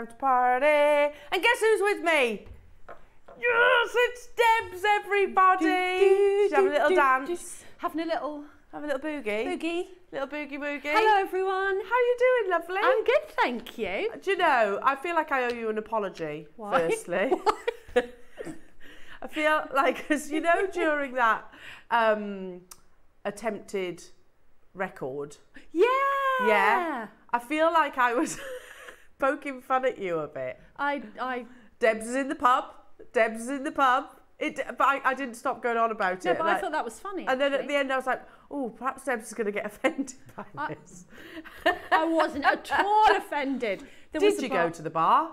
time to party. And guess who's with me? Yes, it's Debs, everybody. She's having a little dance. Having a little Have a little boogie. boogie. Little boogie woogie. Hello, everyone. How are you doing, lovely? I'm good, thank you. Do you know, I feel like I owe you an apology, Why? firstly. I feel like, because you know, during that um, attempted record, Yeah. Yeah. I feel like I was poking fun at you a bit. I, I, Debs is in the pub. Debs is in the pub. It, but I, I didn't stop going on about no, it. but I thought that was funny. and then at actually. the end, I was like, oh, perhaps Debs is going to get offended by I- this. I wasn't at all offended. There was Did a you bar- go to the bar?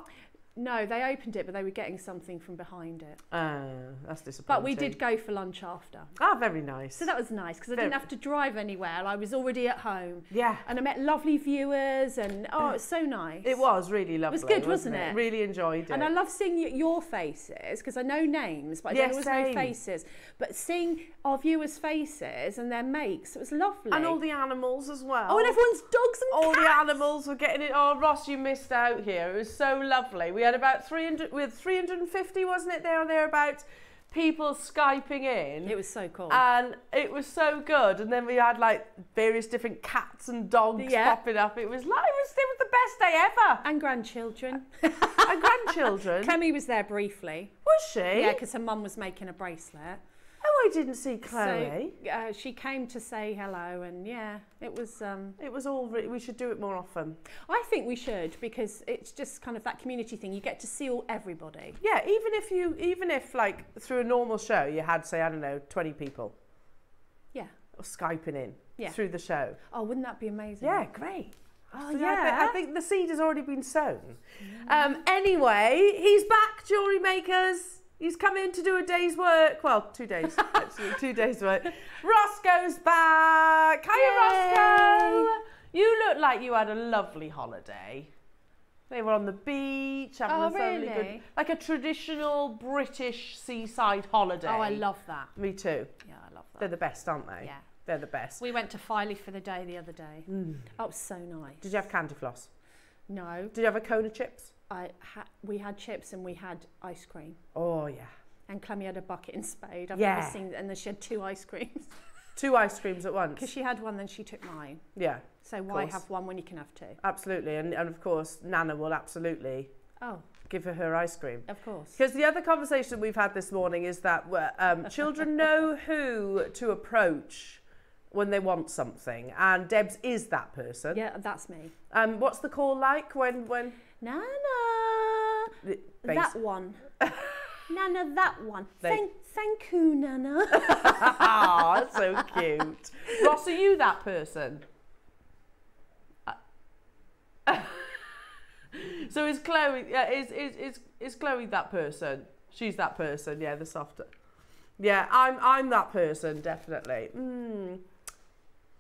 No, they opened it, but they were getting something from behind it. Uh, that's disappointing. But we did go for lunch after. Ah, very nice. So that was nice because I didn't have to drive anywhere. I was already at home. yeah. And I met lovely viewers and oh, it was so nice. It was really lovely. It was good, wasn't it? Really enjoyed it. And I love seeing your faces because I know names, but I Yeah, don't always know faces. But seeing our viewers' faces and their makes, it was lovely. And all the animals as well. oh, and everyone's dogs and all the animals were getting it. Oh, Ross, you missed out here. It was so lovely. We had about 300, with 350, wasn't it, there or thereabouts, people Skyping in. It was so cool. and it was so good. And then we had like various different cats and dogs Yeah. popping up. It was like, it was, it was the best day ever. and grandchildren. and grandchildren. Clemmy was there briefly. was she? Yeah, because her mum was making a bracelet. I didn't see Chloe. So uh, she came to say hello, and yeah, it was. Um, it was all, we should do it more often. I think we should because it's just kind of that community thing. You get to see all everybody. Yeah, even if you, even if like through a normal show you had, say, I don't know, 20 people Yeah. Or skyping in Yeah. through the show. Oh, wouldn't that be amazing? Yeah, great. Oh, So I, yeah. I think the seed has already been sown. Um, anyway, he's back, jewellery makers. He's come in to do a day's work. Well, two days, actually, two days' work. Roscoe's back. Hiya, Roscoe. You look like you had a lovely holiday. They were on the beach, having Oh, a thoroughly good, really? like a traditional British seaside holiday. Oh, I love that. Me too. Yeah, I love that. They're the best, aren't they? Yeah. They're the best. We went to Filey for the day the other day. Mm. Oh, it was so nice. Did you have candy floss? No, Did you have a cone of chips? I ha- we had chips and we had ice cream. Oh yeah. And Clemmy had a bucket and spade. I've Yeah. never seen, and then she had two ice creams Two ice creams at once. because she had one, then she took mine. Yeah, So why course. have one when you can have two? absolutely. And, and of course, Nana will absolutely Oh, give her her ice cream. of course. Because the other conversation we've had this morning is that um, children know who to approach when they want something, and Debs is that person. Yeah, that's me. Um, what's the call like when when? Nana, that one. Nana, that one. They- Thank, thank you, Nana. Ah, that's so cute. Ross, are you that person? Uh, so is Chloe? Yeah, is is is is Chloe that person? She's that person. Yeah, the softer. Yeah, I'm I'm that person definitely. Mm.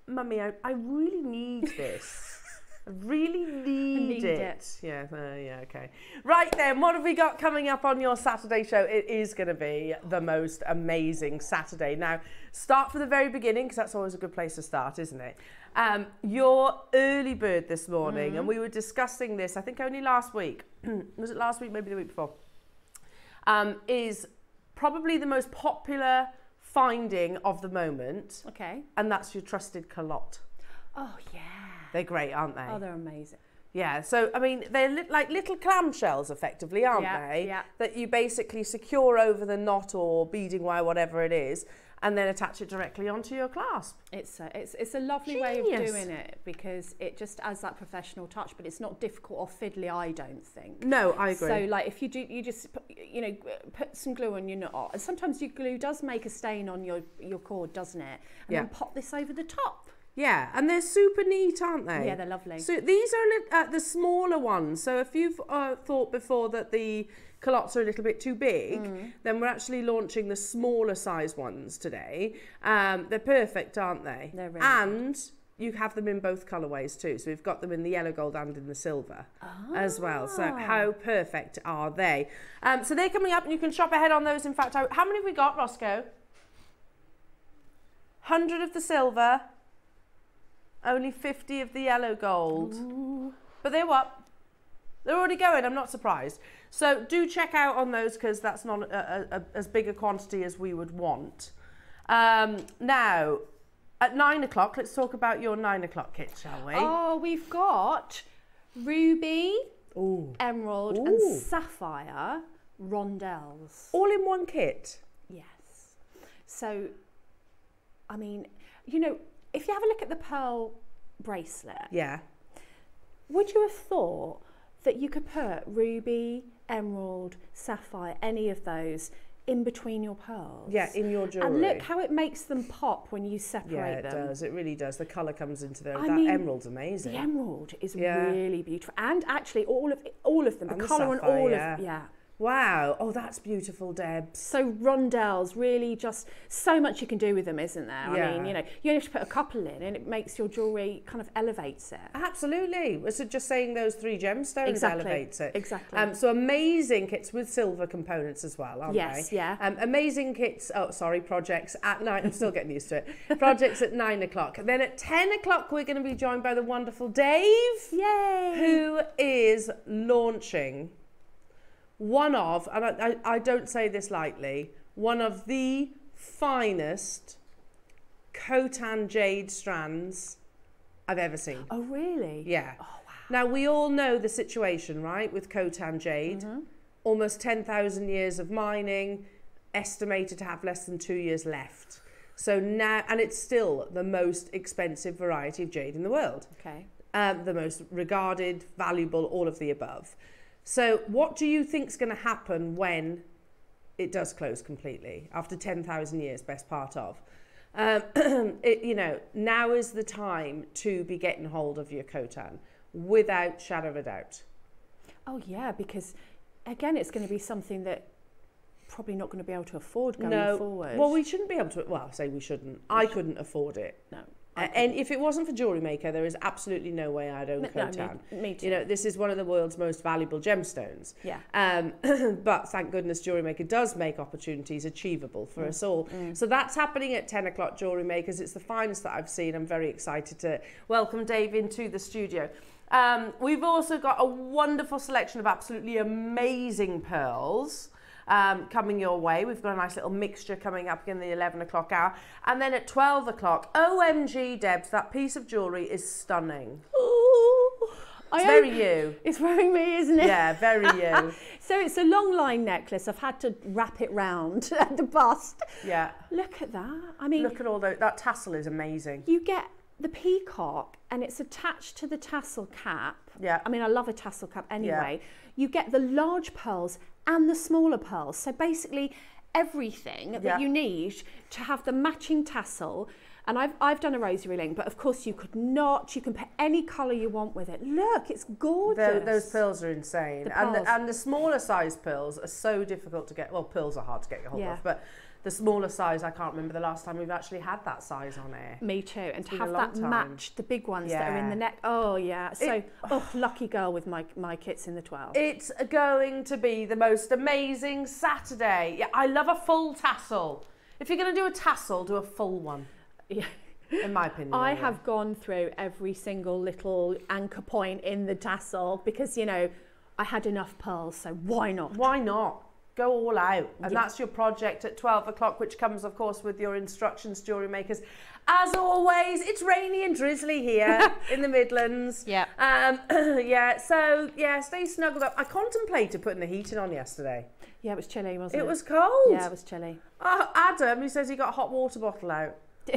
Mummy, I, I really need this. I really need, need it. it. Yeah, uh, yeah, okay. Right then, what have we got coming up on your Saturday show? It is going to be the most amazing Saturday. Now, start from the very beginning because that's always a good place to start, isn't it? Um, your early bird this morning, and we were discussing this, I think only last week. Was it last week? Maybe the week before. Um, is probably the most popular finding of the moment, okay. and that's your trusted calotte. Oh, yeah. They're great, aren't they? Oh, they're amazing. Yeah, so I mean, they're li- like little clamshells, effectively, aren't Yeah, they? yeah. That you basically secure over the knot or beading wire, whatever it is, and then attach it directly onto your clasp. It's a, it's, it's a lovely way of doing it because it just adds that professional touch, but it's not difficult or fiddly, I don't think. No, I agree. So, like, if you do, you just, put, you know, put some glue on your knot. And sometimes your glue does make a stain on your, your cord, doesn't it? And Yeah. then pop this over the top. Yeah, and they're super neat, aren't they? Yeah, they're lovely. So these are uh, the smaller ones. So if you've uh, thought before that the calottes are a little bit too big, Mm. then we're actually launching the smaller size ones today. Um, they're perfect, aren't they? They're really and you have them in both colourways too. So we've got them in the yellow gold and in the silver as well. So Ah. how perfect are they? Um, so they're coming up and you can shop ahead on those. In fact, how, how many have we got, Roscoe? 100 of the silver, only 50 of the yellow gold. but they're what? They're already going. I'm not surprised. So do check out on those because that's not a, a, a, as big a quantity as we would want. Um, now, at nine o'clock, let's talk about your nine o'clock kit, shall we? Oh, we've got ruby, Ooh. emerald, Ooh. and sapphire rondelles. All in one kit. Yes. So, I mean, you know, if you have a look at the pearl bracelet, yeah, would you have thought that you could put ruby, emerald, sapphire, any of those in between your pearls. Yeah, in your jewellery. And look how it makes them pop when you separate them. Yeah, it them. does. It really does. The colour comes into there. I that mean, emerald's amazing. The emerald is yeah. really beautiful. And actually all of all of them, and the, the colour sapphire, on all yeah. of yeah. Wow. Oh, that's beautiful, Debs. So rondelles, really, just so much you can do with them, isn't there? I mean, you know, you only have to put a couple in, and it makes your jewellery kind of elevates it. Absolutely. So just saying those three gemstones Exactly. elevates it. Exactly. Um, so amazing kits with silver components as well, aren't Yes, they? yeah. Um, amazing kits. Oh, sorry, projects at night. I'm still getting used to it. Projects at nine o'clock. Then at ten o'clock, we're going to be joined by the wonderful Dave, Yay! who is launching one of, and I, I, I don't say this lightly, one of the finest Khotan jade strands I've ever seen. Oh, really? Yeah. Oh, wow. Now we all know the situation, right, with Khotan jade. Almost 10,000 years of mining, estimated to have less than 2 years left. So now and it's still the most expensive variety of jade in the world. Okay. Um, the most regarded, valuable, all of the above. So what do you think is going to happen when it does close completely after 10,000 years, best part of? Um, it, you know, now is the time to be getting hold of your Kotan without shadow of a doubt. Oh yeah, because again, it's going to be something that probably not going to be able to afford going no. forward. Well, we shouldn't be able to. Well, I say we shouldn't. We I shouldn't. couldn't afford it. No. Uh, and if it wasn't for jewelry maker, there is absolutely no way I'd own No, Khotan. me, me too. You know, this is one of the world's most valuable gemstones. yeah. Um, but thank goodness Jewelry Maker does make opportunities achievable for Mm. us all. So that's happening at 10 o'clock, Jewelry Makers. It's the finest that I've seen. I'm very excited to welcome Dave into the studio. Um, we've also got a wonderful selection of absolutely amazing pearls. Um, coming your way. We've got a nice little mixture coming up in the 11 o'clock hour. And then at 12 o'clock, OMG, Debs, that piece of jewellery is stunning. Ooh, I It's very you. It's very me, isn't it? Yeah, very you. So it's a long line necklace. I've had to wrap it round at the bust. Yeah. Look at that. I mean, Look at all those. That tassel is amazing. you get the peacock and it's attached to the tassel cap. Yeah. I mean, I love a tassel cap anyway. You get the large pearls and the smaller pearls. So basically, everything that you need to have the matching tassel. And I've, I've done a rosary ring, but of course you could not. You can put any colour you want with it. Look, it's gorgeous. Tho- those pearls are insane, The and pearls. the, and the smaller size pearls are so difficult to get. Well, pearls are hard to get your hold Yeah. of, but the smaller size, I can't remember the last time we've actually had that size on it. Me too. And to have that time. match, the big ones that are in the neck. Oh, yeah. So, It- oh, lucky girl with my, my kits in the 12. It's going to be the most amazing Saturday. Yeah, I love a full tassel. If you're going to do a tassel, do a full one. Yeah. In my opinion, I anyway. have gone through every single little anchor point in the tassel because, you know, I had enough pearls, so why not? Why not? Go all out. And Yeah. that's your project at 12 o'clock, which comes, of course, with your instructions, jewellery makers. As always, it's rainy and drizzly here in the Midlands. Yeah. Um, yeah, so, yeah, stay snuggled up. I contemplated putting the heating on yesterday. Yeah, it was chilly, wasn't it? It was cold. Yeah, it was chilly. Oh, Adam, who says he got a hot water bottle out.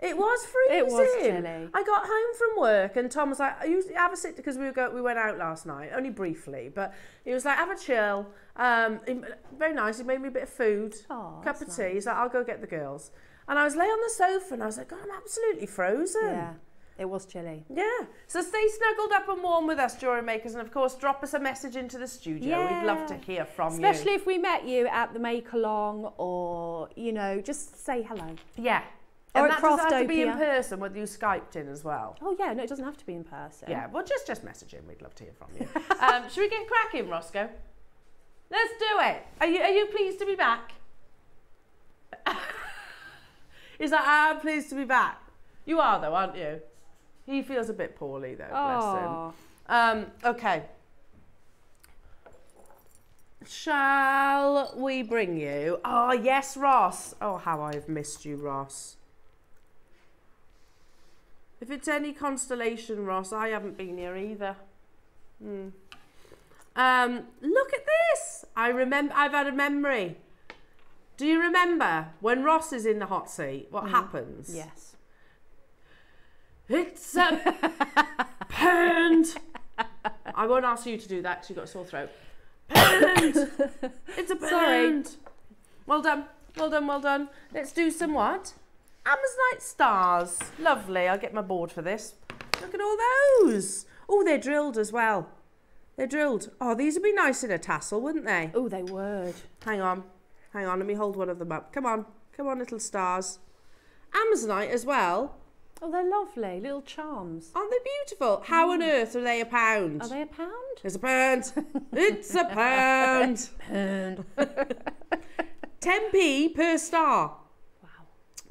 It was freezing. It was chilly. I got home from work and Tom was like, "You have a sit," because we were go, we went out last night, only briefly, but he was like, "Have a chill." Um, he- very nice. He made me a bit of food, Oh, cup of tea. He's like, "I'll go get the girls," and I was lay on the sofa and I was like, "God, I'm absolutely frozen." Yeah, it was chilly. Yeah. So stay snuggled up and warm with us, jewelry makers, and of course, drop us a message into the studio. We'd love to hear from Especially you. Especially if we met you at the make along or, you know, just say hello. Yeah. Or And at that doesn't have to be in person, whether you Skyped in as well. Oh, yeah, no, it doesn't have to be in person. Yeah, well, just just message him. We'd love to hear from you. um, should we get cracking, Roscoe? Let's do it. Are you Are you pleased to be back? He's like, I'm pleased to be back. You are though, aren't you? He feels a bit poorly though. Bless him. Um, okay. Shall we bring you? Oh, yes, Ross. Oh, how I've missed you, Ross. If it's any constellation, Ross, I haven't been here either. Hmm. Um, look at this. I remember. I've had a memory. Do you remember when Ross is in the hot seat? What happens? Yes. It's a pound. I won't ask you to do that because you've got a sore throat. Pound. It's a pound. Sorry. Well done. Well done. Well done. Let's do some what? Amazonite stars. Lovely. I'll get my board for this. Look at all those. Oh, they're drilled as well. They're drilled. Oh, these would be nice in a tassel, wouldn't they? Oh, they would. Hang on. Hang on. Let me hold one of them up. Come on. Come on, little stars. Amazonite as well. Oh, they're lovely. Little charms. Aren't they beautiful? How on mm. earth are they a pound? Are they a pound? It's a pound. it's a pound. Pound. 10p per star.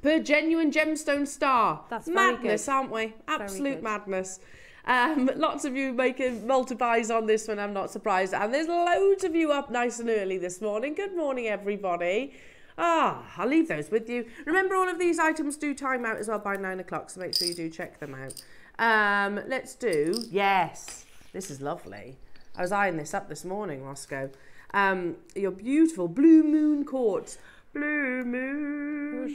Per genuine gemstone star. That's madness, aren't we? Absolute madness. Um, lots of you making multi-buys on this one, I'm not surprised. And there's loads of you up nice and early this morning. Good morning, everybody. Ah, I'll leave those with you. Remember, all of these items do time out as well by nine o'clock, so make sure you do check them out. Um, let's do, yes, this is lovely. I was eyeing this up this morning, Roscoe. Um, your beautiful blue moon quartz. Blue moon.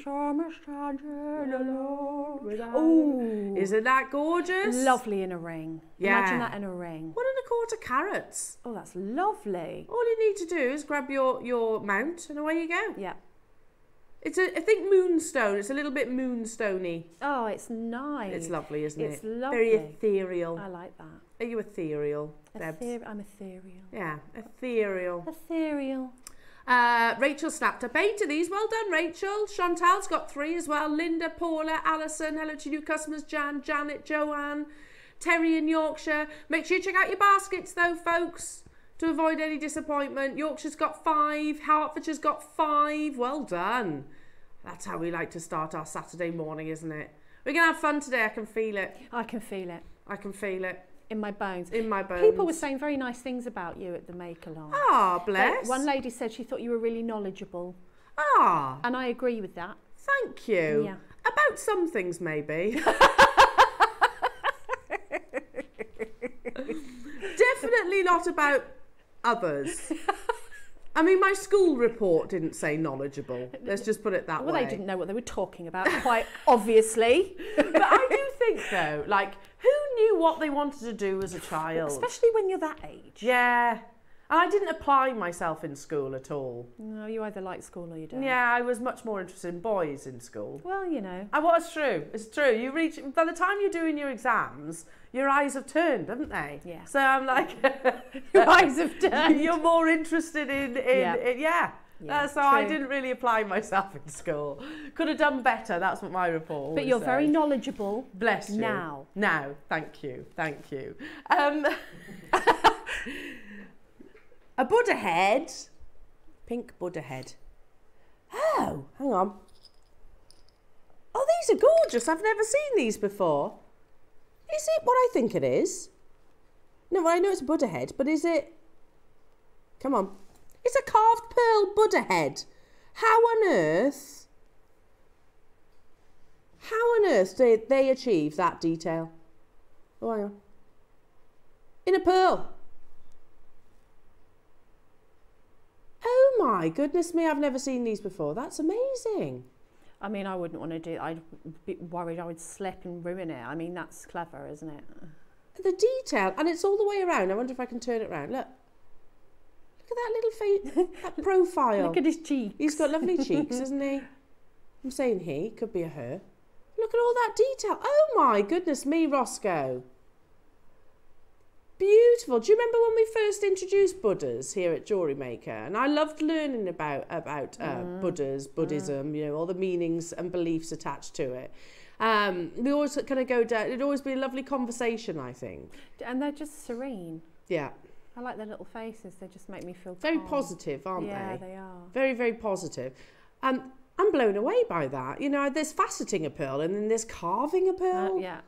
Isn't that gorgeous? Lovely in a ring. Yeah. Imagine that in a ring. One and a quarter carats. Oh, that's lovely. All you need to do is grab your, your mount and away you go. Yeah. It's a, I think moonstone. It's a little bit moonstony. Oh, it's nice. It's lovely, isn't It's it? Very lovely. ethereal. I like that. Are you ethereal, Debs? I'm ethereal. Yeah, ethereal. Ethereal. Uh, Rachel snapped up eight of these. Well done, Rachel. Chantal's got three as well. Linda, Paula, Alison. Hello to new customers. Jan, Janet, Joanne, Terry in Yorkshire. Make sure you check out your baskets though, folks, to avoid any disappointment. Yorkshire's got five. Hertfordshire's got five. Well done. That's how we like to start our Saturday morning, isn't it? We're going to have fun today. I can feel it. I can feel it I can feel it in my bones. in my bones. People were saying very nice things about you at the Make Along. Ah, bless. One lady said she thought you were really knowledgeable, Ah, and I agree with that. thank you. Yeah. About some things, maybe. Definitely not about others. I mean, my school report didn't say knowledgeable. Let's just put it that Well, way. they didn't know what they were talking about, quite obviously. But I do think, though, like, who knew what they wanted to do as a child? Especially when you're that age. Yeah. And I didn't apply myself in school at all. No, you either like school or you don't. Yeah, I was much more interested in boys in school. Well, you know. I was true? It's true. You reach by the time you're doing your exams, your eyes have turned, haven't they? Yeah. So I'm like, Your eyes have turned. you're more interested in, in Yeah. yeah. yeah. Yeah, Uh, so I didn't really apply myself in school. Could have done better. That's what my report. But you're very knowledgeable. Bless you. now. Now. Thank you. Thank you. Um, a Buddha head. Pink Buddha head. Oh, hang on. Oh, these are gorgeous. I've never seen these before. Is it what I think it is? No, I know it's Buddha head, but is it? Come on. It's a carved pearl Buddha head. How on earth? How on earth did they achieve that detail? Oh, hang on. In a pearl. Oh my goodness me, I've never seen these before. That's amazing. I mean, I wouldn't want to do. It. I'd be worried I would slip and ruin it. I mean, that's clever, isn't it? The detail, and it's all the way around. I wonder if I can turn it around. Look. Look at that little face, that profile. Look at his cheek. He's got lovely cheeks, isn't he? I'm saying he, could be a her. Look at all that detail. Oh my goodness me, Roscoe. Beautiful. Do you remember when we first introduced Buddhas here at Jewelry Maker? And I loved learning about about uh, Buddhas, Buddhism, you know, all the meanings and beliefs attached to it. Um, we always kind of go down. It'd always be a lovely conversation, I think. And they're just serene. Yeah, I like their little faces. They just make me feel very calm. positive, aren't yeah, they? they are. very very positive and i'm blown away by that you know there's faceting a pearl and then there's carving a Uh, pearl yeah.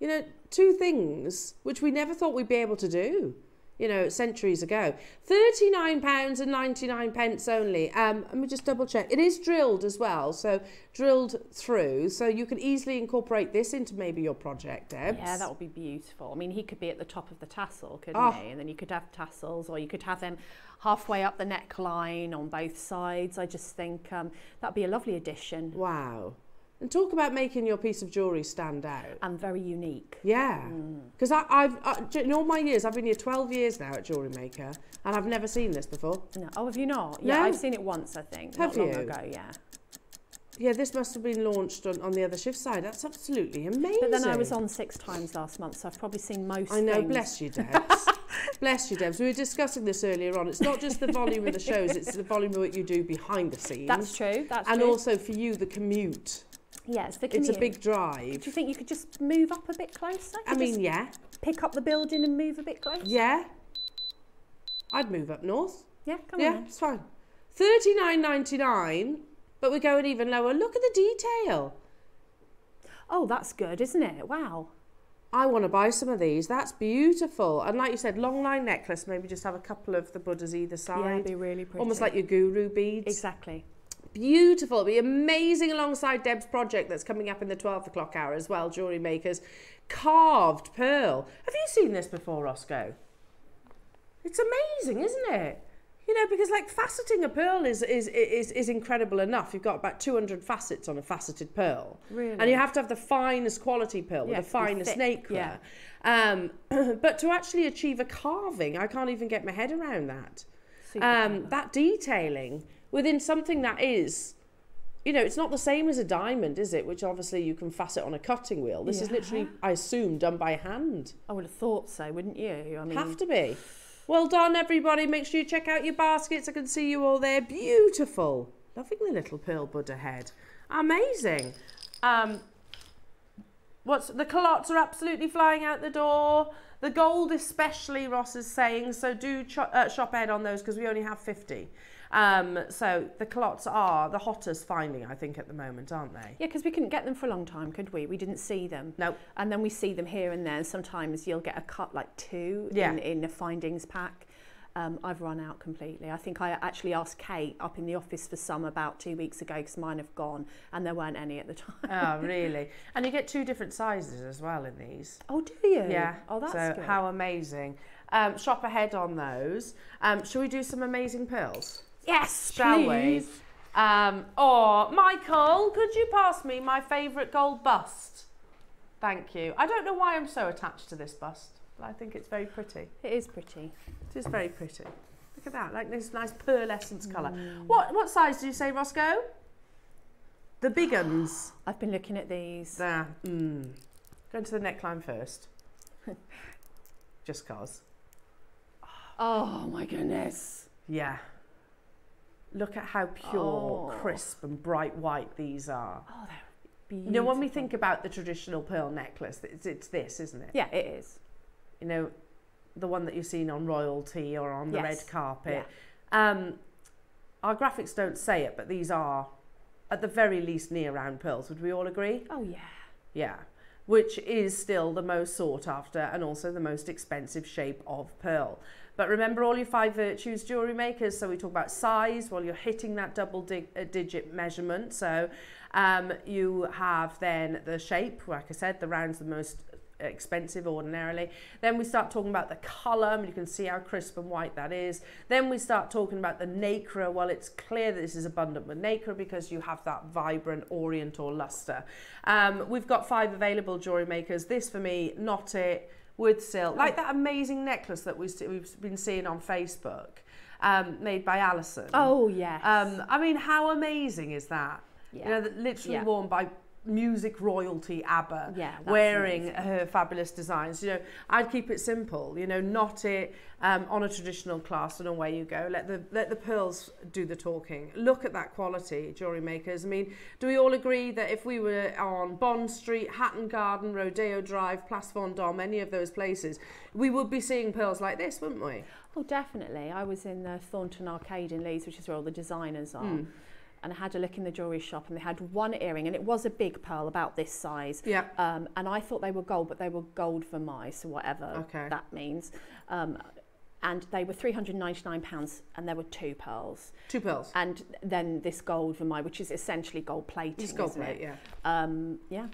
You know, two things which we never thought we'd be able to do. You know, centuries ago. Thirty-nine pounds and ninety-nine pence only. Um, let me just double check. It is drilled as well, so drilled through, so you can easily incorporate this into maybe your project, Deb. Yeah, that would be beautiful. I mean, he could be at the top of the tassel, couldn't Oh. he? And then you could have tassels, or you could have them halfway up the neckline on both sides. I just think um, that'd be a lovely addition Wow. And talk about making your piece of jewellery stand out. and very unique. Yeah, mm. because I I've uh, I, in all my years I've been here twelve years now at Jewellery Maker, and I've never seen this before. No. Oh, have you not? Yeah, No. I've seen it once, I think. Have not long you? ago, yeah. Yeah, this must have been launched on, on the other shift side. That's absolutely amazing. But then I was on six times last month, so I've probably seen most I know, things. bless you, Debs. bless you, Debs. We were discussing this earlier on. It's not just the volume of the shows; it's the volume of what you do behind the scenes. That's true, that's and true. also for you, the commute. Yeah, it's the It's a big drive. Do you think you could just move up a bit closer? I mean, yeah, pick up the building and move a bit closer? yeah. I'd move up north. Yeah, come yeah, on. then. it's fine. Thirty nine ninety nine, but we're going even lower. Look at the detail. Oh, that's good, isn't it? Wow. I want to buy some of these. That's beautiful. And like you said, long line necklace. Maybe just have a couple of the Buddhas either Yeah, side. it'd be really pretty. Almost like your guru beads. Exactly. Beautiful. It'll be amazing alongside Deb's project that's coming up in the 12 o'clock hour as well, Jewellery Makers. Carved pearl. Have you seen this before, Roscoe? It's amazing, isn't it? You know, because like faceting a pearl is, is, is, is incredible enough. You've got about 200 facets on a faceted pearl. Really? And you have to have the finest quality pearl with Yeah, the to finest nacre. yeah. Um, but to actually achieve a carving, I can't even get my head around that um, that detailing within something that is you know it's not the same as a diamond is it? Which obviously you can facet on a cutting wheel. This is literally i assume done by hand. I would have thought so, wouldn't you? I mean, have to be. Well done everybody. Make sure you check out your baskets. I can see you all there. Beautiful. Loving the little pearl buddha head amazing. Um What's the calottes are absolutely flying out the door. The gold, especially, Ross is saying. So do cho- uh, shop ahead on those because we only have fifty. Um, so the calottes are the hottest finding, I think, at the moment, aren't they? yeah, because we couldn't get them for a long time, could we? We didn't see them. No. And then we see them here and there. Sometimes you'll get a cut like two Yeah. in, in a findings pack. Um, I've run out completely. I think I actually asked Kate up in the office for some about two weeks ago because mine have gone and there weren't any at the time. oh, really? And you get two different sizes as well in these. Oh, do you? Yeah. Oh, that's so good. how amazing. Um, shop ahead on those. Um, shall we do some amazing pearls? Yes, Shall we? Um, or Michael, could you pass me my favourite gold bust? Thank you. I don't know why I'm so attached to this bust, but I think it's very pretty. It is pretty. It is very pretty. Look at that, like this nice pearlescence colour. What what size do you say, Roscoe? The big uns. I've been looking at these. There. Mm. Go into the neckline first. Just cause. Oh my goodness. Yeah. Look at how pure, Oh. crisp, and bright white these are. Oh, they're beautiful. You know, when we think about the traditional pearl necklace, it's, it's this, isn't it? Yeah, it is. You know, the one that you've seen on royalty or on the Yes. red carpet. Um, our graphics don't say it, but these are, at the very least, near round pearls. Would we all agree? Oh yeah. Yeah. Which is still the most sought after and also the most expensive shape of pearl. But remember all your five virtues, jewellery makers. So we talk about size while you're hitting that double dig- uh, digit measurement. So um, you have then the shape, like I said, the round's the most expensive ordinarily. Then we start talking about the colour, and you can see how crisp and white that is. Then we start talking about the nacre. Well, it's clear that this is abundant with nacre because you have that vibrant orient or luster. Um, we've got five available jewellery makers. This for me, not it, with silk. Like that amazing necklace that we we've been seeing on Facebook, um, made by Alison. Oh yes. Um, I mean, how amazing is that? yeah. You know, that literally Yeah. worn by music royalty ABBA yeah, wearing amazing. her fabulous designs. You know, I'd keep it simple, you know, not it um, on a traditional class and away you go. Let the, let the pearls do the talking. Look at that quality, jewellery makers. I mean, do we all agree that if we were on Bond Street, Hatton Garden, Rodeo Drive, Place Vendôme, any of those places, we would be seeing pearls like this, wouldn't we? Oh, definitely. I was in the Thornton Arcade in Leeds, which is where all the designers are. Mm and I had a look in the jewelry shop and they had one earring and it was a big pearl about this size. Yeah. Um, and I thought they were gold, but they were gold vermeil, so whatever okay. that means. Um, and they were £399 and there were two pearls. Two pearls. And then this gold vermeil, which is essentially gold plating, It's gold plate, it? yeah. Um, yeah.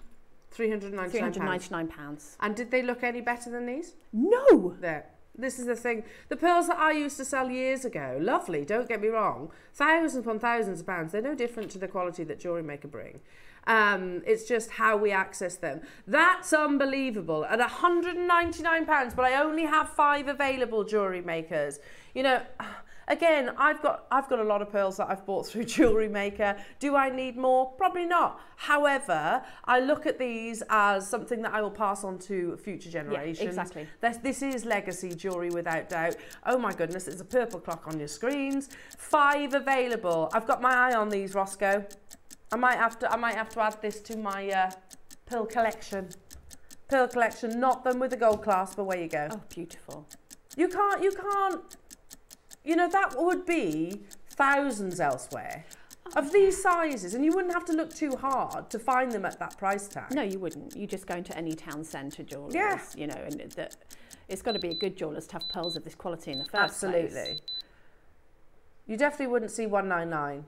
399 £399. Pounds. And did they look any better than these? No! There. This is the thing. The pearls that I used to sell years ago, lovely, don't get me wrong. Thousands upon thousands of pounds. They're no different to the quality that jewellery maker bring. Um, it's just how we access them. That's unbelievable. At £199, but I only have five available jewellery makers. You know, again, I've got I've got a lot of pearls that I've bought through Jewellery Maker. Do I need more? Probably not. However, I look at these as something that I will pass on to future generations. exactly. This, this is legacy jewellery without doubt. Oh my goodness, there's a purple clock on your screens. Five available. I've got my eye on these, Roscoe. I might have to I might have to add this to my uh, pearl collection. Pearl collection, not them with a gold clasp, but away you go. Oh, beautiful. You can't, you can't, you know, that would be thousands elsewhere oh, of these sizes, and you wouldn't have to look too hard to find them at that price tag. No, you wouldn't. You just go into any town centre jewellers, Yeah. you know, and that it's got to be a good jeweller's to have pearls of this quality in the first Absolutely. place. Absolutely. You definitely wouldn't see 199.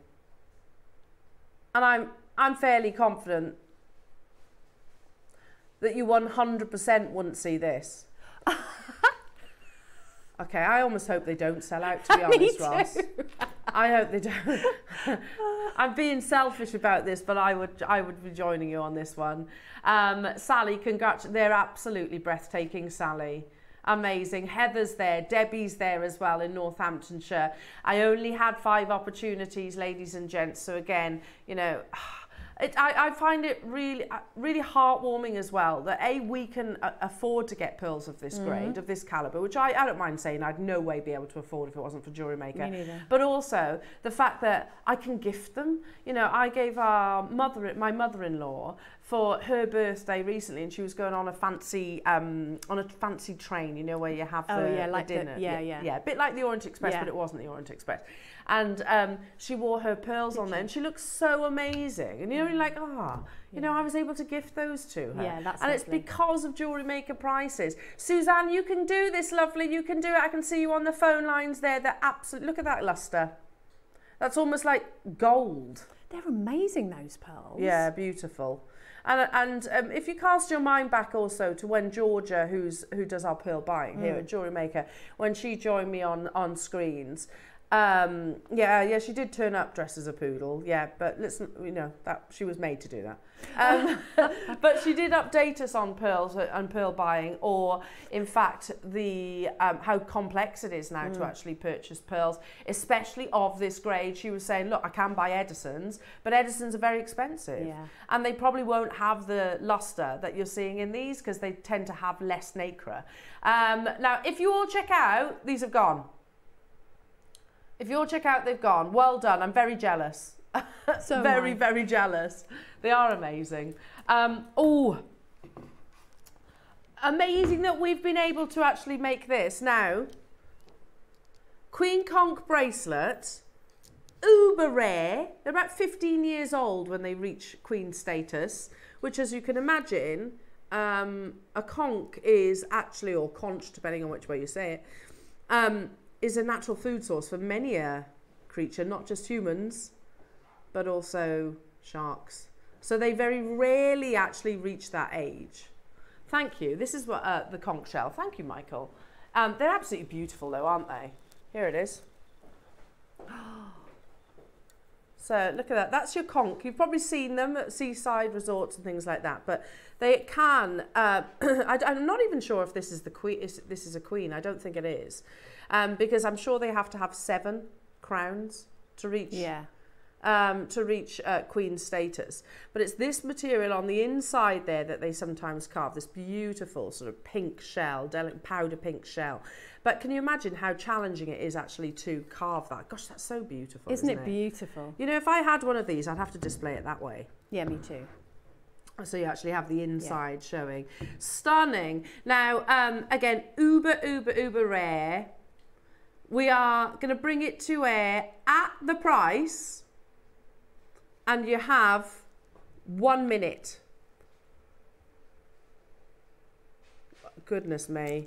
And I'm, I'm fairly confident that you 100% wouldn't see this. okay, I almost hope they don't sell out, to be honest. Ross. I hope they don't. I'm being selfish about this, but I would I would be joining you on this one. Um, Sally, congrats! They're absolutely breathtaking, Sally. Amazing. Heather's there. Debbie's there as well in Northamptonshire. I only had five opportunities, ladies and gents. So again, you know. It, I, I find it really, uh, really heartwarming as well that a we can uh, afford to get pearls of this grade, of this caliber, which I, I don't mind saying I'd no way be able to afford if it wasn't for jewelry maker. But also the fact that I can gift them. You know, I gave our mother, my mother-in-law, for her birthday recently, and she was going on a fancy, um, on a fancy train. You know, where you have Oh, the, yeah, the like the- dinner. yeah, yeah. yeah, a bit like the Orient Express, Yeah. but it wasn't the Orient Express. And um, she wore her pearls on there, and she looked so amazing. And you know, you're like, ah, you know, I was able to gift those to her. Yeah, that's and it's because of jewellery maker prices. Suzanne, you can do this, lovely. You can do it. I can see you on the phone lines there. They're absolute. Look at that luster. That's almost like gold. They're amazing, those pearls. Yeah, beautiful. And, and um, if you cast your mind back also to when Georgia, who's, who does our pearl buying mm. here hmm. at Jewelry Maker, when she joined me on, on screens, um, yeah, yeah, she did turn up dressed as a poodle, yeah, but listen, you know that she was made to do that. Um, but she did update us on pearls uh, and pearl buying, or in fact the um, how complex it is now to actually purchase pearls, especially of this grade. She was saying, look, I can buy Edison's, but Edison's are very expensive, Yeah. and they probably won't have the luster that you're seeing in these because they tend to have less nacre. Um, now, if you all check out, these have gone. If you all check out, they've gone. Well done. I'm very jealous. So very, very jealous. They are amazing. Um, oh, amazing that we've been able to actually make this. Now, Queen Conch bracelet, uber rare. They're about 15 years old when they reach queen status, which, as you can imagine, um, a conch is actually, or conch, depending on which way you say it, um, is a natural food source for many a creature, not just humans, but also sharks. So they very rarely actually reach that age. Thank you. This is what uh, the conch shell. Thank you, Michael. Um, they're absolutely beautiful, though, aren't they? Here it is. So look at that. That's your conch. You've probably seen them at seaside resorts and things like that. But they can. Uh, I, am not even sure if this is the queen. Is, this is a queen. I don't think it is, um, because I'm sure they have to have seven crowns to reach Yeah. um, to reach uh, queen status. But it's this material on the inside there that they sometimes carve, this beautiful sort of pink shell, delicate powder pink shell. But can you imagine how challenging it is actually to carve that? Gosh, that's so beautiful. Isn't, Isn't, it beautiful? You know, if I had one of these, I'd have to display it that way. Yeah, me too. So you actually have the inside showing. Stunning. Now, um, again, uber, uber, uber rare. We are going to bring it to air at the price and you have one minute. Goodness me.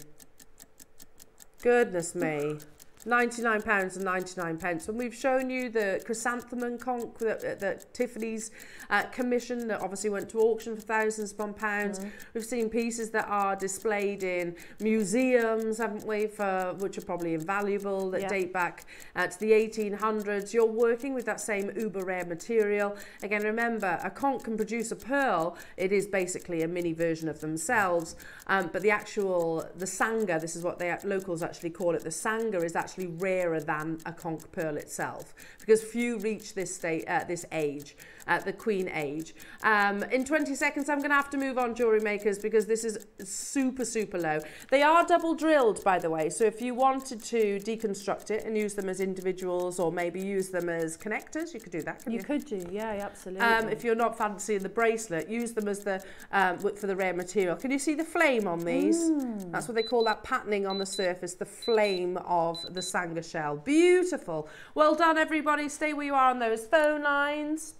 Goodness me. £99 and 99 pence. And we've shown you the chrysanthemum conch that, that, that Tiffany's uh, commissioned that obviously went to auction for thousands upon pounds. Mm. We've seen pieces that are displayed in museums, haven't we, for which are probably invaluable, that Yeah. date back uh, to the 1800s. You're working with that same uber rare material. Again, remember, a conch can produce a pearl. It is basically a mini version of themselves. Um, but the actual, the sanga, this is what they locals actually call it, the sanga is actually rarer than a conch pearl itself because few reach this state, uh, this age, uh, the queen age. Um, in 20 seconds, I'm going to have to move on, jewelry makers, because this is super, super low. They are double drilled, by the way. So if you wanted to deconstruct it and use them as individuals or maybe use them as connectors, you could do that, You you? could do, yeah, absolutely. Um, if you're not fancying the bracelet, use them as the um, for the rare material. Can you see the flame on these? That's what they call that patterning on the surface, the flame of the sanga shell. Beautiful. Well done, everybody. Stay where you are on those phone lines.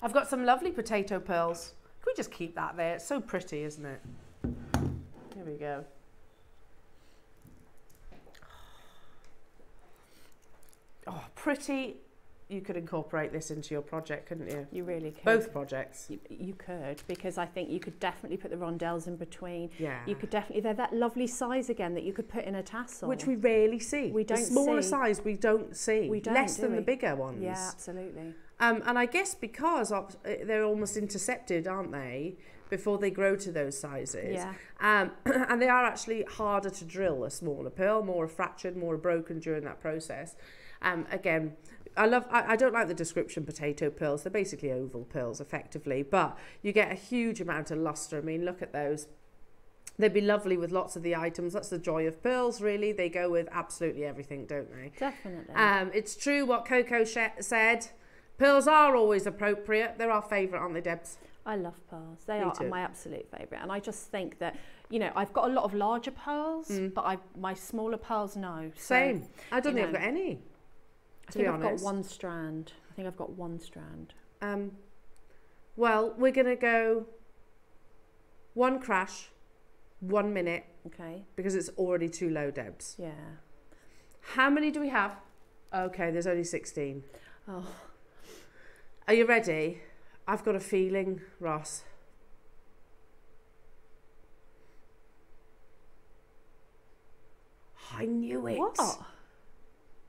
I've got some lovely potato pearls. Can we just keep that there? It's so pretty, isn't it? Here we go. Oh, pretty. You could incorporate this into your project, couldn't you? you really could. Both projects. You, you could, because I think you could definitely put the rondelles in between. Yeah. You could definitely, they're that lovely size again that you could put in a tassel. Which we rarely see. We don't The smaller see. size we don't see. We don't, Less do than the bigger ones. Yeah, absolutely. Um, and I guess because of, uh, they're almost intercepted, aren't they, before they grow to those sizes. Yeah. Um, and they are actually harder to drill a smaller pearl, more fractured, more broken during that process. Um, again, I love. I, I don't like the description potato pearls. They're basically oval pearls, effectively, but you get a huge amount of luster. I mean, look at those. They'd be lovely with lots of the items. That's the joy of pearls, really. They go with absolutely everything, don't they? Definitely. Um, it's true what Coco sh- said. Pearls are always appropriate. They're our favourite, aren't they, Debs? I love pearls. They Me are too. my absolute favourite. And I just think that, you know, I've got a lot of larger pearls, but I my smaller pearls, no. So Mm. Same. I don't think I've got any. I think I've got one strand. I think I've got one strand. Um, well, we're going to go one crash, one minute, Okay. because it's already too low, Debs. Yeah. How many do we have? Okay, there's only 16. Oh, Are you ready? I've got a feeling, Ross. I knew it. what?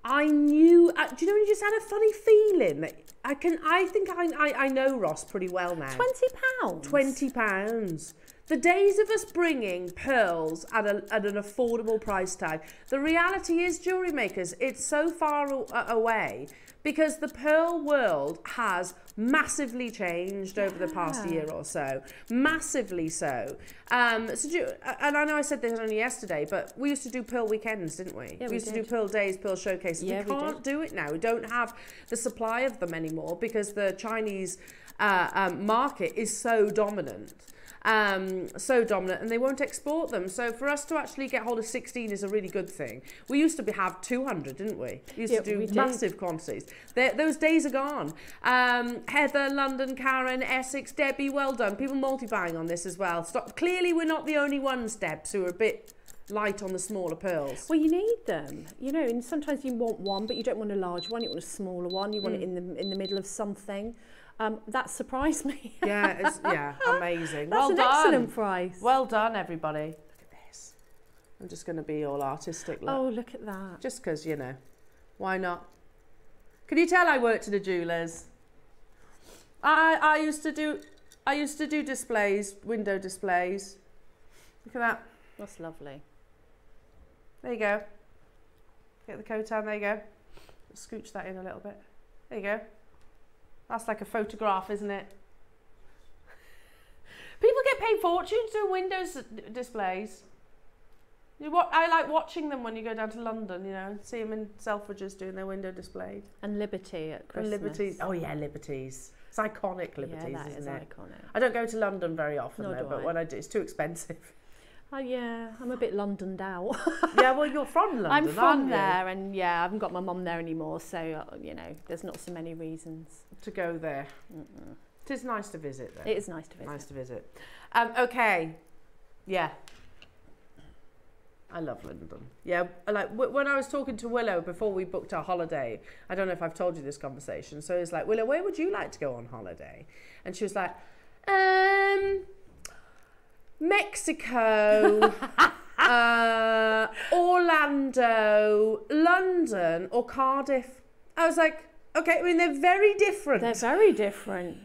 I knew. Uh, do you know when you just had a funny feeling I can? I think I I, I know Ross pretty well now. Twenty pounds. Twenty pounds. The days of us bringing pearls at, a, at an affordable price tag. The reality is, jewelry makers, it's so far away because the pearl world has massively changed over the past year or so, massively so. Um, so, do and I know I said this only yesterday, but we used to do pearl weekends, didn't we? Yeah, we we used to do pearl days, pearl showcases. Yeah, we we can't do it now. We don't have the supply of them anymore because the Chinese uh, um, market is so dominant. Um, so dominant, and they won't export them. So for us to actually get hold of 16 is a really good thing. We used to have 200, didn't we? We used Yeah, to do massive quantities. They're, those days are gone. Um, Heather, London, Karen, Essex, Debbie, well done. People multi-buying on this as well. Stop. Clearly, we're not the only ones, Debs, who are a bit light on the smaller pearls. Well, you need them, you know, and sometimes you want one, but you don't want a large one. You want a smaller one. You want Mm. it in the in the middle of something. Um, that surprised me. Yeah, it's, yeah, amazing. That's well an done. excellent price. Well done, everybody. Look at this. I'm just going to be all artistic. Look. oh, look at that. Just because, you know, why not? Can you tell I worked at a jeweller's? I, I used to do I used to do displays, window displays. Look at that. That's lovely. There you go. Get the coat on, there you go. Scooch that in a little bit. There you go. That's like a photograph, isn't it? People get paid fortunes doing windows displays. You wa- I like watching them when you go down to London, you know, see them in Selfridges doing their window displays. And Liberty at And Christmas. Oh, yeah, Liberties. It's iconic Liberties, yeah, that isn't is it? iconic. I don't go to London very often, Nor though, but I. when I do, it's too expensive. Oh yeah, I'm a bit Londoned out. yeah, well, you're from London, I'm from there, and yeah, I haven't got my mum there anymore, so uh, you know, there's not so many reasons. To go there. Mm-mm. It is nice to visit, though. It is nice to visit. Nice to visit. Um, okay. Yeah. I love London. Yeah, like w- when I was talking to Willow before we booked our holiday, I don't know if I've told you this conversation. So it's like, Willow, where would you like to go on holiday? And she was like, um, Mexico, uh, Orlando, London, or Cardiff. I was like, okay, I mean, they're very different. They're very different.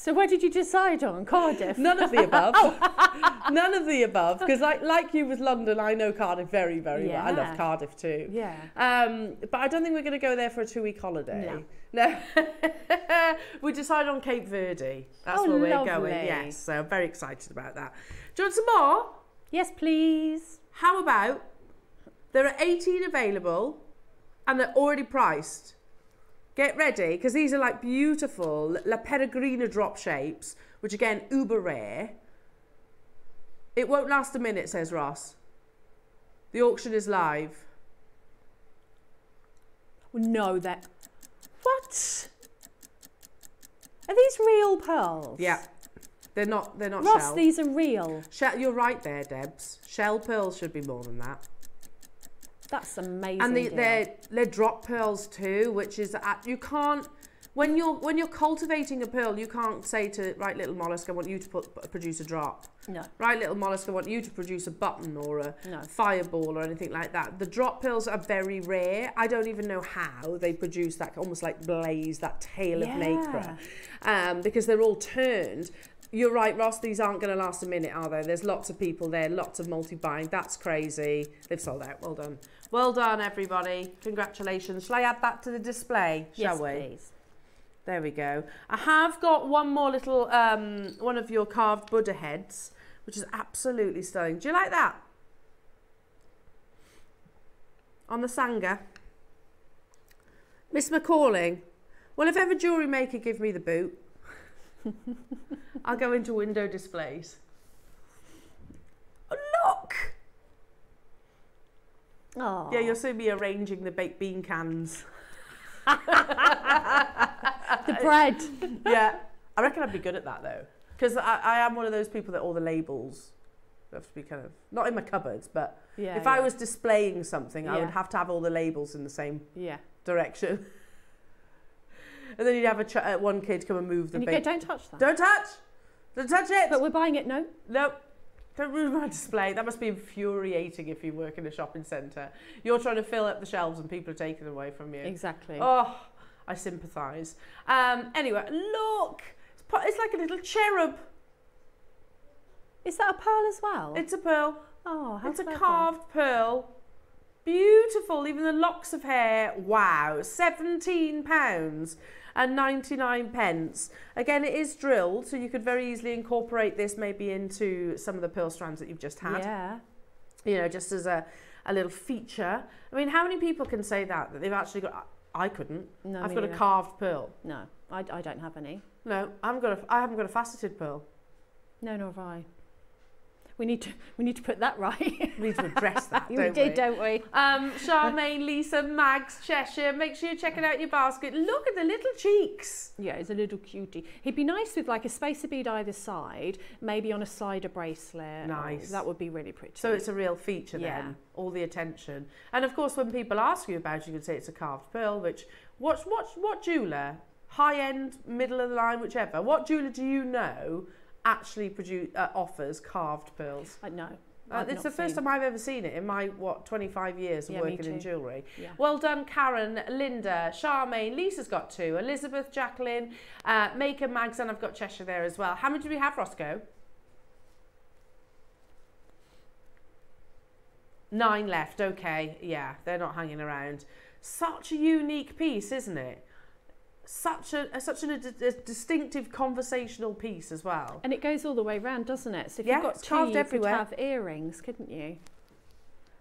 So where did you decide on Cardiff? None of the above. None of the above. Because like like you with London, I know Cardiff very, very well. I love Cardiff too. Yeah. Um, but I don't think we're going to go there for a two-week holiday. No. we decided on Cape Verde. That's Oh, where we're lovely. going. Yes, so I'm very excited about that. Do you want some more? Yes, please. How about there are 18 available and they're already priced. Get ready because these are like beautiful La Peregrina drop shapes, which again, uber rare. It won't last a minute, says Ross. The auction is live. No, that. What? Are these real pearls? Yeah, they're not. They're not Ross, shell. these are real. Shell. You're right there, Debs. Shell pearls should be more than that. That's amazing. and they, dear. they're they're drop pearls too, which is at, you can't when you're when you're cultivating a pearl, you can't say to right little mollusk, I want you to put, produce a drop. no, Right little mollusk, I want you to produce a button or a no. fireball or anything like that. The drop pearls are very rare. I don't even know how they produce that almost like blaze, that tail of nacre, um, because they're all turned. You're right, Ross. These aren't going to last a minute, are they? There's lots of people there, lots of multi-buying. That's crazy. They've sold out. Well done. Well done, everybody. Congratulations. Shall I add that to the display? Shall yes, we? please. There we go. I have got one more little, um, one of your carved Buddha heads, which is absolutely stunning. Do you like that? On the Sangha. Miss McCalling, well, if ever jewellery maker give me the boot, I'll go into window displays. Oh, look! Oh, Yeah, you'll see me arranging the baked bean cans. the bread. yeah, I reckon I'd be good at that though, because I, I am one of those people that all the labels have to be kind of not in my cupboards, but Yeah. if I was displaying something, I would have to have all the labels in the same yeah, direction. and then you'd have a ch- uh, one kid come and move the and you go, don't touch that. Don't touch! Don't touch it! But we're buying it. No. Nope. Don't ruin my display. That must be infuriating if you work in a shopping centre. You're trying to fill up the shelves and people are taking them away from you. Exactly. Oh, I sympathise. Um, anyway, look, it's, it's like a little cherub. Is that a pearl as well? It's a pearl. oh, how it's a carved pearl. Beautiful, even the locks of hair. Wow, seventeen pounds and ninety nine pence. Again, it is drilled, so you could very easily incorporate this maybe into some of the pearl strands that you've just had. Yeah. You know, just as a, a little feature. I mean, how many people can say that that they've actually got? I couldn't. No, I've got a carved pearl. No, I, I don't have any. No, I haven't got a. I haven't got a faceted pearl. No, nor have I. We need to we need to put that right. We need to address that, we don't did, we? don't we? Um, Charmaine, Lisa, Mags, Cheshire. Make sure you're checking out your basket. Look at the little cheeks. Yeah, he's a little cutie. He'd be nice with like a spacer bead either side, maybe on a slider bracelet. Nice. that would be really pretty. So it's a real feature Yeah. then. All the attention. And of course, when people ask you about it, you can say it's a carved pearl. Which what what what jeweler, high end, middle of the line, whichever. What jeweler do you know actually produce uh, offers carved pearls? I know. Uh, it's the first time I've ever seen it in my what 25 years of Yeah, working in jewellery. Yeah. Well done, Karen, Linda, Charmaine, Lisa's got two, Elizabeth, Jacqueline, uh, Maker, Mags, and I've got Cheshire there as well. How many do we have, Roscoe? Nine left. Okay, yeah, they're not hanging around. Such a unique piece, isn't it? Such a, a such a, a, a distinctive conversational piece as well. And it goes all the way round, doesn't it? So if Yeah, you've got two, you everywhere. could have earrings, couldn't you?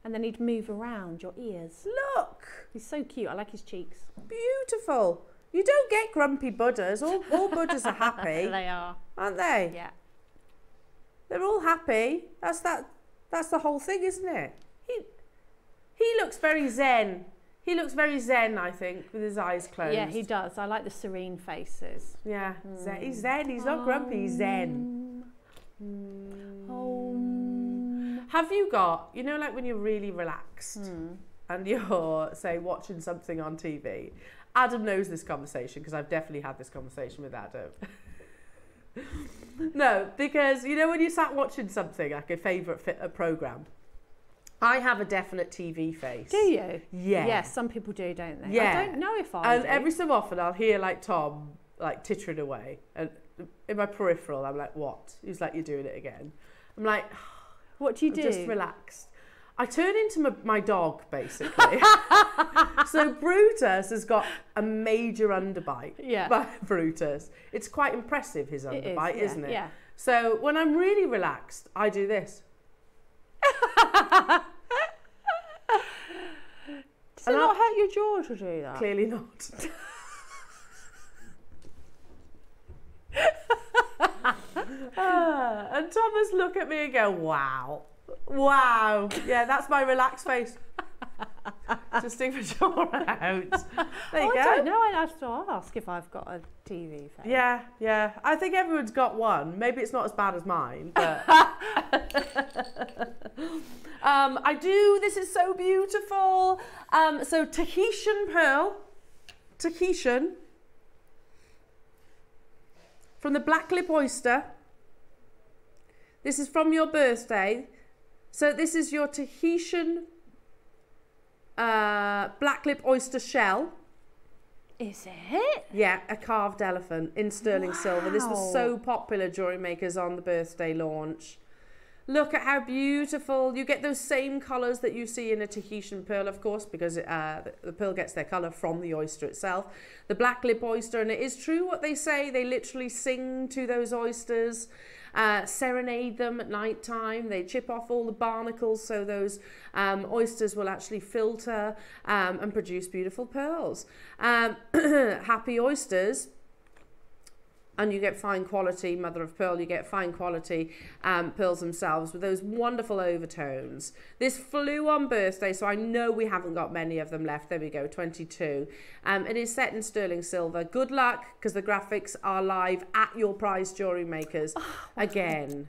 And then he'd move around your ears. Look, He's so cute. I like his cheeks. beautiful. You don't get grumpy Buddhas. All, all Buddhas are happy, they are. aren't they? Yeah. They're all happy. That's that. That's the whole thing, isn't it? He he looks very zen. He looks very zen, I think, with his eyes closed. Yeah, he does. I like the serene faces. Yeah, zen. he's zen. He's not grumpy. He's zen. Home. Have you got, you know, like when you're really relaxed Hmm. and you're, say, watching something on TV? Adam knows this conversation because I've definitely had this conversation with Adam. no, because you know when you sat watching something like a favourite fit, a program, I have a definite TV face. Do you? Yeah. Yes, some people do, don't they? Yeah. I don't know if I And do. every so often I'll hear like Tom like tittering away, and in my peripheral I'm like, "What?" He's like, "You're doing it again." I'm like, what do you I'm do? just relaxed. I turn into my, my dog basically. so Brutus has got a major underbite. Yeah. By Brutus, it's quite impressive his It is, underbite, yeah, isn't it? Yeah. So when I'm really relaxed, I do this. Does it And not hurt your jaw to do that? Clearly not. Ah, and Thomas look at me and go, "Wow, wow, yeah, that's my relaxed face." Just stick jaw out. There you Oh, go. I don't know. I have to ask if I've got a TV face. Yeah, yeah. I think everyone's got one. Maybe it's not as bad as mine, but um, I do. This is so beautiful. Um, so Tahitian pearl, Tahitian from the black lip oyster. This is from your birthday. So this is your Tahitian uh, black lip oyster shell. Is it? Yeah, a carved elephant in sterling silver. This was so popular during Makers on the birthday launch. Look at how beautiful. You get those same colours that you see in a Tahitian pearl, of course, because uh, the- pearl gets their colour from the oyster itself. The black lip oyster, and it is true what they say, they literally sing to those oysters, uh, serenade them at night time. They chip off all the barnacles so those um, oysters will actually filter um, and produce beautiful pearls. Um, happy oysters and you get fine quality mother of pearl you get fine quality um, pearls themselves with those wonderful overtones. This flew on birthday so i know we haven't got many of them left. There we go 22 um, it is set in sterling silver. Good luck because the graphics are live at your prize jewelry makers. Again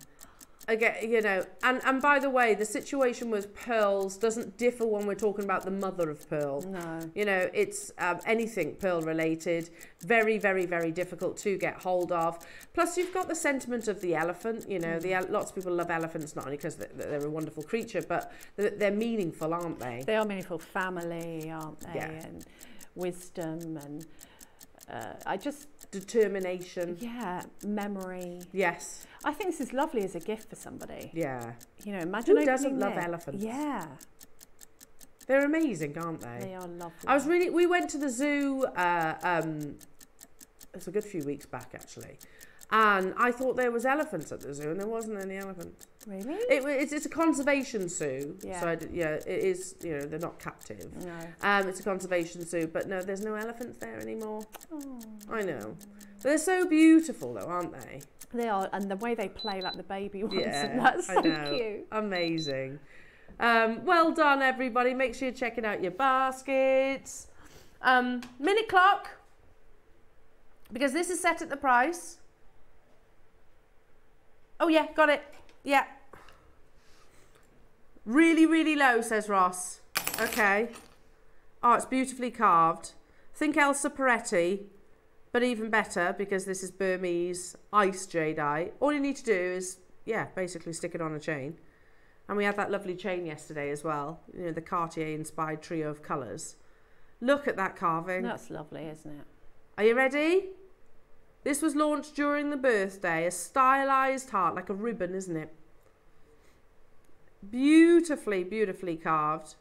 again you know and and by the way the situation with pearls doesn't differ when we're talking about the mother of pearl No. you know, it's um, anything pearl related, very, very, very difficult to get hold of. Plus, you've got the sentiment of the elephant. You know, the lots of people love elephants not only because they're, they're a wonderful creature, but they're, they're meaningful, aren't they? They are meaningful family, aren't they? Yeah. And wisdom and uh, I just, Determination. yeah, memory. Yes. I think this is lovely as a gift for somebody. Yeah. You know, imagine Who doesn't love this. elephants? Yeah, They're amazing, aren't they? they are lovely. I was really. We went to the zoo. Uh, um, it's a good few weeks back actually, and I thought there was elephants at the zoo, and there wasn't any elephants. really? It, it's, it's a conservation zoo, Yeah. so I yeah, it is. You know, they're not captive. no. Um, it's a conservation zoo, but no, there's no elephants there anymore. Oh. I know, but they're so beautiful, though, aren't they? They are, and the way they play like the baby ones, Yeah, and that's so cute. Amazing. Um, well done, everybody. Make sure you're checking out your baskets. Um, minute clock, because this is set at the price. Oh, yeah, got it. Yeah. Really, really low, says Ross. Okay. Oh, it's beautifully carved. Think Elsa Peretti, but even better because this is Burmese ice jadeite. All you need to do is, yeah, basically stick it on a chain. And we had that lovely chain yesterday as well. You know, the Cartier-inspired trio of colours. Look at that carving. That's lovely, isn't it? Are you ready? This was launched during the birthday. A stylized heart, like a ribbon, isn't it? Beautifully, beautifully carved.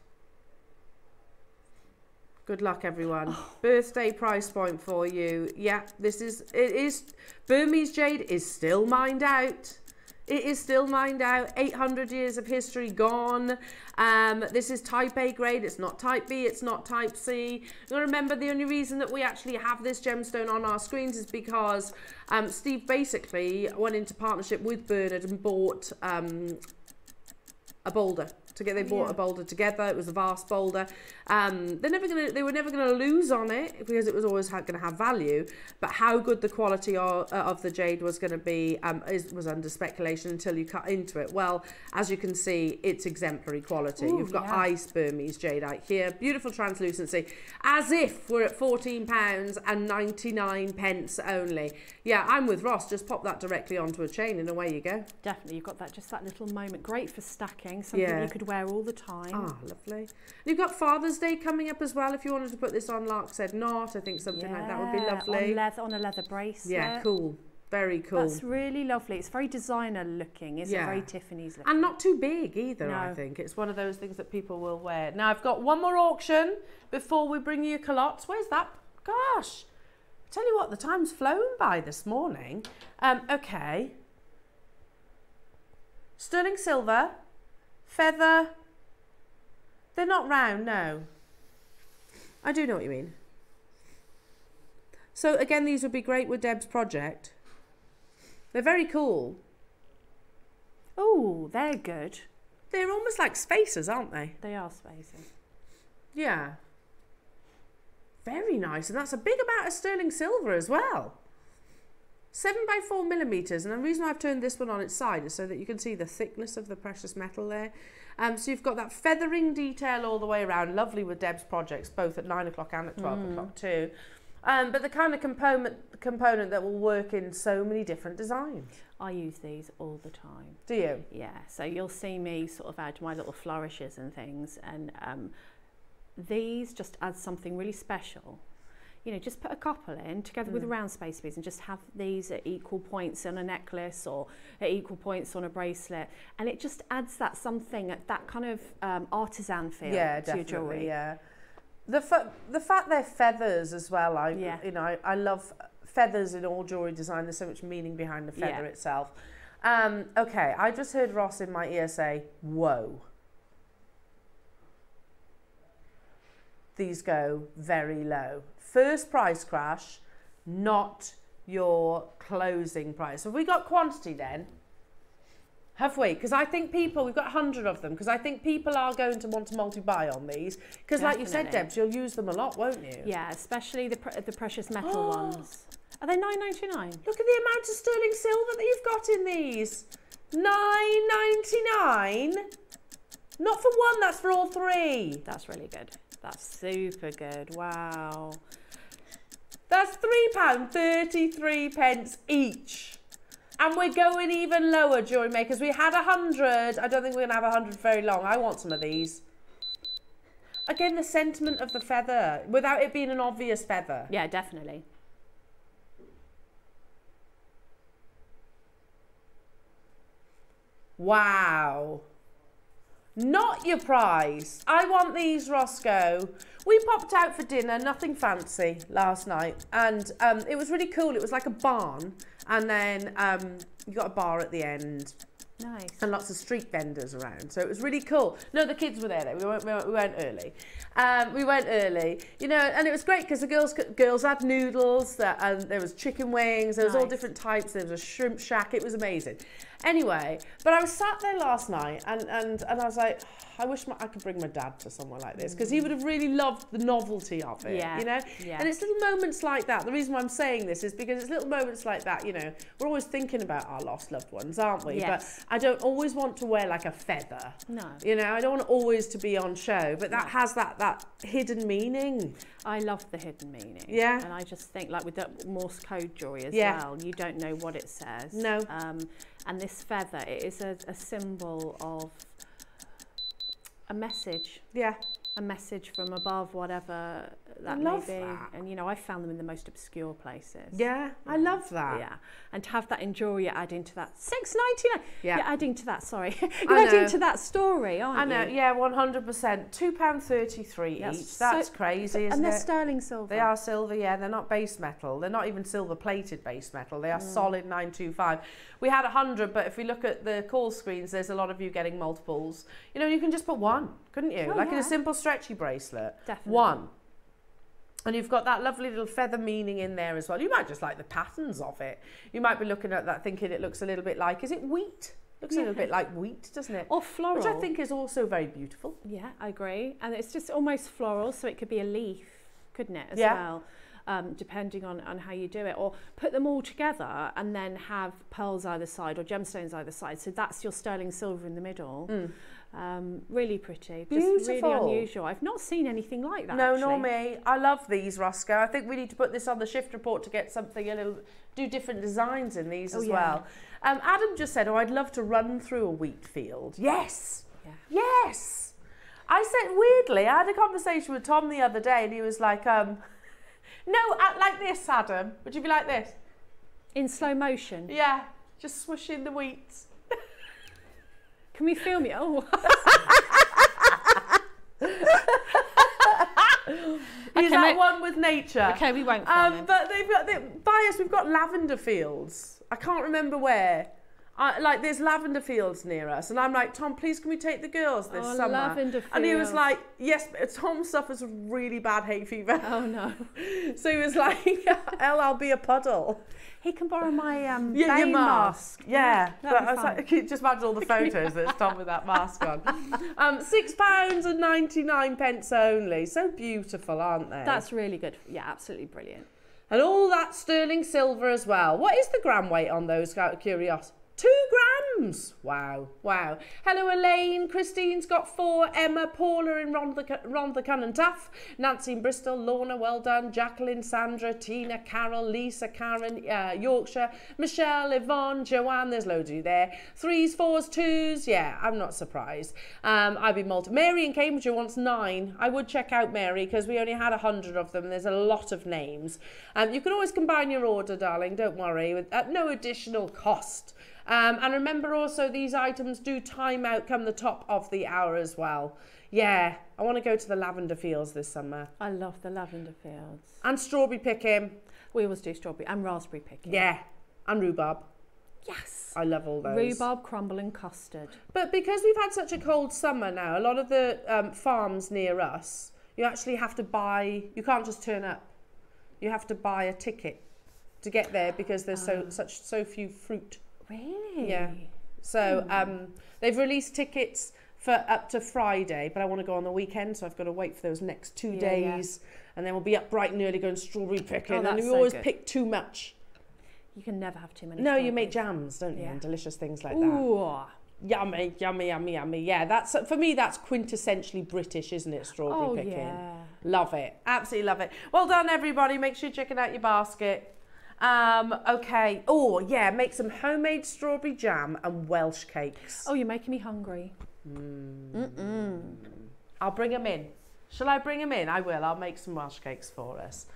Good luck, everyone. Oh. Birthday price point for you. Yeah, this is, it is, Burmese jade is still mined out. It is still mined out. 800 years of history gone. Um, this is type A grade. It's not type B. It's not type C. To remember the only reason that we actually have this gemstone on our screens is because um, Steve basically went into partnership with Bernard and bought um, a boulder to get they bought Yeah. a boulder together it was a vast boulder um they're never gonna they were never gonna lose on it because it was always ha- gonna have value but how good the quality of, of the jade was gonna be um is, was under speculation until you cut into it well as you can see it's exemplary quality Ooh, you've got yeah. ice burmese jadeite here beautiful translucency as if we're at 14 pounds and 99 pence only yeah i'm with ross just pop that directly onto a chain and away you go Definitely, you've got that just that little moment. Great for stacking, something Yeah. you could wear all the time. Ah, lovely. You've got Father's Day coming up as well. If you wanted to put this on, Lark said not. I think something like that would be lovely. On leather, on a leather bracelet. yeah, cool. Very cool. That's really lovely. It's very designer looking, isn't Yeah. it? Very Tiffany's looking. And not too big either, I think. It's one of those things that people will wear. Now, I've got one more auction before we bring you calottes. Where's that? Gosh. Tell you what, the time's flown by this morning. Um, okay. Sterling silver, feather. They're not round, no. I do know what you mean. So again, these would be great with Deb's project. They're very cool. Oh, they're good. They're almost like spacers, aren't they? They are spacers. Yeah. Very nice. And that's a big amount of sterling silver as well. 7 by 4 millimeters and the reason I've turned this one on its side is so that you can see the thickness of the precious metal there. Um, so you've got that feathering detail all the way around, lovely with Deb's projects, both at 9 o'clock and at 12 mm. o'clock too. Um, but the kind of component component that will work in so many different designs. I use these all the time. Do you? Yeah, so you'll see me sort of add my little flourishes and things, and um, these just add something really special You know, just put a couple in together with Mm. round space beads and just have these at equal points on a necklace or at equal points on a bracelet, and it just adds that something, that kind of um, artisan feel yeah, to your jewellery. Yeah, the fa- the fact they're feathers as well. I Yeah. you know I, I love feathers in all jewelry design. There's so much meaning behind the feather Yeah. itself. Um, okay, I just heard Ross in my ear say, "Whoa." These go very low. First price crash, not your closing price. Have we got quantity then? Have we? Because I think people, we've got 100 of them, because I think people are going to want to multi-buy on these. Because like you said. Debs, you'll use them a lot, won't you? Yeah, especially the pre- the precious metal ones. Are they nine ninety nine? Look at the amount of sterling silver that you've got in these. 9.99. Not for one, that's for all three. That's really good. That's super good. Wow. That's £3.33 pence each. And we're going even lower, jewellery makers. We had 100. I don't think we're going to have 100 very long. I want some of these. Again, the sentiment of the feather, without it being an obvious feather. Yeah, definitely. Wow. Not your prize. I want these, Roscoe. We popped out for dinner, nothing fancy, last night. And um, it was really cool. It was like a barn. And then um, you got a bar at the end Nice. and lots of street vendors around. So it was really cool. No, the kids were there. though. We weren't, we weren't, we weren't early. Um, we went early, you know, and it was great because the girls girls had noodles, that, and there was chicken wings, there was all different types. There was a shrimp shack. It was amazing. Anyway, but I was sat there last night, and and and I was like. I wish my, I could bring my dad to somewhere like this because he would have really loved the novelty of it, Yeah, you know. yeah. And it's little moments like that. The reason why I'm saying this is because it's little moments like that, you know. We're always thinking about our lost loved ones, aren't we? Yes. But I don't always want to wear like a feather. No. You know, I don't want always to be on show, but that has that that hidden meaning. I love the hidden meaning. Yeah. And I just think, like with the Morse code jewelry as Yeah. well, you don't know what it says. No. Um, and this feather, it is a, a symbol of a message, Yeah. a message from above, whatever that love be. that. And you know, I found them in the most obscure places. Yeah, I love that. Yeah, and to have that in jewelry, you're adding to that six ninety nine. Yeah. You're adding to that. Sorry, you're adding know. to that story, aren't you? I know, you? yeah, one hundred percent. Two pound thirty three each. so- That's crazy, isn't and they're it? sterling silver. They are silver, yeah. They're not base metal. They're not even silver plated base metal. They are mm. solid 925. We had a 100, but if we look at the call screens, there's a lot of you getting multiples. You know, you can just put one, couldn't you? Oh, like in a simple stretchy bracelet. Definitely. One. And you've got that lovely little feather meaning in there as well. You might just like the patterns of it. You might be looking at that thinking it looks a little bit like, is it wheat? Looks a little bit like wheat, doesn't it? Or floral. Which I think is also very beautiful. Yeah, I agree. And it's just almost floral, so it could be a leaf, couldn't it, as Yeah. well? Um, depending on, on how you do it. Or put them all together and then have pearls either side or gemstones either side. So that's your sterling silver in the middle. Mm. Um, really pretty. Just Beautiful. really unusual. I've not seen anything like that. no, actually. nor me. I love these, Roscoe. I think we need to put this on the shift report to get something a little, do different designs in these Oh, as yeah. well. Um, Adam just said, "Oh, I'd love to run through a wheat field." Yes, Yeah. yes. I said weirdly, I had a conversation with Tom the other day, and he was like, um, "No, like this, Adam. Would you be like this? In slow motion. Yeah, just swishing the wheat." Can we film it? Oh, He's Okay, at mate. one with nature. okay, we won't Um, but they've got they, by us. We've got lavender fields. I can't remember where. I, like there's lavender fields near us, and I'm like, Tom, please can we take the girls this Oh, summer? lavender And he was like, yes. But Tom suffers really bad hay fever, Oh no. so he was like, El, I'll be a puddle. He can borrow my um, Yeah, your Bane mask. Yeah, but I was fine. like, just imagine all the photos that's Tom with that mask on. Um, six pounds and ninety nine pence only. So beautiful, aren't they? That's really good. Yeah, absolutely brilliant. And all that sterling silver as well. What is the gram weight on those out of curiosity? Two grams. Wow, wow. Hello, Elaine. Christine's got four. Emma, Paula in Rhondda, Rhondda Cynon Taf. Nancy in Bristol. Lorna, well done. Jacqueline, Sandra, Tina, Carol, Lisa, Karen, uh, Yorkshire. Michelle, Yvonne, Joanne. There's loads of you there. Threes, fours, twos. Yeah, I'm not surprised. Um, I'd be multi. Mary in Cambridgeshire wants nine. I would check out Mary because we only had a hundred of them. There's a lot of names. Um, you can always combine your order, darling. Don't worry, with, at no additional cost. Um, and remember also, these items do time out come the top of the hour as well. Yeah, I want to go to the lavender fields this summer. I love the lavender fields. And strawberry picking. We always do strawberry and raspberry picking. Yeah. And rhubarb. Yes. I love all those. Rhubarb, crumble, and custard. But because we've had such a cold summer now, a lot of the um, farms near us, you actually have to buy, you can't just turn up. You have to buy a ticket to get there because there's so such so few fruit. Really? Yeah. So um, they've released tickets for up to Friday, but I want to go on the weekend, so I've got to wait for those next two Yeah, yeah. days, and then we'll be up bright and early going strawberry picking, Oh, and we so always good. pick too much. You can never have too many. No, you make jams, don't you, Yeah. and delicious things like that. Ooh. Yummy, yummy, yummy, yummy. Yeah, that's for me. That's quintessentially British, isn't it? Strawberry Oh picking. yeah. Love it. Absolutely love it. Well done, everybody. Make sure you're checking out your basket. Um, okay. Oh, yeah. Make some homemade strawberry jam and Welsh cakes. Oh, you're making me hungry. I'll bring them in. Shall I bring them in? I will. I'll make some Welsh cakes for us.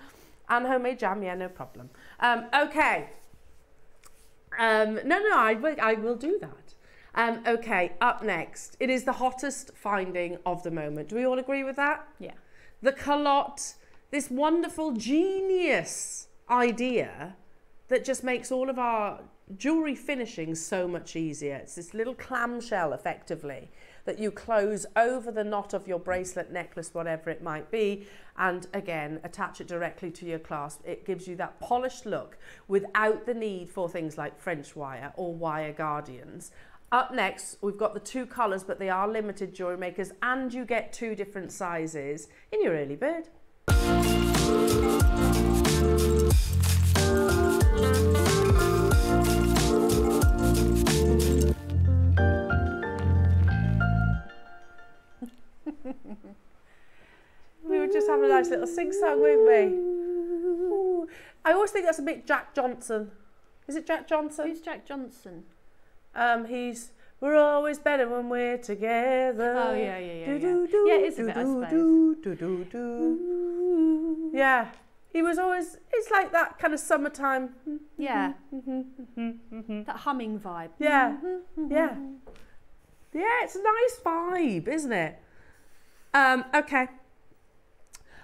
And homemade jam, yeah, no problem. Um, okay. Um, no, no, I will, I will do that. Um, okay, up next. It is the hottest finding of the moment. Do we all agree with that? Yeah. the calotte, this wonderful genius idea that just makes all of our jewelry finishing so much easier. It's this little clamshell, effectively, that you close over the knot of your bracelet, necklace, whatever it might be, and again, attach it directly to your clasp. It gives you that polished look without the need for things like French wire or wire guardians. Up next, we've got the two colours, but they are limited jewellery makers, and you get two different sizes in your early bird. We were just having a nice little sing song, weren't we? Ooh. I always think that's a bit Jack Johnson. Is it Jack Johnson? Who's Jack Johnson? Um, he's we're always better when we're together. Oh, yeah, yeah, yeah, Do, yeah. do, do, Yeah, it is a do, bit, I suppose. do, do, do, do. Yeah, he was always. It's like that kind of summertime. Yeah. Mm-hmm. that humming vibe. Yeah, yeah, yeah. It's a nice vibe, isn't it? Um, okay.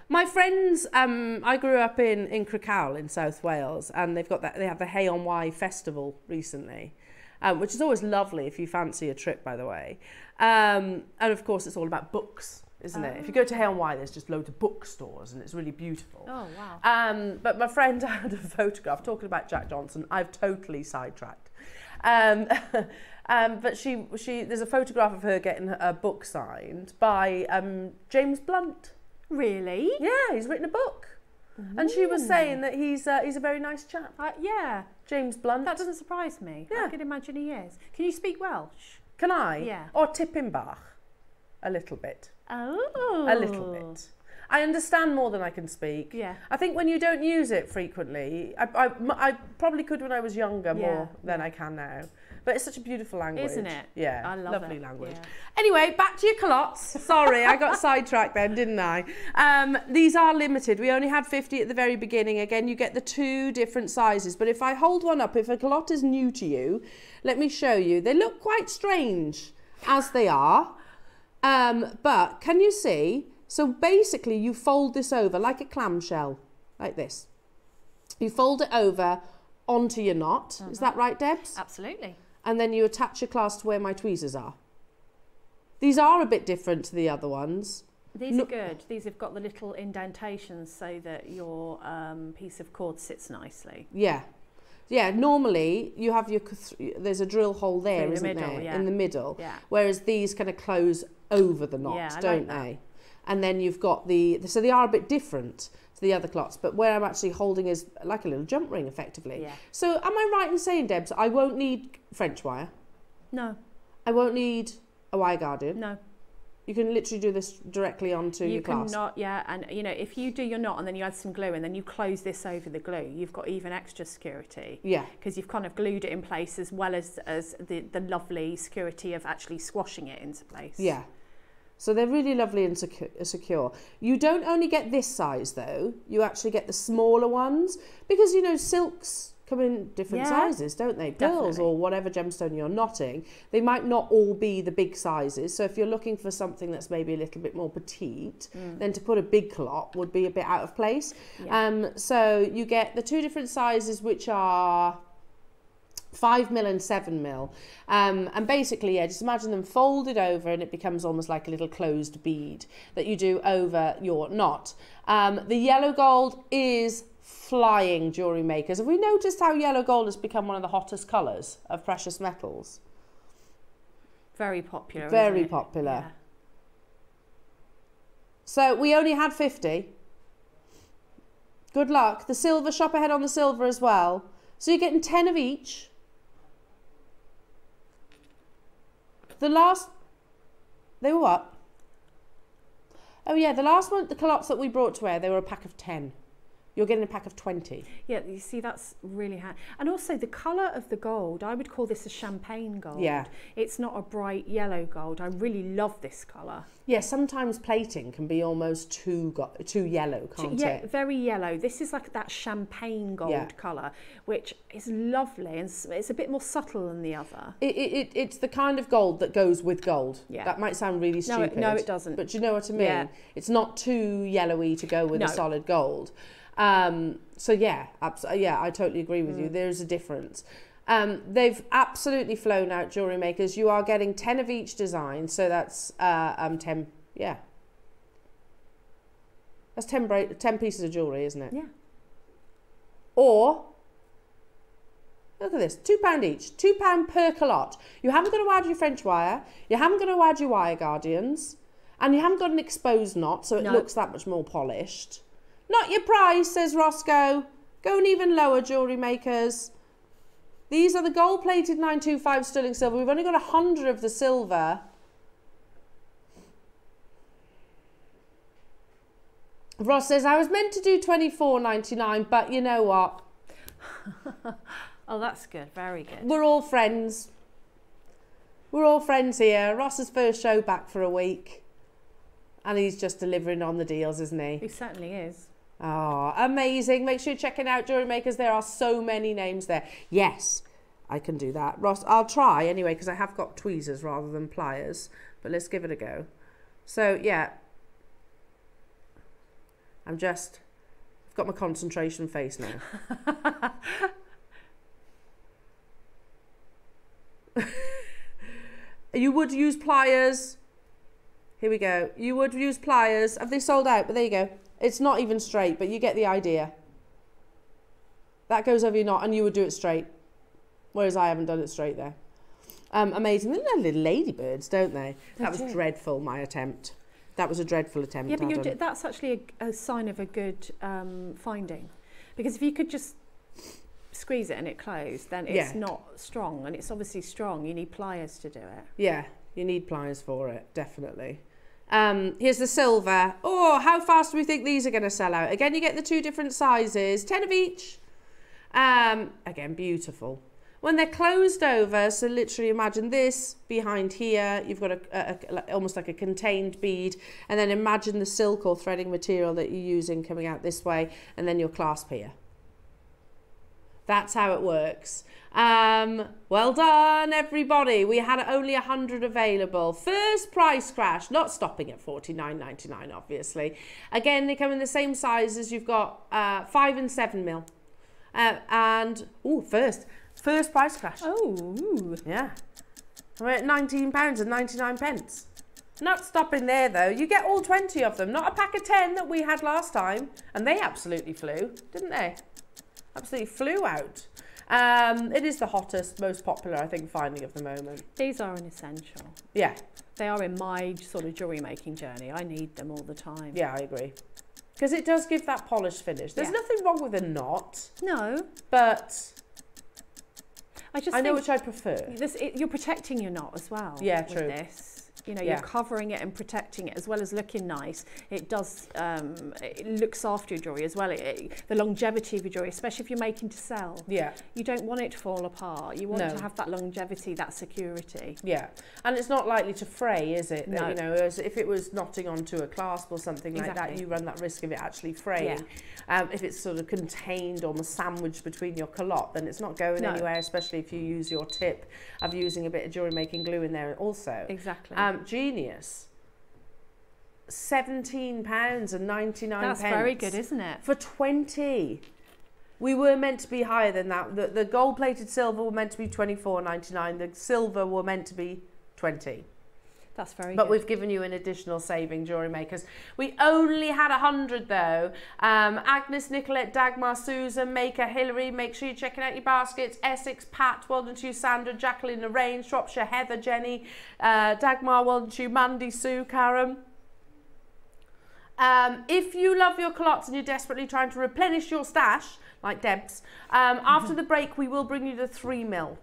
My friends, um, I grew up in in Crickhowell in South Wales, and they've got that. They have the Hay on Wye festival recently, um, which is always lovely if you fancy a trip, by the way. Um, and of course, it's all about books, isn't it? If you go to Hay on Wye, there's just loads of bookstores, and it's really beautiful. Oh wow. Um, but my friend had a photograph talking about Jack Johnson. I've totally sidetracked. Um, Um, but she, she, there's a photograph of her getting a book signed by um, James Blunt. Really? Yeah, he's written a book. And she was saying that he's uh, he's a very nice chap, Uh, yeah, James Blunt. that doesn't surprise me. Yeah. I can imagine he is. Can you speak Welsh? Can I? Yeah. Or tipyn bach, a little bit, Oh. a little bit. I understand more than I can speak. Yeah. I think when you don't use it frequently, I probably could when I was younger Yeah, more than I can now. But it's such a beautiful language. Isn't it? Yeah. I love Lovely it. language. Yeah. Anyway, back to your calottes. Sorry, I got sidetracked then, didn't I? Um, these are limited. We only had 50 at the very beginning. Again, you get the two different sizes. But if I hold one up, if a calotte is new to you, let me show you. They look quite strange as they are. Um, but can you see? So basically, you fold this over like a clamshell, like this. You fold it over onto your knot. Is that right, Debs? Absolutely. and then you attach your clasp to where my tweezers are. These are a bit different to the other ones. These No- are good. These have got the little indentations so that your um, piece of cord sits nicely. Yeah. Yeah, normally you have your, there's a drill hole there, Through the isn't middle, there? yeah. In the middle. Yeah. Whereas these kind of close over the knot, Yeah, don't that. they? And then you've got the, so they are a bit different to the other calottes, but where I'm actually holding is like a little jump ring, effectively. Yeah. So am I right in saying, Debs, I won't need French wire? No, I won't need a wire guardian? no. You can literally do this directly onto you your can clasp? not, yeah. And you know, if you do your knot and then you add some glue and then you close this over the glue, you've got even extra security Yeah. because you've kind of glued it in place as well as as the the lovely security of actually squashing it into place. Yeah. So they're really lovely and uh, secure. You don't only get this size though, you actually get the smaller ones because you know silks come in different Yeah, sizes, don't they? Pearls definitely. or whatever gemstone you're knotting, they might not all be the big sizes. So if you're looking for something that's maybe a little bit more petite, then to put a big calotte would be a bit out of place. Yeah. Um, so you get the two different sizes which are five mil and seven mil. Um, and basically, yeah, just imagine them folded over and it becomes almost like a little closed bead that you do over your knot. Um, the yellow gold is flying jewelry makers. Have we noticed how yellow gold has become one of the hottest colours of precious metals? Very popular. Very popular. Yeah. So we only had 50. Good luck. The silver, shop ahead on the silver as well. So you're getting 10 of each. The last, they were what? Oh yeah, the last one, the calottes that we brought to wear, they were a pack of 10. You're getting a pack of 20. Yeah, you see, that's really hard. And also the colour of the gold, I would call this a champagne gold. Yeah. It's not a bright yellow gold. I really love this colour. Yeah, sometimes plating can be almost too too yellow, can't yeah, it? very yellow. This is like that champagne gold Yeah. colour, which is lovely and it's a bit more subtle than the other. It, it, it, it's the kind of gold that goes with gold. Yeah. That might sound really No, stupid. it- no, it doesn't. But you know what I mean? Yeah. It's not too yellowy to go with a solid gold. Um, so yeah, abs- yeah, I totally agree with you. Mm. There's a difference. Um, they've absolutely flown out jewelry makers. You are getting 10 of each design. So that's uh, um, 10, yeah. That's 10, bra- 10 pieces of jewelry, isn't it? Yeah. Or Look at this, two pound each, two pound per calotte. You haven't got to add your French wire, you haven't got to add your wire guardians, and you haven't got an exposed knot, so it No. looks that much more polished. Not your price, says Roscoe. Go Going even lower, jewellery makers. These are the gold plated 925 sterling silver. We've only got a hundred of the silver. Ross says, I was meant to do twenty four ninety nine, but you know what? Oh, that's good. Very good. We're all friends. We're all friends here. Ross's first show back for a week. And he's just delivering on the deals, isn't he? He certainly is. Oh, amazing. Make sure you're checking out Jewelry Makers. There are so many names there. Yes, I can do that. Ross, I'll try anyway because I have got tweezers rather than pliers. But let's give it a go. So, yeah. I'm just, I've got my concentration face now. you would use pliers. Here we go. You would use pliers. Have they sold out? But there you go. It's not even straight, but you get the idea. That goes over your knot, and you would do it straight. Whereas I haven't done it straight there. Um, amazing. They look like little ladybirds, don't they? They that was do. dreadful, my attempt. That was a dreadful attempt, Yeah, but d- that's actually a, a sign of a good um, finding. Because if you could just squeeze it and it closed, then it's Yeah. not strong. And it's obviously strong. You need pliers to do it. Yeah, you need pliers for it, definitely. Um, here's the silver. Oh, how fast do we think these are going to sell out? Again, you get the two different sizes, 10 of each. Um, again, beautiful. When they're closed over, so literally imagine this behind here, you've got a, a, a almost like a contained bead, and then imagine the silk or threading material that you're using coming out this way, and then your clasp here. That's how it works. Um, well done, everybody. We had only 100 available. First price crash, not stopping at 49.99, obviously. Again, they come in the same sizes. You've got uh, 5 and 7 mil. Uh, and, oh, first, first price crash. Oh, Yeah. We're at £19 and 99 pence. Not stopping there though. You get all 20 of them, not a pack of 10 that we had last time. And they absolutely flew, didn't they? Absolutely flew out. Um, it is the hottest, most popular, I think, finding of the moment. these are an essential. Yeah, They are in my sort of jewellery making journey. I need them all the time. yeah, I agree. Because it does give that polished finish. There's Yeah. nothing wrong with a knot, No, but I just I know which I prefer. this, it, you're protecting your knot as well. Yeah, true. This. You know, Yeah. you're covering it and protecting it as well as looking nice. It does. Um, it looks after your jewelry as well. It, it- the longevity of your jewelry, especially if you're making to sell, Yeah, you don't want it to fall apart. You want No. to have that longevity, that security. yeah. And it's not likely to fray, is it? No. You know, if it was knotting onto a clasp or something like that, you run that risk of it actually fraying. Yeah. Um, if it's sort of contained or sandwiched between your calotte, then it's not going No. anywhere, especially if you use your tip of using a bit of jewellery making glue in there also. Exactly. Um, genius. £17 and 99 That's pence very good, isn't it? For 20 we were meant to be higher than that. The, the gold plated silver were meant to be 24.99. The silver were meant to be 20. That's very But good. we've given you an additional saving, jewellery makers. We only had a 100 though. Um, Agnes, Nicolette, Dagmar, Susan, Maker, Hillary. Make sure you're checking out your baskets. Essex, Pat, well done to you, Sandra, Jacqueline, Lorraine, Shropshire, Heather, Jenny, uh, Dagmar, well done to you, Mandy, Sue, Karen. Um, if you love your calottes and you're desperately trying to replenish your stash, like Deb's, um, after the break we will bring you the 3 mil.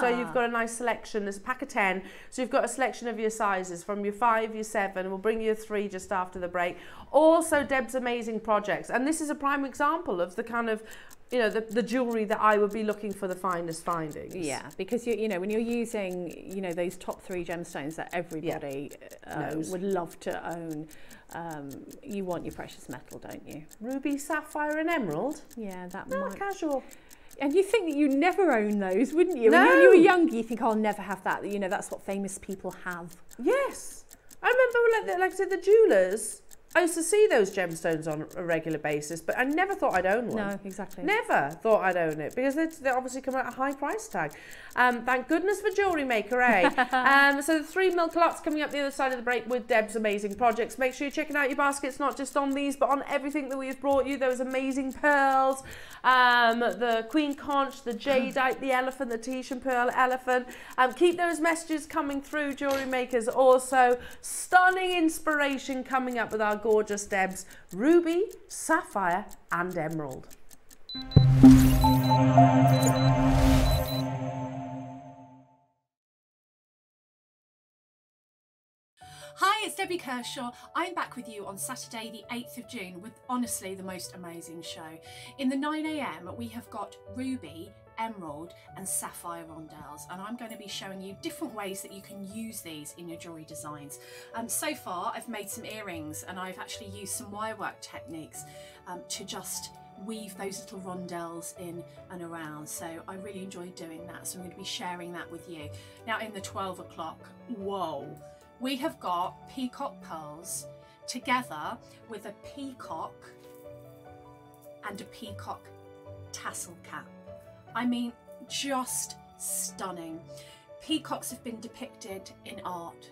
So you've Ah. got a nice selection. There's a pack of 10. So you've got a selection of your sizes from your 5, your 7. We'll bring you a 3 just after the break. Also, Deb's amazing projects. And this is a prime example of the kind of, you know, the, the jewellery that I would be looking for the finest findings. Yeah, because you you know when you're using you know those top three gemstones that everybody uh, would love to own, um, you want your precious metal, don't you? Ruby, sapphire, and emerald. Yeah, that Not might. casual. And you think that you never own those, wouldn't you? When you- when you were younger, you think I'll never have that. You know, that's what famous people have. Yes. I remember, like, like I said, the jewellers. I used to see those gemstones on a regular basis, but I never thought I'd own one. No, exactly. Never thought I'd own it because they they obviously come at a high price tag. Um, thank goodness for Jewellery Maker, eh? um, so the three mil calottes coming up the other side of the break with Deb's amazing projects. Make sure you're checking out your baskets, not just on these, but on everything that we've brought you. Those amazing pearls, um, the Queen Conch, the Jadeite, the elephant, the Tahitian pearl elephant. Um, keep those messages coming through, Jewellery Makers. Also, stunning inspiration coming up with our gorgeous Debs, Ruby, Sapphire, and Emerald. Hi, it's Debbie Kershaw. I'm back with you on Saturday, the 8th of June, with honestly the most amazing show. In the 9am, we have got Ruby, Emerald, and Sapphire rondelles, and I'm going to be showing you different ways that you can use these in your jewellery designs. Um, so far, I've made some earrings, and I've actually used some wirework techniques um, to just weave those little rondelles in and around so I really enjoyed doing that so I'm going to be sharing that with you now in the 12 o'clock whoa we have got peacock pearls together with a peacock and a peacock tassel cap. I mean, just stunning. Peacocks have been depicted in art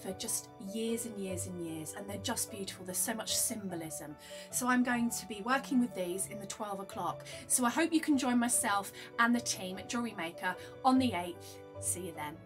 for just years and years and years, and they're just beautiful. There's so much symbolism. So I'm going to be working with these in the 12 o'clock. So I hope you can join myself and the team at Jewelry Maker on the 8th. See you then.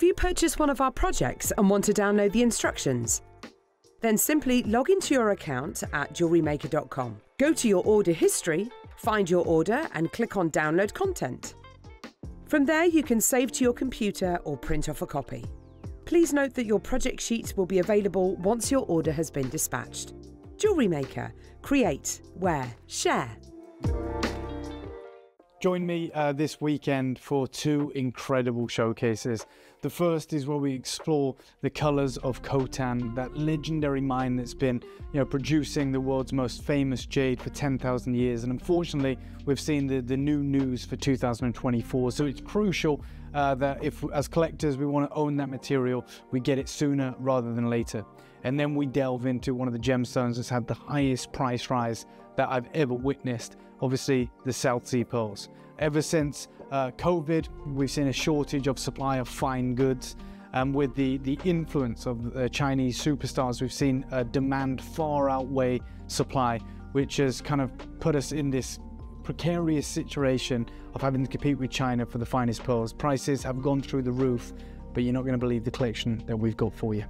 Have you purchased one of our projects and want to download the instructions? Then simply log into your account at jewellerymaker.com. Go to your order history, find your order, and click on Download Content. From there, you can save to your computer or print off a copy. Please note that your project sheet will be available once your order has been dispatched. Jewellery Maker. Create, wear, share. Join me uh, this weekend for two incredible showcases. The first is where we explore the colours of Khotan, that legendary mine that's been, you know, producing the world's most famous jade for 10,000 years. And unfortunately, we've seen the, the new news for 2024. So it's crucial uh, that if, as collectors, we want to own that material, we get it sooner rather than later. And then we delve into one of the gemstones that's had the highest price rise that I've ever witnessed obviously the South Sea pearls. Ever since uh, COVID, we've seen a shortage of supply of fine goods. And with the, the influence of the Chinese superstars, we've seen a demand far outweigh supply, which has kind of put us in this precarious situation of having to compete with China for the finest pearls. Prices have gone through the roof, but you're not going to believe the collection that we've got for you.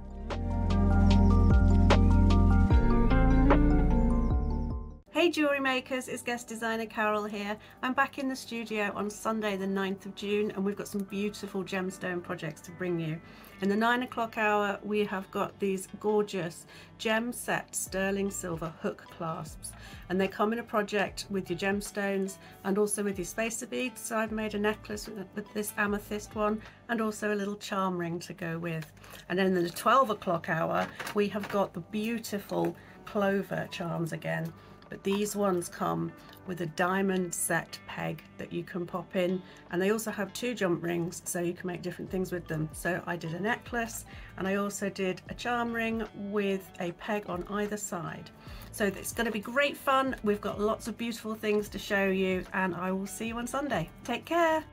Hey jewellery makers, it's guest designer Carol here. I'm back in the studio on Sunday the 9th of June and we've got some beautiful gemstone projects to bring you. In the 9 o'clock hour we have got these gorgeous gem set sterling silver hook clasps and they come in a project with your gemstones and also with your spacer beads. So I've made a necklace with, this amethyst one and also a little charm ring to go with. And then in the 12 o'clock hour we have got the beautiful clover charms again but these ones come with a diamond set peg that you can pop in. And they also have two jump rings so you can make different things with them. So I did a necklace and I also did a charm ring with a peg on either side. So it's going to be great fun. We've got lots of beautiful things to show you and I will see you on Sunday. Take care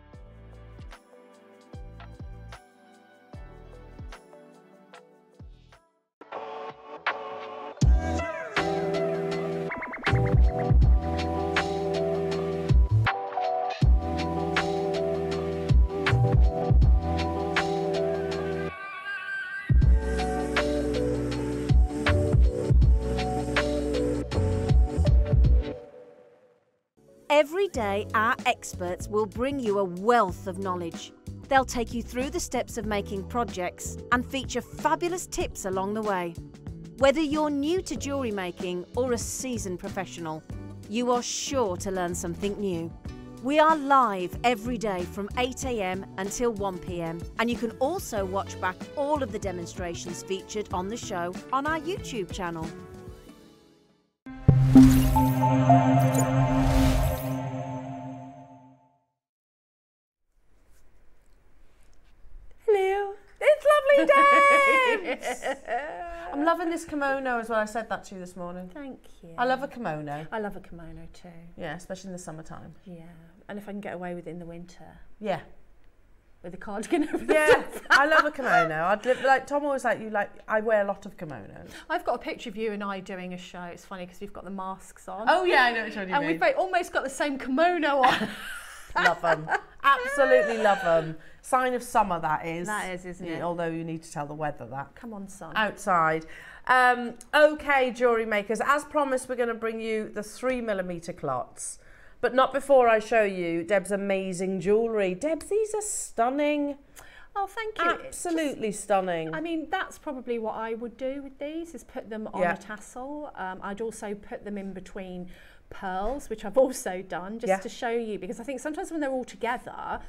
Every day, our experts will bring you a wealth of knowledge. They'll take you through the steps of making projects and feature fabulous tips along the way. Whether you're new to jewellery making or a seasoned professional, you are sure to learn something new. We are live every day from 8am until 1pm, and you can also watch back all of the demonstrations featured on the show on our YouTube channel. Hello. It's lovely Debs! I'm loving this kimono as well. I said that to you this morning. Thank you. I love a kimono. I love a kimono too. Yeah, especially in the summertime. Yeah. And if I can get away with it in the winter Yeah. with a cardigan over Yeah. I love a kimono. I'd li- like Tom always like you like I wear a lot of kimonos. I've got a picture of you and I doing a show. It's funny because we've got the masks on. Oh yeah, I know which one you and mean. we've both almost got the same kimono on. love them. Absolutely love them. Sign of summer that is. That is, isn't it? Although you need to tell the weather that. Come on, son. outside. Um, okay, jewellery makers, as promised, we're going to bring you the three millimeter calottes. But not before I show you Deb's amazing jewellery. Deb, these are stunning. Oh, thank you. It's just- Absolutely stunning. I mean, that's probably what I would do with these, is put them on Yeah. a tassel. Um, I'd also put them in between pearls, which I've also done, just Yeah. to show you, because I think sometimes when they're all together,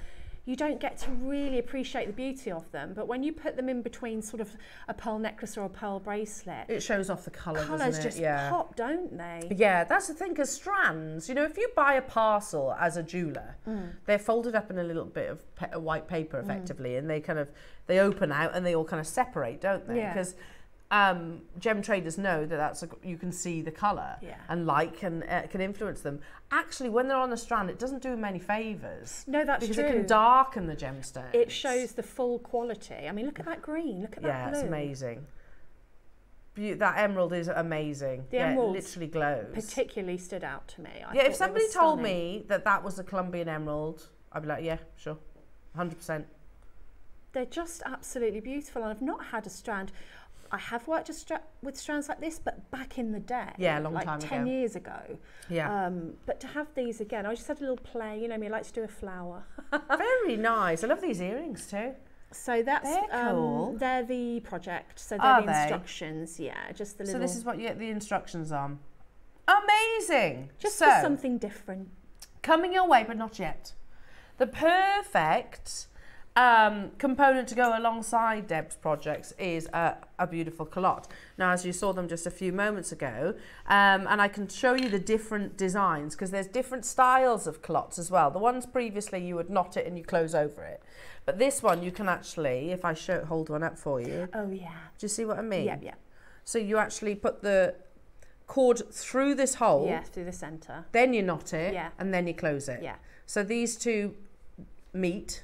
you don't get to really appreciate the beauty of them. But when you put them in between sort of a pearl necklace or a pearl bracelet, it shows off the colour, colours just yeah. pop, don't they? Yeah, that's the thing, because strands, you know, if you buy a parcel as a jeweller, Mm. they're folded up in a little bit of pe- white paper effectively, and they kind of, they open out and they all kind of separate, don't they? Yeah. Um, gem traders know that that's a, you can see the colour Yeah. and light can uh, can influence them. Actually, when they're on the strand, it doesn't do many favours. No, that's because true. it can darken the gemstone. It shows the full quality. I mean, look at that green. Look at Yeah, that blue. Yeah, it's amazing. Beau- that emerald is amazing. The yeah, it emeralds literally glows. Particularly stood out to me. I yeah, if somebody told me that that was a Colombian emerald, I'd be like, yeah, sure, hundred percent. they're just absolutely beautiful, and I've not had a strand. I have worked stra- with strands like this, but back in the day, Yeah, a long like time ten ago. years ago. Yeah, Um, but to have these again, I just had a little play. You know me, I like to do a flower. very nice. I love these earrings too. So that's They're cool. um, they're the project. So they're Are the they? instructions. Yeah, just the little. So this is what you get the instructions on. Amazing. just so, for something different. coming your way, but not yet. The perfect um, component to go alongside Deb's projects is a, a beautiful calotte. Now, as you saw them just a few moments ago, um, and I can show you the different designs because there's different styles of calottes as well. The ones previously you would knot it and you close over it. But this one you can actually, if I show, hold one up for you, Oh yeah. do you see what I mean? Yeah, yeah, So you actually put the cord through this hole, yeah. Through the centre. then you knot it, Yeah. and then you close it. Yeah. So these two meet,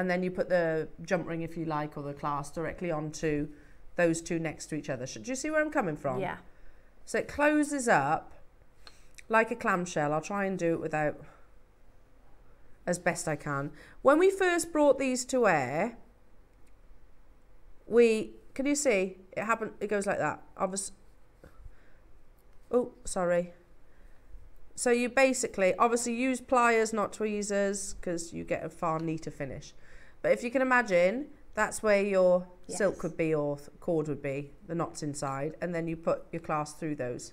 and then you put the jump ring, if you like, or the clasp directly onto those two next to each other. Should you see where I'm coming from? Yeah. So it closes up like a clamshell. I'll try and do it without as best I can. When we first brought these to air, we can you see it happened? It goes like that. Obviously, oh sorry. So you basically obviously use pliers, not tweezers, because you get a far neater finish. But if you can imagine, that's where your silk Yes. would be or cord would be, the knots inside, and then you put your clasp through those.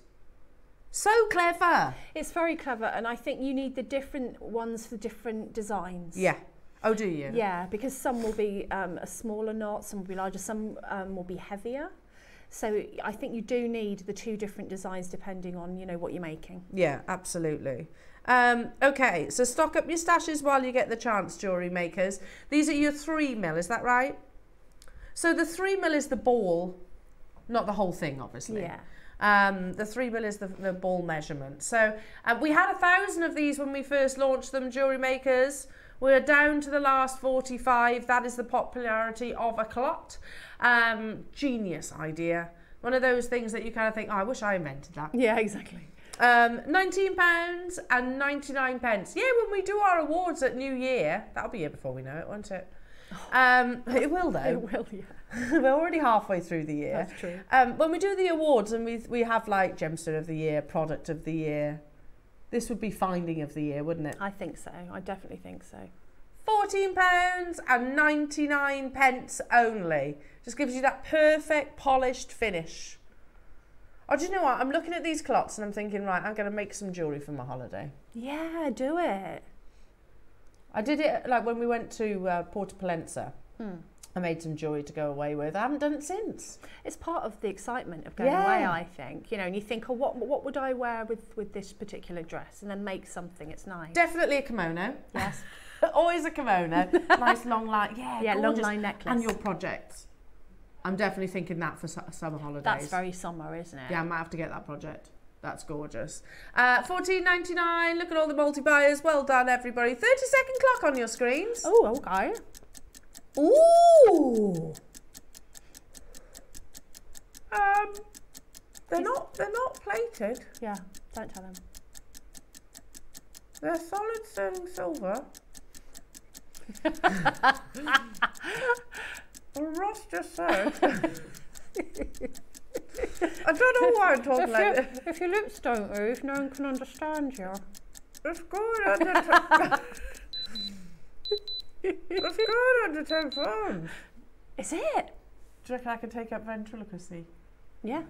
So clever. It's very clever, and I think you need the different ones for different designs. Yeah. Oh, do you? Yeah, because some will be um, a smaller knot, some will be larger, some um, will be heavier. So I think you do need the two different designs depending on you know what you're making. Yeah, absolutely. Um, okay, so stock up your stashes while you get the chance, jewellery makers. These are your three mil, is that right? So the three mil is the ball, not the whole thing, obviously. Yeah. Um, the three mil is the, the ball measurement. So uh, we had a thousand of these when we first launched them, jewellery makers. We're down to the last 45. That is the popularity of a calotte. Um, genius idea. One of those things that you kind of think, oh, I wish I invented that. Yeah, exactly. Um, nineteen pounds and ninety nine pence. Yeah, when we do our awards at New Year, that'll be here before we know it, won't it? Um, it will though. It will, yeah. We're already halfway through the year. That's true. Um, when we do the awards and we we have like gemstone of the year, product of the year, this would be finding of the year, wouldn't it? I think so. I definitely think so. Fourteen pounds and ninety nine pence only. Just gives you that perfect polished finish. Oh, do you know what? I'm looking at these calottes and I'm thinking, right, I'm going to make some jewellery for my holiday. Yeah, do it. I did it like when we went to uh, Porto Palenza. I made some jewellery to go away with. I haven't done it since. It's part of the excitement of going Yeah. away, I think. You know, and you think, oh, what what would I wear with with this particular dress, and then make something. It's nice. Definitely a kimono. yes. Always a kimono. nice long line. Yeah, Yeah, long line necklace. And your projects. I'm definitely thinking that for su- summer holidays. That's very summer, isn't it? Yeah, I might have to get that project. That's gorgeous. Uh, Fourteen ninety nine. Look at all the multi buyers. Well done, everybody. Thirty second clock on your screens. Oh, okay. Ooh. Um, they're not. They're not plated. Yeah. Don't tell them. They're solid sterling silver. well, Ross just said. I don't know why I'm talking like this. if your lips don't move, no one can understand you. It's good under. T- it's good under ten pounds. Is it? Do you reckon I can take up ventriloquisty? Yeah.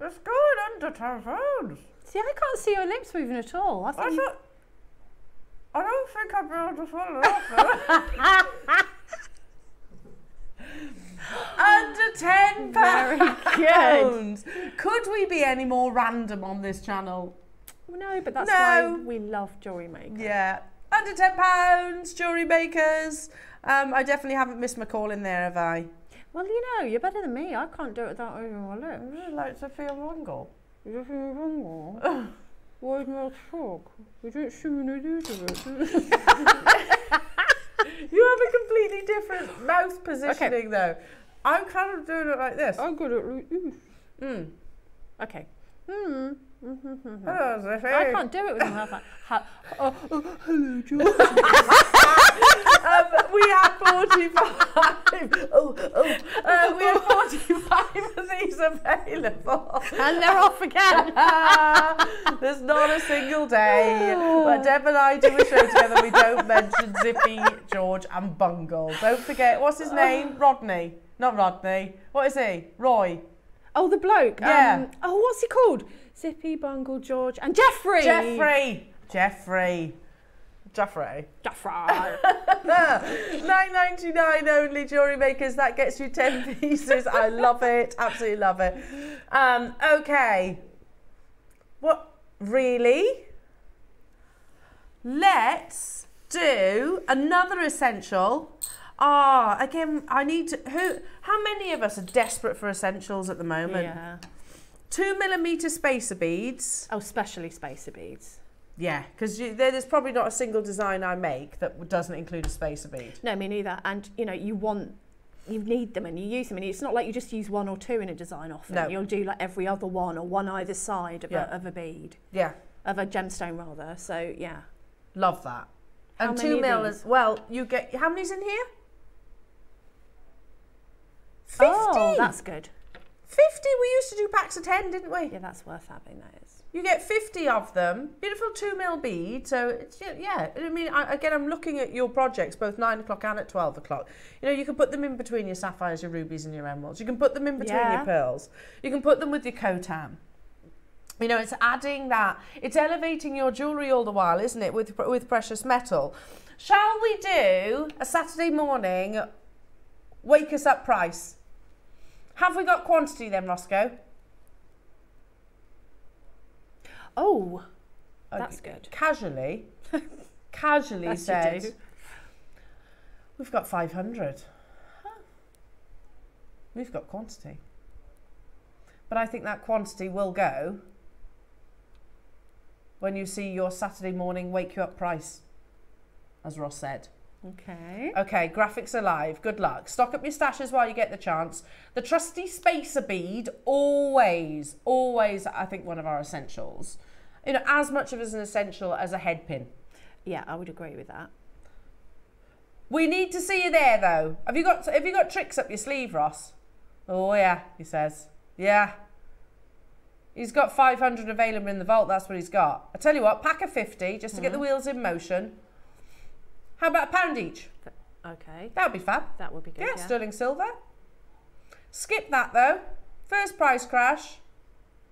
It's good under pounds. See, I can't see your lips moving at all. I I think. I don't think I'd be able to follow off. Under ten Very pounds. Could we be any more random on this channel? no, but that's No. why we love jewelry makers. Yeah, under ten pounds. Jewelry makers. Um, I definitely haven't missed my call in there, have I? Well, you know, you're better than me. I can't do it without moving my lips. Like Sophia Rungle. You just need wrong Wide mouth frog. We don't see many news of it. You have a completely different mouth positioning though. I'm kind of doing it like this. I got it like this. Mm. Okay. Hmm. Hello, Sophie. I can't do it with my mouth like. Ha- oh, oh, hello, George. um, we have 45. Oh, oh. Uh, we have 45 of these available. and they're off again. There's not a single day where Deb and I do a show together we don't mention Zippy, George, and Bungle. Don't forget, what's his name? Rodney. Not Rodney. What is he? Roy. Oh, the bloke. Yeah. Um, oh, what's he called? Zippy, Bungle, George, and Jeffrey. Jeffrey. Jeffrey. Jeffrey. Jeffrey. Nine ninety nine only jewelry makers. That gets you ten pieces. I love it. Absolutely love it. Um, okay. What really? Let's do another essential. Ah, again, I need to. Who? How many of us are desperate for essentials at the moment? yeah. Two millimeter spacer beads. Oh, specially spacer beads. Yeah, because there's probably not a single design I make that doesn't include a spacer bead. No, me neither. And you know, you want, you need them and you use them, and it's not like you just use one or two in a design often. No. You'll do like every other one or one either side of, Yeah. a, of a bead, Yeah, of a gemstone rather. So yeah. love that. How and two mil is well. You get how many's in here? Oh, Fifty. Oh, that's good. Fifty. We used to do packs of ten, didn't we? Yeah, that's worth having. That is. You get fifty of them. Beautiful two mil bead. So it's yeah. I mean, I, again, I'm looking at your projects both nine o'clock and at twelve o'clock. You know, you can put them in between your sapphires, your rubies, and your emeralds. You can put them in between Yeah. your pearls. You can put them with your Khotan. You know, it's adding that. It's elevating your jewellery all the while, isn't it? With with precious metal. Shall we do a Saturday morning wake us up price? Have we got quantity then, Roscoe? Oh, uh, that's good. Casually, casually Yes, said, we've got 500. We've got quantity. But I think that quantity will go when you see your Saturday morning wake you up price, as Ross said. Okay. Okay, graphics alive. Good luck. Stock up your stashes while you get the chance. The trusty spacer bead, always, always, I think, one of our essentials. You know, as much of as an essential as a head pin. Yeah, I would agree with that. We need to see you there, though. Have you got Have you got tricks up your sleeve, Ross? Oh yeah, he says. Yeah. He's got 500 available in the vault. That's what he's got. I tell you what, pack a 50 just to get the mm-hmm. wheels in motion. How about a pound each? Okay. That would be fab. That would be good. Yeah, Yeah. sterling silver. Skip that though. First price crash,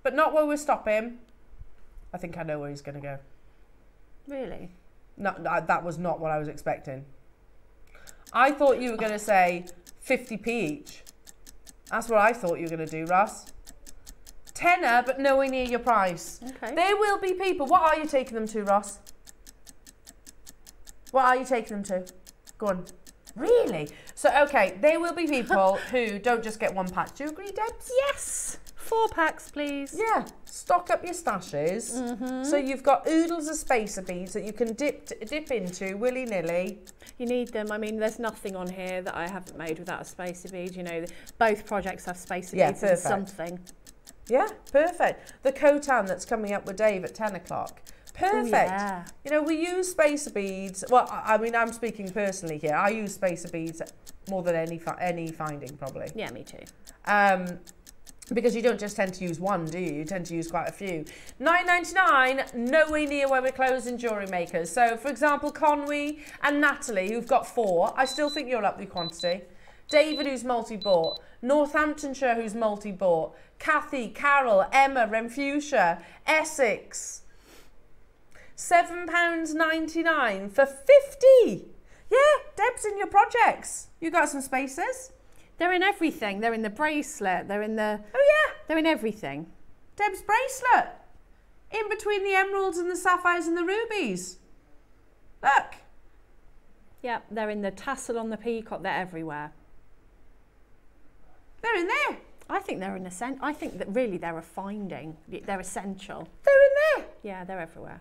but not where we stop him. I think I know where he's going to go. Really? No, no, that was not what I was expecting. I thought you were going to say 50p each. That's what I thought you were going to do, Russ. Tenner, but nowhere near your price. Okay. There will be people. What are you taking them to, Ross? What are you taking them to? Go on. Really? So, okay, there will be people who don't just get one pack. Do you agree, Debs? Yes. Four packs, please. Yeah. Stock up your stashes. Mm-hmm. So you've got oodles of spacer beads that you can dip dip into willy nilly. You need them. I mean, there's nothing on here that I haven't made without a spacer bead. You know, both projects have spacer Yeah, beads and something. Yeah, perfect. The Khotan that's coming up with Dave at 10 o'clock. Perfect. yeah. You know, we use spacer beads. Well, I I mean, I'm speaking personally here. I use spacer beads more than any fi- any finding, probably. Yeah, me too. Um, because you don't just tend to use one, do you? You tend to use quite a few. Nine ninety nine, nowhere near where we're closing jewellery makers. So, for example, Conwy and Natalie, who've got four, I still think you're up the quantity. David, who's multi-bought. Northamptonshire, who's multi-bought. Kathy, Carol, Emma, Renfrewshire, Essex. £7.99 for 50 Yeah, Deb's in your projects. You got some spaces. They're in everything. They're in the bracelet. They're in the. Oh, yeah. They're in everything. Deb's bracelet. In between the emeralds and the sapphires and the rubies. Look. Yeah, they're in the tassel on the peacock. They're everywhere. They're in there. I think they're an essen- I think that really they're a finding. They're essential. They're in there. Yeah, they're everywhere.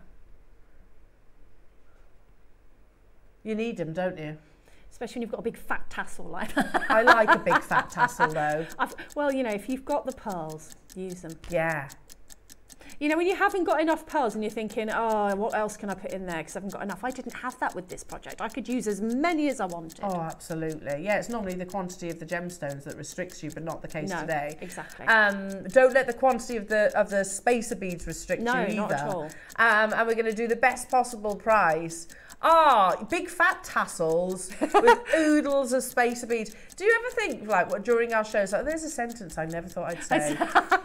You need them, don't you? Especially when you've got a big fat tassel like that. I like a big fat tassel though. I've, well, you know, if you've got the pearls, use them. Yeah. You know, when you haven't got enough pearls and you're thinking, oh, what else can I put in there because I haven't got enough. I didn't have that with this project. I could use as many as I wanted. Oh, absolutely. Yeah, it's normally the quantity of the gemstones that restricts you, but not the case no, today. exactly. Um, don't let the quantity of the of the spacer beads restrict No, you either. not at all. Um, and we're going to do the best possible price. Ah, big fat tassels with oodles of spacer beads. Do you ever think, like, what during our shows, like, there's a sentence I never thought I'd say.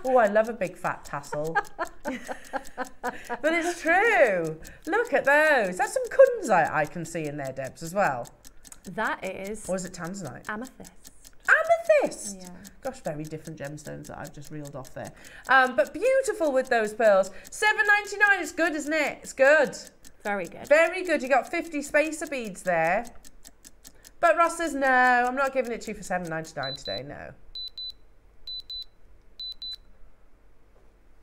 oh, I love a big fat tassel. but it's true. Look at those. That's some kunzite I can see in there, Debs, as well. that is Or is it tanzanite? amethyst. Amethyst. Yeah. Gosh, very different gemstones that I've just reeled off there. Um, but beautiful with those pearls. Seven ninety nine. It's good, isn't it? It's good. Very good. Very good. You got 50 spacer beads there. But Ross says, no, I'm not giving it to you for 7.99 today, no.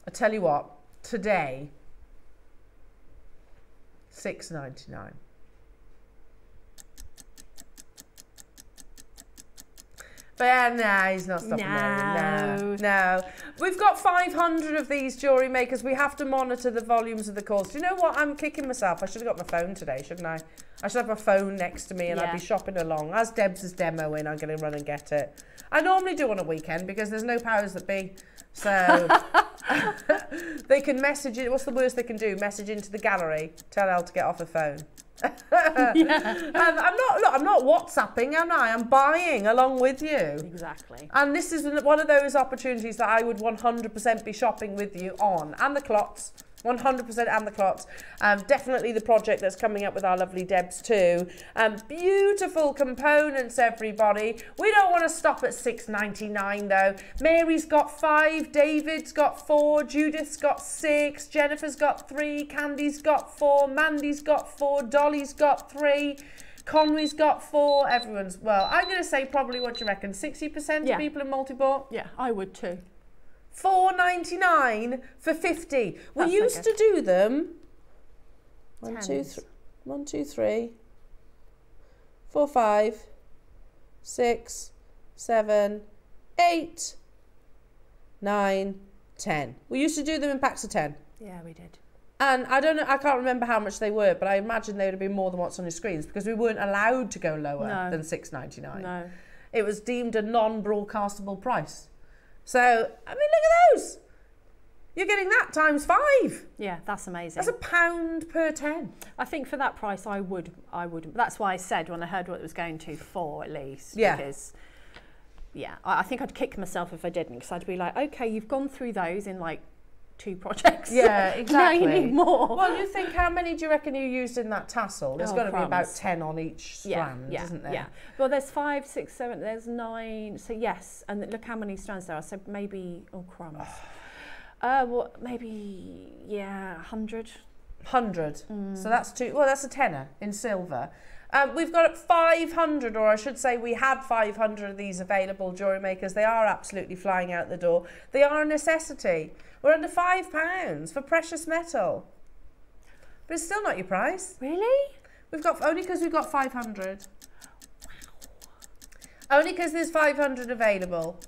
I tell you what, today, 6.99. yeah, no, he's not stopping there. No, No. no. We've got 500 of these jewellery makers. We have to monitor the volumes of the calls. Do you know what? I'm kicking myself. I should have got my phone today, shouldn't I? I should have my phone next to me and I'd be shopping along. As Debs is demoing, I'm going to run and get it. I normally do on a weekend because there's no powers that be. So they can message it. What's the worst they can do? Message into the gallery. Tell Elle to get off her phone. um, I'm not. Look, I'm not WhatsApping, am I? I'm buying along with you. Exactly. And this is one of those opportunities that I would 100% be shopping with you on. And the calottes. 100% and the calottes. Um, definitely the project that's coming up with our lovely Debs too. Um, beautiful components, everybody. We don't want to stop at 6.99 though. Mary's got five, David's got four, Judith's got six, Jennifer's got three, Candy's got four, Mandy's got four, Dolly's got three. Conway's got four. Everyone's well. I'm going to say probably what do you reckon? Sixty percent Yeah. of people in multi-bought. Yeah, I would too. Four ninety nine for fifty. We That's used to do them. One, two, three. One, two, three. Four, five, six, seven, eight, nine, ten. We used to do them in packs of ten. Yeah, we did. And I don't know, I can't remember how much they were, but I imagine they would have been more than what's on your screens because we weren't allowed to go lower No. than six ninety nine. No. It was deemed a non-broadcastable price. So I mean, look at those. You're getting that times five. Yeah, that's amazing. That's a pound per ten. I think for that price, I would, I would. That's why I said when I heard what it was going to, four at least. Yeah. Because, yeah, I, I think I'd kick myself if I didn't, because I'd be like, okay, you've gone through those in like two projects. Yeah, exactly. now you need more. Well, you think how many do you reckon you used in that tassel? There's Oh, got to be about ten on each yeah, strand, yeah, isn't there? yeah. Well, there's five, six, seven. There's nine. So yes, and look how many strands there are. So maybe oh crumbs. Uh, well, maybe yeah, hundred. Hundred. Mm. So that's two. Well, that's a tenner in silver. Um, we've got 500, or I should say, we had 500 of these available jewellery makers. They are absolutely flying out the door. They are a necessity. We're under five pounds for precious metal, but it's still not your price. Really? We've got only because we've got 500. Wow. Only because there's 500 available.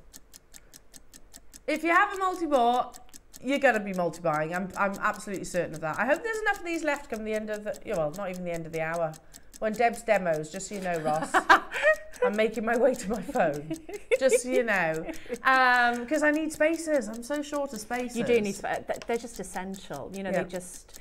If you have a multi-bought, you're going to be multi-buying. I'm, I'm absolutely certain of that. I hope there's enough of these left come the end of the, well, not even the end of the hour. When Deb's demos, just so you know, Ross. I'm making my way to my phone. Just so you know. Um, because I need spacers. I'm so short of spacers. You do need to. Uh, th- They're just essential. You know, Yeah. they just.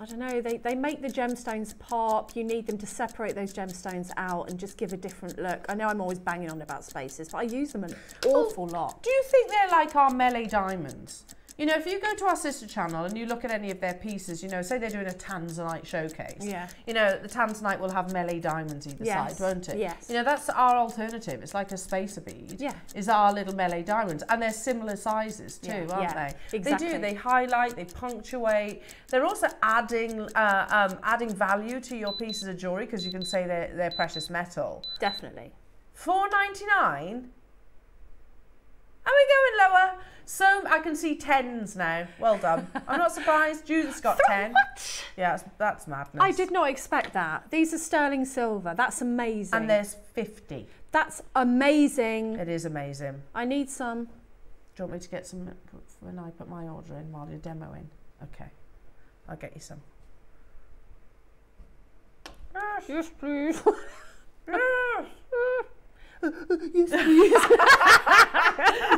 I don't know. They they make the gemstones pop. You need them to separate those gemstones out and just give a different look. I know I'm always banging on about spaces, but I use them an awful lot. Do you think they're like our melee diamonds? You know, if you go to our sister channel and you look at any of their pieces, you know, say they're doing a Tanzanite showcase. Yeah. You know, the Tanzanite will have melee diamonds either Yes, side, won't it? yes. You know, that's our alternative. It's like a spacer bead. Yeah. Is our little melee diamonds. And they're similar sizes too, Yeah, aren't yeah, they? They exactly. do. They highlight, they punctuate. They're also adding uh, um, adding value to your pieces of jewellery because you can say they're, they're precious metal. Definitely. Four ninety nine. Are we going lower? So I can see tens now. Well done. I'm not surprised. Judith's got ten. What? Yeah, that's, that's madness. I did not expect that. These are sterling silver. That's amazing. And there's 50. That's amazing. It is amazing. I need some. Do you want me to get some when I put my order in while you're demoing? Okay. I'll get you some. Yes, please.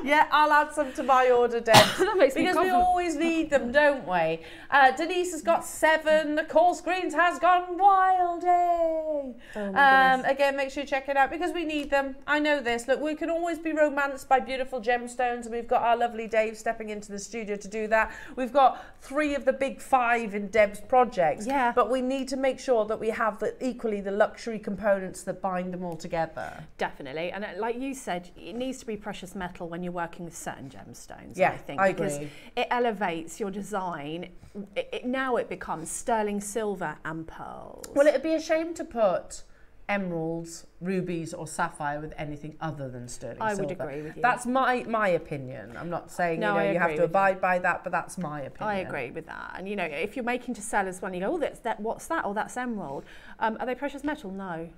yeah, I'll add some to my order, Deb. that makes me because we always need them, don't we? Uh, Denise has got seven. The call screens has gone wild. Yay! Oh um, again, make sure you check it out because we need them. I know this. Look, we can always be romanced by beautiful gemstones, and we've got our lovely Dave stepping into the studio to do that. We've got three of the big five in Deb's projects. Yeah. But we need to make sure that we have the, equally the luxury components that bind them all together. Definitely, and uh, like you said, it needs to be precious metal when you're working with certain gemstones. Yeah, I think I because agree. it elevates your design. It, it, now it becomes sterling silver and pearls. Well, it'd be a shame to put emeralds, rubies, or sapphire with anything other than sterling I would agree with you. That's my my opinion. I'm not saying No, you know you have to with you. abide by that, but that's my opinion. I agree with that. And you know, if you're making to sell as well, you go, oh, that's that. What's that? Oh, that's emerald. Um, are they precious metal? No.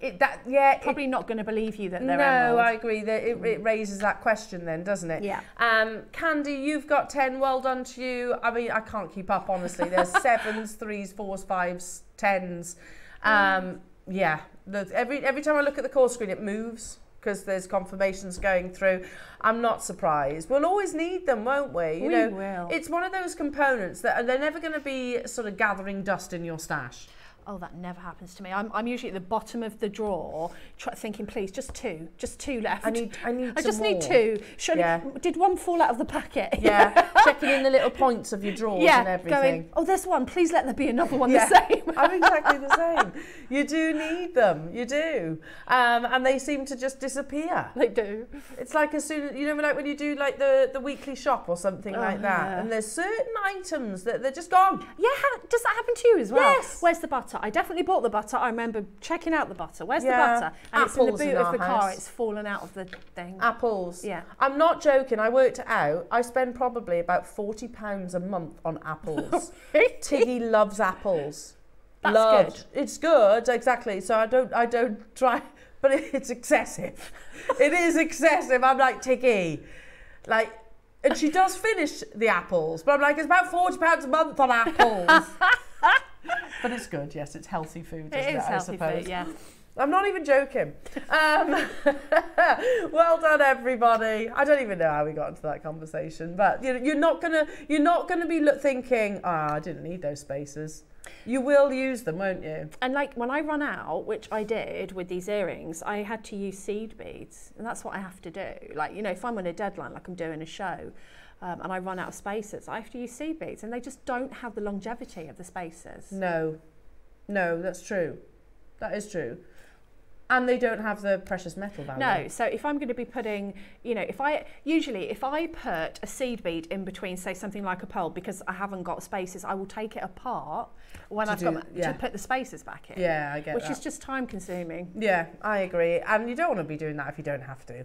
It, that yeah. it- Probably not going to believe you that they're no, emerald. I agree. That it, it raises that question, then, doesn't it? Yeah. Um, Candy, you've got ten. Well done to you. I mean, I can't keep up. Honestly, there's sevens, threes, fours, fives, tens. Um, yeah. The, every every time I look at the call screen, it moves because there's confirmations going through. I'm not surprised. We'll always need them, won't we? You We know, will. It's one of those components that they're never going to be sort of gathering dust in your stash. Oh, that never happens to me. I'm, I'm usually at the bottom of the drawer, try, thinking, please, just two, just two left. I need I need I just need two. Surely, Yeah. did one fall out of the packet? Yeah, checking in the little points of your drawers yeah. and everything. Going, oh, there's one. Please let there be another one Yeah. the same. I'm exactly the same. You do need them. You do. Um, and they seem to just disappear. they do. It's like as soon as, you know, like when you do like the, the weekly shop or something Oh, like that. yeah. And there's certain items that they're just gone. Yeah, does that happen to you as well? Yes. Where's the butter? I definitely bought the butter. I remember checking out the butter. Where's Yeah. the butter? And it's in the Apples in boot of the car. It's fallen out of the thing. Apples. Yeah. I'm not joking. I worked it out. I spend probably about £40 a month on apples. Tiggy loves apples. That's Loved. good. It's good, exactly. So I don't, I don't try, but it's excessive. it is excessive. I'm like Tiggy, like, and she does finish the apples, but I'm like, it's about forty pounds a month on apples. but it's good. Yes, it's healthy food. Isn't It it, is I healthy suppose. food, yeah. I'm not even joking. Um, well done, everybody. I don't even know how we got into that conversation, but you know, you're not gonna you're not gonna be thinking, ah, I didn't need those spaces. You will use them, won't you? And like when I run out, which I did with these earrings, I had to use seed beads, and that's what I have to do. Like you know, if I'm on a deadline, like I'm doing a show, um, and I run out of spaces, I have to use seed beads, and they just don't have the longevity of the spaces. No, no, that's true. That is true. And they don't have the precious metal value. No, so if I'm going to be putting, you know, if I usually if I put a seed bead in between, say something like a pearl, because I haven't got spaces, I will take it apart when To I've do- got yeah. to put the spaces back in. Yeah, I get which that. is just time consuming. Yeah, I agree. And you don't want to be doing that if you don't have to.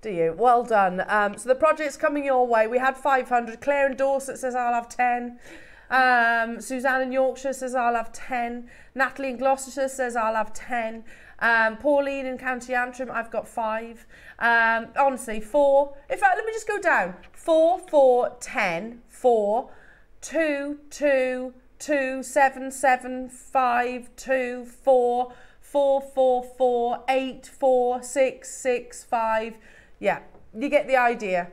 Do you? Well done. Um, so the project's coming your way. We had 500. Claire in Dorset says I'll have 10. Um, Suzanne in Yorkshire says I'll have 10. Natalie in Gloucestershire says I'll have 10. Um, Pauline in County Antrim, I've got five. Um, honestly, four. In fact, let me just go down. Four, four, ten, four, two, two, two, seven, seven, five, two, four, four, four, four, eight, four, six, six, five. Yeah, you get the idea.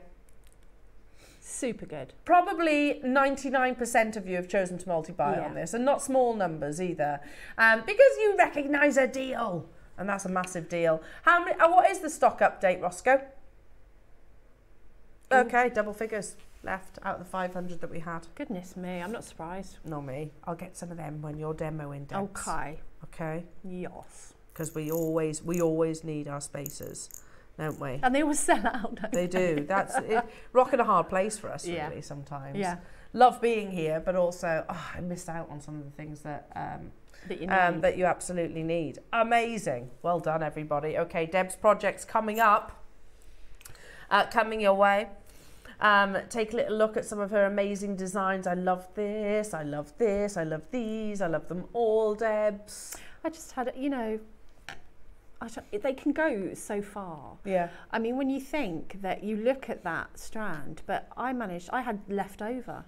Super good. Probably 99% of you have chosen to multi-buy Yeah. on this, and not small numbers either, um, because you recognise a deal, and that's a massive deal. How many? Uh, what is the stock update, Roscoe? Okay, double figures left out of the 500 that we had. Goodness me, I'm not surprised. No me. I'll get some of them when you're demoing. Debs. Okay. Okay. Yes. Because we always we always need our spaces, don't we? And they always sell out. Don't They do. That's it, rock and a hard place for us, Yeah. really. Sometimes. Yeah. Love being here, but also oh, I missed out on some of the things that um, That you um, that you absolutely need. Amazing. Well done, everybody. Okay, Deb's project's coming up. uh, coming your way. Um, take a little look at some of her amazing designs. I love this, I love this, I love these, I love them all, Debs. I just had, you know, they can go so far. Yeah. I mean, when you think that you look at that strand, but I managed, I had left over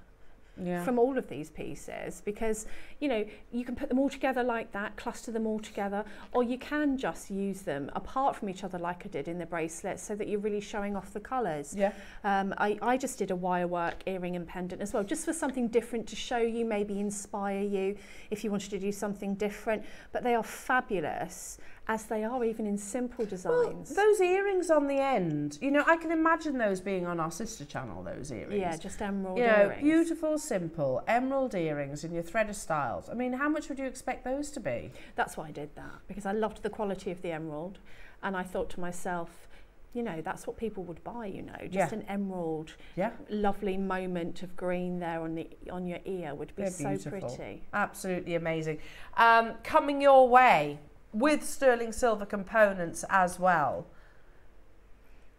yeah. from all of these pieces because you know you can put them all together like that cluster them all together or you can just use them apart from each other like I did in the bracelets so that you're really showing off the colours yeah um, I, I just did a wire work earring and pendant as well just for something different to show you maybe inspire you if you wanted to do something different but they are fabulous as they are even in simple Well, designs. those earrings on the end, you know, I can imagine those being on our sister channel, those earrings. yeah, just emerald You know, earrings. beautiful, simple emerald earrings in your thread of styles. I mean, how much would you expect those to be? That's why I did that because I loved the quality of the emerald, and I thought to myself, you know, that's what people would buy. You know, just Yeah. an emerald, Yeah. lovely moment of green there on the on your ear would be They're so beautiful. pretty. Absolutely amazing. Um, coming your way with sterling silver components as well.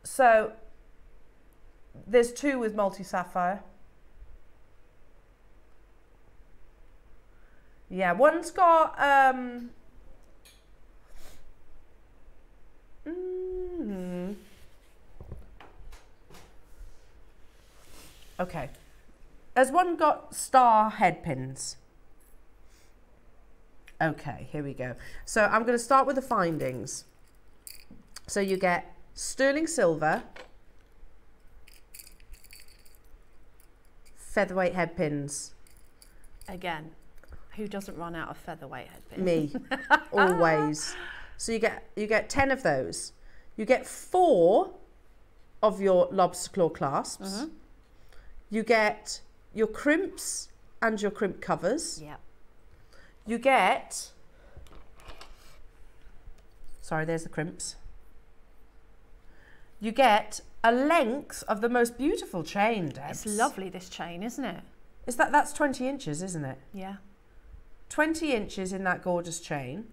So there's two with multi sapphire. Yeah, one's got um mm, Okay. Has one got star head pins? Okay, here we go. So I'm going to start with the findings. So you get sterling silver, featherweight head pins, Again, who doesn't run out of featherweight head pins? me, always. So you get you get ten of those. You get four of your lobster claw clasps. Mm-hmm. You get your crimps and your crimp covers. Yeah. You get. Sorry, there's the crimps. You get a length of the most beautiful chain, Debs. It's lovely this chain, isn't it? Is that that's 20 inches, isn't it? Yeah. 20 inches in that gorgeous chain.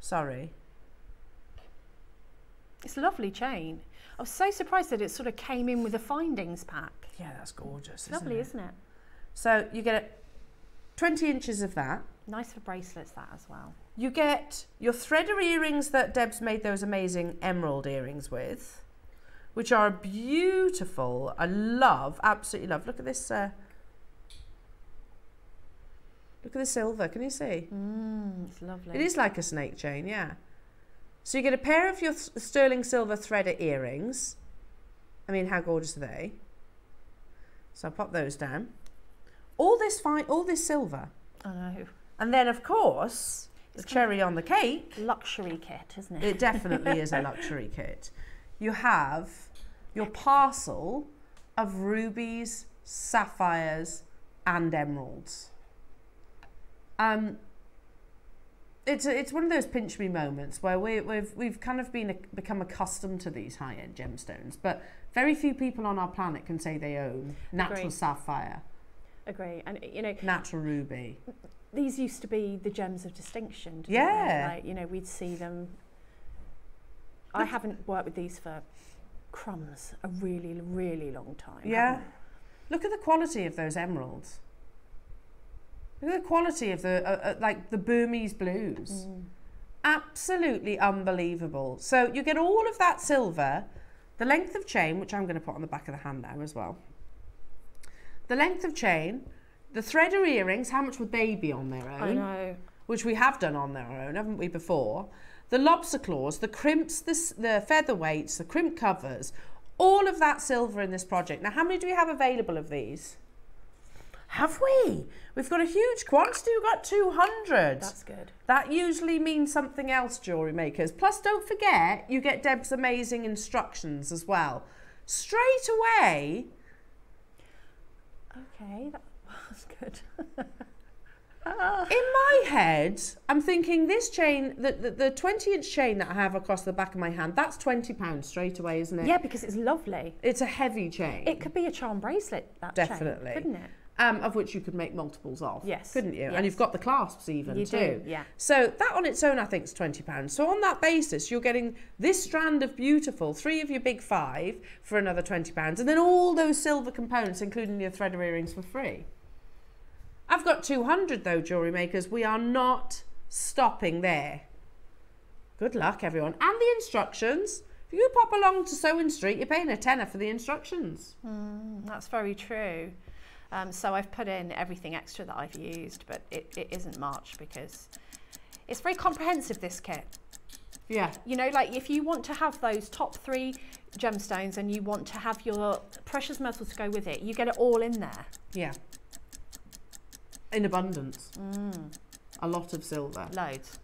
Sorry. It's a lovely chain. I was so surprised that it sort of came in with a findings pack. Yeah, that's gorgeous. It's lovely, it? isn't it? So you get 20 inches of that. Nice for bracelets, that as well. You get your threader earrings that Deb's made those amazing emerald earrings with, which are beautiful. I love, absolutely love. Look at this. Uh, look at the silver. Can you see? Mm, it's lovely. It is like a snake chain, yeah. So you get a pair of your th- sterling silver threader earrings. I mean, how gorgeous are they? So I'll pop those down. All this fine, all this silver, I know. And then of course the cherry on the cake. Luxury kit, isn't it? It definitely is a luxury kit. You have your parcel of rubies, sapphires, and emeralds. Um, it's a, it's one of those pinch me moments where we, we've we've kind of been become accustomed to these high end gemstones, but very few people on our planet can say they own natural sapphire, Agree. And, you know, natural ruby. These used to be the gems of distinction. Yeah. They? Like, you know, we'd see them. I haven't worked with these for crumbs a really, really long time. Yeah. Look at the quality of those emeralds. Look at the quality of the, uh, uh, like the Burmese blues. Absolutely unbelievable. So you get all of that silver, the length of chain, which I'm going to put on the back of the hand now as well. The length of chain, the threader earrings, how much would they be on their own? I know. which we have done on their own, haven't we, before? The lobster claws, the crimps, the, s- the featherweights, the crimp covers, all of that silver in this project. Now, how many do we have available of these? Have we? We've got a huge quantity. We've got 200. That's good. That usually means something else, jewellery makers. Plus, don't forget, you get Deb's amazing instructions as well. Straight away, Okay, that was good. in my head, I'm thinking this chain, the, the, the 20 inch chain that I have across the back of my hand, that's £20 straight away, isn't it? yeah, because it's lovely. It's a heavy chain. It could be a charm bracelet, that chain, Definitely. couldn't it? um, of which you could make multiples of. Yes, Couldn't you? yes. And you've got the clasps even You too. do, yeah. So that on its own, I think, is twenty pounds. So on that basis, you're getting this strand of beautiful, three of your big five for another twenty pounds, and then all those silver components, including your threader earrings, for free. I've got two hundred though, jewelry makers. We are not stopping there. Good luck, everyone, and the instructions. If you pop along to Sewing Street, you're paying a tenner for the instructions. That's very true. Um, so I've put in everything extra that I've used, but it, it isn't much because it's very comprehensive, this kit. Yeah. You know, like if you want to have those top three gemstones and you want to have your precious metals to go with it, you get it all in there. Yeah. In abundance. A lot of silver. Loads.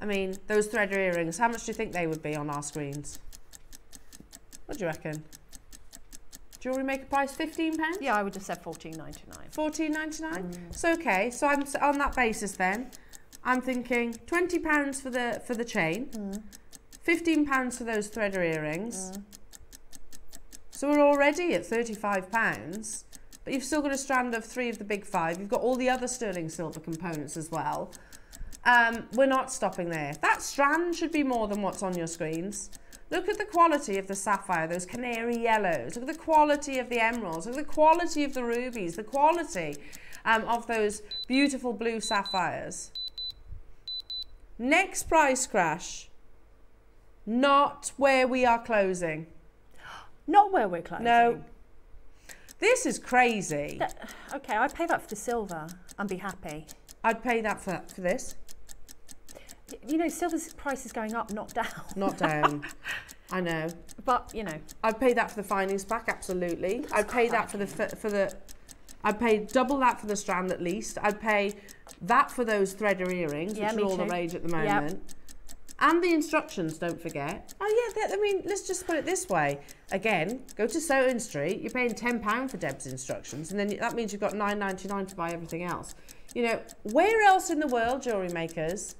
I mean, those threader earrings, how much do you think they would be on our screens? What do you reckon? Jewellery maker price £15? Yeah, I would have said fourteen ninety nine. Fourteen ninety nine. Mm. So okay. So I'm on that basis then. I'm thinking twenty pounds for the for the chain, mm. fifteen pounds for those threader earrings. Mm. So we're already at thirty five pounds. But you've still got a strand of three of the big five. You've got all the other sterling silver components as well. Um, we're not stopping there. That strand should be more than what's on your screens. Look at the quality of the sapphire, those canary yellows. Look at the quality of the emeralds. Look at the quality of the rubies, the quality um, of those beautiful blue sapphires. Next price crash, not where we are closing. Not where we're closing. No. This is crazy. Th- Okay, I'd pay that for the silver and be happy. I'd pay that for, for this, You know, silver's price is going up, not down. not down. I know. But, you know, I'd pay that for the findings pack, absolutely. I'd pay that for the for, the. I'd pay double that for the strand at least. I'd pay that for those threader earrings, Yeah, which are all the rage at the Yep. And the instructions, don't forget. Oh yeah, that, I mean, let's just put it this way. Again, go to Sewing Street. You're paying ten pound for Deb's instructions, and then that means you've got nine ninety nine to buy everything else. You know, where else in the world, jewelry makers?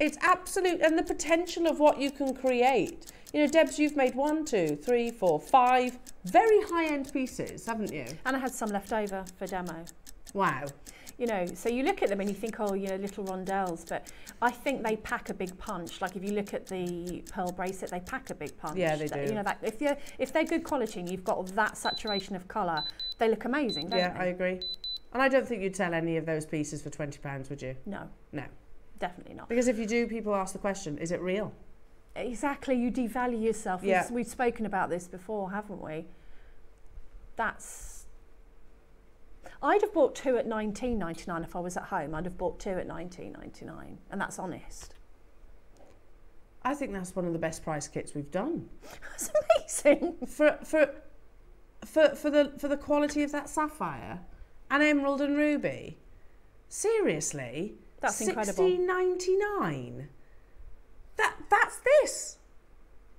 It's absolute, and the potential of what you can create. You know, Debs, you've made one, two, three, four, five very high-end pieces, haven't you? and I had some left over for demo. Wow. You know, so you look at them and you think, oh, you know, little rondelles, but I think they pack a big punch. Like if you look at the pearl bracelet, they pack a big punch. Yeah, they do. You know, that if they're if they're good quality and you've got that saturation of colour, they look amazing, don't yeah, they? I agree. And I don't think you'd sell any of those pieces for twenty pounds, would you? no, No. definitely not. Because if you do, people ask the question: Is it real? Exactly, you devalue yourself. We've- Yeah. We've, spoken about this before, haven't we? That's. I'd have bought two at nineteen ninety nine if I was at home. I'd have bought two at nineteen ninety nine, and that's honest. I think that's one of the best price kits we've done That's amazing. for for for for the for the quality of that sapphire and emerald and ruby. Seriously, That's incredible. Sixteen ninety nine. That that's this.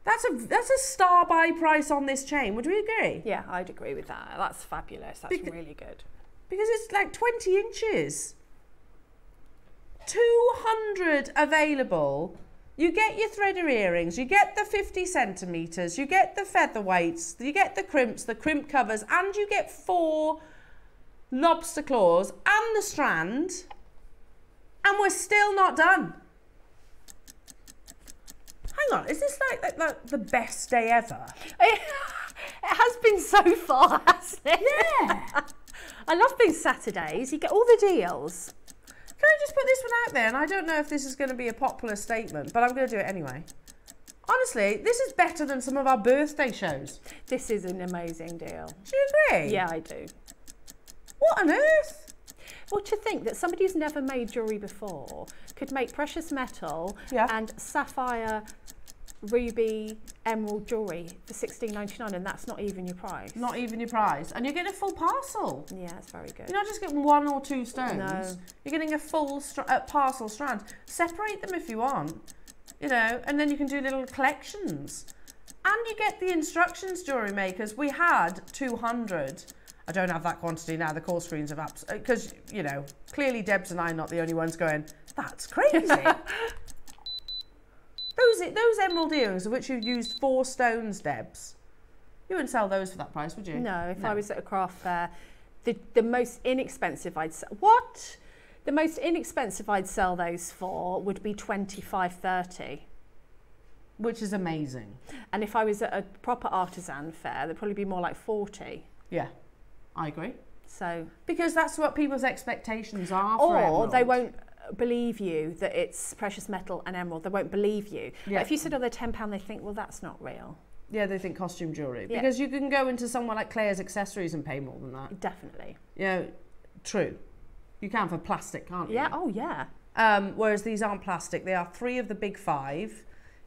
That's a that's a star buy price on this chain. Would we agree? Yeah, I'd agree with that. That's fabulous. That's really good. Because it's like 20 inches. 200 available. You get your threader earrings, you get the 50 centimetres, you get the feather weights, you get the crimps, the crimp covers, and you get four lobster claws and the strand. And we're still not done. Hang on, is this like, like, like the best day ever? It, has been so far, hasn't it? Yeah. I love these Saturdays. You get all the deals. Can I just put this one out there? And I don't know if this is going to be a popular statement, but I'm going to do it anyway. Honestly, this is better than some of our birthday shows. This is an amazing deal. Do you agree? Yeah, I do. What on earth? Well, to think that somebody who's never made jewellery before could make precious metal Yeah. and sapphire, ruby, emerald jewellery for sixteen ninety nine, and that's not even your price. Not even your price. And you're getting a full parcel. Yeah, it's very good. You're not just getting one or two stones. No. You're getting a full uh, parcel strand. Separate them if you want, you know, and then you can do little collections. And you get the instructions, jewellery makers. We had 200. I don't have that quantity now. The call screens have apps because you know clearly Debs and I are not the only ones going. That's crazy. those those emerald earrings of which you've used four stones, Debs. You wouldn't sell those for that price, would you? No, if I was at a craft fair, the the most inexpensive I'd sell. What? The most inexpensive I'd sell those for would be 25, 30. Which is amazing. And if I was at a proper artisan fair, they'd probably be more like 40. Yeah, I agree. So, Because that's what people's expectations are for or they won't believe you that it's precious metal and emerald. They won't believe you. Yeah. But if you said, oh, they're £10, they think, well, that's not real. Yeah, they think costume jewellery. Yeah. Because you can go into somewhere like Claire's accessories and pay more than that. Definitely. Yeah, true. You can for plastic, can't yeah, you? Yeah, oh yeah. Um, whereas these aren't plastic. They are three of the big five.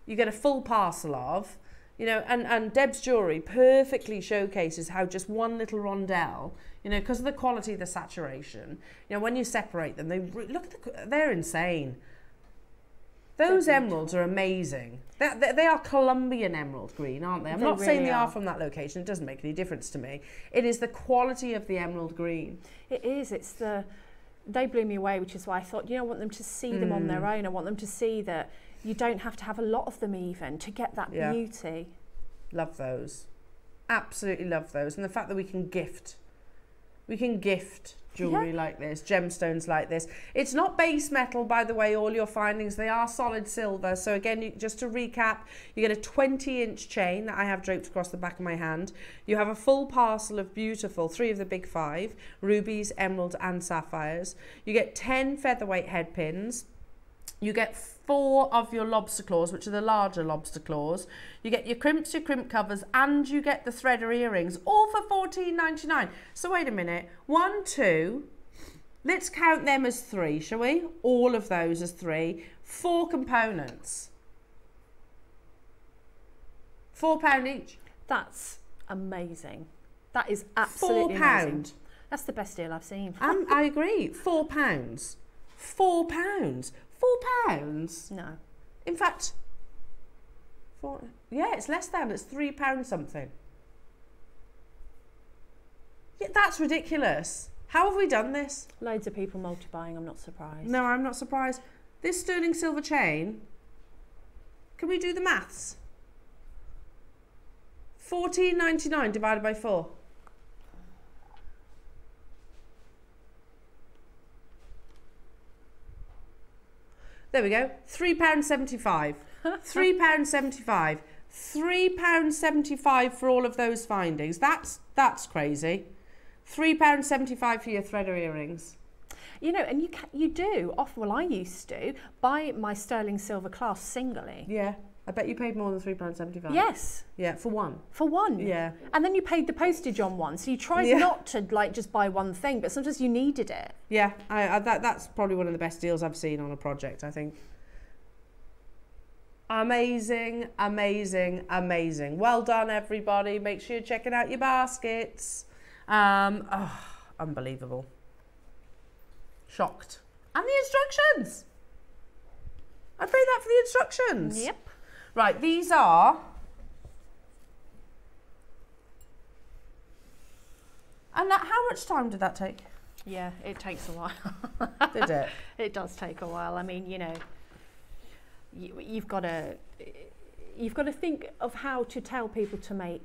You get a full parcel of. You know, and, and Deb's jewellery perfectly showcases how just one little rondelle, you know, because of the quality of the saturation, you know, when you separate them, they look at the, they're insane. Those They're emeralds are amazing. They, they, they are Colombian emerald green, aren't they? I'm They not saying they are. are. from that location. It doesn't make any difference to me. It is the quality of the emerald green. It is. It's the. They blew me away, which is why I thought, you know, I want them to see them on their Mm. own. I want them to see that you don't have to have a lot of them even to get that Yeah. beauty. Love those. Absolutely love those. And the fact that we can gift, we can gift jewellery like this, gemstones like this. It's not base metal, by the way, all your findings. They are solid silver. So again, you, just to recap, you get a 20 inch chain that I have draped across the back of my hand. You have a full parcel of beautiful, three of the big five, rubies, emeralds and sapphires. You get 10 featherweight head pins. You get four of your lobster claws, which are the larger lobster claws. You get your crimps, your crimp covers, and you get the threader earrings, all for fourteen ninety nine. So wait a minute, one, two. Let's count them as three, shall we? All of those as three. Four components. Four pound each. That's amazing. That is Four absolutely amazing. pound. That's the best deal I've seen. Um, I agree. Four pounds. Four pounds. Four pounds. No. In fact, four, yeah, it's less than. It's three pounds something. Yeah, that's ridiculous. How have we done this? Loads of people multi-buying. I'm not surprised. No, I'm not surprised. This sterling silver chain. Can we do the maths? Fourteen ninety nine divided by four. There we go. Three pound seventy five. Three pound seventy five. Three pound seventy five for all of those findings. That's that's crazy. Three pound seventy five for your threader earrings. You know, and you can, you do often. Well, I used to buy my sterling silver class singly. Yeah, I bet you paid more than three pound seventy five. Yes, Yeah, for one. for one. Yeah. And then you paid the postage on one, so you tried Yeah. not to like just buy one thing, but sometimes you needed it. Yeah, I, I, that that's probably one of the best deals I've seen on a project. I think. Amazing, amazing, amazing. Well done, everybody. Make sure you're checking out your baskets. Um, oh, unbelievable. Shocked. And the instructions. I paid that for the instructions. Right, these are. And that, how much time did that take? Yeah, it takes a while. Did it? it does take a while. I mean, you know, you, you've got to you've got to think of how to tell people to make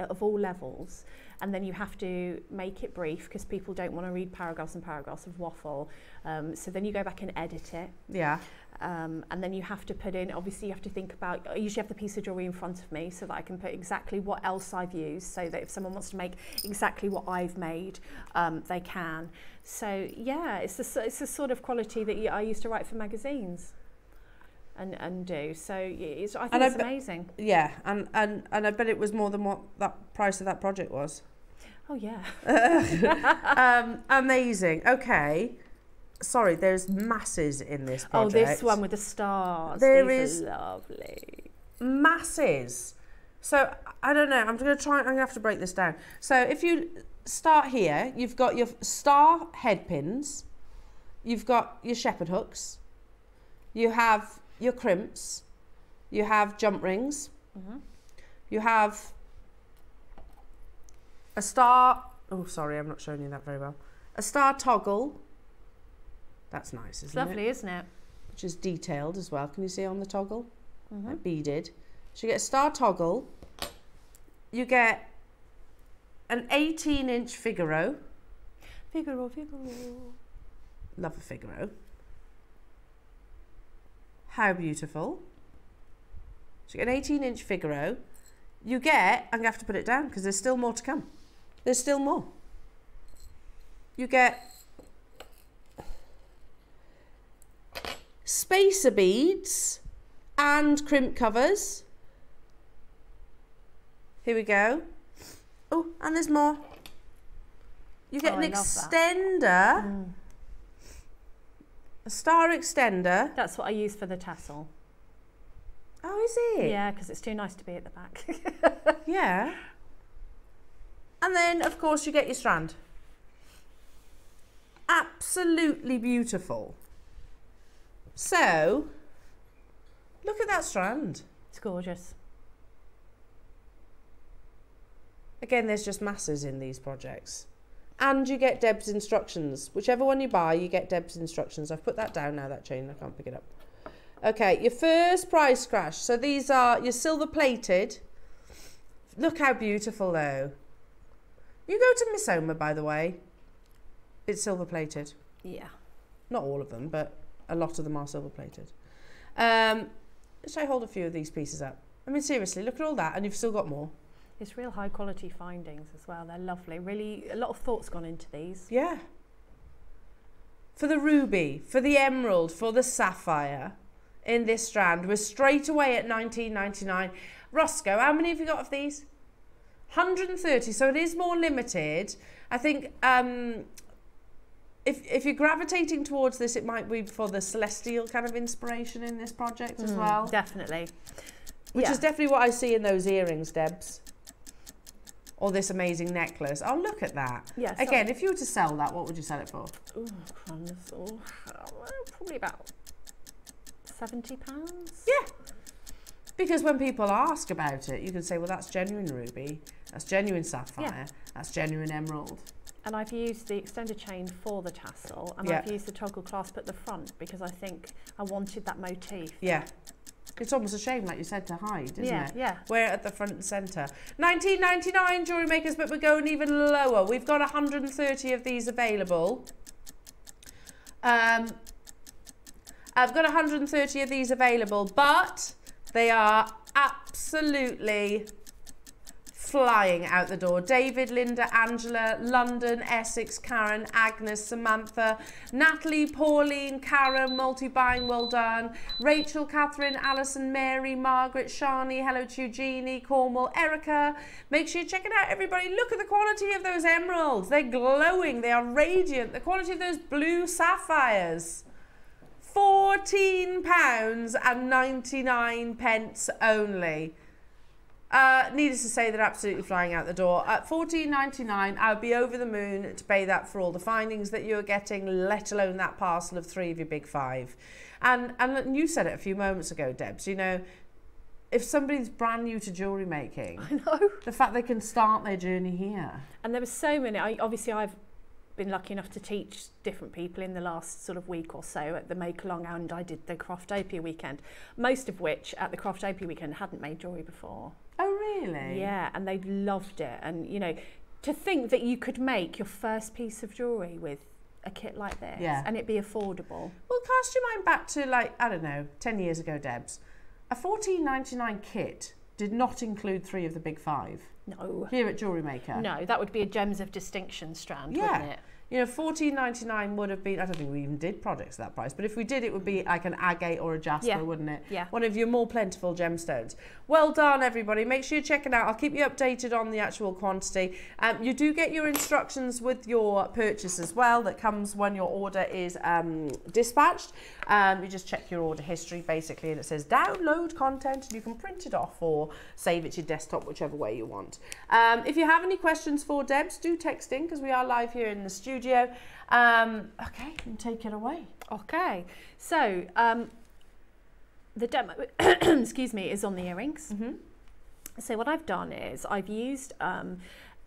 of all levels, and then you have to make it brief because people don't want to read paragraphs and paragraphs of waffle. Um, so then you go back and edit it. Yeah. Um, and then you have to put in, obviously you have to think about, I usually have the piece of jewellery in front of me so that I can put exactly what else I've used so that if someone wants to make exactly what I've made, um, they can. So yeah, it's the, it's the sort of quality that you, I used to write for magazines and, and do. So it's, I think And I it's bet- amazing. Yeah, and, and, and I bet it was more than what that price of that project was. Oh yeah. um, amazing. Okay. Sorry, there's masses in this Oh, this one with the stars. There These is- are lovely. masses. So I don't know. I'm going to try. I'm going to have to break this down. So if you start here, you've got your star head pins, you've got your shepherd hooks, you have your crimps, you have jump rings, mm-hmm. you have a star. Oh, sorry, I'm not showing you that very well. A star toggle. That's nice, isn't It's it? lovely, isn't it? which is detailed as well. Can you see on the toggle? Mm-hmm. Like beaded. So you get a star toggle. You get an 18 inch Figaro. Figaro, Figaro. Love a Figaro. How beautiful. So you get an 18 inch Figaro. You get, I'm going to have to put it down because there's still more to come. There's still more. You get spacer beads and crimp covers. Here we go. Oh, and there's more. You get Oh, an I love that. extender, mm. a star extender. That's what I use for the tassel. Oh, is it? Yeah, because it's too nice to be at the back. Yeah. And then, of course, you get your strand. Absolutely beautiful. So, look at that strand. it's gorgeous. Again, there's just masses in these projects. And you get Deb's instructions. Whichever one you buy, you get Deb's instructions. I've put that down now, that chain. I can't pick it up. Okay, your first price crash. So these are your silver plated. Look how beautiful, though. You go to Missoma, by the way. It's silver plated. Yeah. Not all of them, but a lot of them are silver plated. Um, should I hold a few of these pieces up? I mean, seriously, look at all that and you've still got more. It's real high quality findings as well. They're lovely. Really, a lot of thought's gone into these. Yeah. For the ruby, for the emerald, for the sapphire in this strand, we're straight away at 19.99. Roscoe, how many have you got of these? 130, so it is more limited. I think um, if if you're gravitating towards this, it might be for the celestial kind of inspiration in this project as Mm, well, Definitely. which yeah. is definitely what I see in those earrings, Debs. Or this amazing necklace. Oh, look at that. Yeah, Again, if you were to sell that, what would you sell it for? Ooh. Ooh, probably about seventy pounds. Yeah. Because when people ask about it, you can say, well, that's genuine ruby, that's genuine sapphire, that's genuine emerald. And I've used the extender chain for the tassel, and Yeah. I've used the toggle clasp at the front because I think I wanted that motif. Yeah. It's almost a shame, like you said, to hide, isn't yeah, it? yeah. We're at the front and centre. 19.99 jewellery makers, but we're going even lower. We've got 130 of these available. Um, I've got 130 of these available, but they are absolutely flying out the door. David, Linda, Angela, London, Essex, Karen, Agnes, Samantha, Natalie, Pauline, Karen, multi-buying, well done. Rachel, Catherine, Alison, Mary, Margaret, Shani, hello to Eugenie, Cornwall, Erica. Make sure you check it out, everybody. Look at the quality of those emeralds. They're glowing. They are radiant. The quality of those blue sapphires. 14 pounds and 99 pence only. Uh, needless to say, they're absolutely flying out the door. At fourteen ninety nine, I would be over the moon to pay that for all the findings that you're getting, let alone that parcel of three of your big five. And and you said it a few moments ago, Debs. You know, if somebody's brand new to jewellery making, I know. the fact they can start their journey here. And there were so many. I, obviously, I've been lucky enough to teach different people in the last sort of week or so at the Make Along, and I did the Craftopia weekend. Most of which at the Craftopia weekend hadn't made jewellery before. Oh, really? Yeah, and they loved it. And you know, to think that you could make your first piece of jewellery with a kit like this, Yeah. and it be affordable. Well, cast your mind back to like I don't know, ten years ago, Debs. A fourteen ninety nine kit did not include three of the big five No. here at Jewellery Maker. No, that would be a gems of distinction strand, Yeah. wouldn't it? You know, fourteen ninety nine would have been. I don't think we even did products at that price, but if we did, it would be like an agate or a jasper, Yeah. wouldn't it? Yeah. One of your more plentiful gemstones. Well done, everybody. Make sure you check it out. I'll keep you updated on the actual quantity. Um, you do get your instructions with your purchase as well. That comes when your order is um, dispatched. Um, you just check your order history basically, and it says download content, and you can print it off or save it to your desktop, whichever way you want. Um, if you have any questions for Debs, do text in because we are live here in the studio. Um, okay, take it away. Okay, so um, the demo, excuse me, is on the earrings. So what I've done is I've used um,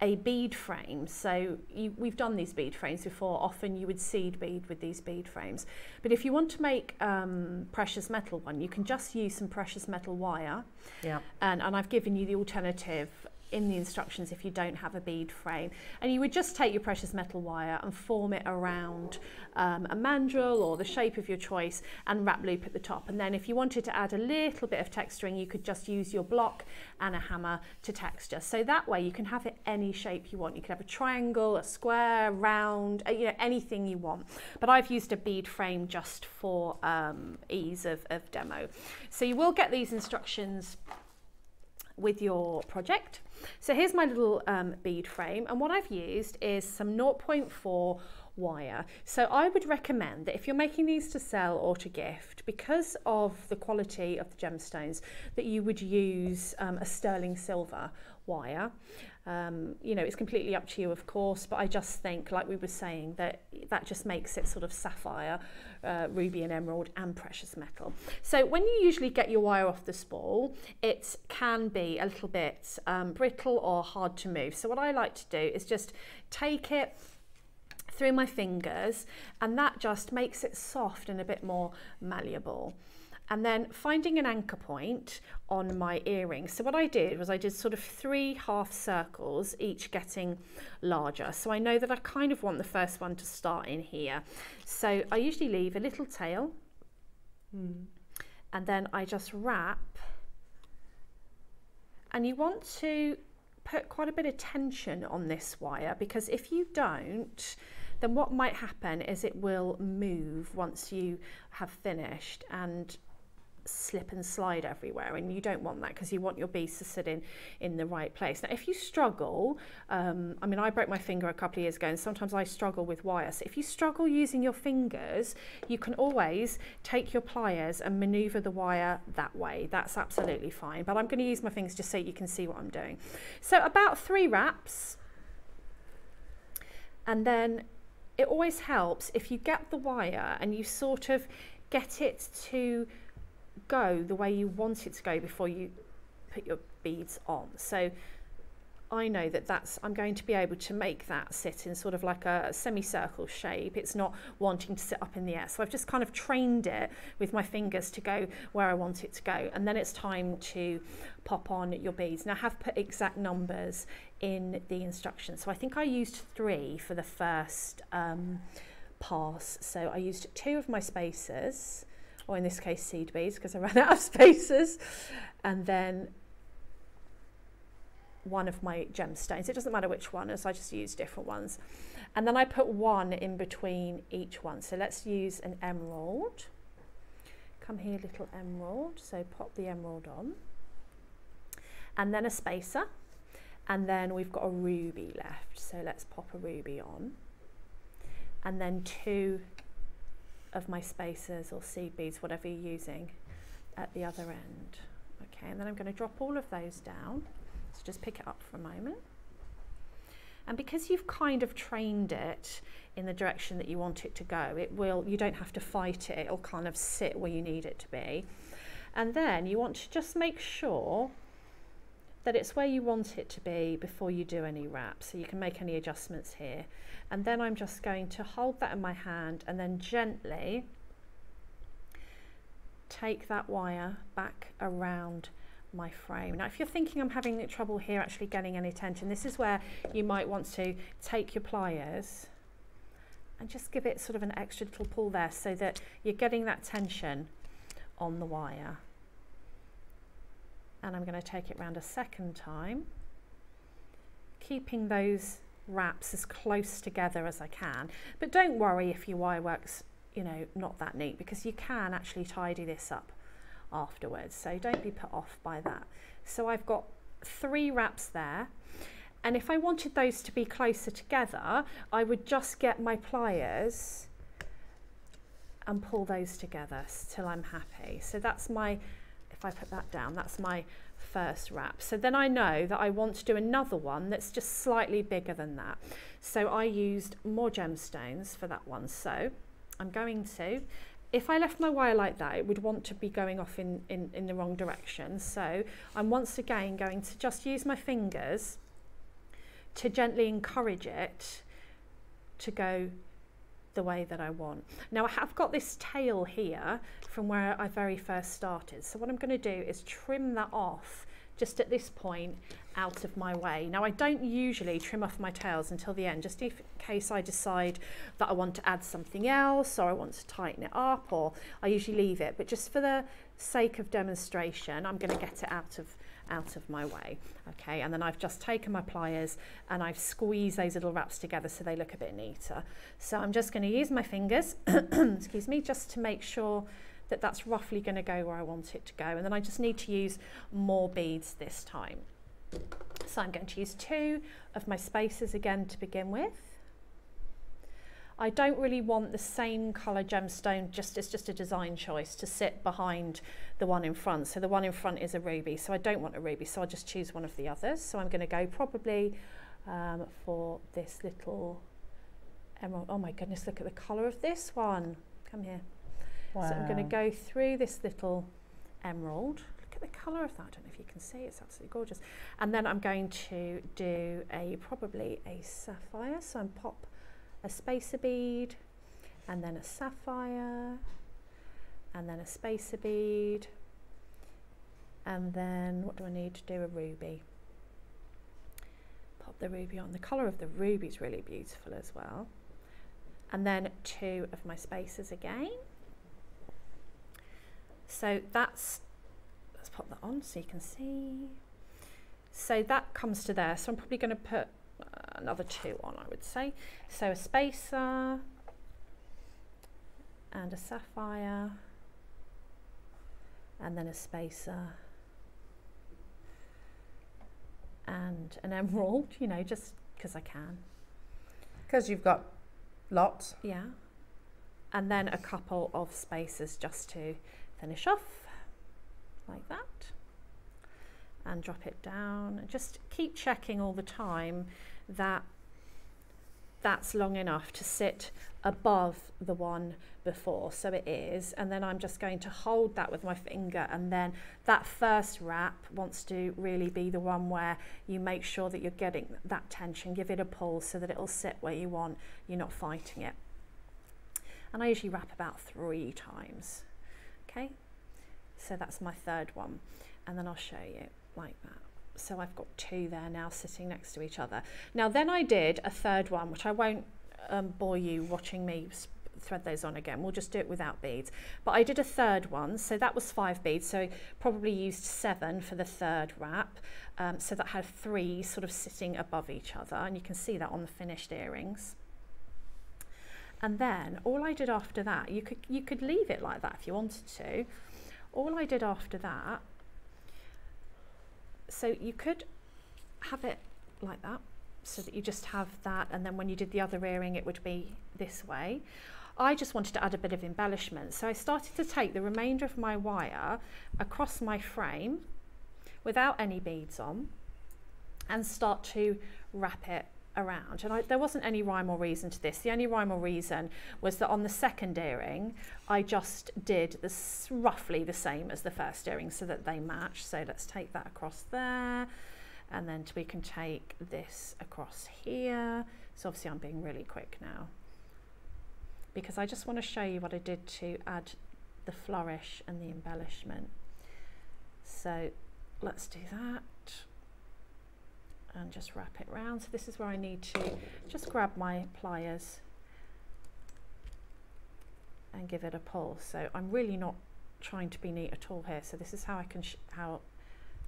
a bead frame. So you, we've done these bead frames before. Often you would seed bead with these bead frames. But if you want to make um, precious metal one, you can just use some precious metal wire. Yeah. And, and I've given you the alternative in the instructions if you don't have a bead frame. And you would just take your precious metal wire and form it around um, a mandrel or the shape of your choice and wrap loop at the top. And then if you wanted to add a little bit of texturing, you could just use your block and a hammer to texture. So that way you can have it any shape you want. You can have a triangle, a square, round, uh, you know, anything you want. But I've used a bead frame just for um, ease of, of demo. So you will get these instructions with your project. So here's my little um, bead frame and what I've used is some 0.4 wire. So I would recommend that if you're making these to sell or to gift, because of the quality of the gemstones, that you would use um, a sterling silver wire. Um, you know, it's completely up to you, of course, but I just think, like we were saying, that that just makes it sort of sapphire, uh, ruby and emerald and precious metal. So when you usually get your wire off the spool, it can be a little bit um, brittle or hard to move. So what I like to do is just take it through my fingers and that just makes it soft and a bit more malleable and then finding an anchor point on my earring. So what I did was I did sort of three half circles, each getting larger. So I know that I kind of want the first one to start in here. So I usually leave a little tail mm. and then I just wrap. And you want to put quite a bit of tension on this wire because if you don't, then what might happen is it will move once you have finished and slip and slide everywhere and you don't want that because you want your beads to sit in in the right place. Now if you struggle um, I mean I broke my finger a couple of years ago and sometimes I struggle with wire so if you struggle using your fingers you can always take your pliers and maneuver the wire that way. That's absolutely fine but I'm going to use my fingers just so you can see what I'm doing. So about three wraps and then it always helps if you get the wire and you sort of get it to go the way you want it to go before you put your beads on. So I know that that's I'm going to be able to make that sit in sort of like a semicircle shape. It's not wanting to sit up in the air. So I've just kind of trained it with my fingers to go where I want it to go. And then it's time to pop on your beads. Now I have put exact numbers in the instructions. So I think I used three for the first um, pass. So I used two of my spacers or in this case seed beads because I ran out of spaces and then one of my gemstones. It doesn't matter which one, as I just use different ones. And then I put one in between each one. So let's use an emerald. Come here, little emerald. So pop the emerald on. And then a spacer. And then we've got a ruby left. So let's pop a ruby on. And then two of my spacers or seed beads, whatever you're using, at the other end. Okay, and then I'm going to drop all of those down. So just pick it up for a moment. And because you've kind of trained it in the direction that you want it to go, it will, you don't have to fight it, it'll kind of sit where you need it to be. And then you want to just make sure that it's where you want it to be before you do any wrap. So you can make any adjustments here. And then I'm just going to hold that in my hand and then gently take that wire back around my frame. Now, if you're thinking I'm having trouble here actually getting any tension, this is where you might want to take your pliers and just give it sort of an extra little pull there so that you're getting that tension on the wire and I'm going to take it round a second time. Keeping those wraps as close together as I can. But don't worry if your wire works you know not that neat because you can actually tidy this up afterwards. So don't be put off by that. So I've got three wraps there. And if I wanted those to be closer together I would just get my pliers and pull those together till I'm happy. So that's my if I put that down, that's my first wrap. So then I know that I want to do another one that's just slightly bigger than that. So I used more gemstones for that one. So I'm going to, if I left my wire like that, it would want to be going off in, in, in the wrong direction. So I'm once again going to just use my fingers to gently encourage it to go the way that I want. Now I have got this tail here from where I very first started. So what I'm going to do is trim that off just at this point out of my way. Now I don't usually trim off my tails until the end, just in case I decide that I want to add something else or I want to tighten it up or I usually leave it. But just for the sake of demonstration, I'm going to get it out of out of my way. Okay, and then I've just taken my pliers and I've squeezed those little wraps together so they look a bit neater. So I'm just going to use my fingers, excuse me, just to make sure that that's roughly going to go where I want it to go. And then I just need to use more beads this time. So I'm going to use two of my spacers again to begin with. I don't really want the same colour gemstone, just it's just a design choice to sit behind the one in front. So the one in front is a ruby, so I don't want a ruby, so I'll just choose one of the others. So I'm going to go probably um, for this little emerald. Oh my goodness, look at the colour of this one. Come here. Wow. So I'm going to go through this little emerald. Look at the colour of that. I don't know if you can see, it's absolutely gorgeous. And then I'm going to do a probably a sapphire. So I'm pop a spacer bead and then a sapphire and then a spacer bead and then what do I need to do? A ruby. Pop the ruby on. The colour of the ruby is really beautiful as well. And then two of my spacers again. So that's let's pop that on so you can see. So that comes to there. So I'm probably going to put another two on I would say so a spacer and a sapphire and then a spacer and an emerald, you know, just because I can. Because you've got lots. Yeah. And then a couple of spacers just to finish off, like that. And drop it down. And just keep checking all the time that that's long enough to sit above the one before. So it is. And then I'm just going to hold that with my finger. And then that first wrap wants to really be the one where you make sure that you're getting that tension. Give it a pull so that it'll sit where you want. You're not fighting it. And I usually wrap about three times. Okay? So that's my third one. And then I'll show you like that so I've got two there now sitting next to each other. Now then I did a third one, which I won't um, bore you watching me thread those on again. We'll just do it without beads. But I did a third one, so that was five beads, so probably used seven for the third wrap. Um, so that had three sort of sitting above each other, and you can see that on the finished earrings. And then all I did after that, you could, you could leave it like that if you wanted to. All I did after that so you could have it like that so that you just have that and then when you did the other earring it would be this way. I just wanted to add a bit of embellishment so I started to take the remainder of my wire across my frame without any beads on and start to wrap it around. And I, there wasn't any rhyme or reason to this. The only rhyme or reason was that on the second earring, I just did this roughly the same as the first earring so that they match. So let's take that across there. And then we can take this across here. So obviously I'm being really quick now because I just want to show you what I did to add the flourish and the embellishment. So let's do that and just wrap it around. So this is where I need to just grab my pliers and give it a pull. So I'm really not trying to be neat at all here. So this is how I can how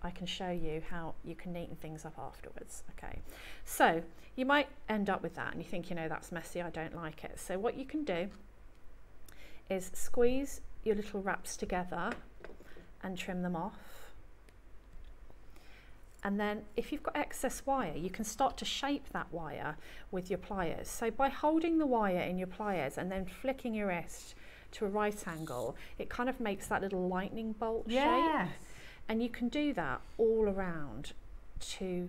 I can show you how you can neaten things up afterwards. Okay, so you might end up with that and you think, you know, that's messy, I don't like it. So what you can do is squeeze your little wraps together and trim them off. And then if you've got excess wire, you can start to shape that wire with your pliers. So by holding the wire in your pliers and then flicking your wrist to a right angle, it kind of makes that little lightning bolt yes. shape. And you can do that all around to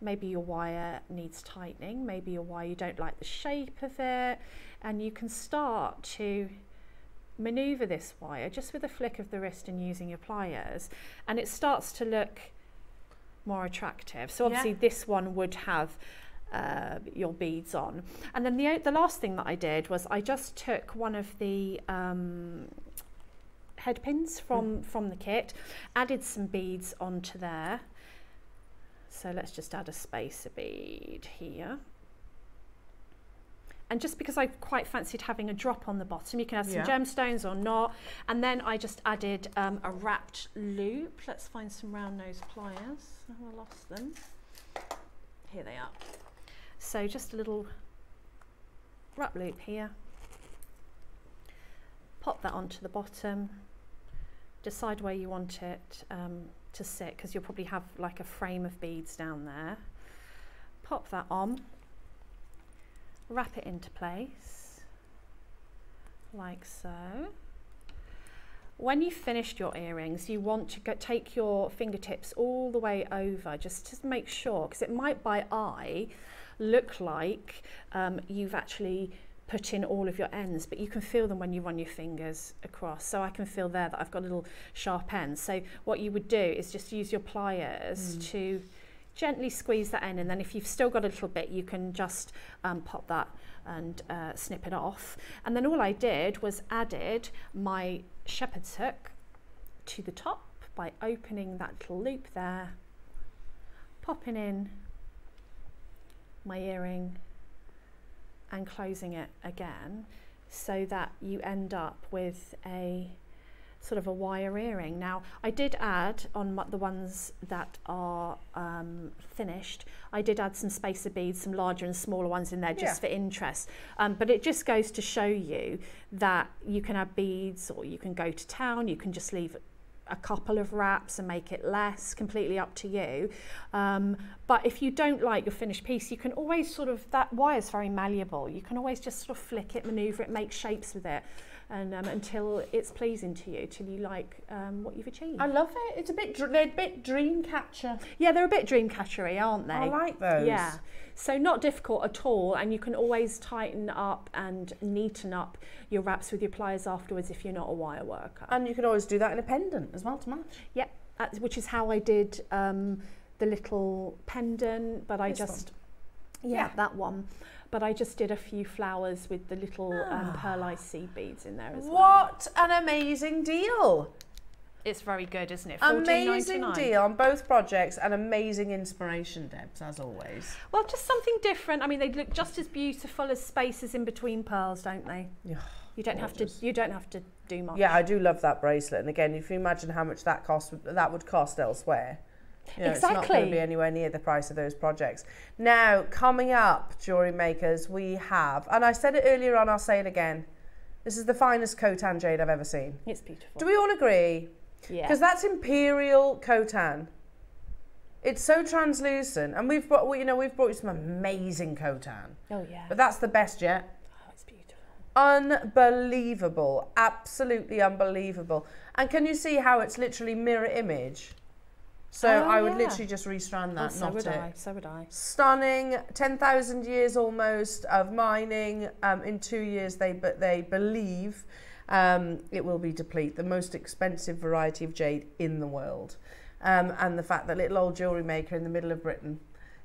maybe your wire needs tightening, maybe your wire you don't like the shape of it, and you can start to maneuver this wire just with a flick of the wrist and using your pliers and it starts to look more attractive. So obviously yeah. this one would have uh, your beads on. And then the, the last thing that I did was I just took one of the um, head pins from, mm. from the kit, added some beads onto there, So let's just add a spacer bead here. And just because I quite fancied having a drop on the bottom, you can add some Yeah. gemstones or not. And then I just added um, a wrapped loop. Let's find some round nose pliers. Oh, I lost them. Here they are. So just a little wrap loop here. Pop that onto the bottom. Decide where you want it um, to sit because you'll probably have like a frame of beads down there. Pop that on. wrap it into place like so. When you've finished your earrings, you want to go, take your fingertips all the way over just to make sure, because it might by eye look like um, you've actually put in all of your ends, but you can feel them when you run your fingers across. So I can feel there that I've got little sharp ends. So what you would do is just use your pliers mm. to gently squeeze that in, and then if you've still got a little bit, you can just um, pop that and uh, snip it off. And then all I did was added my shepherd's hook to the top by opening that little loop there, popping in my earring and closing it again so that you end up with a sort of a wire earring. Now, I did add on the ones that are um, finished, I did add some spacer beads, some larger and smaller ones in there just for interest. Um, but it just goes to show you that you can add beads or you can go to town, you can just leave a couple of wraps and make it less, completely up to you. Um, but if you don't like your finished piece, you can always sort of, that wire is very malleable. You can always just sort of flick it, maneuver it, make shapes with it and um, until it's pleasing to you, till you like um, what you've achieved. I love it. It's a bit they're a bit dream catcher. Yeah, they're a bit dream catchery, aren't they? I like those. Yeah. So not difficult at all, and you can always tighten up and neaten up your wraps with your pliers afterwards if you're not a wire worker. And you can always do that in a pendant as well to match. Yep, That's, which is how I did um, the little pendant, but I this just, yeah, yeah, that one. But I just did a few flowers with the little um, Ah. pearlized seed beads in there as well. What an amazing deal! It's very good, isn't it? Amazing deal on both projects and amazing inspiration, Debs, as always. Well, just something different. I mean, they look just as beautiful as spaces in between pearls, don't they? Yeah, You don't have to. You don't have to do much. Yeah, I do love that bracelet. And again, if you imagine how much that cost, that would cost elsewhere. You know, It's not going to be anywhere near the price of those projects. Now, coming up, jewellery makers, we have, and I said it earlier on, I'll say it again. This is the finest Khotan jade I've ever seen. It's beautiful. Do we all agree? yeah. Because that's imperial Khotan. It's so translucent, and we've brought, you know, we've brought you some amazing Khotan, oh yeah. but that's the best yet. oh, it's beautiful. Unbelievable, absolutely unbelievable. And can you see how it's literally mirror image? So Oh, I would yeah. literally just restrand Oh, that, so not would it. I. So would I. Stunning, 10,000 years almost of mining. Um, in two years, they but they believe um, it will be deplete, the most expensive variety of jade in the world. Um, and the fact that little old jewellery maker in the middle of Britain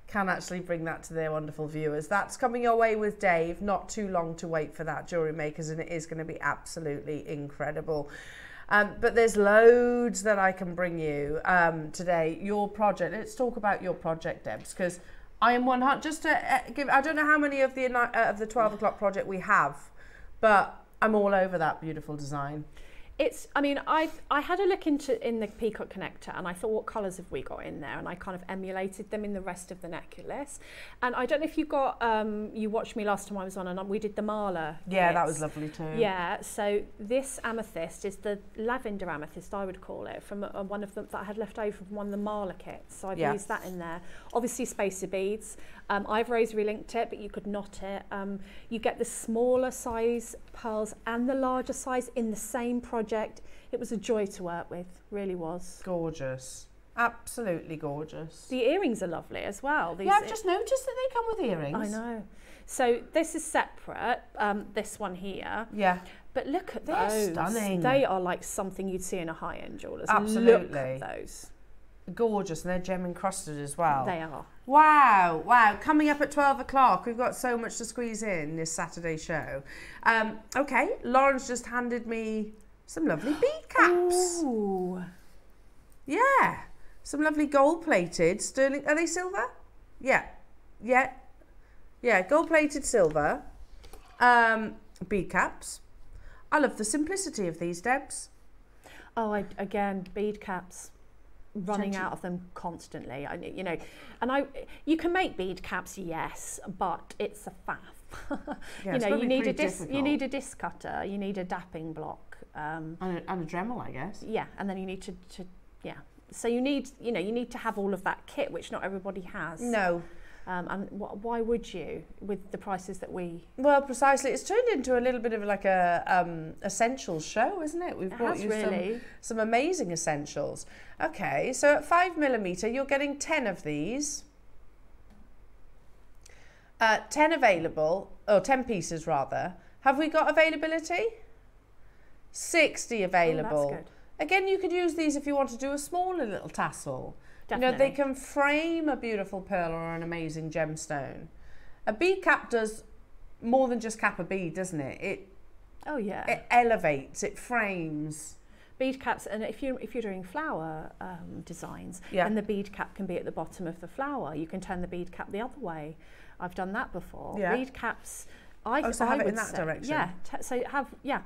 can actually bring that to their wonderful viewers. That's coming your way with Dave. Not too long to wait for that, jewellery makers, and it is going to be absolutely incredible. Um, but there's loads that I can bring you um, today. Your project. Let's talk about your project, Debs, because I am one hundred. Just to uh, give, I don't know how many of the uh, of the twelve o'clock project we have, but I'm all over that beautiful design. It's. I mean, I I had a look into in the peacock connector, and I thought, what colours have we got in there? And I kind of emulated them in the rest of the necklace. And I don't know if you got. Um, you watched me last time I was on, and we did the marla Yeah, that was lovely too. Yeah, so this amethyst is the lavender amethyst, I would call it, from uh, one of them that I had left over from one of the Marla kits. So I've Yeah. used that in there. Obviously, spacer beads. Um, I've rosary linked it, but you could knot it. Um, you get the smaller size pearls and the larger size in the same project. It was a joy to work with, really was. Gorgeous. Absolutely gorgeous. The earrings are lovely as well. These yeah, I've just noticed that they come with earrings. I know. So this is separate, um, this one here. Yeah. But look at They're those. stunning. They are like something you'd see in a high-end jeweller's. Look Absolutely. at those. Gorgeous, and they're gem encrusted as well. They are. Wow, wow. Coming up at 12 o'clock, we've got so much to squeeze in this Saturday show. Um, okay, Lauren's just handed me some lovely bead caps. Ooh. Yeah. Some lovely gold plated sterling. Are they silver? Yeah. Yeah. Yeah, gold plated silver. Um, bead caps. I love the simplicity of these, Debs. Oh, I, again, bead caps. running out of them constantly. I, you know, and I, you can make bead caps, yes, but it's a faff. yeah, you know, you need a dis, you need a disc cutter, you need a dapping block, um, and, a, and a Dremel, I guess. Yeah, and then you need to, to yeah. So you need, you know, you need to have all of that kit, which not everybody has. No. Um, and wh- why would you, with the prices that we? Well, precisely. It's turned into a little bit of like a um, essentials show, isn't it? We've It brought you really. some some amazing essentials. Okay, so at five millimeter, you're getting ten of these. Uh, ten available, or ten pieces rather. Have we got availability? Sixty available. Oh. Again, you could use these if you want to do a smaller little tassel. You know, they can frame a beautiful pearl or an amazing gemstone. A bead cap does more than just cap a bead, doesn't it? It Oh yeah. it elevates, it frames. bead caps and if you if you're doing flower um, designs Yeah. then the bead cap can be at the bottom of the flower you can turn the bead cap the other way I've done that before Yeah. bead caps I, Oh, so I have it in that say- direction. yeah so have yeah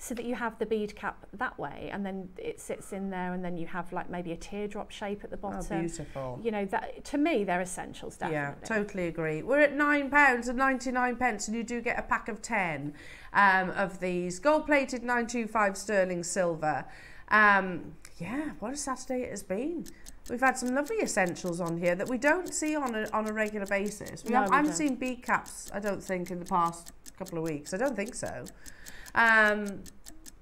so that you have the bead cap that way and then it sits in there and then you have like maybe a teardrop shape at the bottom. Oh, bottom beautiful. you know that to me they're essentials definitely Yeah, totally agree. We're at nine pounds and ninety nine pence, and you do get a pack of ten um, of these gold plated nine two five sterling silver. Um, yeah, what a Saturday it has been. We've had some lovely essentials on here that we don't see on a, on a regular basis. We No, have, we I haven't don't. seen bead caps, I don't think, in the past couple of weeks. I don't think so. Um,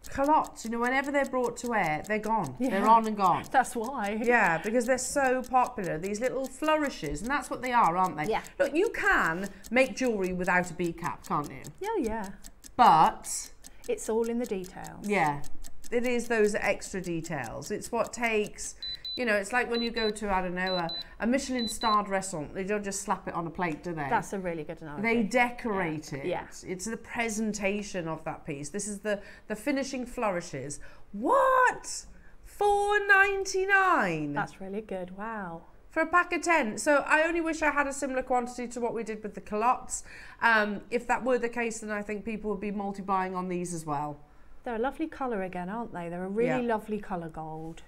calottes, you know, whenever they're brought to air, they're gone. They're on and gone. that's why Yeah, because they're so popular. These little flourishes, and that's what they are, aren't they? Yeah. Look, you can make jewellery without a bead cap, can't you? yeah yeah But it's all in the details yeah, it is those extra details. It's what takes. You know, it's like when you go to I don't know a, a Michelin starred restaurant. They don't just slap it on a plate, do they? that's a really good analogy they decorate it. Yeah. It's the presentation of that piece. This is the the finishing flourishes. What? Four ninety nine. that's really good wow for a pack of 10. So I only wish I had a similar quantity to what we did with the calottes. Um, if that were the case, then I think people would be multi-buying on these as well. They're a lovely colour again, aren't they? They're a really Yeah. lovely colour gold.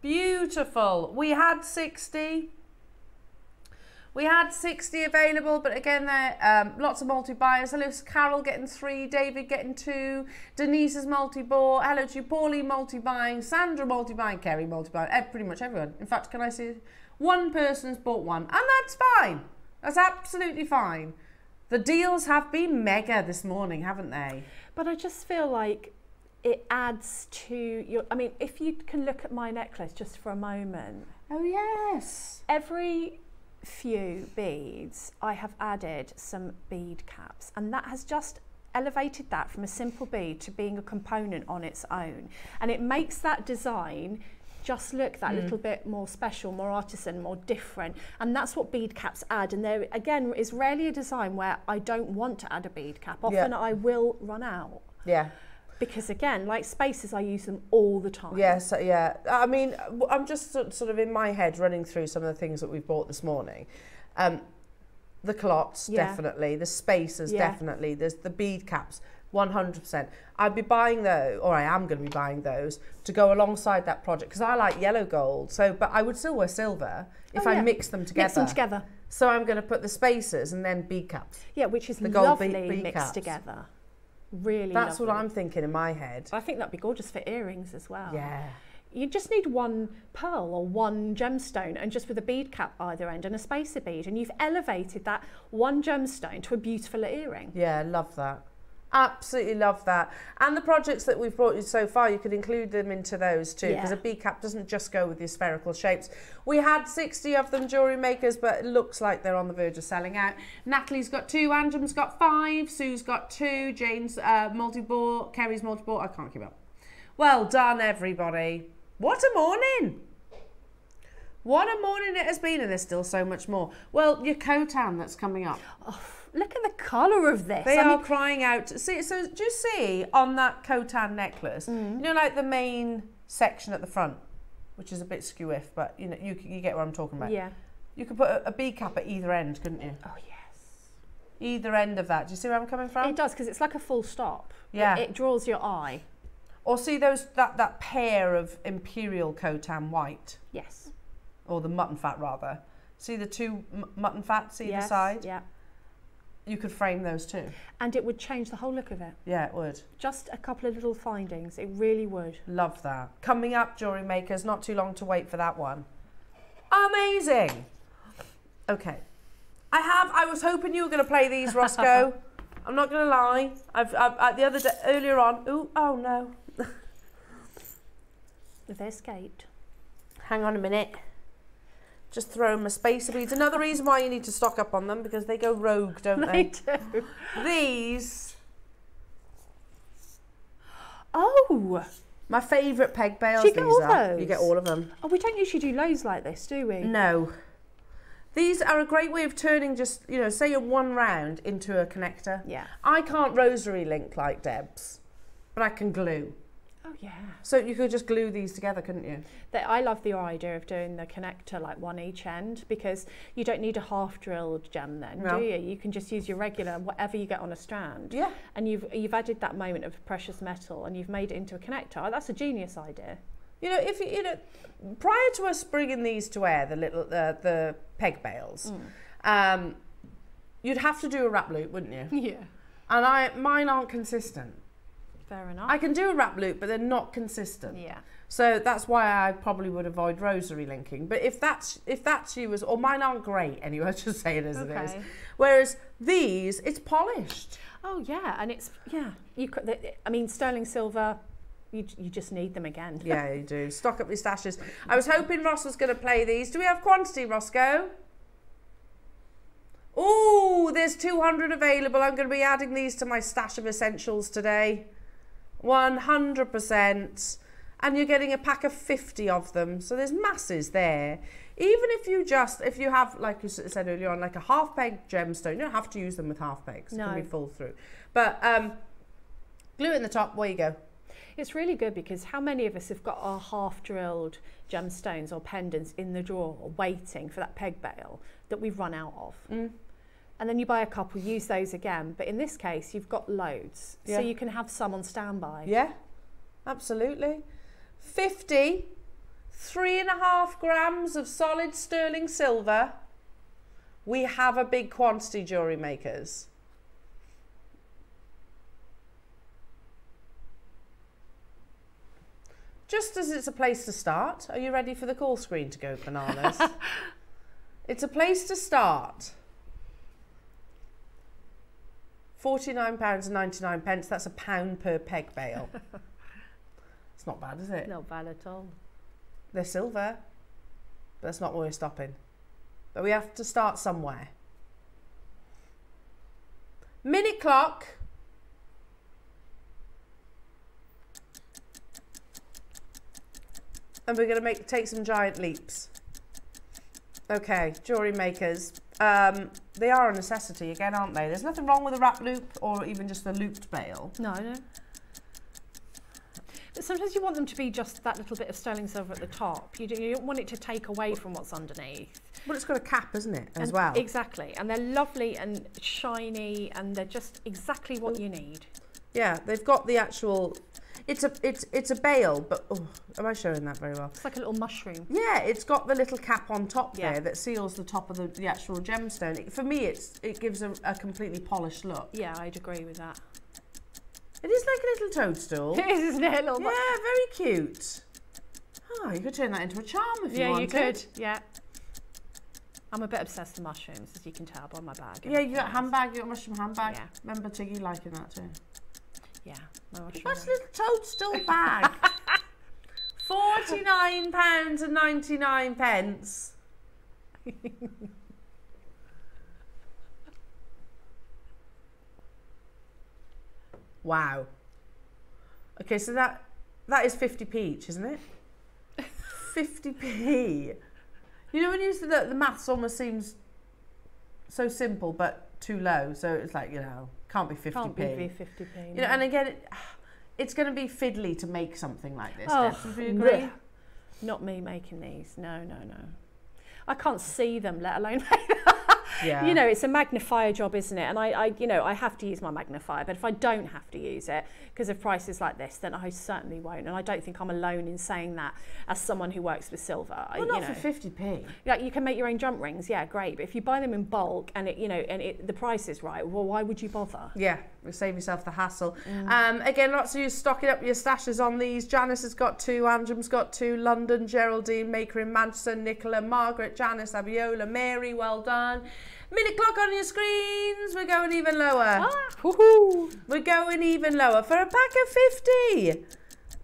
Beautiful. We had 60. We had 60 available, but again, there um, lots of multi-buyers. Hello, Carol getting three, David getting two, Denise is multi-bought. Hello to you, Pauline multi-buying, Sandra multi-buying, Kerry multi-buying, pretty much everyone. In fact, can I see one person's bought one, and that's fine. That's absolutely fine. The deals have been mega this morning, haven't they? But I just feel like it adds to your. I mean, if you can look at my necklace just for a moment, Oh yes. every few beads I have added some bead caps, and that has just elevated that from a simple bead to being a component on its own. And it makes that design just look that hmm. little bit more special, more artisan, more different. And that's what bead caps add. And there, again, is rarely a design where I don't want to add a bead cap. Often I will run out. Yeah. Because again, like spaces, I use them all the time. Yes, yeah. I mean, I'm just sort of in my head running through some of the things that we've bought this morning. Um, the calottes, Yeah. definitely. The spacers, Yeah. definitely. There's the bead caps, 100%. I'd be buying those, or I am going to be buying those, to go alongside that project because I like yellow gold. So, but I would still wear silver if Oh, I mix them together. Mix them together. So I'm going to put the spacers and then bead caps. Yeah, which is The gold bead- lovely bead mixed caps. together. Really That's what. I'm thinking in my head. I think that'd be gorgeous for earrings as well. Yeah. You just need one pearl or one gemstone and just with a bead cap either end and a spacer bead and you've elevated that one gemstone to a beautiful earring. Yeah, love that. Absolutely love that. And the projects that we've brought you so far, you could include them into those too, because Yeah. a B cap doesn't just go with your spherical shapes. We had 60 of them, jewellery makers, but it looks like they're on the verge of selling out. Natalie's got two, Andrew's got five, Sue's got two, Jane's uh, multi-bore, Kerry's multi-bore. I can't keep up. Well done, everybody. What a morning! What a morning it has been, and there's still so much more. Well, your Khotan that's coming up. Look at the colour of this. They I are mean, crying out. See, so do you see on that Khotan necklace, Mm. you know, like the main section at the front? which is a bit skew-if, but you know, you, you get what I'm talking about. Yeah. You could put a, a cap at either end, couldn't you? Oh yes. Either end of that. Do you see where I'm coming from? It does because it's like a full stop. Yeah. It, it draws your eye. Or see those that, that pair of imperial Khotan white, Yes. or the mutton fat rather. See the two m- mutton fats either yes. side? Yeah. You could frame those too. And it would change the whole look of it. Yeah, it would. Just a couple of little findings. It really would. Love that. Coming up, jewellery makers, not too long to wait for that one. Amazing. Okay. I have, I was hoping you were going to play these, Roscoe. I'm not going to lie. I've, I've, uh, the other day, earlier on, ooh, oh no. They escaped. Hang on a minute. Just throw my spacer beads. Another reason why you need to stock up on them because they go rogue, don't They they? do. These, Oh. my favourite peg bales. Do you get these all are. You get all of them. Oh, we don't usually do loads like this, do we? No. These are a great way of turning just, you know, say a one round into a connector. Yeah. I can't rosary link like Deb's, but I can glue. Oh yeah. So you could just glue these together, couldn't you? That I love the idea of doing the connector like one each end because you don't need a half drilled gem then, No. do you? You can just use your regular whatever you get on a strand. Yeah. And you've you've added that moment of precious metal and you've made it into a connector. Oh, that's a genius idea. You know, if you, you know, prior to us bringing these to air, the little, uh, the peg bales, um, you'd have to do a wrap loop, wouldn't you? Yeah. And I, mine aren't consistent. Fair enough. I can do a wrap loop, but they're not consistent. yeah. So that's why I probably would avoid rosary linking. But if that's if that's you as or mine aren't great anyway, I'll just say it as it is. Okay. Whereas these, it's polished. Oh yeah, and it's yeah. You could. I mean, sterling silver. You, you just need them again. Yeah, you do. Stock up your stashes. I was hoping Ross was going to play these. Do we have quantity, Roscoe? Oh, there's 200 available. I'm going to be adding these to my stash of essentials today. 100%. And you're getting a pack of 50 of them. So there's masses there. Even if you just, if you have, like you said earlier on, like a half peg gemstone, you don't have to use them with half pegs. It can be full through. But um, glue it in the top. Where you go. It's really good because how many of us have got our half drilled gemstones or pendants in the drawer waiting for that peg bale that we've run out of? Mm. And then you buy a couple, use those again. But in this case, you've got loads. Yeah. So you can have some on standby. Yeah, absolutely. 50, three and a half grams of solid sterling silver. We have a big quantity, jewellery makers. Just as it's a place to start, are you ready for the call screen to go bananas? it's a place to start. £49.99, pence. that's a pound per peg bale. it's not bad, is it? Not bad at all. They're silver, but that's not where we're stopping. But we have to start somewhere. Minute clock. And we're going to make take some giant leaps. Okay, jewellery makers. Um, they are a necessity again, aren't they? There's nothing wrong with a wrap loop or even just a looped bale. No, no. But sometimes you want them to be just that little bit of sterling silver at the top. You, do, you don't want it to take away from what's underneath. Well, it's got a cap, isn't it, as And- well? Exactly. And they're lovely and shiny and they're just exactly what you need. Yeah, they've got the actual. It's a it's it's a bale, but oh, am I showing that very well? It's like a little mushroom. Yeah, it's got the little cap on top Yeah. there that seals the top of the, the actual gemstone. It, for me, it's it gives a, a completely polished look. Yeah, I'd agree with that. It is like a little toadstool. It is, isn't it? A little yeah, very cute. Oh, you could turn that into a charm if you wanted. yeah, you could. Yeah. I'm a bit obsessed with mushrooms, as you can tell by my bag. Yeah, you got handbag, you got mushroom handbag. Yeah. Remember Tiggy liking that too. Yeah. What's a bag. little toadstool bag? Forty-nine pounds and ninety-nine pence. wow. Okay, so that that is fifty p each, isn't it? Fifty p. You know when you said that the maths almost seems so simple but too low, so it's like you know can't be fifty Can't p. be 50p. You know, and again, it, it's going to be fiddly to make something like this. Oh, Deb, you agree? Not me making these. No, no, no. I can't see them, let alone Yeah. you know, it's a magnifier job, isn't it? And I, I, you know, I have to use my magnifier. But if I don't have to use it because of prices like this, then I certainly won't. And I don't think I'm alone in saying that as someone who works with silver. I, Well, you not know, for 50p. like you can make your own jump rings, yeah, great. But if you buy them in bulk and it, you know, and it, the price is right, well, why would you bother? Yeah, save yourself the hassle. Mm. Um, again, lots of you stocking up your stashes on these. Janice has got two, Andrum's got two, London, Geraldine, Maker in Manchester, Nicola, Margaret, Janice, Abiola, Mary, well done. Minute clock on your screens, we're going even lower. Ah! We're going even lower for a pack of 50.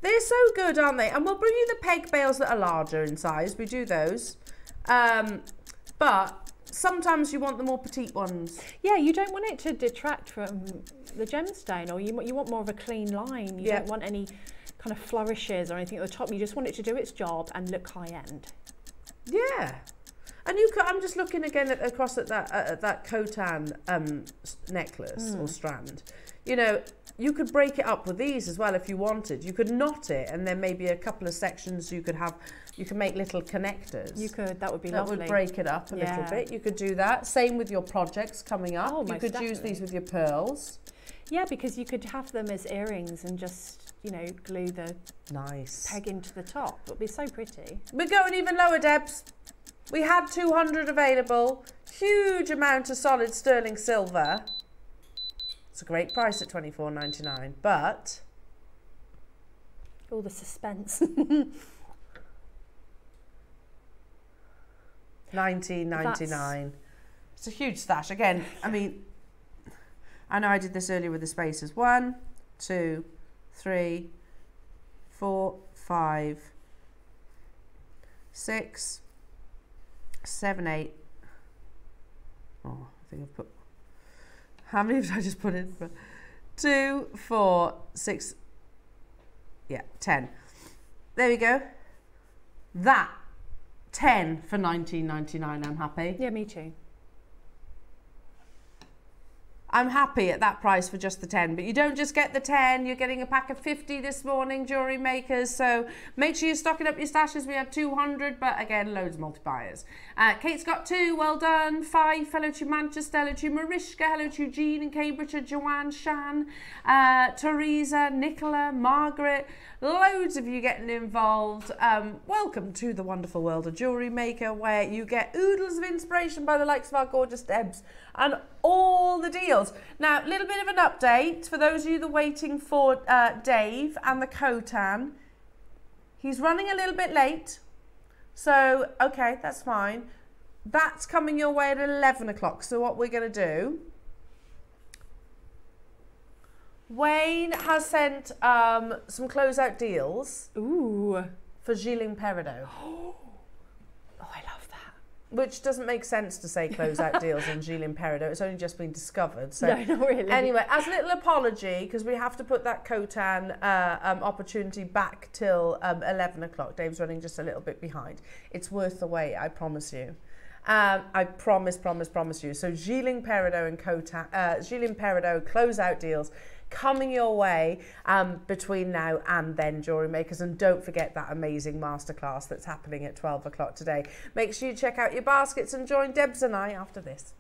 They're so good, aren't they? And we'll bring you the peg bales that are larger in size. We do those. Um, but sometimes you want the more petite ones. Yeah, you don't want it to detract from the gemstone, or you you want more of a clean line. You Yeah. don't want any kind of flourishes or anything at the top. You just want it to do its job and look high end. Yeah. And you could, I'm just looking again at, across at that at that Khotan um, necklace or strand. You know, you could break it up with these as well if you wanted. You could knot it, and then maybe a couple of sections you could have. You can make little connectors. You could, that would be lovely. that lovely. would break it up a Yeah. little bit. You could do that. Same with your projects coming up. Oh, you could use these with your pearls. Yeah, because you could have them as earrings and just, you know, glue the Nice. peg into the top. It would be so pretty. We're going even lower, Debs. We had 200 available. Huge amount of solid sterling silver. It's a great price at 24.99, but All the suspense. 19.99. It's a huge stash. Again, I mean, I know I did this earlier with the spaces. One, two, three, four, five, six, seven, eight. Oh, I think I've put. How many did I just put in? Two, four, six. Yeah, ten. There we go. That 10 for 19.99 I'm happy. yeah, me too. I'm happy at that price for just the 10, but you don't just get the 10, you're getting a pack of 50 this morning, jewellery makers. So make sure you're stocking up your stashes. We have 200, but again, loads of multi-buyers. Uh, Kate's got two, well done. Five, hello to Manchester, hello to Mariska, hello to Jean in Cambridge, Joanne, Shan, uh, Teresa, Nicola, Margaret. Loads of you getting involved. Um, welcome to the wonderful world of jewellery maker where you get oodles of inspiration by the likes of our gorgeous Debs and all the deals. Now, a little bit of an update for those of you that are waiting for uh, Dave and the Khotan. He's running a little bit late. So, okay, that's fine. That's coming your way at 11 o'clock. So, what we're going to do. Wayne has sent um, some closeout deals Ooh. for Jilin Peridot, Oh, I love. Which doesn't make sense to say closeout deals on Jilin Peridot. It's only just been discovered. So, no, not really. Anyway, as a little apology, because we have to put that Khotan uh, um, opportunity back till um, 11 o'clock. Dave's running just a little bit behind. It's worth the wait, I promise you. Um, I promise, promise, promise you. So Jilin Peridot and Khotan, uh, Jilin Peridot closeout deals coming your way um, between now and then, jewellery makers. And don't forget that amazing masterclass that's happening at 12 o'clock today. Make sure you check out your baskets and join Debs and I after this.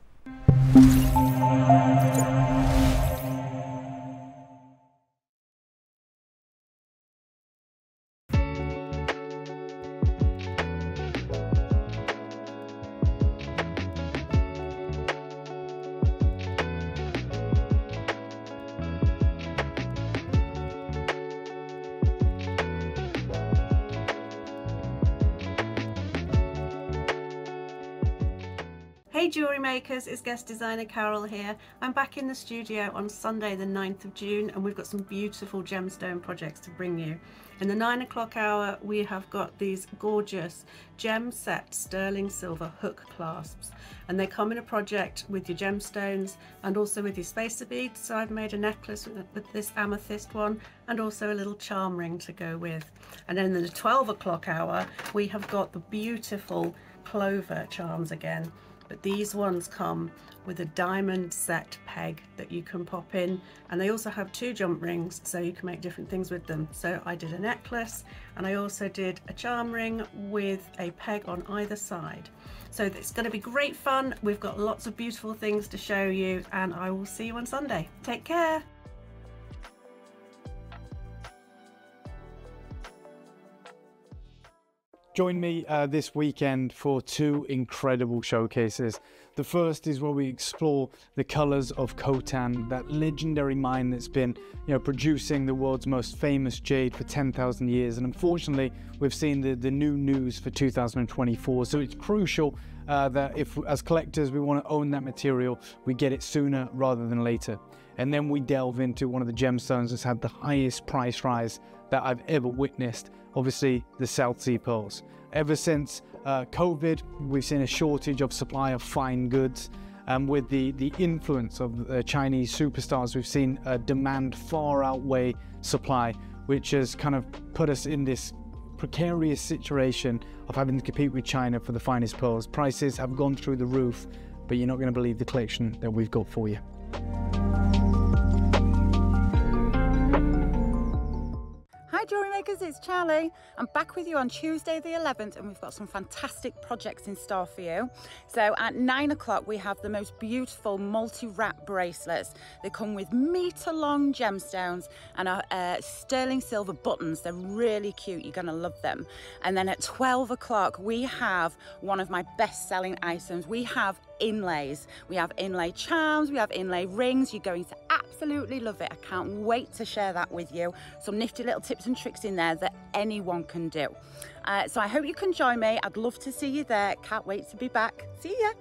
Jewellery makers, it's guest designer Carol here. I'm back in the studio on Sunday the 9th of June and we've got some beautiful gemstone projects to bring you. In the 9 o'clock hour we have got these gorgeous gem set sterling silver hook clasps and they come in a project with your gemstones and also with your spacer beads. So I've made a necklace with, this amethyst one and also a little charm ring to go with. And then in the 12 o'clock hour we have got the beautiful clover charms again but these ones come with a diamond set peg that you can pop in. And they also have two jump rings so you can make different things with them. So I did a necklace and I also did a charm ring with a peg on either side. So it's going to be great fun. We've got lots of beautiful things to show you and I will see you on Sunday. Take care Join me uh, this weekend for two incredible showcases. The first is where we explore the colors of Khotan, that legendary mine that's been, you know, producing the world's most famous jade for 10,000 years. And unfortunately, we've seen the, the new news for 2024. So it's crucial uh, that if, as collectors, we want to own that material, we get it sooner rather than later. And then we delve into one of the gemstones that's had the highest price rise that I've ever witnessed obviously the South Sea pearls. Ever since uh, COVID, we've seen a shortage of supply of fine goods. And with the, the influence of the Chinese superstars, we've seen a demand far outweigh supply, which has kind of put us in this precarious situation of having to compete with China for the finest pearls. Prices have gone through the roof, but you're not going to believe the collection that we've got for you. Hi Jewellery Makers, it's Charlie. I'm back with you on Tuesday the 11th and we've got some fantastic projects in store for you. So at 9 o'clock we have the most beautiful multi-wrap bracelets. They come with metre long gemstones and are, uh, sterling silver buttons. They're really cute, you're going to love them. And then at 12 o'clock we have one of my best selling items. We have inlays. We have inlay charms, we have inlay rings. You're going to absolutely love it. I can't wait to share that with you. Some nifty little tips and tricks in there that anyone can do. Uh, so I hope you can join me. I'd love to see you there. Can't wait to be back. See ya.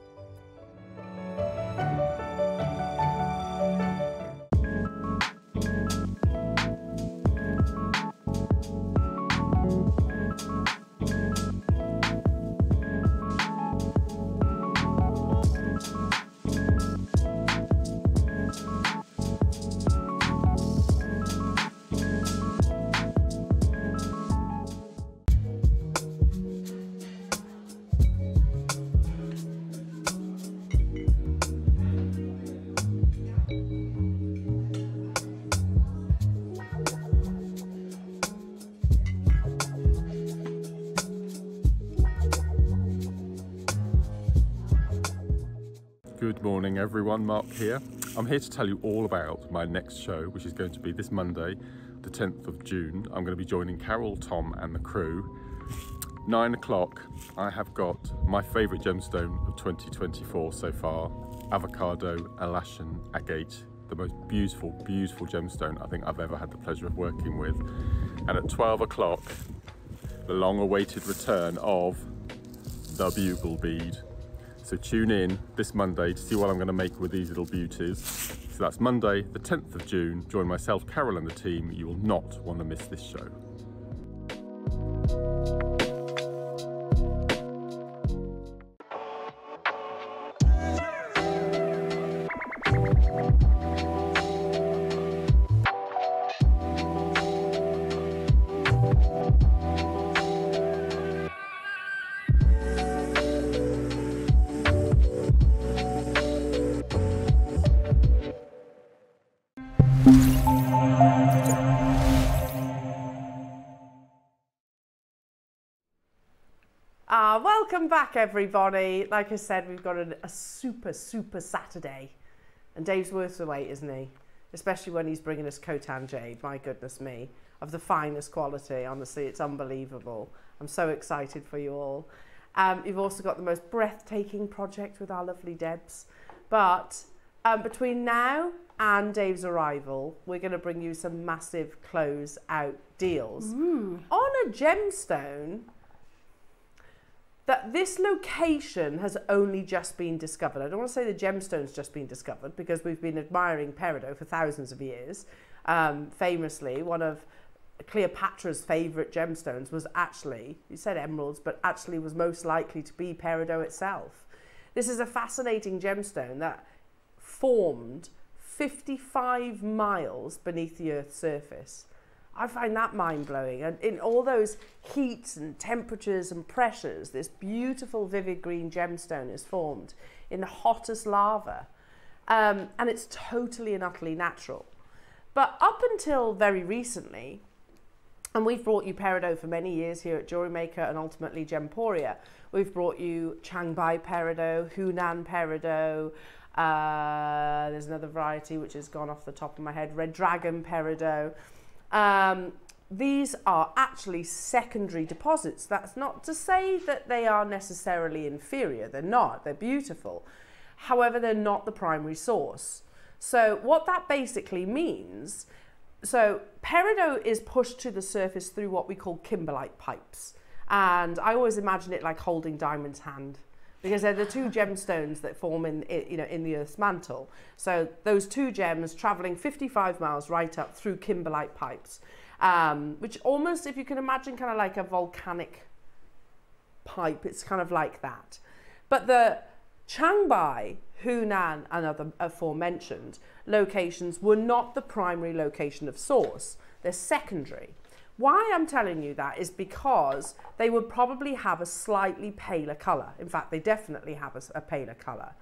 Everyone, Mark here. I'm here to tell you all about my next show, which is going to be this Monday, the 10th of June. I'm going to be joining Carol, Tom and the crew. Nine o'clock, I have got my favourite gemstone of 2024 so far, Avocado Alashan Agate, the most beautiful, beautiful gemstone I think I've ever had the pleasure of working with. And at 12 o'clock, the long awaited return of the bugle bead. So tune in this Monday to see what I'm going to make with these little beauties. So that's Monday, the 10th of June. Join myself, Carol, and the team. You will not want to miss this show. Back, everybody. Like I said, we've got a, a super, super Saturday. And Dave's worth the wait, isn't he? Especially when he's bringing us Khotan Jade, my goodness me, of the finest quality. Honestly, it's unbelievable. I'm so excited for you all. Um, you've also got the most breathtaking project with our lovely Debs. But um, between now and Dave's arrival, we're going to bring you some massive close out deals on a gemstone that this location has only just been discovered. I don't want to say the gemstone's just been discovered because we've been admiring peridot for thousands of years. Um, famously, one of Cleopatra's favourite gemstones was actually, you said emeralds, but actually was most likely to be peridot itself. This is a fascinating gemstone that formed 55 miles beneath the Earth's surface. I find that mind blowing. And in all those heats and temperatures and pressures, this beautiful vivid green gemstone is formed in the hottest lava. Um, and it's totally and utterly natural. But up until very recently, and we've brought you peridot for many years here at Jewelry Maker and ultimately Gemporia. We've brought you Changbai peridot, Hunan peridot. Uh, there's another variety which has gone off the top of my head, Red Dragon peridot. Um, these are actually secondary deposits. That's not to say that they are necessarily inferior. They're not. They're beautiful. However, they're not the primary source. So what that basically means so peridot is pushed to the surface through what we call kimberlite pipes. And I always imagine it like holding Diamond's hand because they're the two gemstones that form in, you know, in the Earth's mantle. So those two gems traveling 55 miles right up through kimberlite pipes, um, which almost, if you can imagine, kind of like a volcanic pipe, it's kind of like that. But the Changbai, Hunan, and other aforementioned locations were not the primary location of source, they're secondary. Why I'm telling you that is because they would probably have a slightly paler colour. In fact, they definitely have a, a paler colour.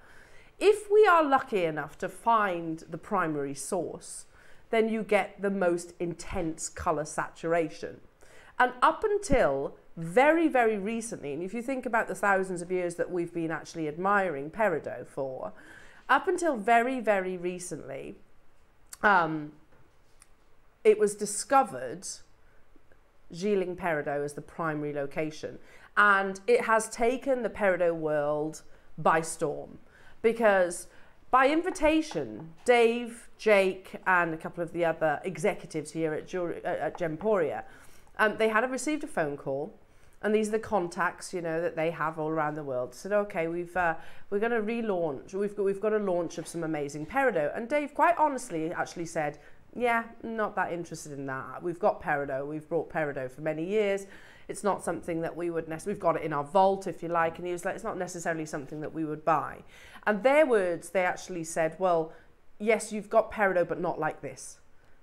If we are lucky enough to find the primary source, then you get the most intense colour saturation. And up until very, very recently, and if you think about the thousands of years that we've been actually admiring peridot for, up until very, very recently, um, it was discovered Jilin Peridot as the primary location. And it has taken the peridot world by storm. Because by invitation, Dave, Jake, and a couple of the other executives here at, at Gemporia, um, they had received a phone call. And these are the contacts you know that they have all around the world. Said okay we've uh, we're going to relaunch we've got we've got a launch of some amazing peridot. And Dave quite honestly actually said yeah not that interested in that we've got peridot we've brought peridot for many years it's not something that we would necessarily we've got it in our vault if you like and he was like it's not necessarily something that we would buy and their words they actually said well yes you've got peridot but not like this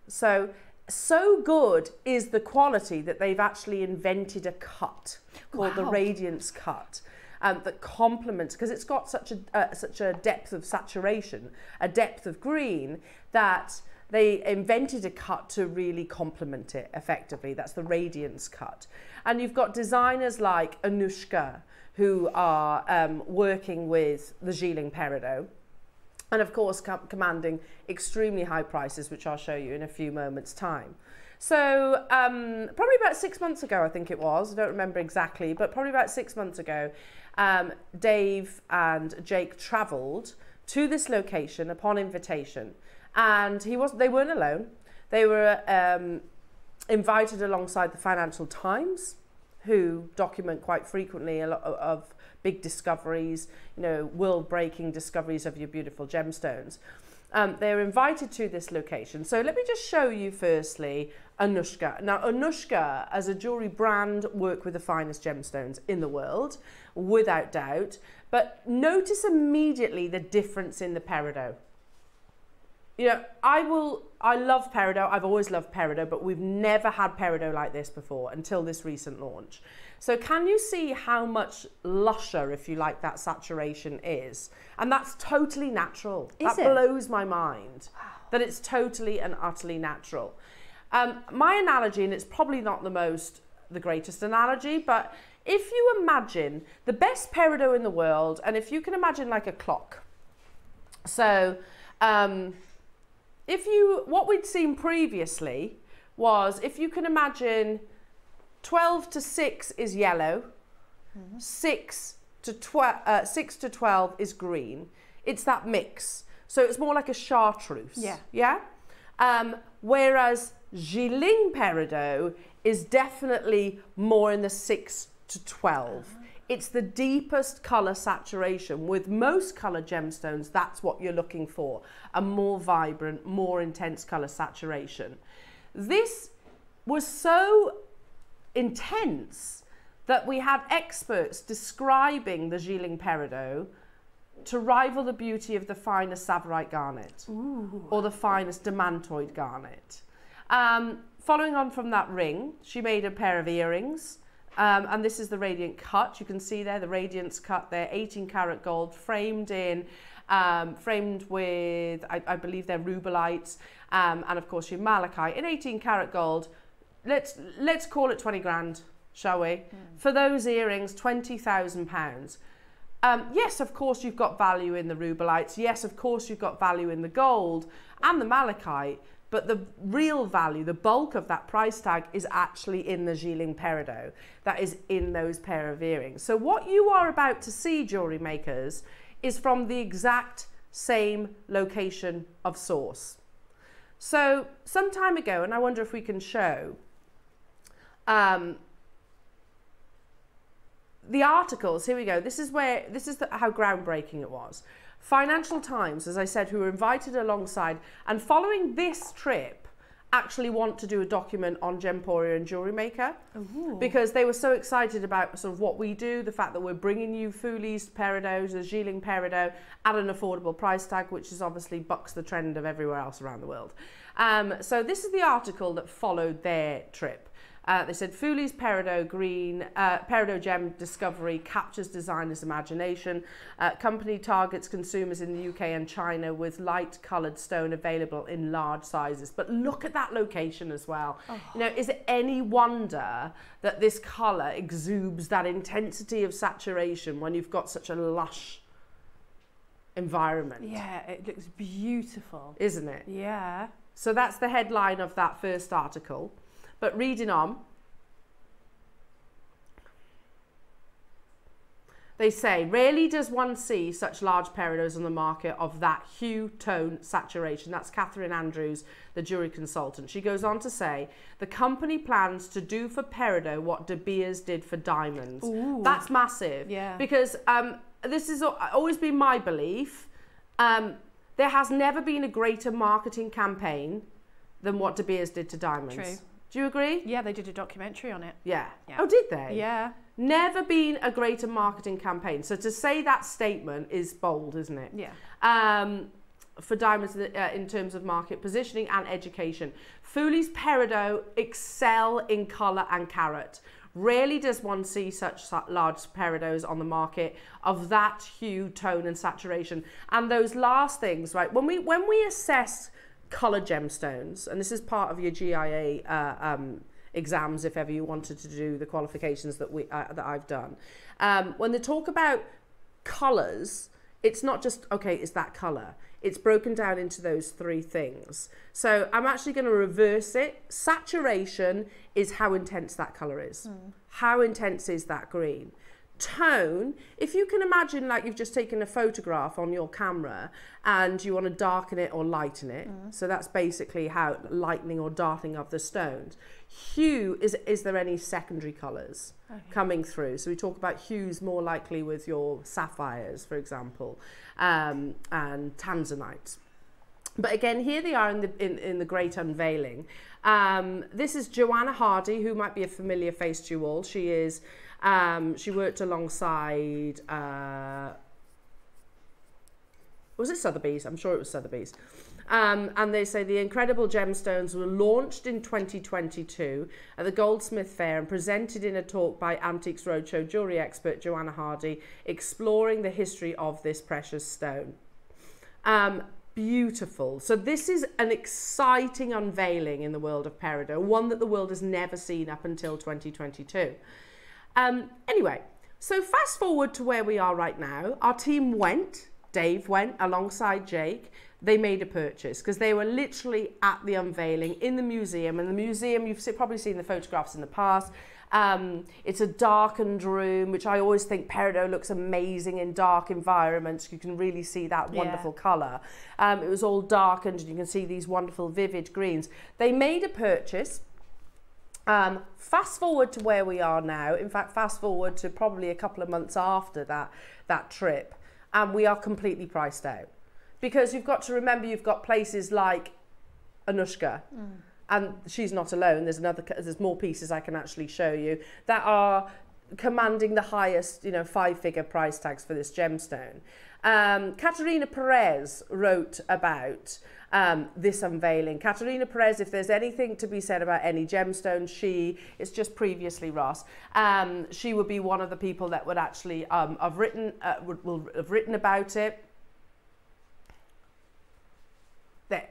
so so good is the quality that they've actually invented a cut called wow. the Radiance Cut. Um, that complements because it's got such a uh, such a depth of saturation, a depth of green that they invented a cut to really complement it effectively. That's the Radiance Cut, and you've got designers like Anushka who are um, working with the Jilin Peridot and of course commanding extremely high prices, which I'll show you in a few moments' time. So um, probably about six months ago, I think it was, I don't remember exactly, but probably about six months ago, um, Dave and Jake travelled to this location upon invitation. And he was, they weren't alone. They were um, invited alongside the Financial Times, who document quite frequently a lot of big discoveries, you know, world-breaking discoveries of your beautiful gemstones. Um, they're invited to this location. So let me just show you firstly Anushka. Now Anushka as a jewelry brand work with the finest gemstones in the world, without doubt. But notice immediately the difference in the peridot. You know, I will, I love peridot. I've always loved peridot, but we've never had peridot like this before until this recent launch. So can you see how much lusher, if you like, that saturation is? And that's totally natural. Is that it? blows my mind Wow. that it's totally and utterly natural. Um, my analogy, and it's probably not the most, the greatest analogy, but if you imagine the best peridot in the world, and if you can imagine like a clock. So um, if you, what we'd seen previously was if you can imagine 12 to 6 is yellow, mm -hmm. 6 to 12 uh, 6 to 12 is green. It's that mix. So it's more like a chartreuse. Yeah. Yeah? Um, whereas Jilin Peridot is definitely more in the 6 to 12. It's the deepest color saturation. With most color gemstones, that's what you're looking for. A more vibrant, more intense color saturation. This was so intense that we had experts describing the Jilin Peridot to rival the beauty of the finest Tsavorite garnet Ooh. or the finest demantoid garnet. Um, following on from that ring, she made a pair of earrings. Um, and this is the radiant cut. You can see there the radiance cut there, 18 karat gold, framed in, um, framed with, I, I believe they're rubelites, um, and of course your malachite in 18 karat gold. Let's let's call it 20 grand, shall we? For those earrings, 20,000 pounds. Um, yes, of course, you've got value in the rubelites. Yes, of course, you've got value in the gold and the malachite. But the real value, the bulk of that price tag is actually in the Jilin Peridot. That is in those pair of earrings. So what you are about to see, jewelry makers, is from the exact same location of source. So some time ago, and I wonder if we can show, um, the articles, here we go. This is where this is the, how groundbreaking it was. Financial Times, as I said, who were invited alongside and following this trip actually want to do a document on Gemporia and Jewelry Maker because they were so excited about sort of what we do, the fact that we're bringing you Fuli's Peridots, a Jilin Peridot at an affordable price tag, which is obviously bucks the trend of everywhere else around the world. Um, so this is the article that followed their trip. Uh, they said Fuli's Peridot Green, uh, Peridot Gem Discovery captures designer's imagination. Uh, company targets consumers in the UK and China with light coloured stone available in large sizes. But look at that location as well. You know, is it any wonder that this colour exudes that intensity of saturation when you've got such a lush environment? Yeah, it looks beautiful. Isn't it? Yeah. So that's the headline of that first article. But reading on, they say, rarely does one see such large peridots on the market of that hue, tone, saturation. That's Catherine Andrews, the jury consultant. She goes on to say, the company plans to do for peridot what De Beers did for diamonds. Ooh. That's massive. Yeah. Because um, this has always been my belief. Um, there has never been a greater marketing campaign than what De Beers did to diamonds. True. Do you agree? Yeah, they did a documentary on it. Yeah. Yeah. Oh, did they? Yeah. Never been a greater marketing campaign. So to say that statement is bold, isn't it? Yeah. Um, for diamonds uh, in terms of market positioning and education. Fuli's Peridot excel in colour and carat. Rarely does one see such large peridots on the market of that hue, tone, and saturation. And those last things, right? When we when we assess color gemstones, and this is part of your GIA uh, um, exams if ever you wanted to do the qualifications that we uh, that I've done. Um, when they talk about colors, it's not just okay, it's that color. It's broken down into those three things. So I'm actually going to reverse it. Saturation is how intense that color is. How intense is that green? Tone, if you can imagine like you've just taken a photograph on your camera and you want to darken it or lighten it. So that's basically how lightening or darkening of the stones. Hue is is there any secondary colours coming through? So we talk about hues more likely with your sapphires, for example, um, and tanzanites. But again, here they are in the in, in the great unveiling. Um, this is Joanna Hardy, who might be a familiar face to you all. She is um, she worked alongside. Uh, was it Sotheby's? I'm sure it was Sotheby's. Um, and they say the incredible gemstones were launched in 2022 at the Goldsmith Fair and presented in a talk by Antiques Roadshow jewellery expert Joanna Hardy, exploring the history of this precious stone. Um, beautiful. So this is an exciting unveiling in the world of peridot, one that the world has never seen up until 2022. Um, anyway, so fast forward to where we are right now. Our team went, Dave went alongside Jake. They made a purchase because they were literally at the unveiling in the museum. And the museum, you've probably seen the photographs in the past. Um, it's a darkened room, which I always think peridot looks amazing in dark environments. You can really see that Yeah. wonderful colour. Um, it was all darkened, and you can see these wonderful, vivid greens. They made a purchase. Um, fast forward to where we are now. In fact, fast forward to probably a couple of months after that that trip, and we are completely priced out because you've got to remember you've got places like Anushka, and she's not alone. There's another. There's more pieces I can actually show you that are commanding the highest, you know, five-figure price tags for this gemstone. Um, Katerina Perez wrote about um, this unveiling. Katerina Perez, if there's anything to be said about any gemstone, she, it's just previously Ross, um, she would be one of the people that would actually um, have written, uh, would, will have written about it. There,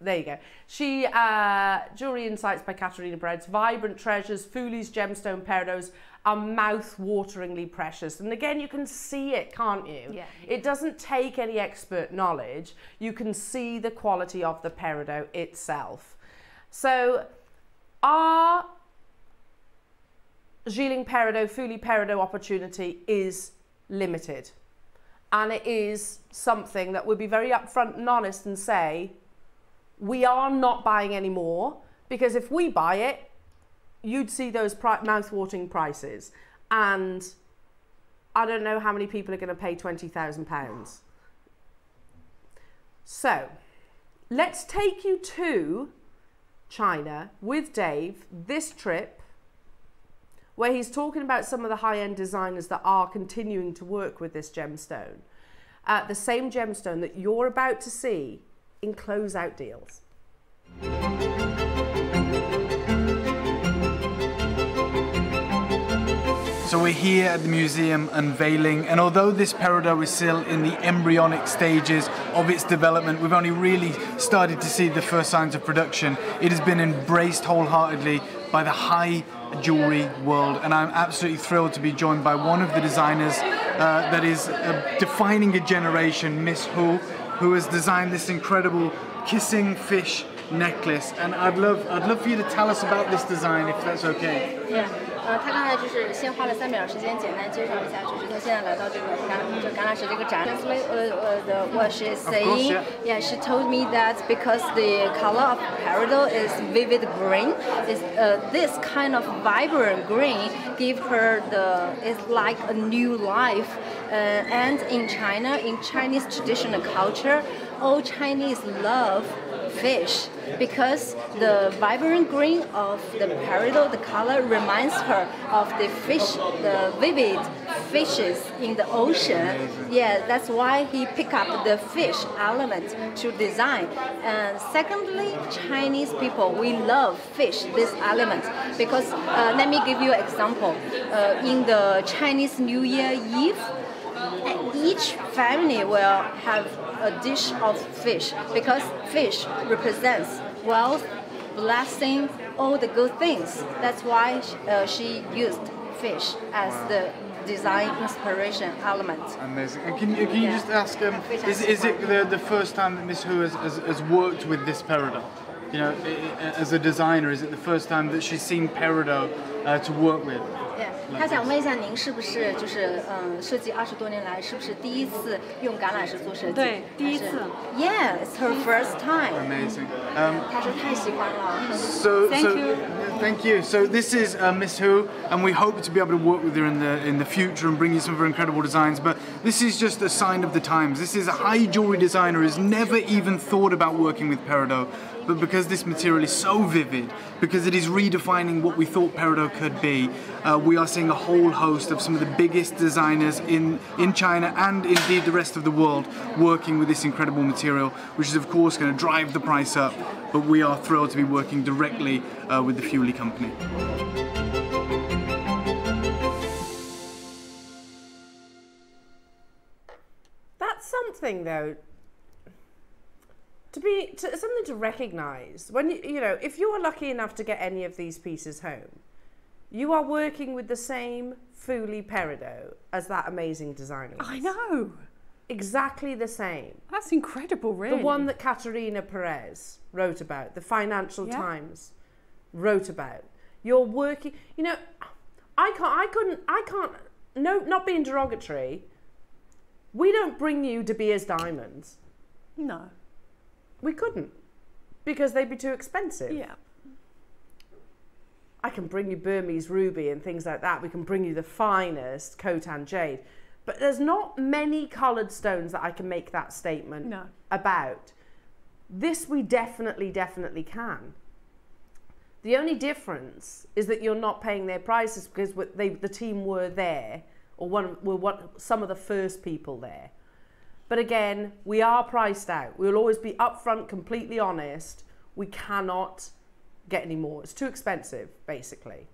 there you go. She, uh, Jewelry Insights by Katerina Perez, Vibrant Treasures, Fuli's, Gemstone Peridot, are mouth-wateringly precious. And again, you can see it, can't you? Yeah. It doesn't take any expert knowledge. You can see the quality of the peridot itself. So our Jilin peridot, Fuli peridot opportunity is limited. And it is something that we'll be very upfront and honest and say, we are not buying any more because if we buy it, you'd see those pri- mouth-watering prices, and I don't know how many people are going to pay twenty thousand pounds. So, let's take you to China with Dave this trip, where he's talking about some of the high-end designers that are continuing to work with this gemstone, uh, the same gemstone that you're about to see in closeout deals. So we're here at the museum unveiling, and although this peridot is still in the embryonic stages of its development, we've only really started to see the first signs of production. It has been embraced wholeheartedly by the high jewelry world, and I'm absolutely thrilled to be joined by one of the designers uh, that is uh, defining a generation, Miss Hu, who has designed this incredible kissing fish necklace. And I'd love, I'd love for you to tell us about this design, if that's okay. Yeah. 呃，他刚才就是先花了三秒时间简单介绍一下，就是他现在来到这个橄榄就橄榄石这个展。Translate uh, uh, the, what she is saying. yeah. she told me that because the color of peridot is vivid green, is uh, this kind of vibrant green give her the it's like a new life. Uh, and in China, in Chinese traditional culture, all Chinese love fish because the vibrant green of the peridot, the color reminds her of the fish, the vivid fishes in the ocean. Yeah, that's why he picked up the fish element to design. And secondly, Chinese people, we love fish, this element, because uh, let me give you an example. Uh, in the Chinese New Year Eve, each family will have a dish of fish because fish represents wealth, blessing, all the good things. That's why uh, she used fish as the design inspiration element. Amazing. And can you, can you Yeah. just ask, um, is, is it the, the first time that Miss Hu has, has, has worked with this peridot? You know, as a designer, is it the first time that she's seen peridot uh, to work with? 对，他想问一下您是不是就是嗯，设计二十多年来是不是第一次用橄榄石做设计？对，第一次。Yeah, it's her first time. Amazing. Um, 他说太喜欢了。So, thank you. Thank you. So this is uh, Miss Hu, and we hope to be able to work with her in the in the future and bring you some of her incredible designs. But this is just a sign of the times. This is a high jewelry designer who's never even thought about working with peridot. But because this material is so vivid, because it is redefining what we thought peridot could be, uh, we are seeing a whole host of some of the biggest designers in, in China and indeed the rest of the world working with this incredible material, which is of course going to drive the price up. But we are thrilled to be working directly uh, with the Fuli company. That's something though to be to, something to recognize when you you know if you are lucky enough to get any of these pieces home you are working with the same Fuli peridot as that amazing designer I know. exactly the same That's incredible, really. the one that Katerina Perez wrote about the Financial Yeah. Times wrote about you're working you know I can't I couldn't I can't no not being derogatory we don't bring you De Beers diamonds No. We couldn't because they'd be too expensive. Yeah. I can bring you Burmese ruby and things like that. We can bring you the finest Khotan jade. But there's not many coloured stones that I can make that statement No. about. This we definitely, definitely can. The only difference is that you're not paying their prices because they, the team were there, or one were one, some of the first people there. But again, we are priced out. We'll always be upfront, completely honest. We cannot get any more. It's too expensive, basically.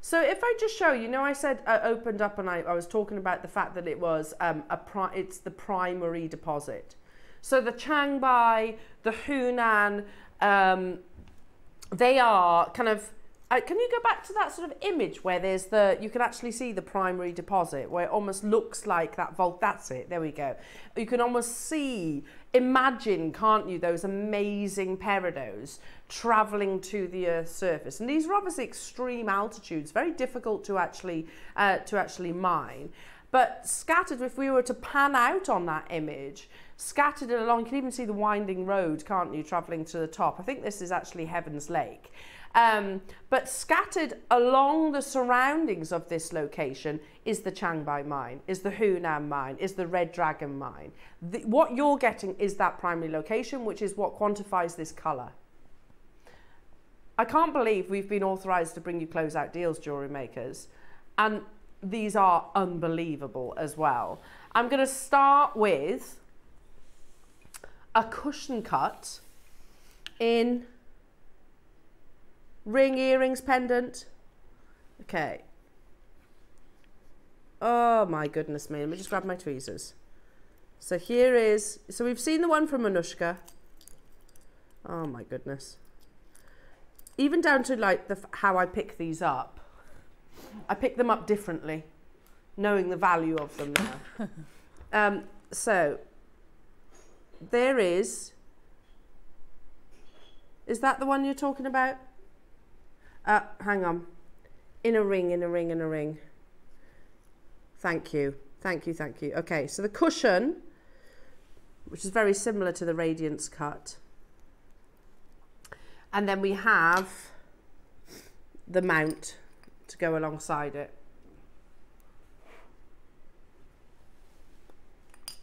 So if I just show you, know, I said I opened up and I, I was talking about the fact that it was um, a pri- it's the primary deposit. So the Changbai, the Hunan, um, they are kind of. Uh, can you go back to that sort of image where there's the you can actually see the primary deposit where it almost looks like that vault that's it there we go. You can almost see imagine can't you those amazing peridots traveling to the earth's surface. And these are obviously extreme altitudes very difficult to actually uh, to actually mine. But scattered if we were to pan out on that image scattered along you can even see the winding road can't you traveling to the top. I think this is actually heaven's lake um, but scattered along the surroundings of this location is the Changbai mine, is the Hunan mine, is the Red Dragon mine. The, what you're getting is that primary location, which is what quantifies this colour. I can't believe we've been authorised to bring you closeout deals, jewellery makers, and these are unbelievable as well. I'm going to start with a cushion cut in ring, earrings, pendant. Okay. Oh my goodness me. Let me just grab my tweezers. So here is, so we've seen the one from Anushka. Oh my goodness. Even down to like the, how I pick these up. I pick them up differently, knowing the value of them now. um, so there is, is that the one you're talking about? Uh, hang on. In a ring, in a ring, in a ring. Thank you. Thank you, thank you. Okay, so the cushion, which is very similar to the Radiance cut. And then we have the mount to go alongside it.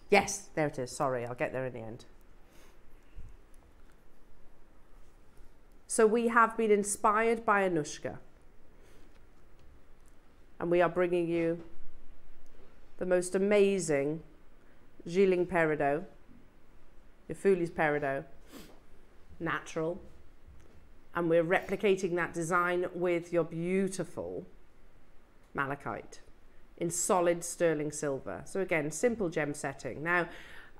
Yes, there it is. Sorry, I'll get there in the end. So we have been inspired by Anushka. And we are bringing you the most amazing Jilin Peridot, Efuli's Peridot, natural. And we're replicating that design with your beautiful malachite in solid sterling silver. So again, simple gem setting. Now,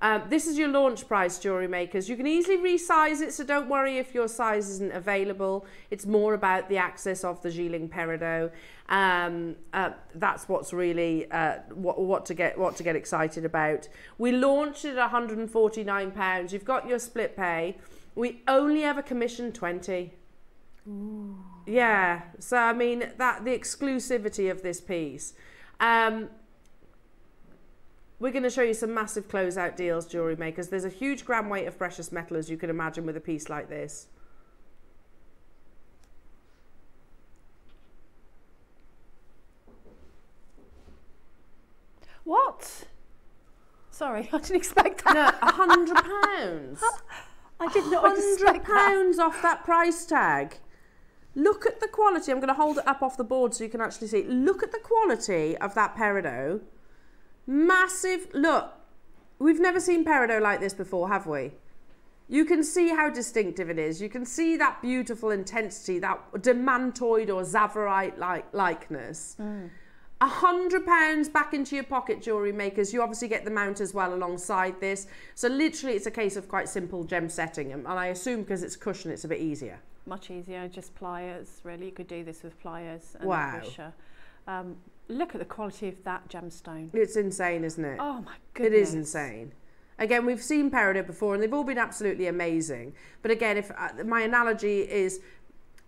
uh, this is your launch price, jewelry makers. You can easily resize it, so don't worry if your size isn't available. It's more about the access of the Jilin Peridot. Um, uh, that's what's really uh, what, what to get what to get excited about. We launched it at 149 pounds. You've got your split pay. We only ever commission 20. Ooh. Yeah, so I mean that the exclusivity of this piece. Um, we're going to show you some massive closeout deals, jewellery makers. There's a huge gram weight of precious metal, as you can imagine, with a piece like this. What? Sorry, I didn't expect that. No, a hundred pounds. I did not expect pounds off that price tag. Look at the quality. I'm going to hold it up off the board so you can actually see. Look at the quality of that peridot. Massive, look, we've never seen peridot like this before, have we? You can see how distinctive it is. You can see that beautiful intensity, that demantoid or tsavorite like likeness. A hundred pounds back into your pocket, jewelry makers. You obviously get the mount as well alongside this. So literally, it's a case of quite simple gem setting, and I assume because it's cushion, it's a bit easier. Much easier, just pliers. Really, you could do this with pliers and Wow. pusher. Um, look at the quality of that gemstone. It's insane, isn't it? Oh my It goodness. is insane. Again, we've seen Peridot before, and they've all been absolutely amazing. But again, if uh, my analogy is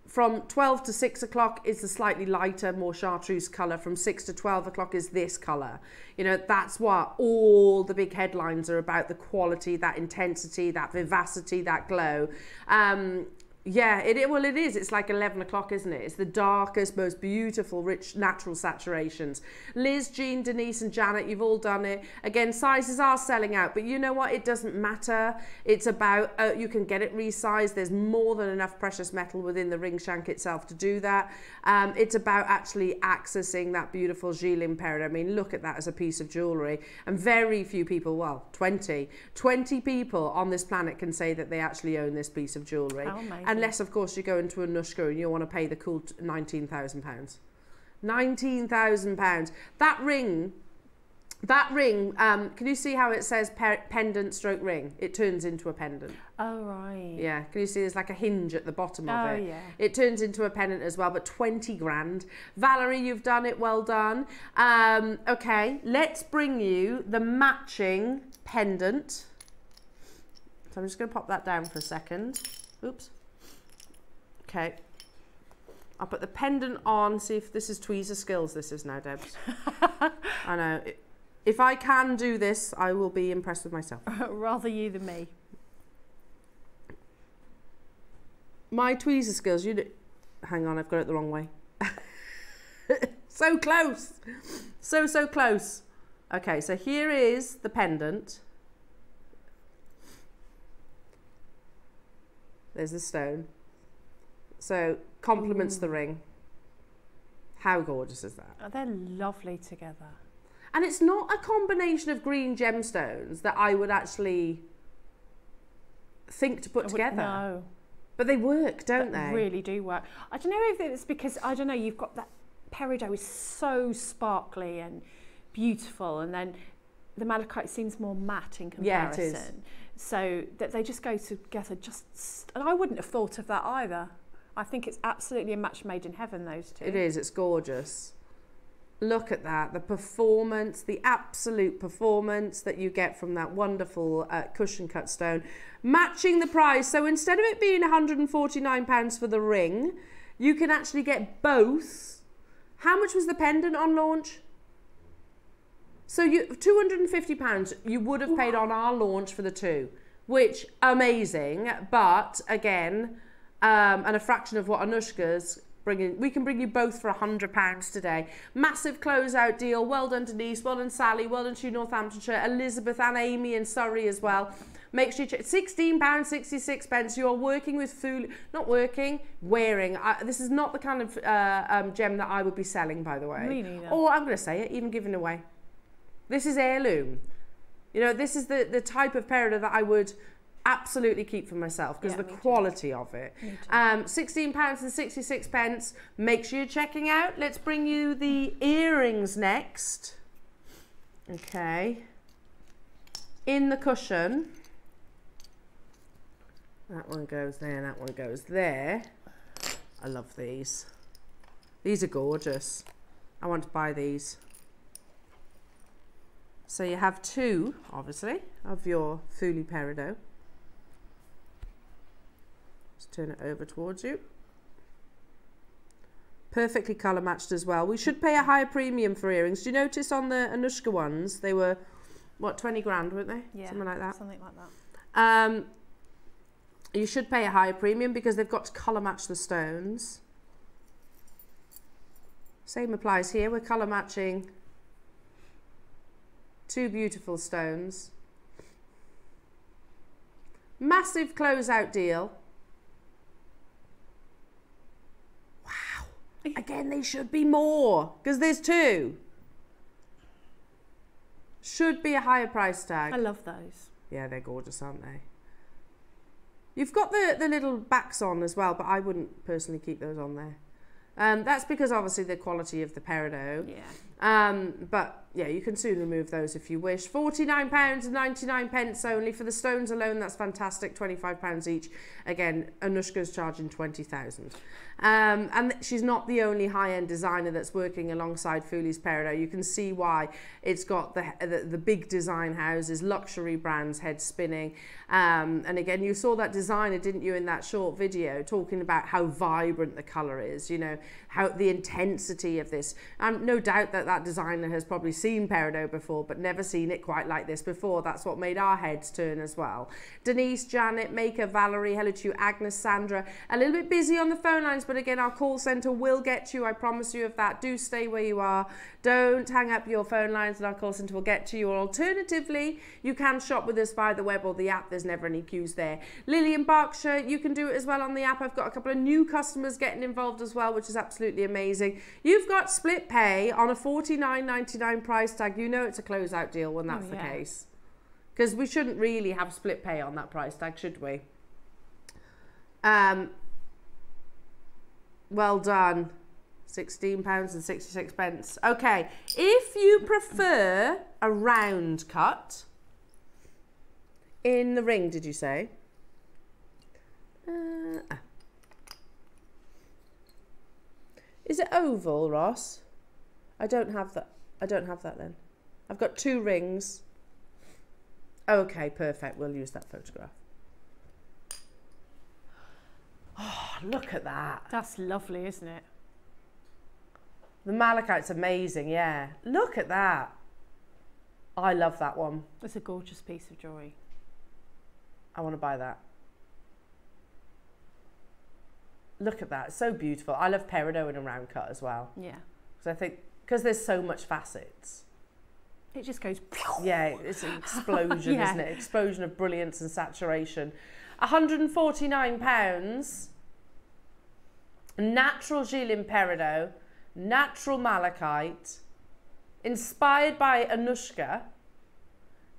from 12 to 6 o'clock is the slightly lighter, more chartreuse colour. From 6 to 12 o'clock is this colour. You know, that's what all the big headlines are about the quality, that intensity, that vivacity, that glow. Um, Yeah, it, well it is. It's like eleven o'clock, isn't it? It's the darkest, most beautiful, rich natural saturations. Liz, Jean, Denise, and Janet, you've all done it. Again, sizes are selling out, but you know what? It doesn't matter. It's about uh, you can get it resized. There's more than enough precious metal within the ring shank itself to do that. Um, it's about actually accessing that beautiful Jilin peridot. I mean, look at that as a piece of jewellery. And very few people, well, 20, 20 people on this planet can say that they actually own this piece of jewellery. How amazing. Unless, of course, you go into Anushka and you want to pay the cool £19,000. £19,000. That ring, that ring, um, can you see how it says pe- pendant stroke ring? It turns into a pendant. Oh, right. Yeah, can you see there's like a hinge at the bottom of it? Oh, it? yeah. It turns into a pendant as well, but 20 grand. Valerie, you've done it, well done. Um, okay, let's bring you the matching pendant. So I'm just going to pop that down for a second. Oops. Okay. I'll put the pendant on, see if this is tweezer skills, this is now, Debs. I know. If I can do this, I will be impressed with myself. Rather you than me. My tweezer skills, you do... Hang on, I've got it the wrong way. so close. So, so close. Okay, so here is the pendant. There's the stone. So, complements mm. the ring. How gorgeous is that? Oh, they're lovely together. And it's not a combination of green gemstones that I would actually think to put together. No. But they work, don't that they? really do work. I don't know if it's because I don't know. You've got that peridot is so sparkly and beautiful, and then the malachite seems more matte in comparison. Yeah, it comparison. So that they just go together. Just and I wouldn't have thought of that either. I think it's absolutely a match made in heaven. Those two. It is, it's gorgeous. Look at that, the performance, the absolute performance that you get from that wonderful uh, cushion cut stone, matching the price. So instead of it being £149 for the ring, you can actually get both. How much was the pendant on launch? So you £250 you would have paid on our launch for the two, which amazing, but again, um, and a fraction of what Anushka's bringing. We can bring you both for a £100 today. Massive closeout deal. Well done, Denise. Well done, Sally. Well done to you, Northamptonshire. Elizabeth and Amy in Surrey as well. Make sure you check. £16.66 pence. You're working with food, not working, wearing. I, this is not the kind of uh, um, gem that I would be selling, by the way. Me neither. Or I'm going to say it, even giving away. This is heirloom. You know, this is the, the type of peridot that I would absolutely keep for myself because Yeah, the me too. quality of it. Um, £16 and 66 pence. Make sure you're checking out. Let's bring you the earrings next. Okay. In the cushion. That one goes there, that one goes there. I love these. These are gorgeous. I want to buy these. So you have two, obviously, of your Fuli Peridot. Just turn it over towards you. Perfectly colour matched as well. We should pay a higher premium for earrings. Do you notice on the Anushka ones, they were, what, 20 grand, weren't they? Yeah, Something like that. Something like that. Um, you should pay a higher premium because they've got to colour match the stones. Same applies here. We're colour matching two beautiful stones. Massive closeout deal. Again, they should be more because there's two. Should be a higher price tag. I love those. Yeah, they're gorgeous, aren't they? You've got the, the little backs on as well, but I wouldn't personally keep those on there. Um, that's because obviously the quality of the peridot. Yeah. Um, but yeah, you can soon remove those if you wish. £49 and 99 pence only. For the stones alone, that's fantastic. £25 each. Again, Anushka's charging 20000 um, And she's not the only high-end designer that's working alongside Fuli's Peridot. You can see why it's got the, the, the big design houses, luxury brands, head spinning. Um, and again, you saw that designer, didn't you, in that short video, talking about how vibrant the colour is, you know, how the intensity of this. Um, no doubt that that that designer has probably seen peridot before, but never seen it quite like this before. That's what made our heads turn as well. Denise, Janet, Maker, Valerie, hello to you, Agnes, Sandra. A little bit busy on the phone lines, but again, our call centre will get you. I promise you of that. Do stay where you are. Don't hang up your phone lines, and our call centre will get to you. Or alternatively, you can shop with us via the web or the app. There's never any queues there. Lily in Berkshire, you can do it as well on the app. I've got a couple of new customers getting involved as well, which is absolutely amazing. You've got split pay on a $49.99 price tag. You know it's a closeout deal when that's Oh, the case. Because we shouldn't really have split pay on that price tag, should we? Um, well done. £16 and 66 pence. Okay, if you prefer a round cut in the ring, did you say? Uh, ah. Is it oval, Ross? I don't have that. I don't have that then. I've got two rings. Okay, perfect. We'll use that photograph. Oh, look at that. That's lovely, isn't it? The malachite's amazing, yeah. Look at that. I love that one. It's a gorgeous piece of jewellery. I want to buy that. Look at that. It's So beautiful. I love peridot in a round cut as well. Yeah. Because I think, because there's so much facets. It just goes. Yeah, it's an explosion, Yeah. isn't it? Explosion of brilliance and saturation. £149. Natural Jilin Peridot, natural malachite, inspired by Anushka.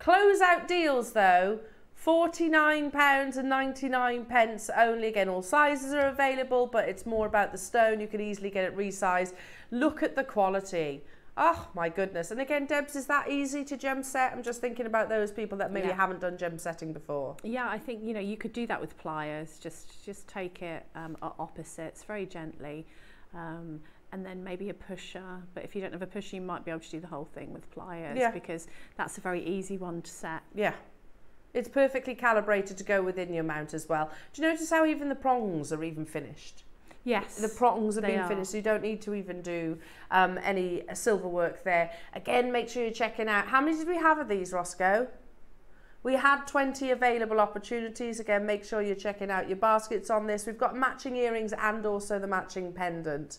Closeout deals though, £49 and 99 pence only. Again, all sizes are available, but it's more about the stone. You can easily get it resized. Look at the quality. Oh my goodness. And again, Debs, is that easy to gem set? I'm just thinking about those people that maybe Yeah. haven't done gem setting before. Yeah, I think you know you could do that with pliers. Just just take it um, at opposites very gently, um, and then maybe a pusher. But if you don't have a pusher, you might be able to do the whole thing with pliers Yeah. because that's a very easy one to set. Yeah. It's perfectly calibrated to go within your mount as well. Do you notice how even the prongs are even finished? Yes, The prongs they been are. finished, so you don't need to even do um, any silver work there. Again, make sure you're checking out. How many did we have of these, Roscoe? We had 20 available opportunities. Again, make sure you're checking out your baskets on this. We've got matching earrings and also the matching pendant.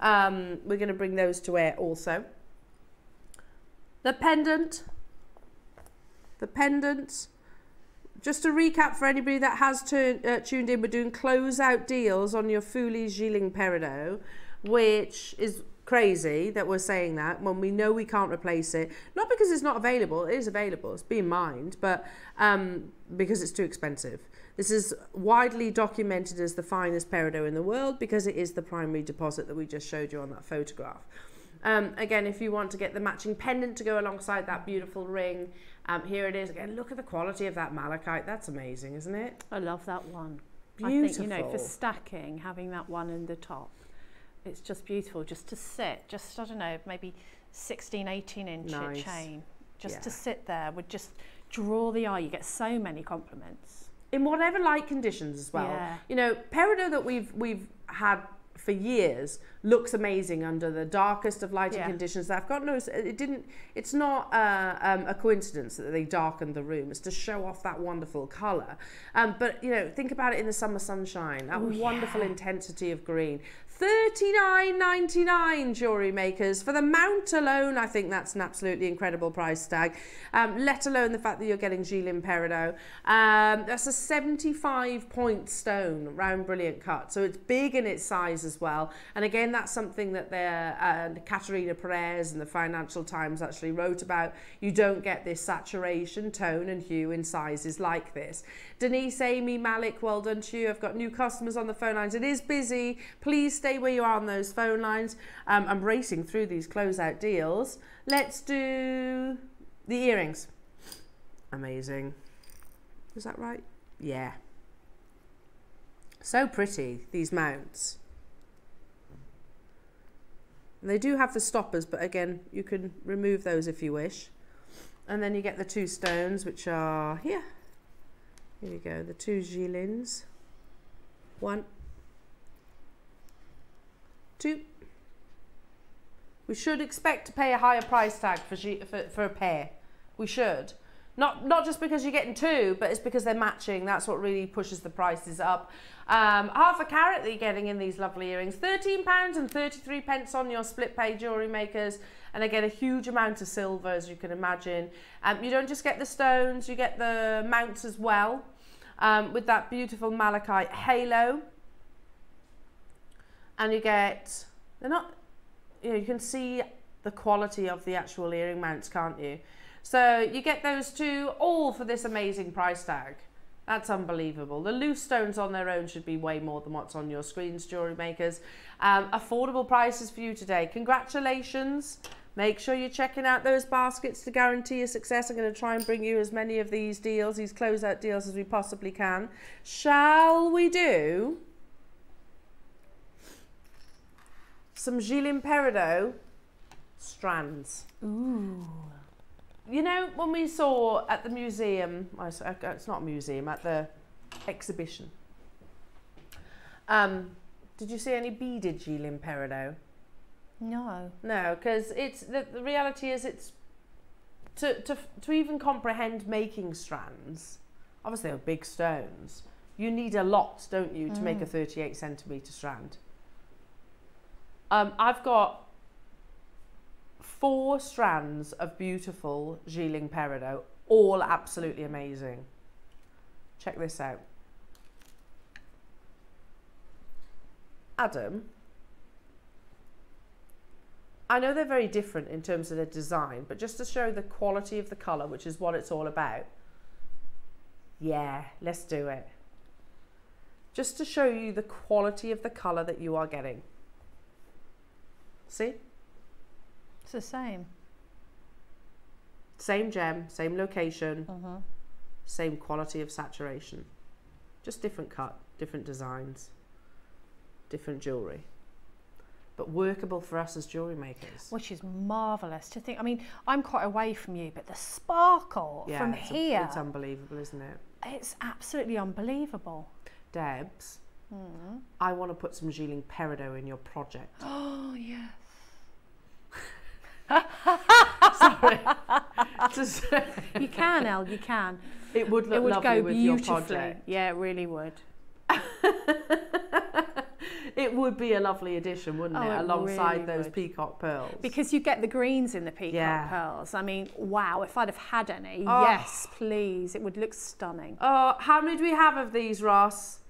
Um, we're going to bring those to air also. The pendant. The pendant. Just to recap for anybody that has uh, tuned in, we're doing closeout deals on your Fuli's Jilin Peridot, which is crazy that we're saying that when we know we can't replace it. Not because it's not available, it is available, it's be in mind, but um, because it's too expensive. This is widely documented as the finest peridot in the world because it is the primary deposit that we just showed you on that photograph. Um, again, if you want to get the matching pendant to go alongside that beautiful ring, um, here it is. Again, look at the quality of that malachite. That's amazing, isn't it? I love that one. I think you know for stacking, having that one in the top, it's just beautiful. Just to sit, just I don't know, maybe 16, 18 inch Nice. chain, just to sit there would just draw the eye. You get so many compliments. in whatever light conditions as well. Yeah. You know, peridot that we've we've had for years looks amazing under the darkest of lighting Yeah. conditions. I've got no. It didn't. It's not uh, um, a coincidence that they darkened the room. It's to show off that wonderful color. Um, but you know, think about it in the summer sunshine. That wonderful intensity of green. Thirty-nine ninety-nine jewelry makers for the mount alone. I think that's an absolutely incredible price tag. Um, let alone the fact that you're getting Jilin Peridot. Um, that's a 75 point stone, round brilliant cut. So it's big in its size as well. And again, that's something that the uh, Perez and the Financial Times actually wrote about. You don't get this saturation, tone, and hue in sizes like this. Denise, Amy, Malik, well done to you. I've got new customers on the phone lines. It is busy. Please stay where you are on those phone lines. Um, I'm racing through these closeout deals. Let's do the earrings. Amazing. Is that right? Yeah. So pretty, these mounts. And they do have the stoppers, but again, you can remove those if you wish. And then you get the two stones, which are here. Here you go, the two Jilins. One, two, We should expect to pay a higher price tag for, for, for a pair. We should. Not, not just because you're getting two, but it's because they're matching. That's what really pushes the prices up. Um, half a carat that you're getting in these lovely earrings. £13 and 33 pence on your split pay jewellery makers. And again, a huge amount of silver, as you can imagine. Um, you don't just get the stones, you get the mounts as well. Um, with that beautiful malachite halo. And you get, they're not, you know, you can see the quality of the actual earring mounts, can't you? So you get those two all for this amazing price tag. That's unbelievable. The loose stones on their own should be way more than what's on your screens, jewellery makers. Um, affordable prices for you today. Congratulations. Make sure you're checking out those baskets to guarantee your success. I'm going to try and bring you as many of these deals, these closeout deals as we possibly can. Shall we do some Jilin Peridot strands? Ooh you know, when we saw at the museum, it's not a museum, at the exhibition, um, did you see any beaded Jilin? No. No, because it's the, the reality is it's to, to, to even comprehend making strands, obviously they're big stones, you need a lot, don't you, to mm. make a mm. 38 centimetre strand. Um, I've got four strands of beautiful Jilin Peridot, all absolutely amazing. Check this out. Adam, I know they're very different in terms of their design, but just to show the quality of the colour, which is what it's all about, yeah, let's do it. Just to show you the quality of the colour that you are getting. See? It's the same. Same gem, same location, uh-huh. same quality of saturation. Just different cut, different designs, different jewellery. But workable for us as jewellery makers. Which is marvellous to think. I mean, I'm quite away from you, but the sparkle yeah, from it's here. A, it's unbelievable, isn't it? It's absolutely unbelievable. Debs, mm. I want to put some Jilin Peridot in your project. Oh, yes. Sorry. you can, El, you can. It would look it would lovely go with beautifully. your project. Yeah, it really would. it would be a lovely addition, wouldn't oh, it? it Alongside really those would. peacock pearls. Because you get the greens in the peacock yeah. pearls. I mean, wow, if I'd have had any, oh. yes, please. It would look stunning. Oh, how many do we have of these, Ross?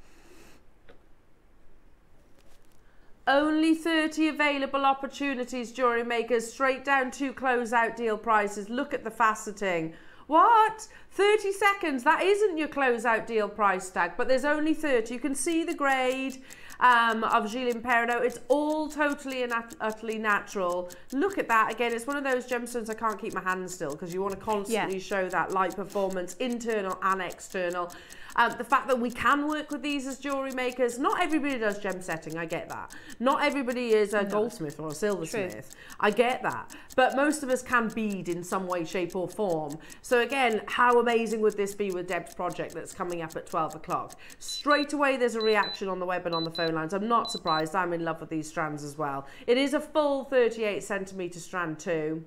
Only 30 available opportunities, jewellery makers, straight down to closeout deal prices. Look at the faceting. What? 30 seconds. That isn't your closeout deal price tag, but there's only 30. You can see the grade um, of Jilin Peridot. It's all totally and utterly natural. Look at that. Again, it's one of those gemstones I can't keep my hands still because you want to constantly yeah. show that light performance, internal and external. Um, the fact that we can work with these as jewellery makers, not everybody does gem setting, I get that. Not everybody is a goldsmith or a silversmith, I get that. But most of us can bead in some way, shape or form. So again, how amazing would this be with Deb's project that's coming up at 12 o'clock? Straight away there's a reaction on the web and on the phone lines. I'm not surprised, I'm in love with these strands as well. It is a full 38 centimetre strand too.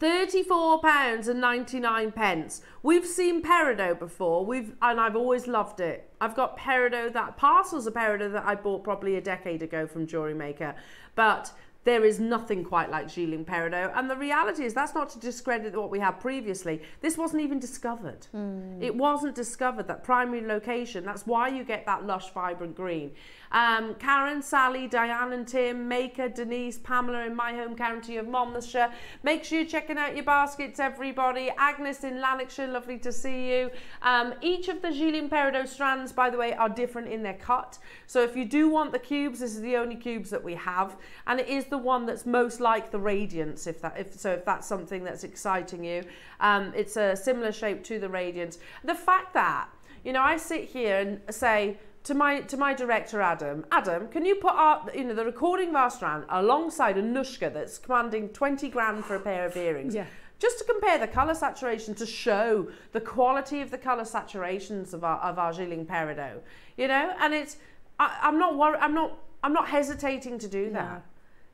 £34 and 99 pence. We've seen peridot before, we've and I've always loved it. I've got peridot that parcels of peridot that I bought probably a decade ago from Jewelry Maker, but there is nothing quite like Jilin Peridot. And the reality is that's not to discredit what we had previously. This wasn't even discovered. Mm. It wasn't discovered, that primary location. That's why you get that lush, vibrant green. Um, Karen, Sally, Diane and Tim, Maker, Denise, Pamela in my home county of Monmouthshire. Make sure you're checking out your baskets, everybody. Agnes in Lanarkshire, lovely to see you. Um, each of the Jilin Peridot strands, by the way, are different in their cut. So if you do want the cubes, this is the only cubes that we have. And it is the one that's most like the Radiance, if that, if so, if that's something that's exciting you. Um, it's a similar shape to the Radiance. The fact that, you know, I sit here and say, to my to my director Adam, Adam, can you put our you know the recording of our strand alongside Anushka that's commanding 20 grand for a pair of earrings? Yeah. Just to compare the colour saturation to show the quality of the colour saturations of our of our Jilin Peridot. You know, and it's I, I'm not worried I'm not I'm not hesitating to do that.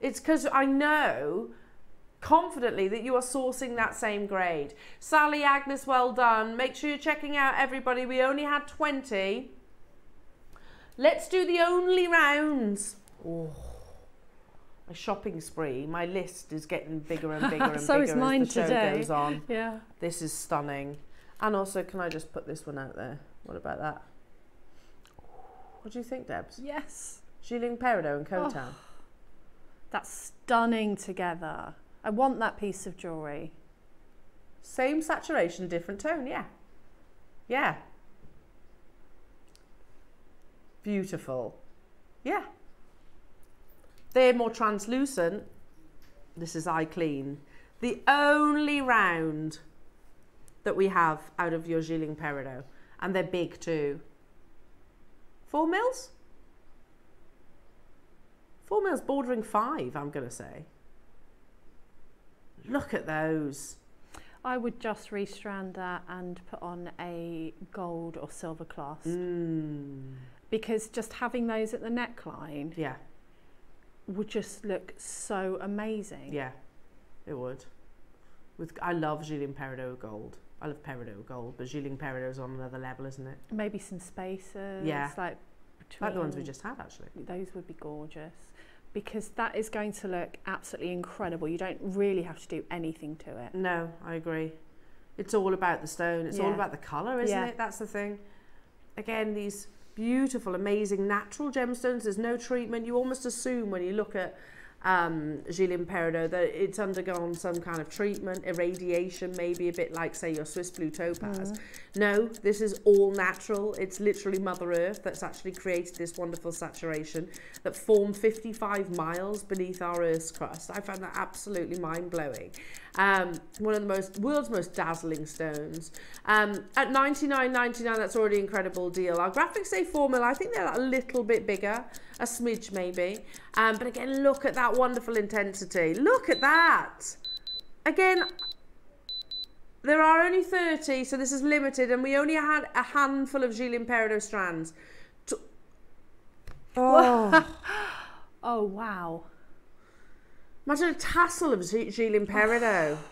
It's because I know confidently that you are sourcing that same grade. Sally, Agnes, well done. Make sure you're checking out everybody. We only had 20. Let's do the only rounds. Oh, a shopping spree. My list is getting bigger and bigger and so bigger is mine as the show today. goes on. Yeah. This is stunning. And also, can I just put this one out there? What about that? What do you think, Debs? Yes. Jilin Peridot and Oh. That's stunning together. I want that piece of jewellery. Same saturation, different tone, yeah. Yeah. Beautiful. Yeah. They're more translucent. This is eye clean. The only round that we have out of your Jilin Peridot. And they're big too. Four mils? Four mils bordering five, I'm going to say. Look at those. I would just restrand that and put on a gold or silver clasp. Mm. Because just having those at the neckline Yeah, would just look so amazing. yeah, it would. With I love Jilin Peridot gold. I love Peridot gold, but Jilin Peridot's on another level, isn't it? Maybe some spacers. Yeah. Like, Like the ones we just had, actually. Those would be gorgeous. because that is going to look absolutely incredible. You don't really have to do anything to it. No, I agree. It's all about the stone. It's yeah. all about the colour, isn't yeah. it? That's the thing. Again, these beautiful, amazing natural gemstones. There's no treatment. You almost assume when you look at um, Jilin Peridot that it's undergone some kind of treatment, irradiation, maybe a bit like, say, your Swiss blue topaz. No, this is all natural. It's literally Mother Earth that's actually created this wonderful saturation that formed 55 miles beneath our Earth's crust. I found that absolutely mind blowing. Um, one of the most world's most dazzling stones. Um, at 99.99, that's already an incredible deal. Our graphics say four mil. I think they're a little bit bigger, a smidge maybe. Um, but again, look at that wonderful intensity. Look at that. Again, there are only 30, so this is limited, and we only had a handful of Jilin strands. To- oh, Oh, wow. imagine a tassel of Jilin.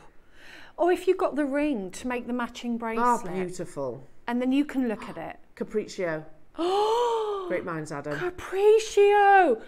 Or if you got the ring to make the matching Oh, bracelet. beautiful. and then you can look at it. Capriccio. Oh, Great minds, Adam. Capriccio!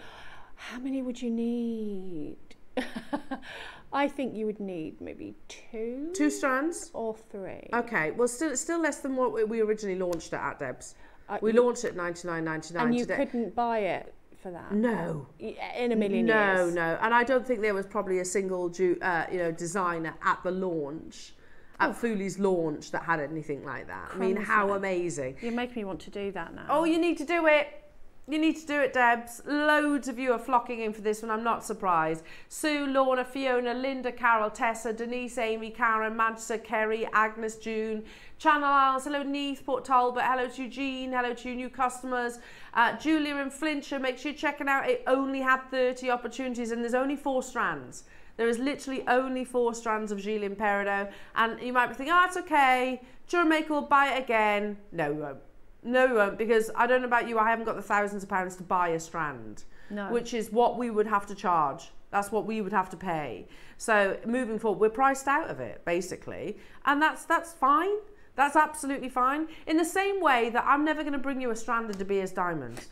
How many would you need? I think you would need maybe two Two strands? or three. Okay, well, still, still less than what we- originally launched it at, Debs. Uh, We you- launched at 99.99 and you today. couldn't buy it for that No. In a million no, years. no, and I don't think there was probably a single, uh, you know, designer at the launch, at Fuli's launch, that had anything like that. I mean, how amazing! You make me want to do that now. Oh, you need to do it. You need to do it, Debs. Loads of you are flocking in for this one. I'm not surprised. Sue, Lorna, Fiona, Linda, Carol, Tessa, Denise, Amy, Karen, Manchester, Kerry, Agnes, June, Channel Isles. Hello, Neath, Port Talbot. Hello to Eugene. Hello to new customers. Uh, Julia and Flintshire. Make sure you're checking out. It only had 30 opportunities and there's only four strands. There is literally only four strands of Jilin Peridot. And you might be thinking, oh, it's okay. Jewelry Maker will buy it again. No, we won't. No, we won't, because I don't know about you, I haven't got the thousands of pounds to buy a strand, No. which is what we would have to charge. That's what we would have to pay. So moving forward, we're priced out of it, basically. And that's that's fine. That's absolutely fine. In the same way that I'm never going to bring you a strand of De Beers diamonds.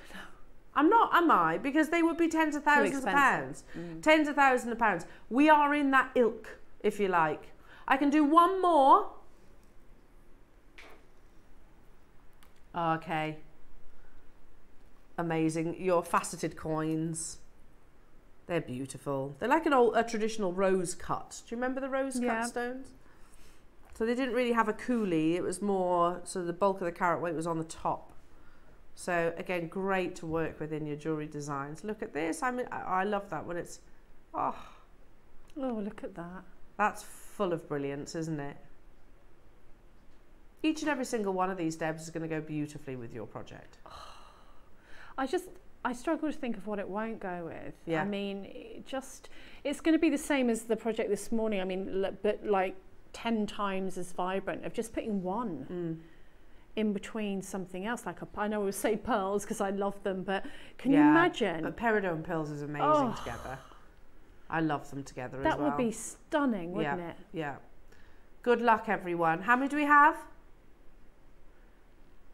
I'm not, am I? Because they would be tens of thousands of pounds. expensive. Tens of thousands of pounds. We are in that ilk, if you like. I can do one more. Okay. Amazing. Your faceted coins. They're beautiful. They're like an old, a traditional rose cut. Do you remember the rose cut Yeah. stones? So they didn't really have a culet. It was more, so the bulk of the carat weight was on the top. So again, great to work with in your jewelry designs. Look at this. I mean, I I love that when it's, oh, Oh, look at that. that's full of brilliance, isn't it? Each and every single one of these Debs is going to go beautifully with your project. I just I struggle to think of what it won't go with. Yeah. I mean, it just it's going to be the same as the project this morning. I mean, but like ten times as vibrant of just putting one Mm. In between something else. Like a, I know I would say pearls because I love them, but can you imagine? But peridot and pearls is amazing Oh. together. I love them together as That well. would be stunning, wouldn't yeah, it? Yeah. Good luck, everyone. How many do we have?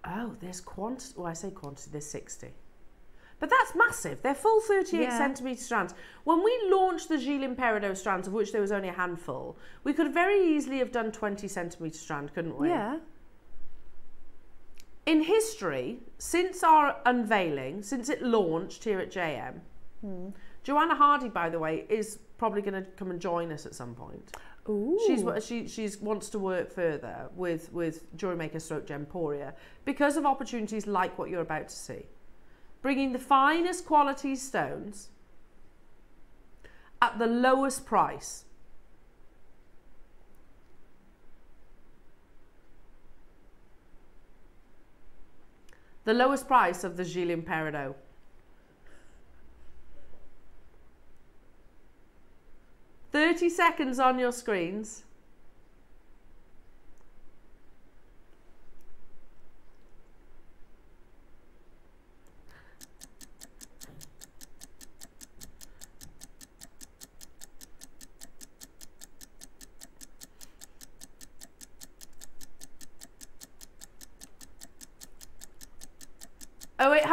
Oh, there's quantity. Well, I say quantity, there's 60. But that's massive. They're full 38 Yeah. centimetre strands. When we launched the Jilin Peridot strands, of which there was only a handful, we could very easily have done 20 centimetre strand, couldn't we? Yeah. In history, since our unveiling, since it launched here at JM, Hmm. Joanna Hardy, by the way, is probably going to come and join us at some point. Ooh. She's she she's wants to work further with with Jewelry Maker Stroke Gemporia because of opportunities like what you're about to see, bringing the finest quality stones at the lowest price. The lowest price of the Jilin Peridot. Thirty seconds on your screens.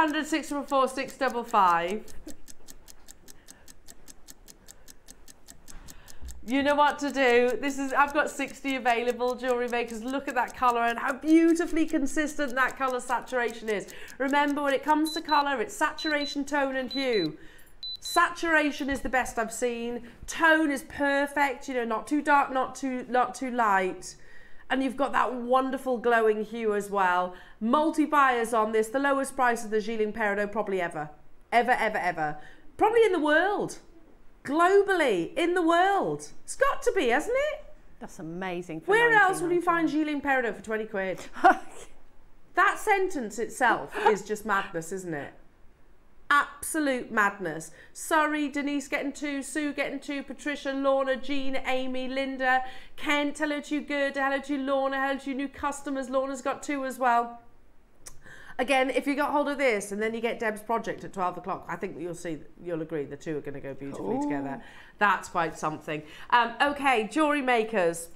Hundred six double four six double five. You know what to do. This is I've got 60 available jewelry makers. Look at that colour and how beautifully consistent that colour saturation is. Remember when it comes to colour, it's saturation, tone and hue. Saturation is the best I've seen. Tone is perfect, you know, not too dark, not too not too light. And you've got that wonderful glowing hue as well. Multi buyers on this, the lowest price of the Jilin Peridot probably ever. Ever, ever, ever. Probably in the world globally in the world. It's got to be, hasn't it? That's amazing. For Where else would you find Jilin Peridot for 20 quid? that sentence itself is just madness, isn't it? Absolute madness. Surrey, Denise getting two, Sue getting two, Patricia, Lorna, Jean, Amy, Linda, Kent, hello to you, Gerda, hello to you, Lorna, hello to you, new customers. Lorna's got two as well. Again, if you got hold of this and then you get Deb's project at 12 o'clock, I think you'll see, you'll agree the two are going to go beautifully together. That's quite something. Um, okay, jewelry makers.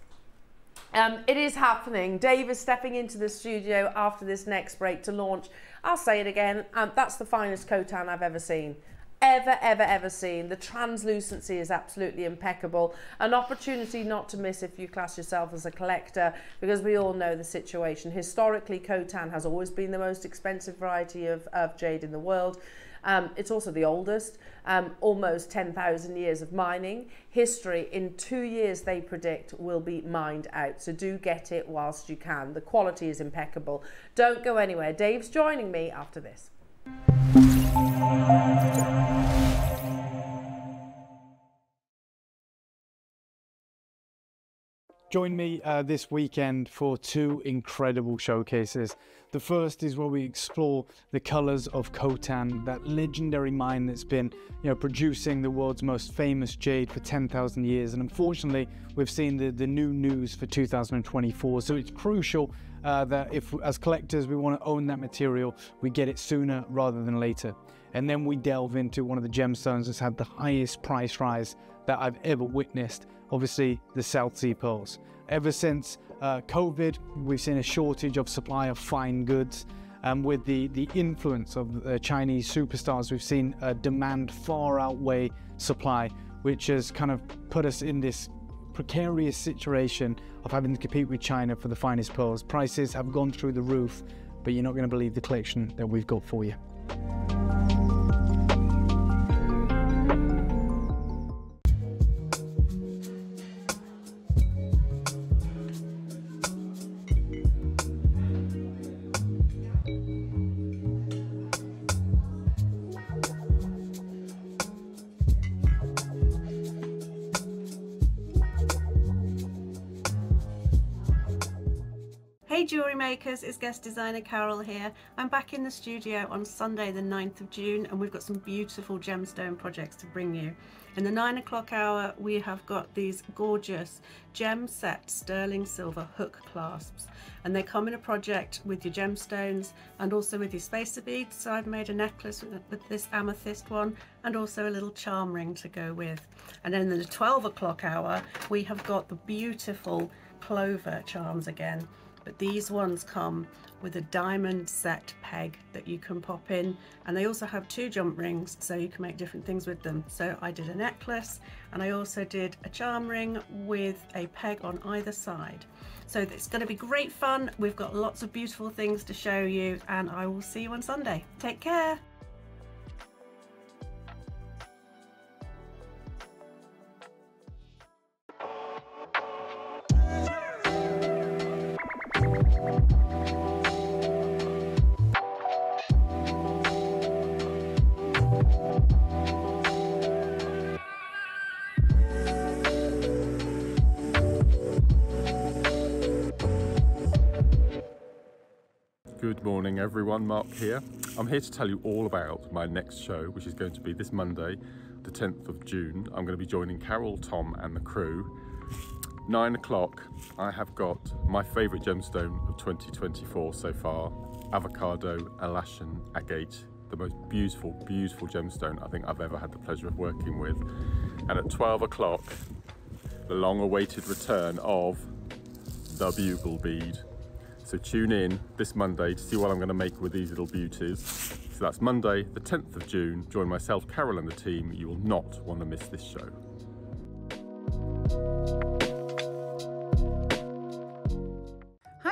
Um, it is happening. Dave is stepping into the studio after this next break to launch. I'll say it again. Um, that's the finest Khotan I've ever seen. Ever, ever, ever seen. The translucency is absolutely impeccable. An opportunity not to miss if you class yourself as a collector, because we all know the situation. Historically, Khotan has always been the most expensive variety of, of jade in the world. Um, it's also the oldest, um, almost 10,000 years of mining. History, in two years, they predict, will be mined out. So do get it whilst you can. The quality is impeccable. Don't go anywhere. Dave's joining me after this. Join me uh, this weekend for two incredible showcases. The first is where we explore the colors of Khotan, that legendary mine that's been, you know, producing the world's most famous jade for 10,000 years. And unfortunately, we've seen the, the new news for 2024. So it's crucial uh, that if, as collectors, we want to own that material, we get it sooner rather than later. And then we delve into one of the gemstones that's had the highest price rise that I've ever witnessed. Obviously, the South Sea pearls. Ever since uh, COVID, we've seen a shortage of supply of fine goods. And with the, the influence of the Chinese superstars, we've seen uh, demand far outweigh supply, which has kind of put us in this precarious situation of having to compete with China for the finest pearls. Prices have gone through the roof, but you're not going to believe the collection that we've got for you. Makers, it's guest designer Carol here. I'm back in the studio on Sunday the 9th of June and we've got some beautiful gemstone projects to bring you. In the 9 o'clock hour we have got these gorgeous gem set sterling silver hook clasps and they come in a project with your gemstones and also with your spacer beads. So I've made a necklace with, with this amethyst one and also a little charm ring to go with. And then in the 12 o'clock hour we have got the beautiful clover charms again but these ones come with a diamond set peg that you can pop in. And they also have two jump rings so you can make different things with them. So I did a necklace and I also did a charm ring with a peg on either side. So it's going to be great fun. We've got lots of beautiful things to show you and I will see you on Sunday. Take care Good morning everyone, Mark here. I'm here to tell you all about my next show, which is going to be this Monday, the 10th of June. I'm going to be joining Carol, Tom and the crew. Nine o'clock, I have got my favourite gemstone of 2024 so far, Avocado Alashan Agate, the most beautiful, beautiful gemstone I think I've ever had the pleasure of working with. And at 12 o'clock, the long awaited return of the bugle bead. So tune in this Monday to see what I'm going to make with these little beauties. So that's Monday, the 10th of June. Join myself, Carol and the team. You will not want to miss this show.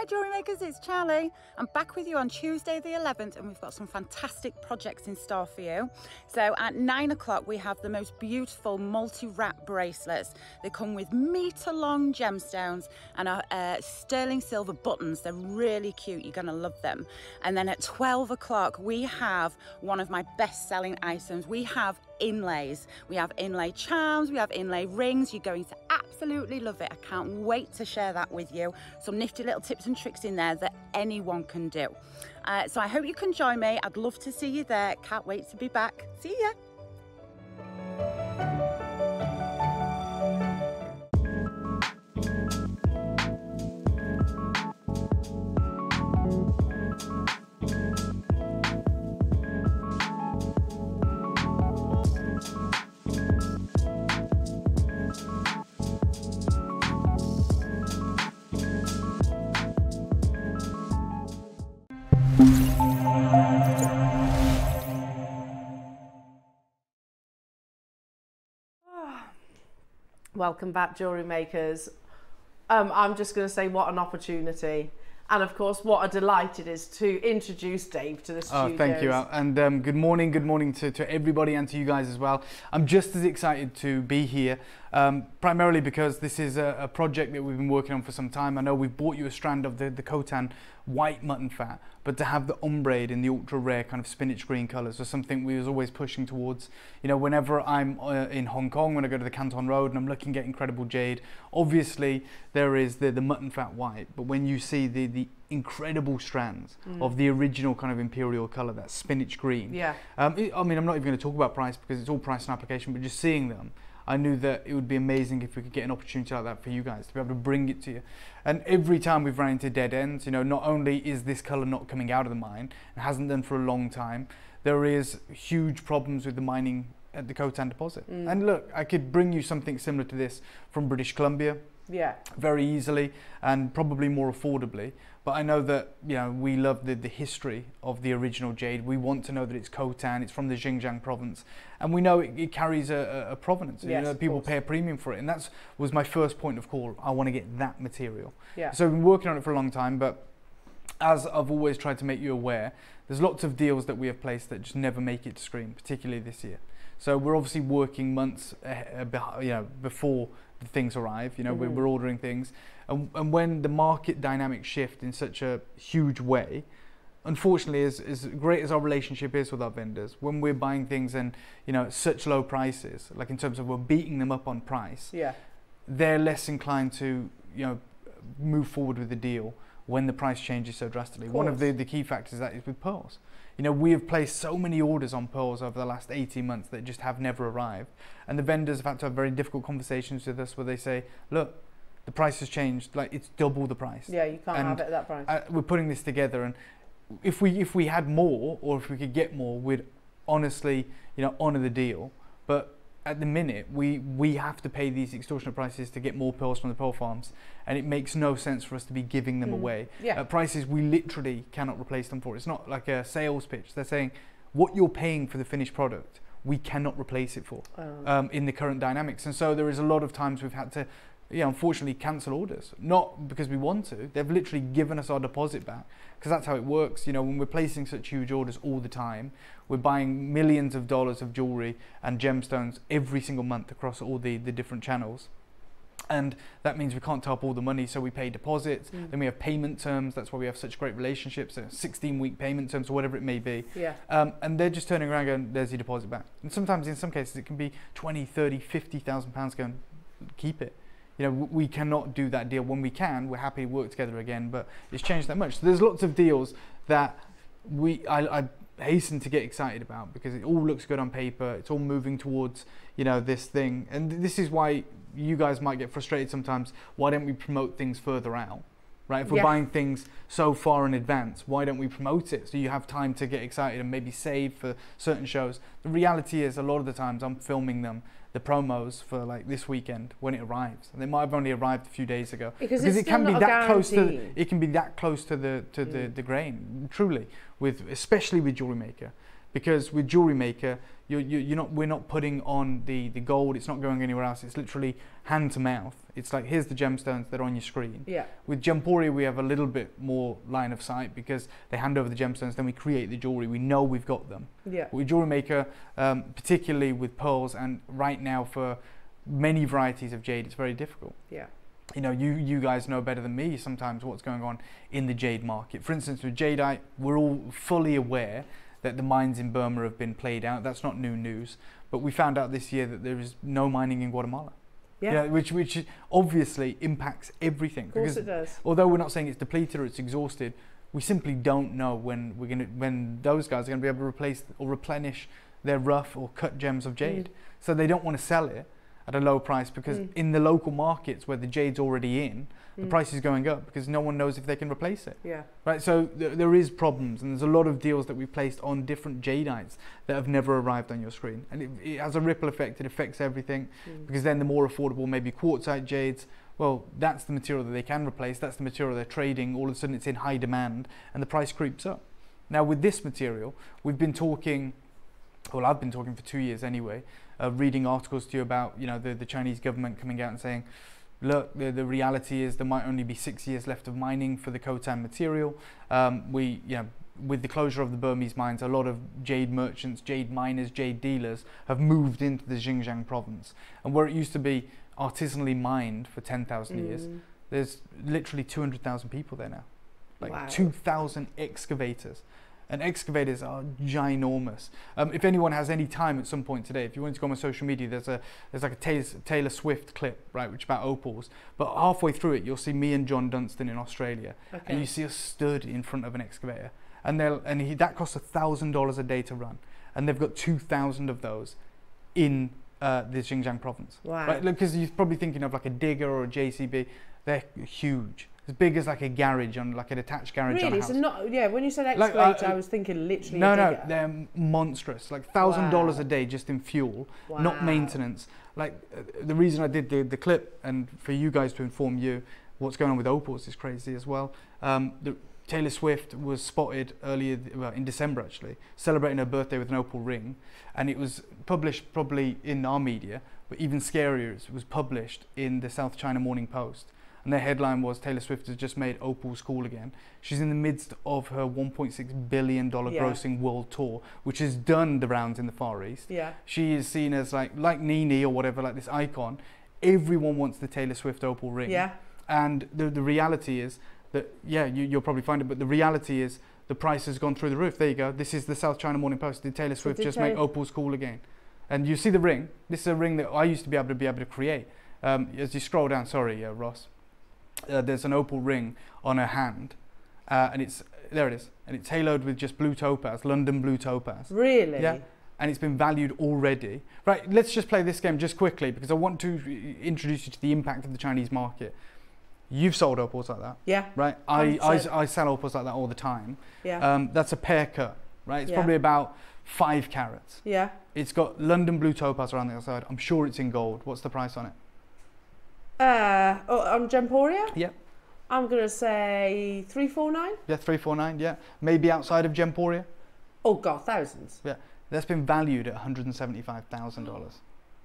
Jewellery makers, it's Charlie. I'm back with you on Tuesday the 11th and we've got some fantastic projects in store for you. So at 9 o'clock we have the most beautiful multi-wrap bracelets. They come with metre long gemstones and a, uh, sterling silver buttons. They're really cute, you're going to love them. And then at 12 o'clock we have one of my best selling items. We have inlays. We have inlay charms, we have inlay rings. You're going to absolutely love it. I can't wait to share that with you. Some nifty little tips and tricks in there that anyone can do. Uh, so I hope you can join me. I'd love to see you there. Can't wait to be back. See ya. Welcome back, jewellery makers. Um, I'm just going to say what an opportunity. And of course, what a delight it is to introduce Dave to the studio. Oh, thank you. And um, good morning, good morning to, to everybody and to you guys as well. I'm just as excited to be here, um, primarily because this is a, a, project that we've been working on for some time. I know we've bought you a strand of the, the Khotan white mutton fat, but to have the ombre in the ultra rare kind of spinach green colours was something we was always pushing towards. You know, whenever I'm uh, in Hong Kong, when I go to the Canton Road and I'm looking at incredible jade, obviously there is the, the mutton fat white, but when you see the, the incredible strands mm. of the original kind of imperial colour, that spinach green. Yeah. Um, it, I mean, I'm not even going to talk about price because it's all price and application, but just seeing them, I knew that it would be amazing if we could get an opportunity like that for you guys to be able to bring it to you. And every time we've run into dead ends, you know, not only is this colour not coming out of the mine, and hasn't done for a long time, there is huge problems with the mining at the Khotan deposit. Mm. And look, I could bring you something similar to this from British Columbia. Yeah. Very easily and probably more affordably. But I know that you know we love the, the history of the original jade. We want to know that it's Khotan, it's from the Xinjiang province, and we know it, it carries a, a, provenance. Yes, you know, people pay a premium for it, and that's was my first point of call. I want to get that material. Yeah. So I've been working on it for a long time, but as I've always tried to make you aware, there's lots of deals that we have placed that just never make it to screen, particularly this year. So we're obviously working months, uh, you know, before things arrive. You know, mm-hmm. we're, ordering things and, and when the market dynamics shift in such a huge way, unfortunately, as, as great as our relationship is with our vendors, when we're buying things and you know such low prices, like in terms of we're beating them up on price, yeah, they're less inclined to you know move forward with the deal when the price changes so drastically. One of the, the key factors that is with pearls. You know, we have placed so many orders on pearls over the last 18 months that just have never arrived. And the vendors have had to have very difficult conversations with us where they say, look, the price has changed, like it's double the price. Yeah, you can't And, have it at that price. Uh, we're putting this together and if we if we had more or if we could get more, we'd honestly, you know, honor the deal. But at the minute, we we have to pay these extortionate prices to get more pearls from the pearl farms, and it makes no sense for us to be giving them Mm. away Yeah. at prices we literally cannot replace them for. It's not like a sales pitch. They're saying what you're paying for the finished product, we cannot replace it for Um, um, in the current dynamics. And so there is a lot of times we've had to, yeah, unfortunately cancel orders. Not because we want to. They've literally given us our deposit back because that's how it works. You know, when we're placing such huge orders all the time, we're buying millions of dollars of jewelry and gemstones every single month across all the, the different channels. And that means we can't top all the money, so we pay deposits. Mm. Then we have payment terms. That's why we have such great relationships, uh, 16 week payment terms, or whatever it may be. yeah. Um, and they're just turning around going, there's your deposit back. And sometimes in some cases it can be 20, 30, 50,000 pounds going, keep it. You know, we cannot do that deal. When we can, we're happy to work together again, but it's changed that much. So there's lots of deals that we, I, I hasten to get excited about because it all looks good on paper. It's all moving towards, you know, this thing. And this is why you guys might get frustrated sometimes. Why don't we promote things further out? Right? If we're Yeah. buying things so far in advance, why don't we promote it so you have time to get excited and maybe save for certain shows? The reality is, a lot of the times I'm filming them, the promos for like this weekend when it arrives, and they might have only arrived a few days ago. Because it's it can be that close to it can be that close to the to the, Mm. the grain truly with especially with jewelry maker. Because with jewelry maker you're, you're not we're not putting on the the gold it's not going anywhere else it's literally hand to mouth it's like here's the gemstones that are on your screen Yeah. with Gemporia, we have a little bit more line of sight because they hand over the gemstones, then we create the jewelry. We know we've got them. Yeah. With jewelry maker, um, particularly with pearls, and right now for many varieties of jade, it's very difficult. Yeah. You know, you you guys know better than me sometimes what's going on in the jade market. For instance, with jadeite, we're all fully aware that the mines in Burma have been played out. That's not new news. But we found out this year that there is no mining in Guatemala. Yeah. which which obviously impacts everything. Of course because it does. although we're not saying it's depleted or it's exhausted, we simply don't know when we're gonna when those guys are gonna be able to replace or replenish their rough or cut gems of jade. So they don't want to sell it at a low price because Mm. in the local markets where the jade's already in, the Mm. price is going up because no one knows if they can replace it. Yeah. Right, so th- there is problems, and there's a lot of deals that we've placed on different jadeites that have never arrived on your screen, and it, it has a ripple effect. It affects everything Mm. because then the more affordable, maybe quartzite jades. Well, that's the material that they can replace. That's the material they're trading. All of a sudden, it's in high demand, and the price creeps up. Now, with this material, we've been talking. Well, I've been talking for two years anyway, uh, reading articles to you about you know the, the Chinese government coming out and saying, look, the, the reality is there might only be six years left of mining for the Khotan material. Um, we, you know, with the closure of the Burmese mines, a lot of jade merchants, jade miners, jade dealers have moved into the Xinjiang province. And where it used to be artisanally mined for 10,000 years, Mm. there's literally 200,000 people there now. Like Wow. 2,000 excavators. And excavators are ginormous. Um, if anyone has any time at some point today, if you want to go on my social media, there's a there's like a Taylor, Taylor Swift clip, right, which is about opals. But halfway through it, you'll see me and John Dunstan in Australia, and you see us stood in front of an excavator, and they'll and he, that costs a thousand dollars a day to run, and they've got two thousand of those in uh, the Xinjiang province. Wow. Right, because you're probably thinking of like a digger or a JCB. They're huge, as big as like a garage on like an attached garage on a Really? house. So not yeah. When you said Like, uh, I was thinking literally. no, no, they're monstrous. Like thousand dollars a day just in fuel, Wow. not maintenance. Like uh, the reason I did the, the clip, and for you guys to inform you, what's going on with opals is crazy as well. Um, the, Taylor Swift was spotted earlier, well, in December actually, celebrating her birthday with an opal ring, and it was published probably in our media, but even scarier, it was published in the South China Morning Post. And the headline was Taylor Swift has just made opals cool again. She's in the midst of her 1.6 billion dollar Yeah. grossing world tour, which has done the rounds in the Far East. Yeah. She is seen as like like Nene or whatever, like this icon. Everyone wants the Taylor Swift opal ring. Yeah. And the the reality is that yeah, you, you'll probably find it, but the reality is the price has gone through the roof. There you go. This is the South China Morning Post. Did Taylor Swift did just make opals cool again? And you see the ring. This is a ring that I used to be able to be able to create. Um, as you scroll down, sorry, uh, Ross. Uh, there's an opal ring on her hand, uh, and it's there it is, and it's haloed with just blue topaz, London blue topaz. Really? Yeah. And it's been valued already. Right, let's just play this game just quickly because I want to introduce you to the impact of the Chinese market. You've sold opals like that. Yeah. Right? I, I, I sell opals like that all the time. Yeah. Um, that's a pear cut, right? It's Yeah. probably about five carats. yeah. It's got London blue topaz around the outside. I'm sure it's in gold. What's the price on it? Uh, oh, on Gemporia, Yep. I'm gonna say three four nine. Yeah, 349, yeah. Maybe outside of Gemporia. Oh god, thousands. Yeah. That's been valued at $175,000.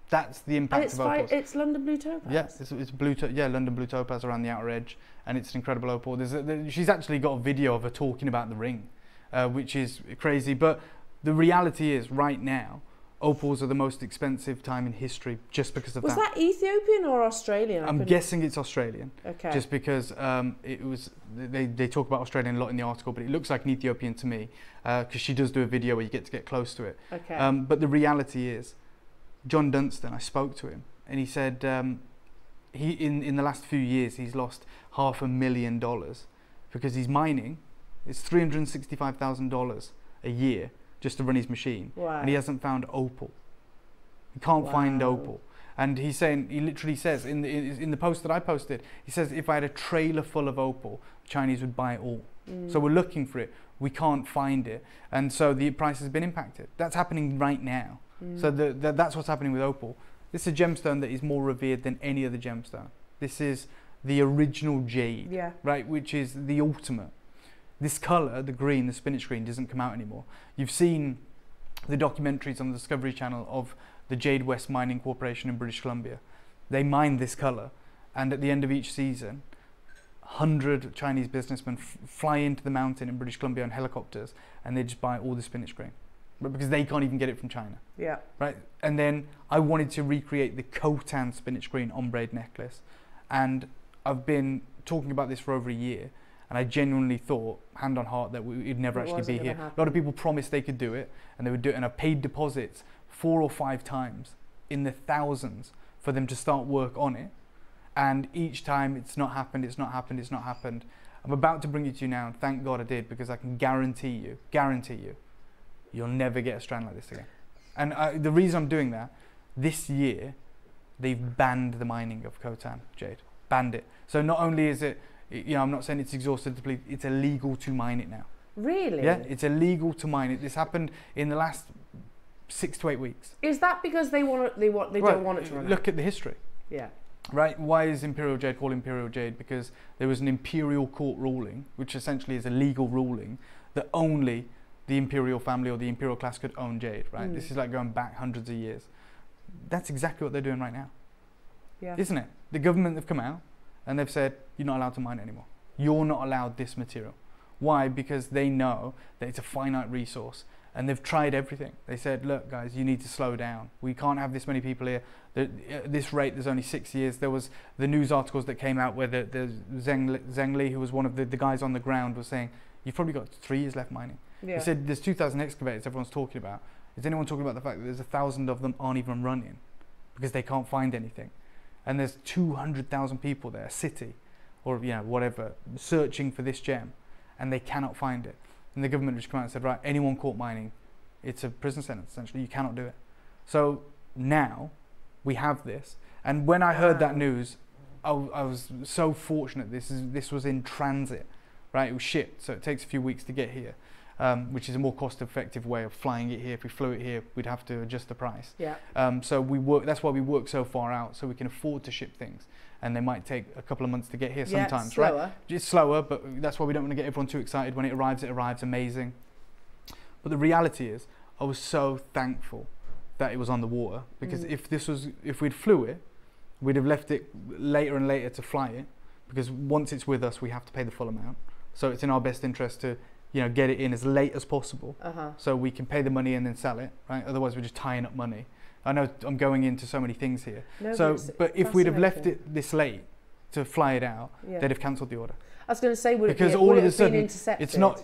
That's the And impact it's of opals. it's London Blue Topaz. Yeah, it's, it's blue. To- yeah, London blue topaz around the outer edge, and it's an incredible opal. There's a, there, she's actually got a video of her talking about the ring, uh, which is crazy. But the reality is, right now, opals are the most expensive time in history, just because of Was that. Was that Ethiopian or Australian? I I'm couldn't- guessing it's Australian, Okay. just because um, it was. They, they talk about Australian a lot in the article, but it looks like an Ethiopian to me, because she does do a video where you get to get close to it. okay. Um, but the reality is, John Dunstan, I spoke to him, and he said um, he in, in the last few years he's lost half a million dollars because he's mining. It's three hundred and sixty-five thousand dollars a year just to run his machine, wow. and he hasn't found opal. He can't find opal. And he's saying, he literally says in the, in the post that I posted, he says, if I had a trailer full of opal, Chinese would buy it all. Mm. So we're looking for it. We can't find it. And so the price has been impacted. That's happening right now. Mm. So the, the, that's what's happening with opal. This is a gemstone that is more revered than any other gemstone. This is the original jade, yeah. right, which is the ultimate. This colour, the green, the spinach green, doesn't come out anymore. You've seen the documentaries on the Discovery Channel of the Jade West Mining Corporation in British Columbia. They mine this colour, and at the end of each season, 100 Chinese businessmen f- fly into the mountain in British Columbia on helicopters and they just buy all the spinach grain but because they can't even get it from China. Yeah. Right. And then I wanted to recreate the Khotan spinach green ombre necklace. And I've been talking about this for over a year. And I genuinely thought, hand on heart, that we- we'd never It actually be here. A lot of people promised they could do it and they would do it. And I paid deposits four or five times in the thousands for them to start work on it. And each time it's not happened, it's not happened, it's not happened. I'm about to bring it to you now, and thank God I did because I can guarantee you, guarantee you, you'll never get a strand like this again. And I, the reason I'm doing that, this year, they've banned the mining of Khotan jade, banned it. So not only is it, you know, I'm not saying it's exhausted it's illegal to mine it now. Really? Yeah, it's illegal to mine it. This happened in the last six to eight weeks. Is that because they want it, they want they Well, don't want it to run out? Look at the history. Yeah. Right, why is imperial jade called imperial jade? Because there was an imperial court ruling, which essentially is a legal ruling, that only the imperial family or the imperial class could own jade, right? Mm. This is like going back hundreds of years. That's exactly what they're doing right now, Yeah. isn't it? The government have come out and they've said, you're not allowed to mine anymore. You're not allowed this material. Why? Because they know that it's a finite resource and they've tried everything. They said, look, guys, you need to slow down. We can't have this many people here. At uh, this rate, there's only six years. There was the news articles that came out where the, the Zheng, Li- Zheng Li, who was one of the, the guys on the ground, was saying, you've probably got three years left mining. Yeah. He said, there's 2,000 excavators everyone's talking about. Is anyone talking about the fact that there's a thousand of them aren't even running because they can't find anything? And there's 200,000 people there, city, or you know, whatever, searching for this gem, and they cannot find it. And the government just come out and said, right, anyone caught mining, it's a prison sentence, essentially. You cannot do it. So now we have this. And when I heard that news, I was so fortunate. This, is, this was in transit, right? It was shipped, so it takes a few weeks to get here, um, which is a more cost effective way of flying it here. If we flew it here, we'd have to adjust the price. Yeah. Um, so we work. That's why we work so far out, so we can afford to ship things, and they might take a couple of months to get here Yeah, sometimes, right? It's slower, but that's why we don't want to get everyone too excited. When it arrives, it arrives amazing. But the reality is, I was so thankful that it was on the water because Mm. if this was, if we'd flew it, we'd have left it later and later to fly it because once it's with us, we have to pay the full amount. So it's in our best interest to, you know, get it in as late as possible Uh huh. so we can pay the money and then sell it, right? Otherwise, we're just tying up money. I know I'm going into so many things here. No, so, but if we'd have left it this late to fly it out, Yeah. they'd have cancelled the order. I was going to say, would because it be, all would of a sudden. It's not.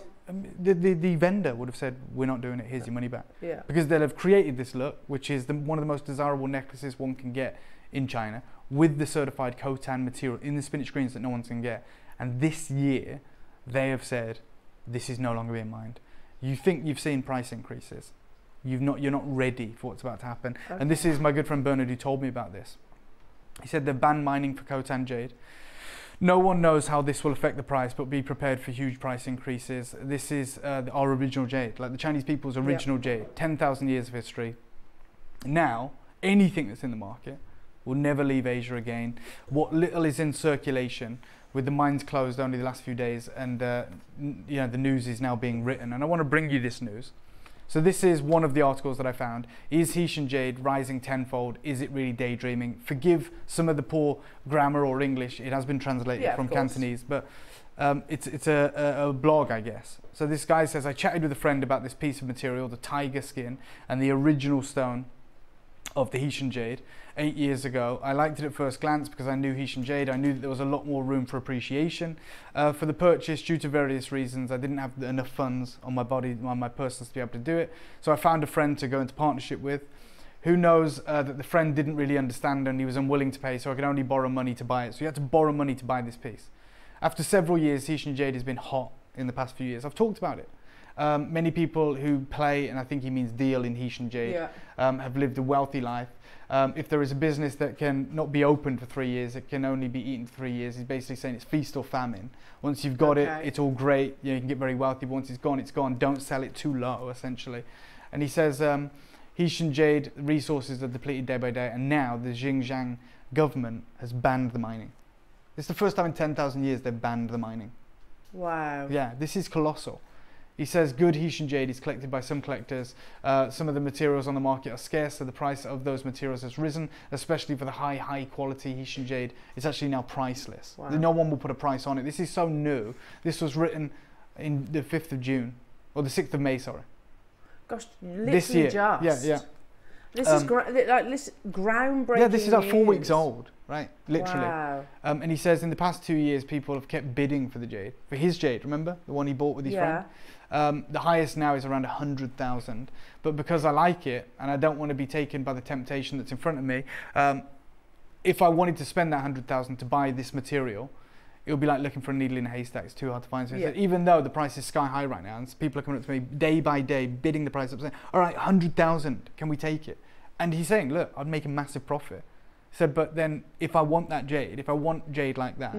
The, the, the vendor would have said, "We're not doing it. Here's your money back." Yeah. Because they'll have created this look, which is the, one of the most desirable necklaces one can get in China, with the certified Khotan material in the spinach greens that no one can get. And this year, they have said this is no longer being mined. You think you've seen price increases. You've not, you're not ready for what's about to happen. Okay. And this is my good friend Bernard who told me about this. He said they've banned mining for Khotan jade. No one knows how this will affect the price, but be prepared for huge price increases. This is uh, our original jade, like the Chinese people's original jade, 10,000 years of history. Now, anything that's in the market will never leave Asia again. What little is in circulation, with the mines closed only the last few days, and uh, n- you know the news is now being written. And I want to bring you this news. So this is one of the articles that I found. Is Hetian jade rising tenfold? Is it really daydreaming? Forgive some of the poor grammar or English. It has been translated Yeah, from. Cantonese, but um, it's it's a, a, a blog, I guess. So this guy says I chatted with a friend about this piece of material, the tiger skin, and the original stone of the Hetian jade eight years ago. I liked it at first glance because I knew Hetian jade. I knew that there was a lot more room for appreciation uh, for the purchase due to various reasons. I didn't have enough funds on my body, on my persons to be able to do it. So I found a friend to go into partnership with. Who knows uh, that the friend didn't really understand and he was unwilling to pay, so I could only borrow money to buy it. So you had to borrow money to buy this piece. After several years, Hetian jade has been hot in the past few years. I've talked about it. Um, many people who play, and I think he means deal in Hetian jade, Yeah. um, have lived a wealthy life. Um, if there is a business that can not be open for three years, it can only be eaten for three years. He's basically saying it's feast or famine. Once you've got Okay. it, it's all great. You, know, you can get very wealthy. But once it's gone, it's gone. Don't sell it too low, essentially. And he says um, Hetian jade resources are depleted day by day, and now the Xinjiang government has banned the mining. It's the first time in 10,000 years they've banned the mining. Wow. Yeah, this is colossal. He says good Hetian jade is collected by some collectors. Uh, some of the materials on the market are scarce, so the price of those materials has risen, especially for the high, high quality Hetian jade. It's actually now priceless. Wow. No one will put a price on it. This is so new. This was written in the 5th of June, or the 6th of May, sorry. Gosh, literally This year. just. Yeah, yeah. This is Um, gra- like this groundbreaking. Yeah, this is like four weeks old, right? Literally. Wow. Um, and he says in the past two years, people have kept bidding for the jade, for his jade. Remember the one he bought with his Yeah. friend? Um, the highest now is around a hundred thousand. But because I like it and I don't want to be taken by the temptation that's in front of me, um, if I wanted to spend that hundred thousand to buy this material, it would be like looking for a needle in a haystack. It's too hard to find. So Yeah. even though the price is sky high right now, and people are coming up to me day by day, bidding the price up, saying, "All right, hundred thousand, can we take it?" And he's saying, "Look, I'd make a massive profit." He said, "But then, if I want that jade, if I want jade like that,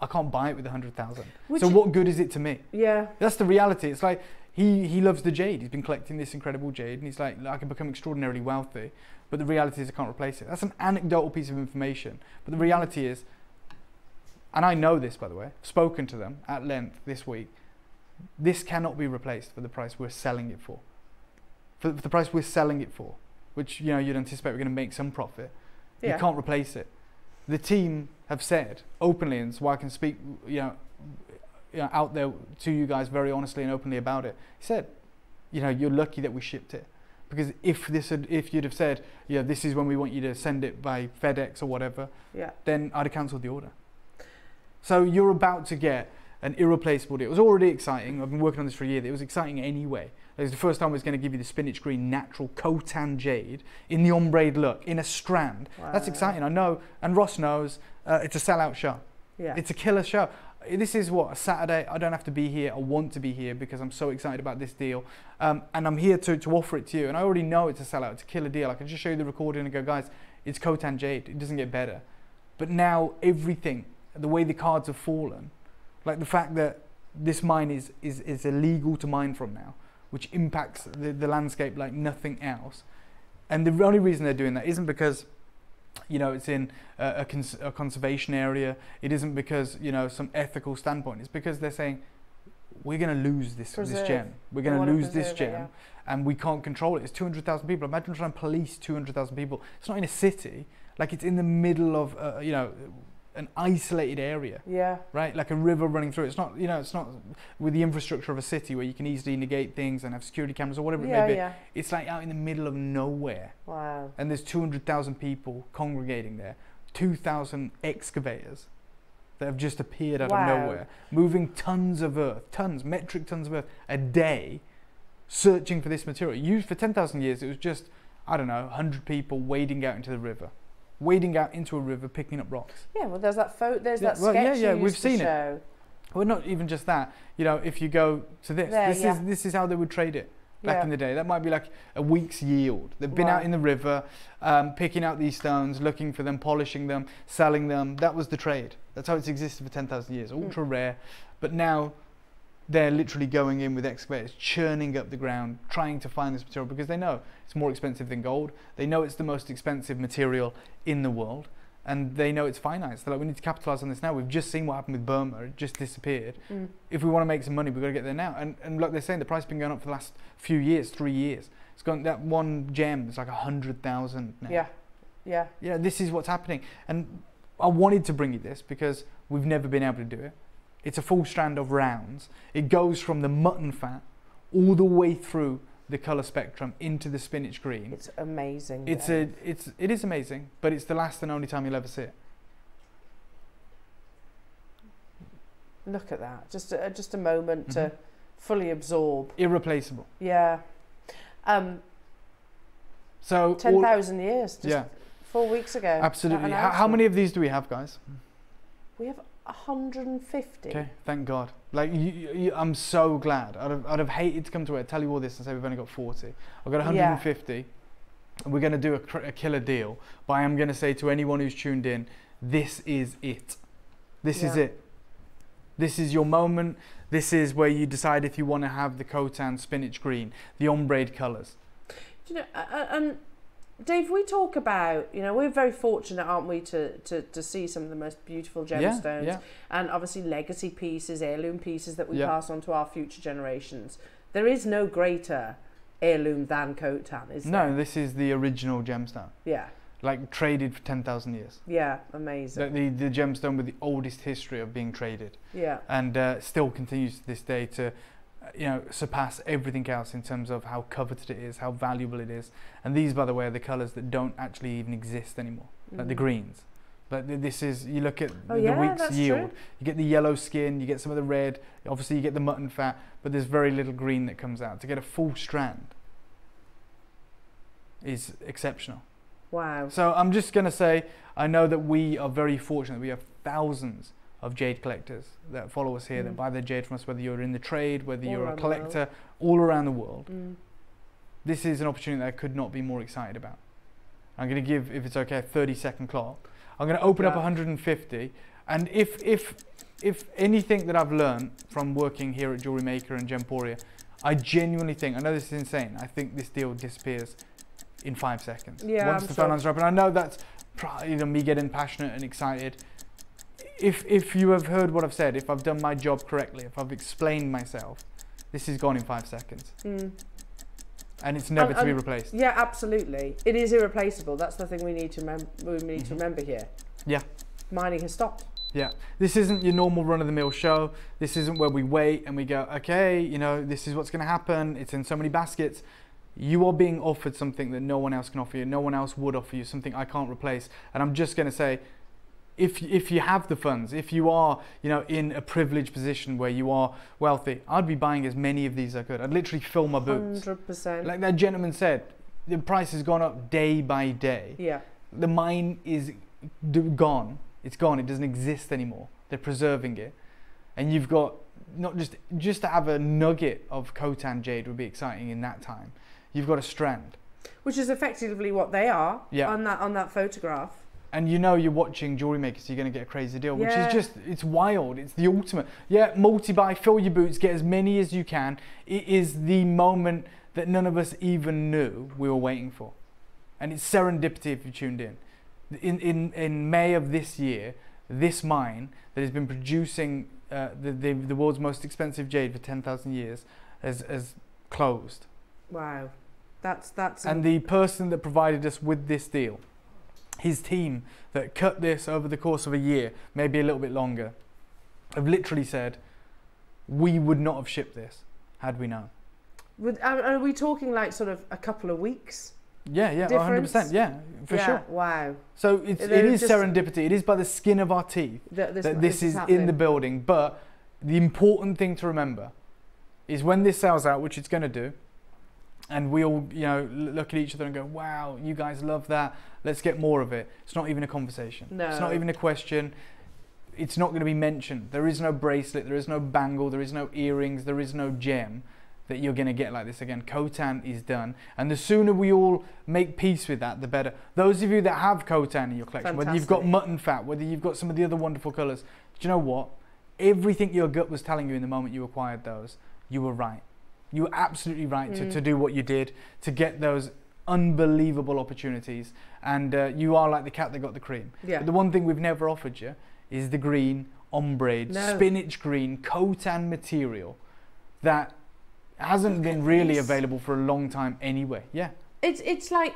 I can't buy it with a hundred thousand. So what good is it to me?" Yeah. That's the reality. It's like he, he loves the jade. He's been collecting this incredible jade, and he's like, I can become extraordinarily wealthy. But the reality is, I can't replace it. That's an anecdotal piece of information. But the reality is, and I know this by the way, I've spoken to them at length this week. This cannot be replaced for the price we're selling it for. For, for the price we're selling it for, which you know you'd anticipate we're going to make some profit. Yeah. You can't replace it. The team have said openly, and so I can speak, you know, you know, out there to you guys very honestly and openly about it. He said, you know, you're lucky that we shipped it. Because if this had, if you'd have said, yeah, this is when we want you to send it by FedEx or whatever, Yeah. then I'd have cancelled the order. So you're about to get an irreplaceable deal. It was already exciting. I've been working on this for a year. It was exciting anyway. It was the first time I was going to give you the spinach green natural Khotan jade in the ombre look, in a strand. That's exciting. I know. And Ross knows uh, it's a sellout show. Yeah. It's a killer show. This is what a Saturday. I don't have to be here. I want to be here because I'm so excited about this deal, um, and I'm here to, to offer it to you. And I already know it's a sellout. It's a killer deal. I can just show you the recording and go, guys, it's Khotan Jade. It doesn't get better. But now everything, the way the cards have fallen, like the fact that this mine is is, is illegal to mine from now, which impacts the, the landscape like nothing else. And the only reason they're doing that isn't because you know it's in a, a, cons- a conservation area. It isn't because you know some ethical standpoint. It's because they're saying we're going to lose this this gem. We're going to lose this preserve it, gem, yeah. and we can't control it. It's two hundred thousand people. Imagine trying to police two hundred thousand people. It's not in a city. Like it's in the middle of uh, you know an isolated area Yeah. right? Like a river running through. It's not, you know, it's not with the infrastructure of a city where you can easily negate things and have security cameras or whatever Yeah, it may be. yeah. It's like out in the middle of nowhere, Wow. and there's 200,000 people congregating there, 2,000 excavators that have just appeared out Wow. of nowhere, moving tons of earth, tons, metric tons of earth a day, searching for this material. Used for 10,000 years, it was just, I don't know, 100 people wading out into the river. Wading out into a river, picking up rocks. Yeah, well, there's that photo. There's Yeah, that well, sketch. yeah, yeah, we've seen it. show. Well, not even just that. You know, if you go to this, There, this yeah. is this is how they would trade it back Yeah. in the day. That might be like a week's yield. They've been out in the river, um, picking out these stones, looking for them, polishing them, selling them. That was the trade. That's how it's existed for ten thousand years. Mm. Ultra rare, but now they're literally going in with excavators, churning up the ground, trying to find this material because they know it's more expensive than gold. They know it's the most expensive material in the world, and they know it's finite. So they're like, we need to capitalize on this now. We've just seen what happened with Burma; it just disappeared. Mm. If we want to make some money, we've got to get there now. And and like they're saying, the price has been going up for the last few years, three years. It's gone. That one gem is like a hundred thousand now. Yeah, yeah. Yeah, this is what's happening. And I wanted to bring you this because we've never been able to do it. It's a full strand of rounds. It goes from the mutton fat all the way through the color spectrum into the spinach green. It's amazing. It's a it's it is amazing, but it's the last and only time you'll ever see it. Look at that. Just a, just a moment to Mhm. fully absorb. Irreplaceable. Yeah. Um, So 10,000 years. Just yeah, Four weeks ago. absolutely. How, how many of these do we have, guys? We have hundred and fifty. Okay, thank God. Like, you, you, I'm so glad. I'd have, I'd have hated to come to it, tell you all this, and say we've only got 40. I've got 150, and we're going to do a, a killer deal. But I am going to say to anyone who's tuned in, this is it. This is it. This is your moment. This is where you decide if you want to have the Khotan spinach green, the ombre colours. Do you know, um, Dave, we talk about, you know, we're very fortunate, aren't we, to, to, to see some of the most beautiful gemstones yeah. and obviously legacy pieces, heirloom pieces that we Yeah. pass on to our future generations. There is no greater heirloom than Khotan, is No, there? this is the original gemstone, Yeah, like traded for 10,000 years. yeah, amazing. The, the, the gemstone with the oldest history of being traded. yeah, and uh, still continues to this day to you know surpass everything else in terms of how coveted it is how valuable it is and these by the way are the colors that don't actually even exist anymore like the Mm. greens but this is you look at Oh, the, yeah, week's yield true. you get the yellow skin you get some of the red obviously you get the mutton fat but there's very little green that comes out to get a full strand is exceptional wow. so I'm just going to say, I know that we are very fortunate. We have thousands of jade collectors that follow us here, that Mm. buy their jade from us, whether you're in the trade, whether All you're a around the world. collector, all around the world. Mm. This is an opportunity that I could not be more excited about. I'm going to give, if it's okay, a 30 second clock. I'm going to open up 150. And if, if, if anything that I've learned from working here at Jewelry Maker and Gemporia, I genuinely think, I know this is insane, I think this deal disappears in five seconds. Yeah, Once I'm the phone lines are up. And I know that's you know, me getting passionate and excited. If, if you have heard what I've said, if I've done my job correctly, if I've explained myself, this is gone in five seconds. Mm. And it's never And- to be replaced. Yeah, absolutely. It is irreplaceable. That's the thing we need to we need to Mhm. remember here. Yeah. Mining has stopped. Yeah, this isn't your normal run of the mill show. This isn't where we wait and we go, okay, you know, this is what's going to happen. It's in so many baskets. You are being offered something that no one else can offer you. No one else would offer you, something I can't replace. And I'm just going to say, if, if you have the funds, if you are, you know, in a privileged position where you are wealthy, I'd be buying as many of these as I could. I'd literally fill my boots. Hundred percent. Like that gentleman said, the price has gone up day by day Yeah. the mine is gone. It's gone. It doesn't exist anymore. They're preserving it, and you've got not just just to have a nugget of Khotan jade would be exciting in that time. You've got a strand, Which is effectively what they are Yeah. on that on that photograph. And you know you're watching jewelry makers. So you're going to get a crazy deal, which is just it's wild. It's the ultimate. Yeah, multi-buy, fill your boots, get as many as you can. It is the moment that none of us even knew we were waiting for, and it's serendipity if you tuned in. in, in, in May of this year, this mine that has been producing uh, the, the, the world's most expensive jade for 10,000 years has, has closed. Wow. That's that's And the person that provided us with this deal, his team that cut this over the course of a year, maybe a little bit longer, have literally said, we would not have shipped this had we known. Would, are, we talking like sort of a couple of weeks? Yeah, yeah, Difference? 100%. Yeah, for yeah. sure. Wow. So it's, it is serendipity. It is by the skin of our teeth That this, that this, is, in the building. But the important thing to remember is when this sells out, which it's going to do, and we all you know look at each other and go, "Wow, you guys love that. Let's get more of it." It's not even a conversation. No. It's not even a question. It's not going to be mentioned. There is no bracelet. There is no bangle. There is no earrings. There is no gem that you're going to get like this again. Khotan is done, and the sooner we all make peace with that, the better. Those of you that have Khotan in your collection, whether you've got mutton fat, whether you've got some of the other wonderful colours, do you know what? Everything your gut was telling you in the moment you acquired those, you were right. You were absolutely right to, Mm. to do what you did to get those unbelievable opportunities. And uh, you are like the cat that got the cream. Yeah. But the one thing we've never offered you is the green ombre, No. spinach green, Khotan material that hasn't been really this. available for a long time anyway. Yeah. It's it's like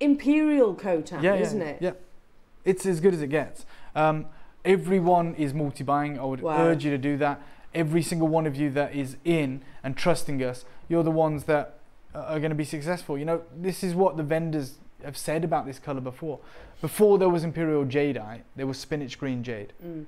imperial yeah, yeah, isn't it? Yeah. It's as good as it gets. Um, everyone is multi-buying. I would Wow. urge you to do that. Every single one of you that is in and trusting us, you're the ones that are going to be successful. You know, this is what the vendors have said about this color before. Before there was imperial jadeite, there was spinach green jade. Mm.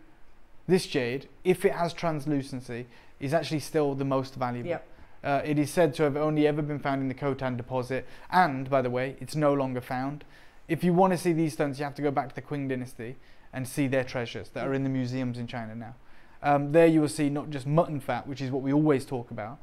This jade, if it has translucency, is actually still the most valuable. Yep. Uh, it is said to have only ever been found in the Khotan deposit, and by the way, it's no longer found. If you want to see these stones, you have to go back to the Qing dynasty and see their treasures that are in the museums in China now. Um, there you will see not just mutton fat, which is what we always talk about,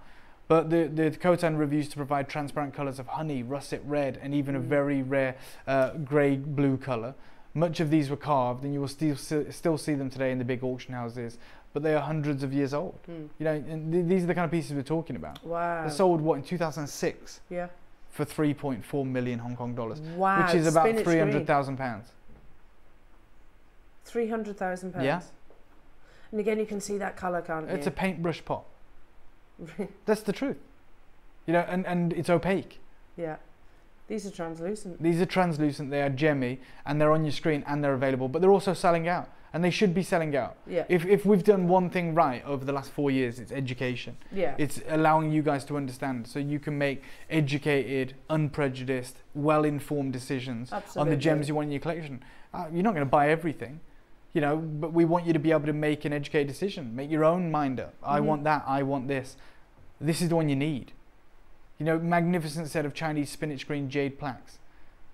but the, the Khotan reviews to provide transparent colours of honey, russet red, and even a Mm. very rare uh, grey blue colour. Much of these were carved, and you will still see, still see them today in the big auction houses, but they are hundreds of years old. Mm. You know, and th- these are the kind of pieces we're talking about. Wow. They sold what in 2006 yeah. for 3.4 million Hong Kong dollars, Wow. which is about 300,000 pounds. Three hundred thousand pounds. Yeah. And again, you can see that colour, can't It's a paintbrush pot. That's the truth. You know, and, and it's opaque. yeah. These are translucent. These are translucent, they are gemmy, and they're on your screen and they're available, but they're also selling out. And they should be selling out. Yeah. If, if we've done one thing right over the last four years, it's education. yeah. It's allowing you guys to understand so you can make educated, unprejudiced, well informed decisions on the gems you want in your collection. Uh, you're not going to buy everything, you know, but we want you to be able to make an educated decision, make your own mind up. I Mhm. want that, I want this. This is the one you need. You know, magnificent set of Chinese spinach green jade plaques,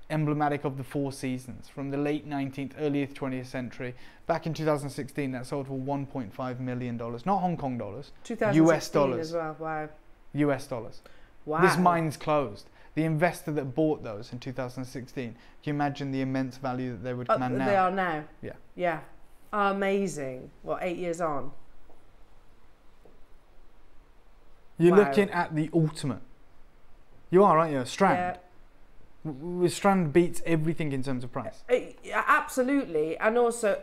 emblematic of the four seasons from the late 19th, early 20th century. Back in 2016, that sold for 1.5 million dollars, not Hong Kong dollars, 2016 dollars. as well. Wow. US dollars. Wow. This mine's closed. The investor that bought those in 2016, can you imagine the immense value that they would Uh, command now? They are now. Yeah. Yeah. Amazing. What, eight years on? You're Wow. looking at the ultimate. You are, aren't you? Strand. Yeah. Strand beats everything in terms of price. Yeah, absolutely, and also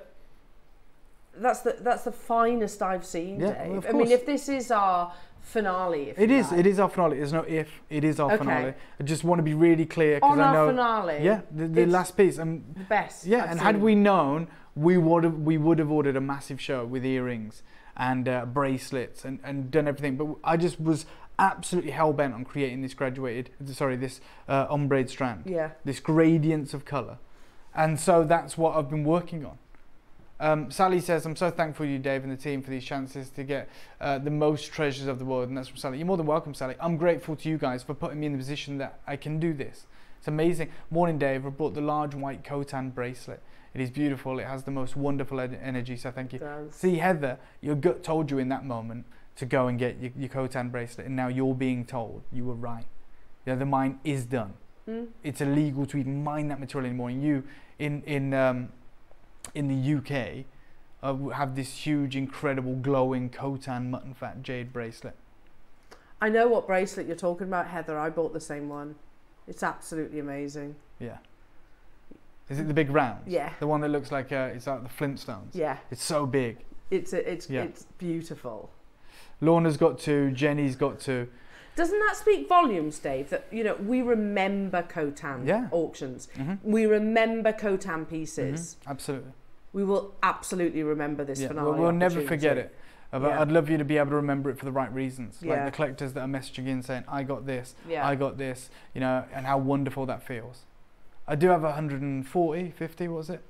that's the that's the finest I've seen, Yeah, Dave. well, I mean, if this is our finale, if It is. like, It is our finale. There's no if. It is our Okay. finale. I just want to be really clear because on I our know. finale. Yeah, the, the last piece. Um, the best. yeah, I've and had we known, we would have we would have ordered a massive show with earrings and uh, bracelets and, and done everything. But I just was absolutely hell bent on creating this graduated, sorry, this uh, ombre strand. yeah, this gradients of colour. And so that's what I've been working on. Um, Sally says, I'm so thankful to you, Dave, and the team for these chances to get uh, the most treasures of the world. And that's from Sally. You're more than welcome, Sally. I'm grateful to you guys for putting me in the position that I can do this. It's amazing. Morning, Dave. I brought the large white Khotan bracelet. It is beautiful. It has the most wonderful energy. So thank you. See, Heather, your gut told you in that moment to go and get your, your Khotan bracelet, and now you're being told you were right. Yeah, the mine is done. Mm. It's illegal to even mine that material anymore. And you, in in um, in the UK, uh, have this huge, incredible, glowing Khotan mutton fat jade bracelet. I know what bracelet you're talking about, Heather. I bought the same one. It's absolutely amazing. Yeah. Is it the big round? Yeah. The one that looks like uh, it's like the Flintstones. Yeah, It's so big. it's a, it's Yeah. it's beautiful. Lorna's got two. Jenny's got two. Doesn't that speak volumes, Dave? That you know we remember Khotan Yeah. auctions. Mhm. We remember Khotan pieces. Mhm. Absolutely. We will absolutely remember this Yeah, finale. we'll, we'll never forget it. But Yeah. I'd love you to be able to remember it for the right reasons. Yeah. Like the collectors that are messaging in saying, I got this, Yeah. I got this, you know, and how wonderful that feels. I do have 140, 50, what was it?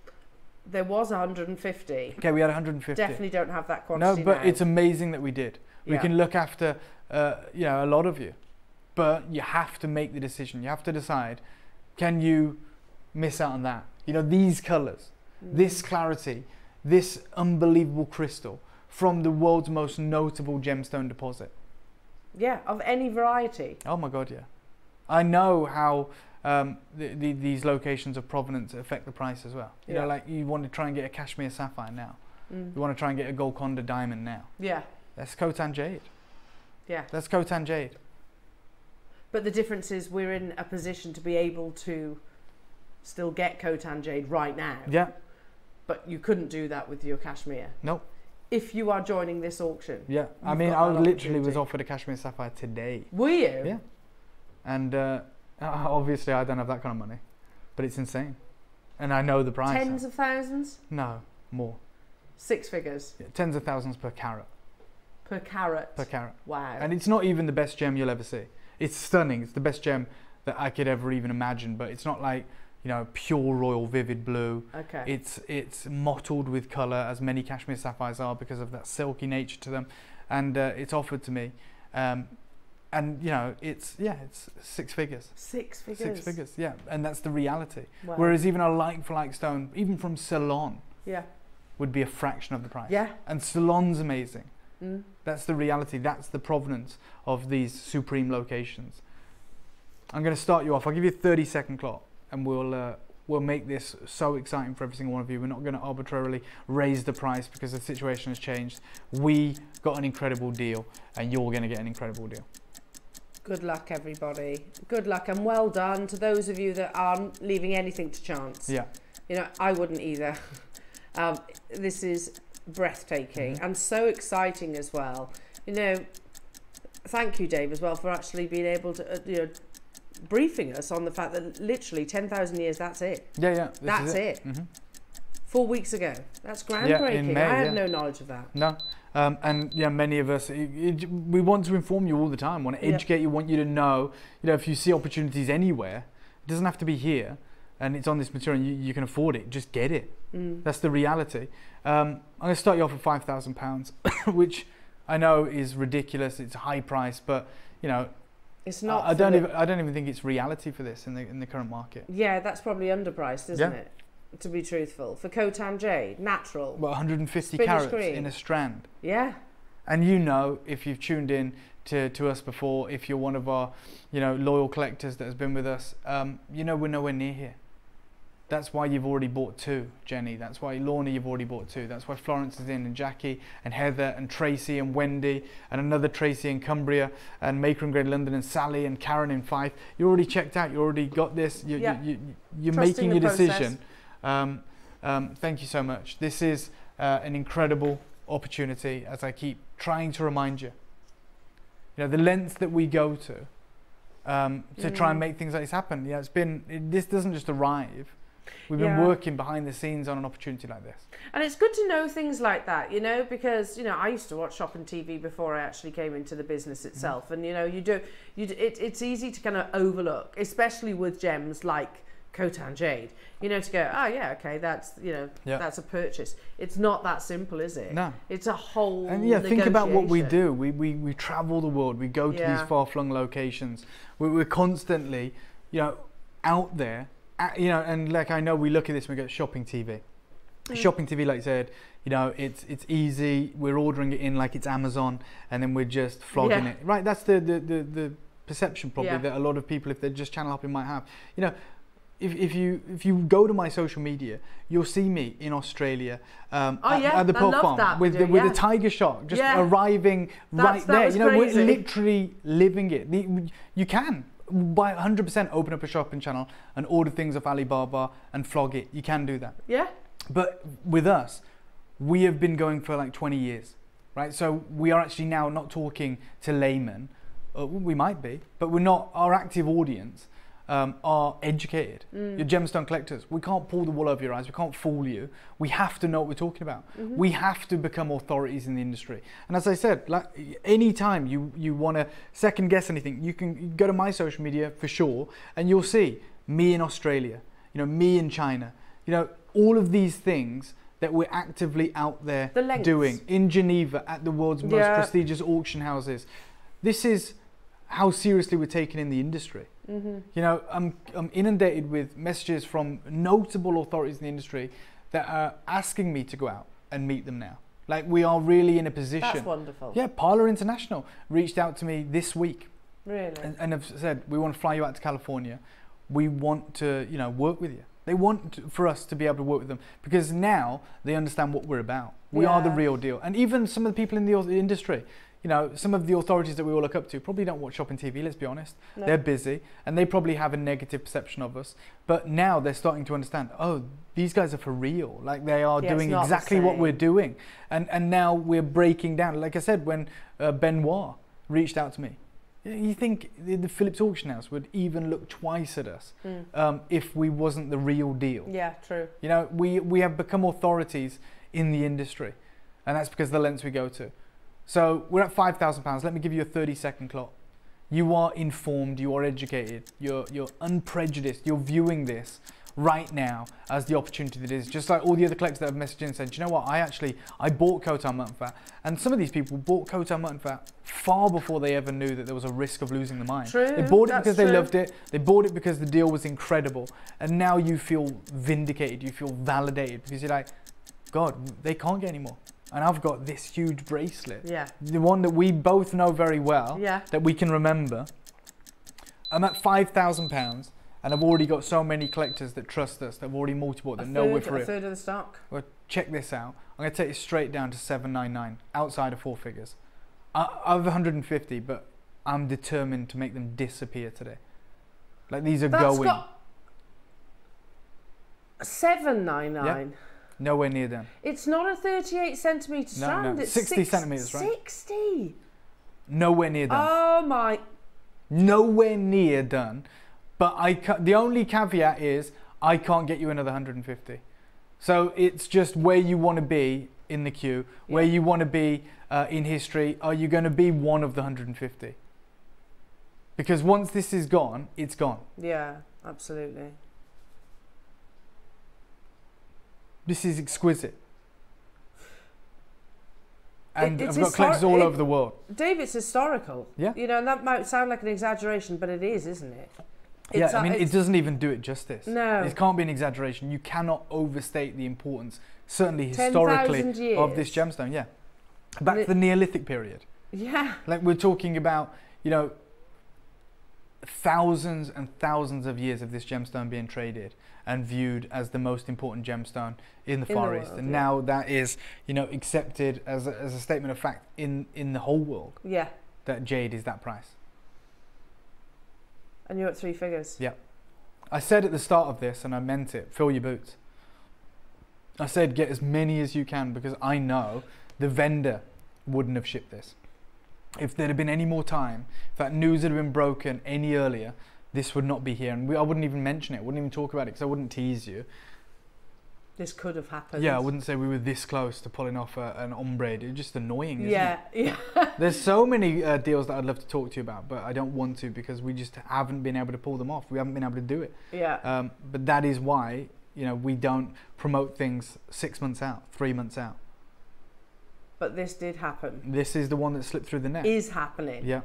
There was 150. Okay, we had 150. Definitely don't have that quantity. No, but now. it's amazing that we did. We can look after, uh, you know, a lot of you. but you have to make the decision. You have to decide: can you miss out on that? You know, these colours, this clarity, this unbelievable crystal from the world's most notable gemstone deposit. Yeah, of any variety. Oh my God, yeah. I know how um, the, the, these locations of provenance affect the price as well. You Yeah. know, like you want to try and get a Kashmir sapphire now. Mm. You want to try and get a Golconda diamond now. Yeah, That's Khotan jade. Yeah. That's Khotan jade. But the difference is we're in a position to be able to still get Khotan jade right now. Yeah. But you couldn't do that with your Kashmir. Nope. If you are joining this auction. Yeah. I mean, I literally was offered a Kashmir sapphire today. Were you? Yeah. And uh, obviously, I don't have that kind of money, but it's insane. And I know the price. Tens of thousands? No, more. Six figures Yeah, tens of thousands per carat. Per carat. Per carat. Wow. And it's not even the best gem you'll ever see. It's stunning. It's the best gem that I could ever even imagine. But it's not like you know pure royal vivid blue. Okay. It's it's mottled with color, as many Kashmir sapphires are, because of that silky nature to them. And uh, it's offered to me, um, and you know it's yeah it's six figures. Six figures. Six figures, yeah, and that's the reality. Wow. Whereas even a like-for-like stone, even from Ceylon, Yeah. would be a fraction of the price. Yeah. And Ceylon's amazing. Mm. That's the reality. That's the provenance of these supreme locations. I'm going to start you off. I'll give you a 30 second clock, and we'll uh, we'll make this so exciting for every single one of you. We're not going to arbitrarily raise the price because the situation has changed. We got an incredible deal, and you're going to get an incredible deal. Good luck, everybody. Good luck and well done to those of you that aren't leaving anything to chance. Yeah. You know, I wouldn't either. Um, this is breathtaking and so exciting as well. You know, thank you, Dave, as well, for actually being able to, uh, you know, briefing us on the fact that literally 10,000 years, that's it. Yeah, yeah. That's it. Mhm. Four weeks ago. That's groundbreaking. in May, I had yeah. no knowledge of that. No. Um, and yeah, many of us, it, it, we want to inform you all the time, want to Yeah. educate you, want you to know, you know, if you see opportunities anywhere, it doesn't have to be here, and it's on this material and you, you can afford it, just get it. Mm. That's the reality. Um, I'm going to start you off at £5,000, which I know is ridiculous, it's a high price, but, you know, It's not. I, I don't the- even, I don't even think it's reality for this in the, in the current market. Yeah, that's probably underpriced, isn't Yeah. it? To be truthful. For Khotan Jade, natural. Well, 150 Spinach carats green. in a strand. Yeah. And you know, if you've tuned in to, to us before, if you're one of our, you know, loyal collectors that has been with us, um, you know we're nowhere near here. That's why you've already bought two, Jenny. That's why Lorna, you've already bought two. That's why Florence is in, and Jackie, and Heather, and Tracy, and Wendy, and another Tracy in Cumbria, and Maker in Great London, and Sally, and Karen in Fife. You're already checked out. You already got this. You, Yeah. you, you, you're Trusting making your process. decision. Um, um, thank you so much. This is uh, an incredible opportunity, as I keep trying to remind you. You know, the lengths that we go to um, to try and Mm. make things like this happen. Yeah, it's been. It, this doesn't just arrive. We've Yeah. been working behind the scenes on an opportunity like this. And it's good to know things like that, you know, because you know I used to watch shop shopping TV before I actually came into the business mm-hmm. itself, and you know you do, you d- it, it's easy to kind of overlook, especially with gems like Khotan Jade. You know, to go, oh yeah, okay, that's you know Yeah. that's a purchase. It's not that simple, is it? No. It's a whole. And yeah, think about what we do. We, we, we travel the world. We go to Yeah. these far flung locations. We, we're constantly, you know, out there. You know, and like I know we look at this and we go shopping TV. Mm. Shopping TV, like I said, you know, it's it's easy. We're ordering it in like it's Amazon, and then we're just flogging Yeah. it. Right? That's the the, the, the perception probably Yeah. that a lot of people, if they're just channel hopping, might have. You know, if, if you if you go to my social media, you'll see me in Australia um, Oh, at, yeah, at the Pearl Farm that with the, with yeah. the tiger shark just Yeah. arriving That's- right there. You know, crazy. we're literally living it. You can by 100% open up a shopping channel and order things off Alibaba and flog it. You can do that. Yeah. But with us, we have been going for like 20 years, right? So we are actually now not talking to laymen. Uh, we might be, but we're not. Our active audience um, are educated. Mm. Your gemstone collectors. We can't pull the wool over your eyes. We can't fool you. We have to know what we're talking about. Mm-hmm. We have to become authorities in the industry. And as I said, like anytime you you want to second guess anything, you can go to my social media for sure, and you'll see me in Australia. You know, me in China. You know, all of these things that we're actively out there The doing in Geneva at the world's most Yeah. prestigious auction houses. This is how seriously we're taken in the industry. Mm-hmm. You know, I'm, I'm inundated with messages from notable authorities in the industry that are asking me to go out and meet them now. Like we are really in a position. That's wonderful. Yeah, Pala International reached out to me this week Really. and, and have said we want to fly you out to California. We want to, you know, work with you. They want to- for us to be able to work with them because now they understand what we're about. We are the real deal. And even some of the people in the industry, you know, some of the authorities that we all look up to probably don't watch Shopping TV. Let's be honest. No. They're busy and they probably have a negative perception of us. But now they're starting to understand. Oh, these guys are for real. Like they are Yeah, doing exactly what we're doing. And and now we're breaking down. Like I said, when uh, Benoit reached out to me, you think the, the Phillips auction house would even look twice at us Mm. um, if we wasn't the real deal? Yeah, true. You know, we, we have become authorities in the industry, and that's because the lengths we go to. So we're at five thousand pounds. Let me give you a thirty second clock. You are informed. You are educated. You're you're unprejudiced. You're viewing this right now as the opportunity that is. Just like all the other collectors that have messaged in and said, "Do you know what? I actually I bought Khotan mutton fat, and some of these people bought Khotan mutton fat far before they ever knew that there was a risk of losing the mine. True, They bought it because they loved it. They bought it because the deal was incredible, and now you feel vindicated. You feel validated because you're like, God, they can't get any more. And I've got this huge bracelet, Yeah. the one that we both know very well, Yeah. that we can remember. I'm at five thousand pounds, and I've already got so many collectors that trust us, that have already A that know we're for a third of the stock. Well, check this out. I'm going to take it straight down to 799, outside of four figures. Uh, I, I have 150, but I'm determined to make them disappear today. Like these are That's going got seven nine nine. Nowhere near them. It's not a thirty-eight centimeter No, strand. no, It's 60 six- centimetres, right? Sixty. Nowhere near done. Oh my. nowhere near done. But I the only caveat is I can't get you another 150. So it's just where you want to be in the queue, where Yeah. you want to be uh, in history. Are you going to be one of the 150? Because once this is gone, it's gone. Yeah, absolutely. This is exquisite. And it's I've got collectors all it- over the world. Dave, it's historical. Yeah. You know, and that might sound like an exaggeration, but it is, isn't it? Yeah, It's, I uh, mean, it doesn't even do it justice. No. It can't be an exaggeration. You cannot overstate the importance, certainly historically, of this gemstone. Yeah. Back to the Neolithic period. Yeah. Like we're talking about, you know, thousands and thousands of years of this gemstone being traded and viewed as the most important gemstone in the In the Far East. world, and yeah. now that is, you know, accepted as a, as a statement of fact in, in the whole world Yeah. that jade is that price. And you're at three figures. Yeah. I said at the start of this, and I meant it, fill your boots. I said get as many as you can because I know the vendor wouldn't have shipped this. If there had been any more time, if that news had been broken any earlier, this would not be here. And we, I wouldn't even mention it, wouldn't even talk about it because I wouldn't tease you. This could have happened. Yeah, I wouldn't say we were this close to pulling off a, an ombre. It's just annoying, isn't Yeah. it? Yeah. There's so many uh, deals that I'd love to talk to you about, but I don't want to because we just haven't been able to pull them off. We haven't been able to do it. yeah. Um, but that is why you know we don't promote things six months out, three months out. But this did happen. This is the one that slipped through the net. Is happening. Yeah.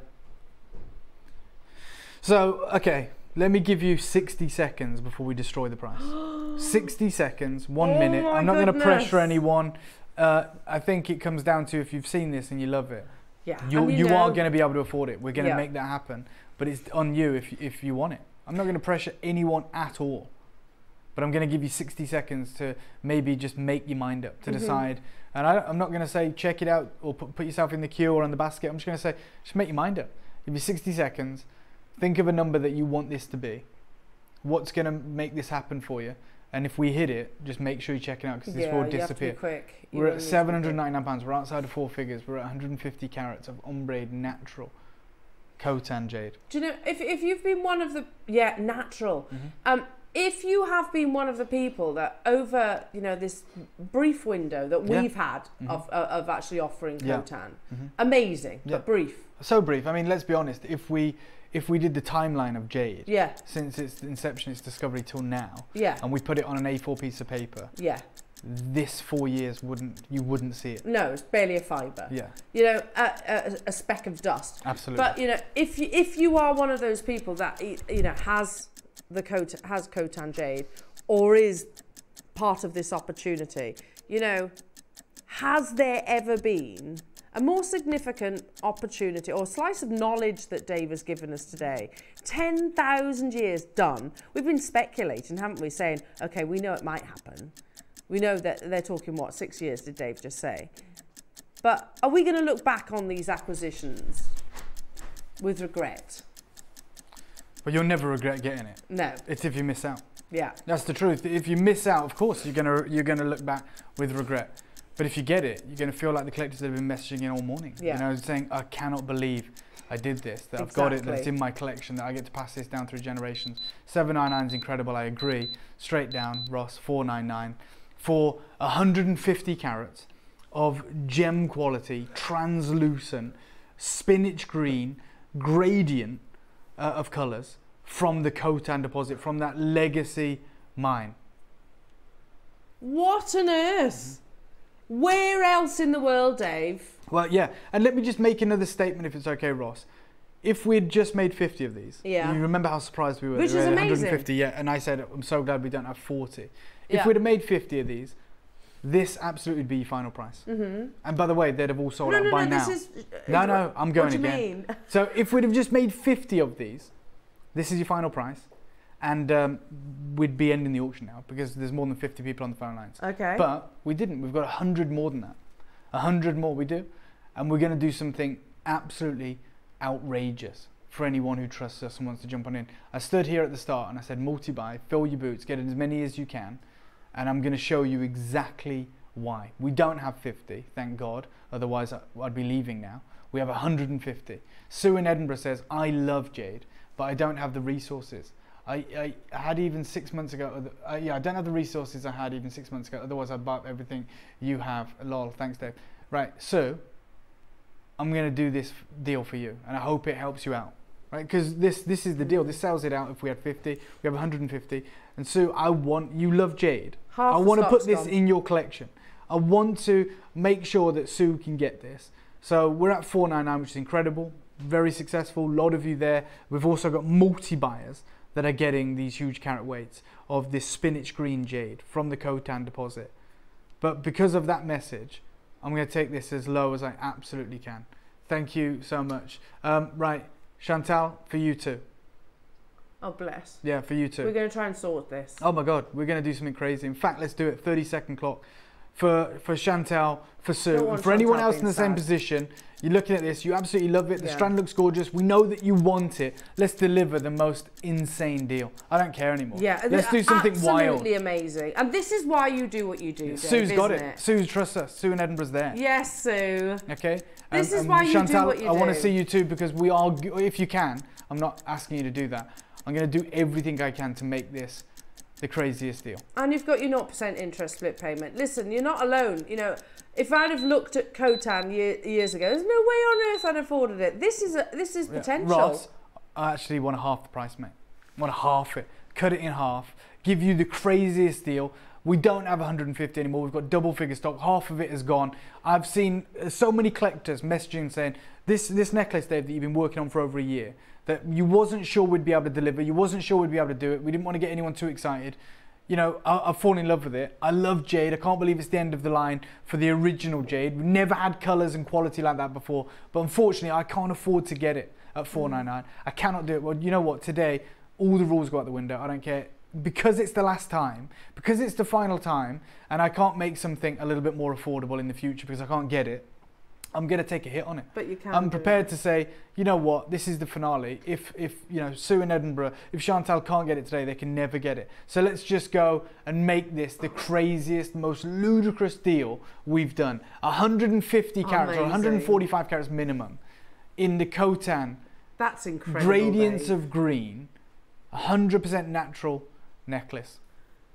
So okay, let me give you 60 seconds before we destroy the price. 60 seconds, one Oh minute. I'm not going to pressure anyone. Uh, I think it comes down to if you've seen this and you love it, Yeah. you and you are going to be able to afford it. We're going to Yeah. make that happen. But it's on you if if you want it. I'm not going to pressure anyone at all. But I'm going to give you 60 seconds to maybe just make your mind up to Mhm. decide. And I, I'm not going to say check it out or put, put yourself in the queue or on the basket. I'm just going to say just make your mind up. Give you 60 seconds. Think of a number that you want this to be. What's going to make this happen for you? And if we hit it, just make sure you check it out because this yeah, will You have to be disappear. quick. You We're at need to be seven quick. hundred ninety-nine pounds. We're outside of four figures. We're at 150 carats of ombre natural Khotan jade. Do you know if if you've been one of the yeah natural, Mhm. um, if you have been one of the people that over you know this brief window that Yeah. we've had Mhm. of uh, of actually offering Yeah. Khotan, Mhm. amazing but brief. So brief. I mean, let's be honest. If we if we did the timeline of jade Yeah, since its inception, its discovery till now, yeah, and we put it on an A4 piece of paper, yeah. this four years wouldn't you wouldn't see it. No, it's barely a fibre. Yeah, You know, a, a, a speck of dust. absolutely. But you know, if you, if you are one of those people that you know has the coat has Khotan jade or is part of this opportunity, you know, has there ever been a more significant opportunity or slice of knowledge that Dave has given us today? 10,000 years done. We've been speculating, haven't we? Saying, okay, we know it might happen. We know that they're talking, what, six years, did Dave just say? But are we going to look back on these acquisitions with regret? but you'll never regret getting it. No. It's if you miss out. Yeah. That's the truth. If you miss out, of course you're gonna you're gonna look back with regret. But if you get it, you're gonna feel like the collectors that have been messaging in all morning. Yeah. You know, saying, I cannot believe I did this, that I've got it, that it's in my collection, that I get to pass this down through generations. 799 is incredible, I agree. Straight down, Ross, 499. For 150 carats of gem quality, translucent, spinach green, gradient uh, of colours from the Khotan deposit, from that legacy mine. What on earth? Where else in the world, Dave? Well, yeah, and let me just make another statement if it's okay, Ross. If we'd just made 50 of these, Yeah. you remember how surprised we were? Which we is amazing. 150, yeah, and I said, I'm so glad we don't have 40. If Yeah. we'd have made 50 of these, this absolutely would be your final price. Mm-hmm. And by the way, they'd have all sold no, out no, by no, now. this is. No, no, I'm going what do you again. mean? So if we'd have just made 50 of these, this is your final price, and um, we'd be ending the auction now because there's more than 50 people on the phone lines. Okay. But we didn't. We've got 100 more than that. 100 more we do. And we're going to do something absolutely outrageous for anyone who trusts us and wants to jump on in. I stood here at the start and I said, multi buy, fill your boots, get in as many as you can. And I'm going to show you exactly why. We don't have 50, thank God. Otherwise, I- I'd be leaving now. We have 150. Sue in Edinburgh says, I love Jade, but I don't have the resources. I, I had even six months ago. Uh, yeah, I don't have the resources I had even six months ago. Otherwise, I'd buy everything you have. Lol, thanks, Dave. Right, so I'm going to do this deal for you, and I hope it helps you out. Right, because this this is the deal. This sells it out. If we had 50, we have 150. And Sue, I want you love Jade. Half I want to put this gone. in your collection. I want to make sure that Sue can get this. So we're at 499, which is incredible, very successful. A lot of you there. We've also got multi buyers that are getting these huge carat weights of this spinach green jade from the Khotan deposit. But because of that message, I'm going to take this as low as I absolutely can. Thank you so much. Um, right, Chantal, for you too. Oh, bless. Yeah, for you too. We're going to try and sort this. Oh my God, we're going to do something crazy. In fact, let's do it 30 second clock. For, for Chantal, for Sue, and for anyone else in the same position, you're looking at this, you absolutely love it, the Yeah. strand looks gorgeous, we know that you want it. Let's deliver the most insane deal. I don't care anymore. Yeah, Let's do something wild. absolutely amazing. And this is why you do what you do. Dave, Sue's got isn't it. Sue trusts us. Sue in Edinburgh's there. Yes, Sue. Okay. This um, is why um, you do Chantal, what you I want to see you too because we are, if you can, I'm not asking you to do that. I'm going to do everything I can to make this the craziest deal. And you've got your 0% interest split payment. Listen, you're not alone. You know, if I'd have looked at Khotan year, years ago, there's no way on earth I'd have afforded it. This is a, this is Yeah. potential. Ross, I actually want half the price, mate. I want half it. Cut it in half. Give you the craziest deal. We don't have 150 anymore. We've got double figure stock. Half of it is gone. I've seen uh, so many collectors messaging saying this this necklace, Dave, that you've been working on for over a year, that you wasn't sure we'd be able to deliver. You wasn't sure we'd be able to do it. We didn't want to get anyone too excited. You know, I, I've fallen in love with it. I love Jade. I can't believe it's the end of the line for the original Jade. We've never had colours and quality like that before. But unfortunately, I can't afford to get it at 499. I cannot do it. Well, you know what? Today, all the rules go out the window. I don't care. Because it's the last time, because it's the final time, and I can't make something a little bit more affordable in the future because I can't get it, I'm going to take a hit on it. But you can. I'm prepared it. to say, you know what, this is the finale. If, if you know, Sue in Edinburgh, if Chantal can't get it today, they can never get it. So let's just go and make this the craziest, most ludicrous deal we've done. 150 carats or 145 carats minimum in the Khotan That's incredible. gradients of green, 100% natural necklace.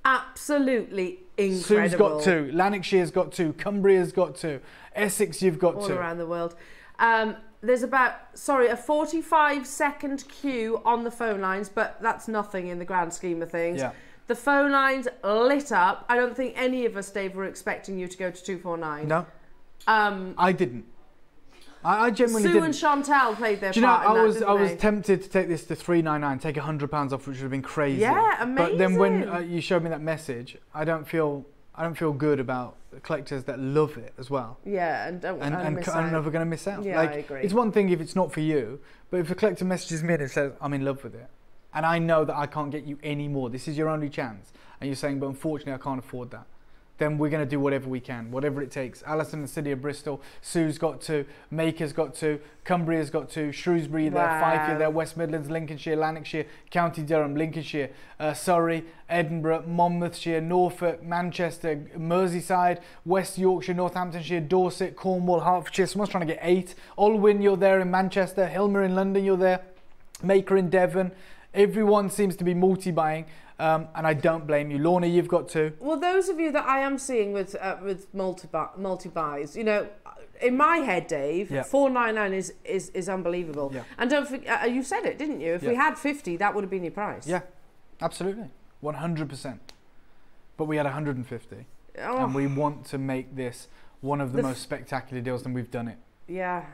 Absolutely incredible. Sue's got two, Lanarkshire's got two, Cumbria's got two, Essex you've got all two. around the world. Um, there's about sorry a 45 second queue on the phone lines, but that's nothing in the grand scheme of things. Yeah. The phone lines lit up. I don't think any of us, Dave, were expecting you to go to 249. No, Um, I didn't. I, I genuinely Sue didn't. and Chantal played their Do you know, part I that, was I was they? tempted to take this to three nine nine, take hundred pounds off, which would have been crazy. Yeah, amazing. But then when uh, you showed me that message, I don't feel I don't feel good about collectors that love it as well. yeah, and don't And, and, and miss c- I'm out. never going to miss out. Yeah, like, I agree. It's one thing if it's not for you, but if a collector messages me and says, I'm in love with it, and I know that I can't get you any more, this is your only chance, and you're saying, but unfortunately I can't afford that, then we're going to do whatever we can, whatever it takes. Alison in the city of Bristol, Sue's got to, Maker's got to, Cumbria's got to, Shrewsbury, there, Fife, you're there, West Midlands, Lincolnshire, Lanarkshire, County Durham, Lincolnshire, uh, Surrey, Edinburgh, Monmouthshire, Norfolk, Manchester, Merseyside, West Yorkshire, Northamptonshire, Dorset, Cornwall, Hertfordshire. Someone's trying to get eight. Olwyn, you're there in Manchester. Hilmer in London, you're there. Maker in Devon. Everyone seems to be multi-buying, um, and I don't blame you. Lorna, you've got to. Well, those of you that I am seeing with uh, with multi multi buys, you know, in my head, Dave, Yeah. four nine nine is is is unbelievable. Yeah. And don't forget, uh, you said it, didn't you? If we had fifty, that would have been your price. Yeah, absolutely, 100%. But we had 150, Oh, and we want to make this one of the, The most spectacular deals, and we've done it. yeah.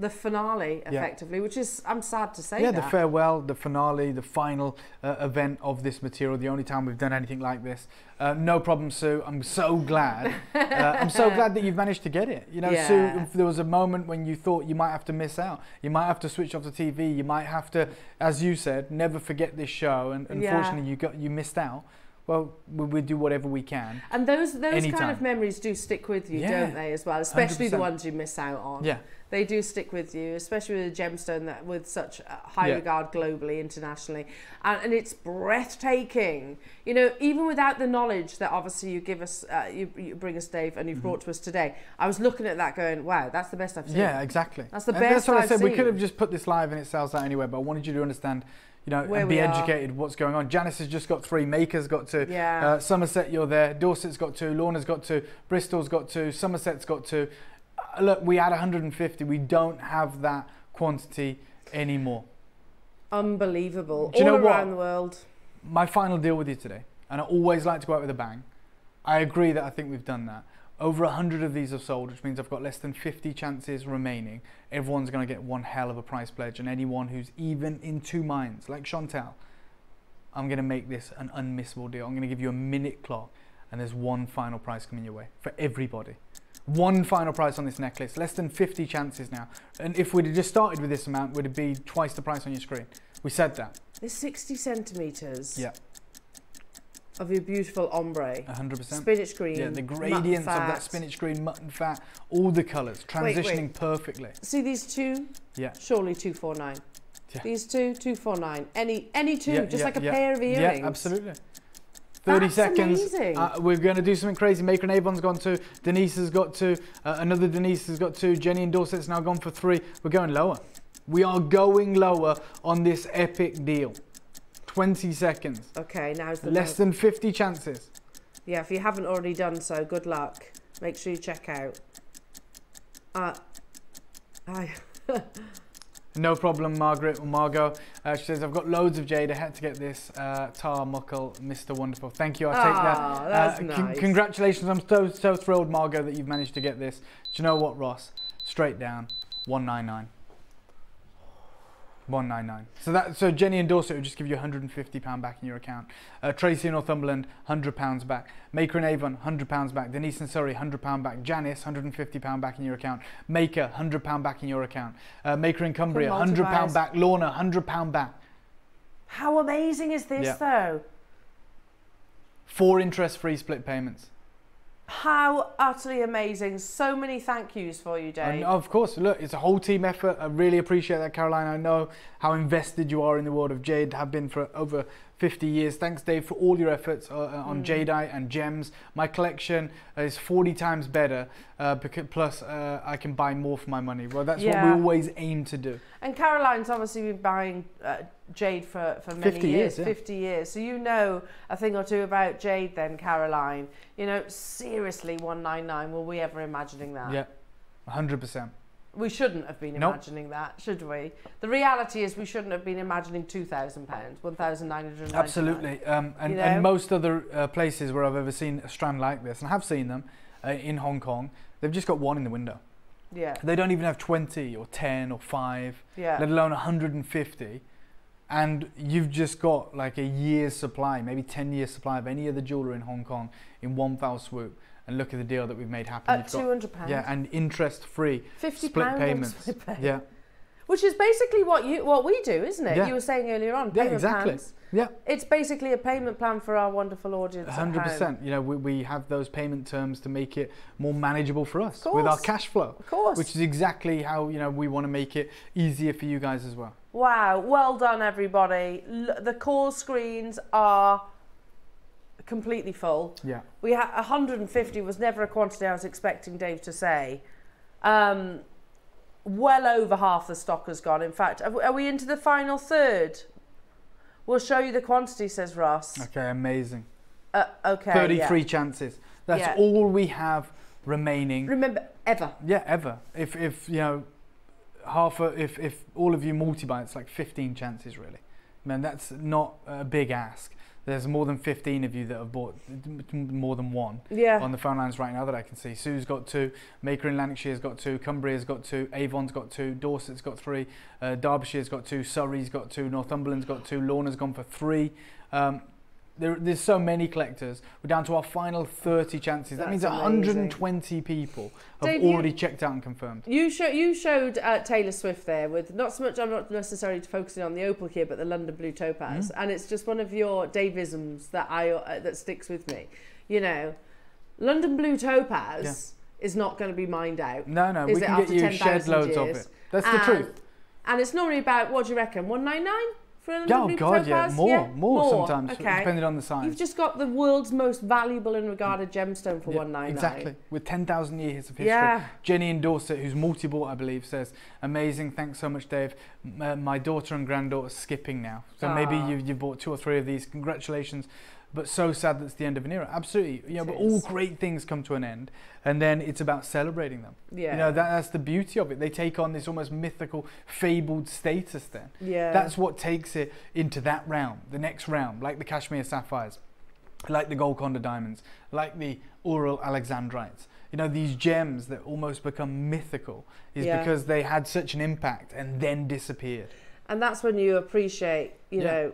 The finale, Yeah. effectively, which is I'm sad to say yeah, that. the farewell, the finale, the final uh, event of this material, the only time we've done anything like this. Uh, no problem, Sue. I'm so glad. uh, I'm so glad that you've managed to get it. You know, Sue, Yeah. if there was a moment when you thought you might have to miss out, you might have to switch off the TV, you might have to, as you said, never forget this show, and Yeah. unfortunately you got you missed out. Well, we, we do whatever we can. And those those kind of memories do stick with you, Yeah. don't they, as well? Especially the 100%. ones you miss out on. Yeah. They do stick with you, especially with a gemstone that with such high Yeah. regard globally, internationally, and, and it's breathtaking. You know, even without the knowledge that obviously you give us, uh, you, you bring us, Dave, and you've Mm-hmm. brought to us today. I was looking at that, going, "Wow, that's the best I've seen." Yeah, exactly. That's the And best That's what I I've said. We could have just put this live and it sells out anyway, but I wanted you to understand, you know, Where and be are. educated what's going on. Janice has just got three, Maker's got two, Yeah. uh, Somerset, you're there, Dorset's got two, Lorna's got two, Bristol's got two, Somerset's got two. Uh, look, we had 150. We don't have that quantity anymore. Unbelievable. Do you All know what? around the world. My final deal with you today, and I always like to go out with a bang. I agree that I think we've done that. Over 100 of these have sold, which means I've got less than 50 chances remaining. Everyone's going to get one hell of a price pledge, and anyone who's even in two minds, like Chantal, I'm going to make this an unmissable deal. I'm going to give you a minute clock, and there's one final price coming your way for everybody. One final price on this necklace, less than 50 chances now. And if we'd have just started with this amount, would it be twice the price on your screen? We said that. There's 60 centimeters Yeah, of your beautiful ombre, 100%. spinach green. Yeah, the gradients of that spinach green mutton fat, all the colours, Wait, wait. transitioning perfectly. See these two? Yeah. Surely 249. Yeah. These two, 249. Any any two, Yeah, just yeah, like a pair of earrings. Yeah, absolutely. 30 That's seconds. Uh, we're going to do something crazy. Maker and Avon's gone two. Denise has got two. Uh, another Denise has got two. Jenny and Dorset's now gone for three. We're going lower. We are going lower on this epic deal. 20 seconds. Okay, now's the Less time. than 50 chances. Yeah, if you haven't already done so, good luck. Make sure you check out. Uh, I, No problem, Margaret or Margot. Uh, she says, I've got loads of jade. I had to get this. Uh, Tar Muckle, Mr. Wonderful. Thank you. I'll take that. That's Uh, nice. congratulations. I'm so, so thrilled, Margot, that you've managed to get this. Do you know what, Ross? Straight down, 199. 199. So that so Jenny and Dorset will just give you 150 pound back in your account. Uh, Tracy in Northumberland 100 pounds back. Maker and Avon 100 pounds back. Denise and Surrey 100 pound back. Janice 150 pound back in your account. Maker 100 pound back in your account. Uh, Maker in Cumbria 100 pound back. Lorna 100 pound back. how amazing is this, Yeah. though? Four interest free split payments. How utterly amazing. So many thank yous for you, Dave. And of course, look, it's a whole team effort. I really appreciate that, Caroline. I know how invested you are in the world of jade, have been for over 50 years. Thanks, Dave, for all your efforts uh, uh, on jadeite and gems. My collection is 40 times better, uh, because, plus uh, I can buy more for my money. Well, that's what we always aim to do. And Caroline's obviously been buying uh, jade for, for many 50 years, years, yeah. 50 years. So you know a thing or two about jade then, Caroline. You know, seriously, 199, were we ever imagining that? Yeah, 100%. We shouldn't have been Nope. imagining that, should we? The reality is we shouldn't have been imagining two thousand pounds, one thousand nine hundred. Absolutely. Um, and, You know? and most other uh, places where I've ever seen a strand like this, and I have seen them uh, in Hong Kong, they've just got one in the window. Yeah. They don't even have 20 or 10 or 5, Yeah. let alone 150. And you've just got like a year's supply, maybe 10 years supply of any other jeweler in Hong Kong in one foul swoop. And look at the deal that we've made happen. At got- £200. Yeah, and interest free. 50 split payments. split pay. Yeah. Which is basically what you what we do, isn't it? Yeah. You were saying earlier on. Yeah, exactly. plans. Yeah. It's basically a payment plan for our wonderful audience. Hundred percent. You know, we, we have those payment terms to make it more manageable for us with our cash flow. Of course. Which is exactly how you know we want to make it easier for you guys as well. Wow, well done, everybody. L- the call screens are completely full. Yeah. We had 150 was never a quantity I was expecting Dave to say. Um, well over half the stock has gone. In fact, are we- into the final third? We'll show you the quantity, says Ross. Okay, amazing. Uh, okay. Thirty-three yeah. chances. That's Yeah. all we have remaining. Remember, ever. Yeah, ever. If if you know half a, if if all of you multi-buy, it's like 15 chances really. Man, that's not a big ask. There's more than 15 of you that have bought more than one Yeah. on the phone lines right now that I can see. Sue's got two, Maker in Lancashire's got two, Cumbria's got two, Avon's got two, Dorset's got three, uh, Derbyshire's got two, Surrey's got two, Northumberland's got two, Lorna's gone for three. Um, there, there's so many collectors. We're down to our final 30 chances. that means That's amazing. 120 people have Dave, you- already checked out and confirmed. You show, you showed uh, Taylor Swift there with not so much. I'm not necessarily focusing on the opal here, but the London Blue Topaz, Mm-hmm. and it's just one of your Davisms that I uh, that sticks with me. You know, London Blue Topaz is not going to be mined out. No, no, is we it can get you 10,000 shed loads of years? it. That's the truth. And it's normally about what do you reckon? One nine nine Oh God, yeah, Topaz? more, more, sometimes, Okay. depending on the size. You've just got the world's most valuable and regarded gemstone for Yeah, one nine nine. Exactly, with 10,000 years of history. Yeah. Jenny in Dorset, who's multi-bought, I believe, says, amazing, thanks so much, Dave. Uh, my daughter and granddaughter are skipping now. So maybe Ah. you, you bought two or three of these. Congratulations. But so sad that it's the end of an era. Absolutely. You know, It but all great things come to an end. And then it's about celebrating them. Yeah. You know, that, that's the beauty of it. They take on this almost mythical, fabled status then. Yeah. That's what takes it into that realm, the next realm, like the Kashmir sapphires, like the Golconda diamonds, like the Ural Alexandrites. You know, these gems that almost become mythical is Yeah. because they had such an impact and then disappeared. And that's when you appreciate, you Yeah. know,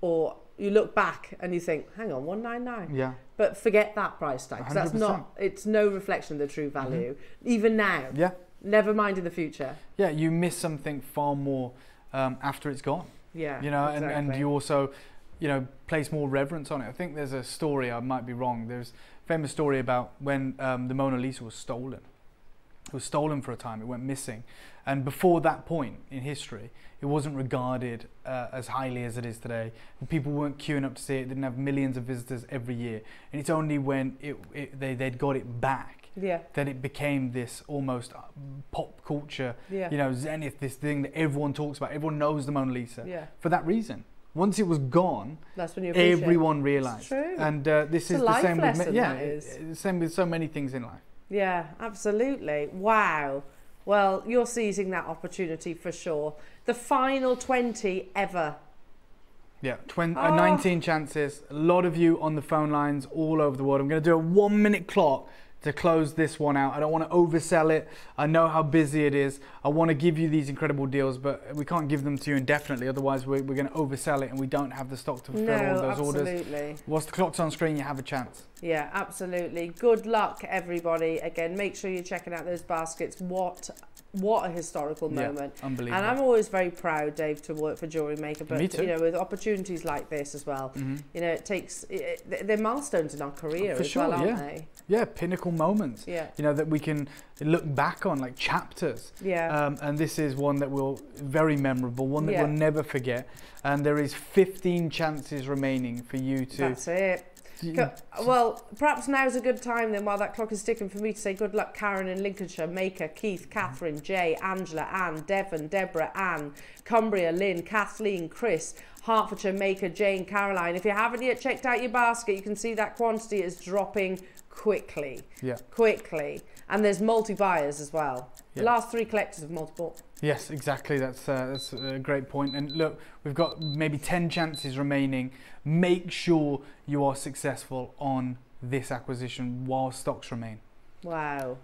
or you look back and you think, hang on, 199. Yeah. But forget that price tag that's not, it's no reflection of the true value, even now. Mm-hmm. Yeah. Never mind in the future. Yeah, you miss something far more um, after it's gone. Yeah, You know, and, and you also, you know, place more reverence on it. I think there's a story, I might be wrong, there's a famous story about when um, the Mona Lisa was stolen. It was stolen for a time, it went missing. And before that point in history, it wasn't regarded uh, as highly as it is today. People weren't queuing up to see it, didn't have millions of visitors every year. And it's only when it, it, they, they'd got it back Yeah. that it became this almost uh, pop culture, Yeah. you know, zenith, this thing that everyone talks about. Everyone knows the Mona Lisa Yeah. for that reason. Once it was gone, That's when you appreciate everyone realised. And uh, this It's is the same with yeah, same with so many things in life. Yeah, absolutely. Wow. Well, you're seizing that opportunity for sure. The final 20 ever. Yeah, 20, Oh. uh, 19 chances. A lot of you on the phone lines all over the world. I'm going to do a one minute clock to close this one out. I don't want to oversell it. I know how busy it is. I want to give you these incredible deals, but we can't give them to you indefinitely. Otherwise, we're, we're going to oversell it and we don't have the stock to fulfill No, all those orders. absolutely. Whilst the clock's on screen, you have a chance. Yeah, absolutely. Good luck, everybody. Again, make sure you're checking out those baskets. What what a historical Yeah, moment. unbelievable. And I'm always very proud, Dave, to work for Jewelry Maker. But Me too. you know, with opportunities like this as well, Mhm. you know, it takes it- they're milestones in our career For as sure, well, aren't yeah. they? Yeah, pinnacle moments. Yeah. You know, that we can look back on, like chapters. Yeah. Um, and this is one that will, very memorable, one that Yeah. we'll never forget. And there is 15 chances remaining for you to. That's it. Go- mm. well, perhaps now's a good time then, while that clock is ticking, for me to say good luck, Karen in Lincolnshire, Maker, Keith, Catherine, Jay, Angela, Anne, Devon, Deborah, Anne, Cumbria, Lynn, Kathleen, Chris, Hertfordshire, Maker, Jane, Caroline. If you haven't yet checked out your basket, you can see that quantity is dropping quickly. Yeah. Quickly. And there's multi buyers as well. The last three collectors have multiple. Yes, exactly. That's uh, that's a great point. And look, we've got maybe ten chances remaining. Make sure you are successful on this acquisition while stocks remain. Wow.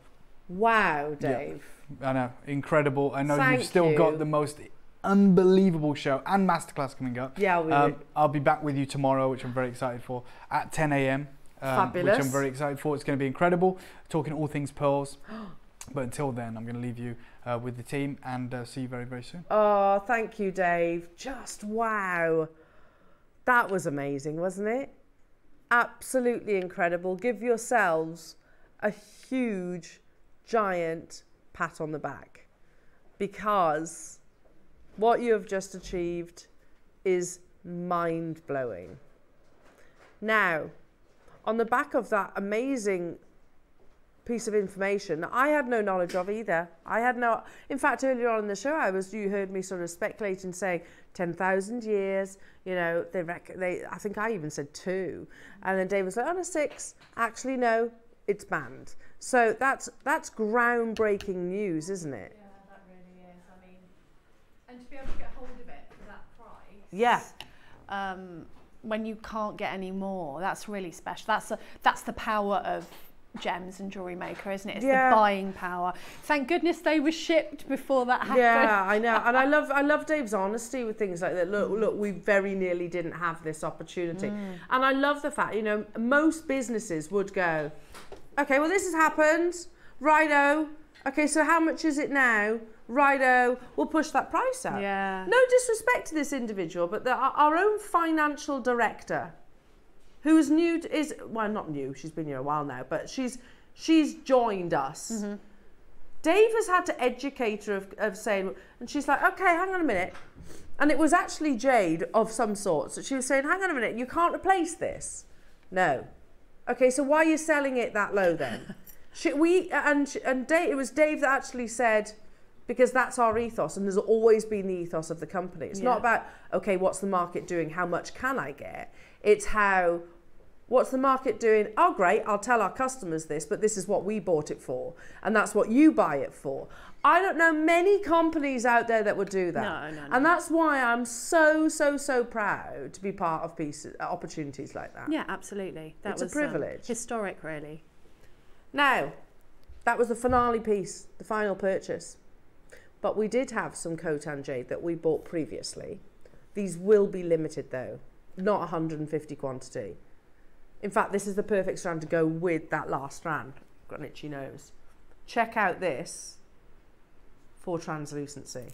Wow, Dave. Yeah. I know, incredible. I know Thank you've still you. got the most unbelievable show and masterclass coming up. Yeah, we Um. I'll be back with you tomorrow, which I'm very excited for, at 10 a.m. um, Which I'm very excited for. It's going to be incredible, talking all things pearls. but until then, I'm going to leave you uh, with the team and uh, see you very, very soon. Oh, thank you, Dave. Just wow. That was amazing, wasn't it? Absolutely incredible. Give yourselves a huge, giant pat on the back because what you have just achieved is mind blowing. Now, on the back of that amazing piece of information I had no knowledge of either. I had no. In fact, earlier on in the show, I was you heard me sort of speculating, saying ten thousand years. You know, they rec- they. I think I even said two, and then Dave was like, "Oh, no, six. Actually, no, it's banned." So that's that's groundbreaking news, isn't it? Yeah, that really is. I mean, and to be able to get hold of it for that price. Yeah. Um, when you can't get any more, that's really special. That's a, that's the power of gems and jewelry maker, isn't it? It's Yeah. the buying power. Thank goodness they were shipped before that happened. Yeah, I know, and I love I love Dave's honesty with things like that. Look, look, we very nearly didn't have this opportunity, Mm. and I love the fact you know most businesses would go, okay, well this has happened, righto. Okay, so how much is it now? Righto, we'll push that price up. Yeah. No disrespect to this individual, but the, our own financial director, who is new, to, is well not new. She's been here a while now, but she's she's joined us. Mm-hmm. Dave has had to educate her of, of saying, and she's like, okay, hang on a minute. And it was actually Jade of some sort. So she was saying, hang on a minute, you can't replace this. No. Okay, so why are you selling it that low then? Should we and and Dave, it was Dave that actually said, because that's our ethos, and there's always been the ethos of the company. It's not about okay, what's the market doing? How much can I get? It's how What's the market doing? Oh, great, I'll tell our customers this, but this is what we bought it for, and that's what you buy it for. I don't know many companies out there that would do that. No, no, no. And that's why I'm so, so, so proud to be part of pieces, opportunities like that. Yeah, absolutely. That It's a was um, privilege. historic, really. Now, that was the finale piece, the final purchase. But we did have some Khotan jade that we bought previously. These will be limited though, not 150 quantity. In fact, this is the perfect strand to go with that last strand. Got an itchy nose. Check out this for translucency.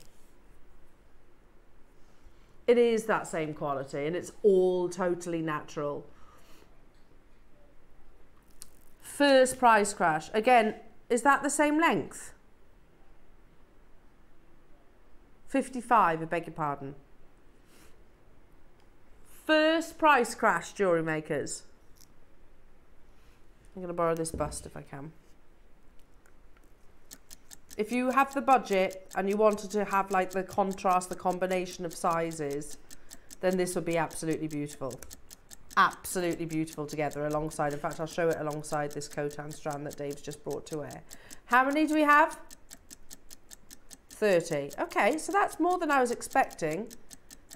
It is that same quality and it's all totally natural. First price crash. Again, is that the same length? 55, I beg your pardon. First price crash, jewellery makers. I'm going to borrow this bust if I can. If you have the budget and you wanted to have like the contrast, the combination of sizes, then this would be absolutely beautiful. Absolutely beautiful together alongside. In fact, I'll show it alongside this Khotan strand that Dave's just brought to wear. How many do we have? 30. Okay, so that's more than I was expecting.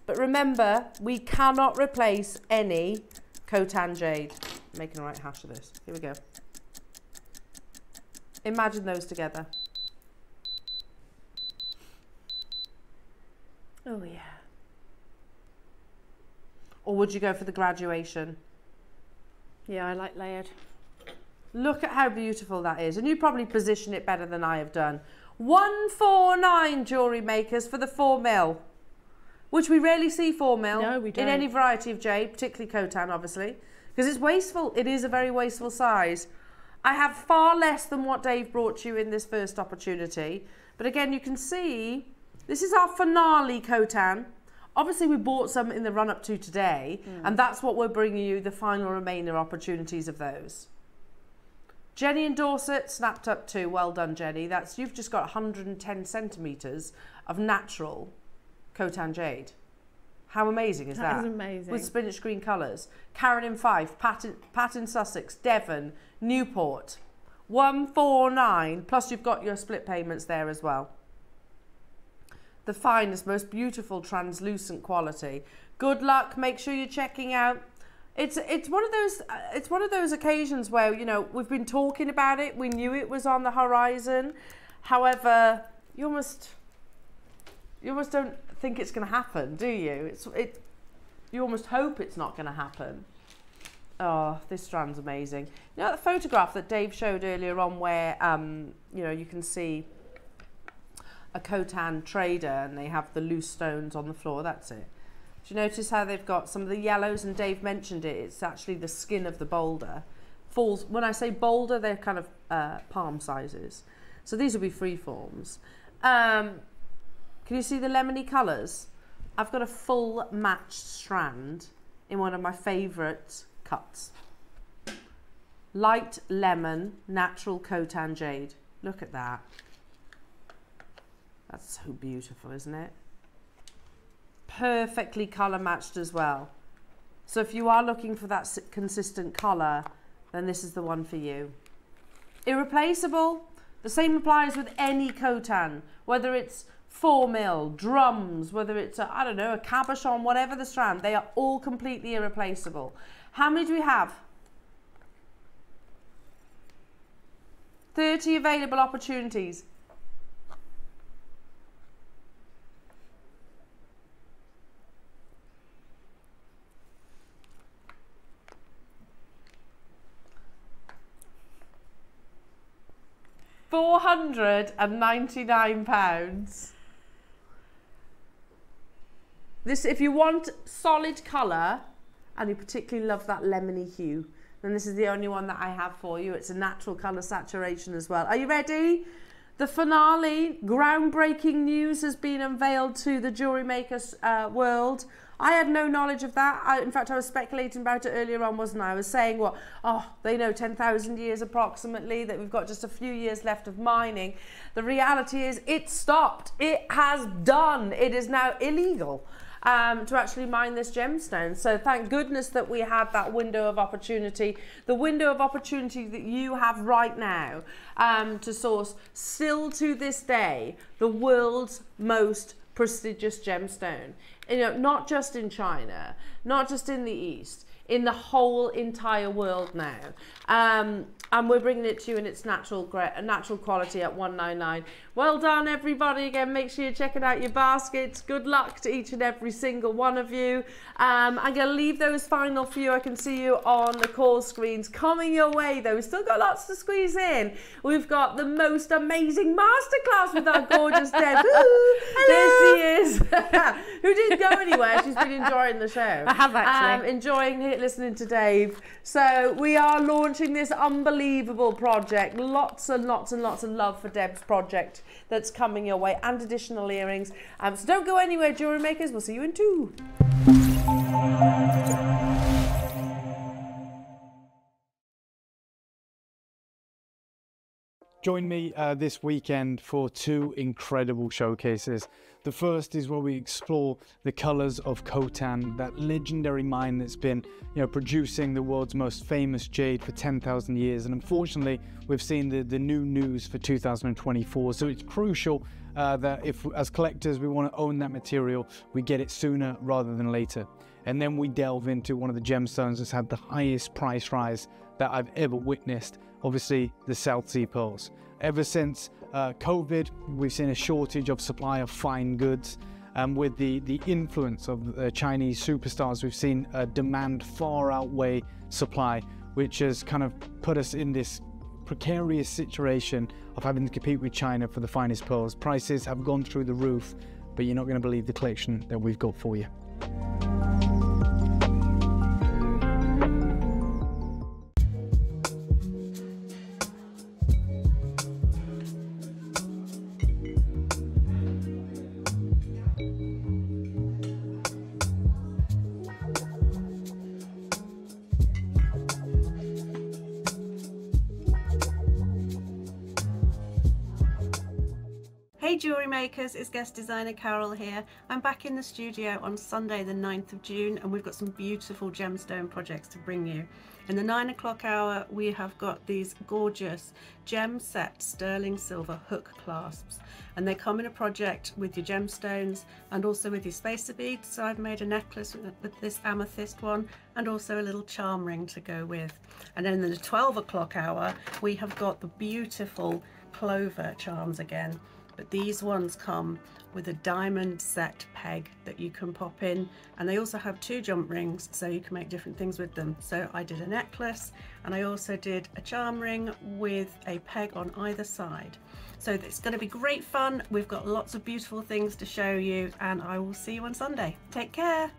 But remember, we cannot replace any Khotan jade. I'm making a right hash of this. Here we go. Imagine those together. Oh, yeah. Or would you go for the graduation? Yeah, I like layered. Look at how beautiful that is. And you probably position it better than I have done. 149 jewellery makers for the 4 mil. Which we rarely see 4 mil. No, we In don't. any variety of jade, particularly Khotan, obviously. Because it's wasteful. It is a very wasteful size. I have far less than what Dave brought you in this first opportunity. But again, you can see this is our finale Khotan. Obviously, we bought some in the run up to today, hmm. and that's what we're bringing you the final remainder opportunities of those. Jenny and Dorset snapped up too. Well done, Jenny. That's you've just got 110 centimeters of natural Khotan jade. How amazing is that? That is amazing. With spinach green colours. Karen in Fife, Pat in, Pat in Sussex, Devon, Newport. 149, plus you've got your split payments there as well. The finest, most beautiful translucent quality. Good luck. Make sure you're checking out. It's it's one of those uh, it's one of those occasions where you know we've been talking about it. We knew it was on the horizon. However, you almost you almost don't think it's going to happen, do you? It's it. You almost hope it's not going to happen. Oh, this strand's amazing. You know that photograph that Dave showed earlier on, where um, you know you can see a Khotan trader and they have the loose stones on the floor. That's it. Do you notice how they've got some of the yellows? And Dave mentioned it. It's actually the skin of the boulder. Falls. When I say boulder, they're kind of uh, palm sizes. So these will be free forms. Um, can you see the lemony colours? I've got a full matched strand in one of my favourite cuts. Light lemon, natural Khotan jade. Look at that. That's so beautiful, isn't it? Perfectly colour matched as well. So if you are looking for that consistent colour, then this is the one for you. Irreplaceable. The same applies with any Khotan, whether it's four mil, drums, whether it's, I don't know, a cabochon, whatever the strand, they are all completely irreplaceable. How many do we have? 30 available opportunities. Four hundred and ninety-nine pounds. This, if you want solid colour, and you particularly love that lemony hue, then this is the only one that I have for you. It's a natural colour saturation as well. Are you ready? The finale, groundbreaking news has been unveiled to the jewellery makers uh, world. I had no knowledge of that. I, in fact, I was speculating about it earlier on, wasn't I? I was saying, well, oh, they know 10,000 years approximately, that we've got just a few years left of mining. The reality is it stopped. It has done. It is now illegal. Um, to actually mine this gemstone. So thank goodness that we had that window of opportunity, the window of opportunity that you have right now um, to source still to this day the world's most prestigious gemstone you know, not just in China, not just in the East, in the whole entire world now. Um, and we're bringing it to you in its natural natural quality at 199 well done everybody. Again make sure you're checking out your baskets. Good luck to each and every single one of you. Um, i'm going to leave those final for you. I can see you on the call screens coming your way though we've still got lots to squeeze in. We've got the most amazing masterclass with our gorgeous deb. Hello, there she is. Who didn't go anywhere. She's been enjoying the show. I have actually. Um, enjoying listening to dave so we are launching this unbelievable project. Lots and lots and lots of love for Deb's project that's coming your way and additional earrings. Um, so don't go anywhere, jewelry makers. We'll see you in two. Join me uh, this weekend for two incredible showcases. The first is where we explore the colors of Khotan, that legendary mine that's been you know, producing the world's most famous jade for 10,000 years. And unfortunately, we've seen the, the new news for 2024. So it's crucial uh, that if, as collectors, we want to own that material, we get it sooner rather than later. And then we delve into one of the gemstones that's had the highest price rise that I've ever witnessed obviously the South Sea pearls. Ever since uh, COVID, we've seen a shortage of supply of fine goods. And with the, the influence of the Chinese superstars, we've seen a demand far outweigh supply, which has kind of put us in this precarious situation of having to compete with China for the finest pearls. Prices have gone through the roof, but you're not going to believe the collection that we've got for you. Makers, it's guest designer Carol here. I'm back in the studio on Sunday the 9th of June and we've got some beautiful gemstone projects to bring you. In the 9 o'clock hour we have got these gorgeous gem set sterling silver hook clasps and they come in a project with your gemstones and also with your spacer beads. So I've made a necklace with, with this amethyst one and also a little charm ring to go with. And then in the 12 o'clock hour we have got the beautiful clover charms again but these ones come with a diamond set peg that you can pop in. And they also have two jump rings so you can make different things with them. So I did a necklace and I also did a charm ring with a peg on either side. So it's going to be great fun. We've got lots of beautiful things to show you and I will see you on Sunday. Take care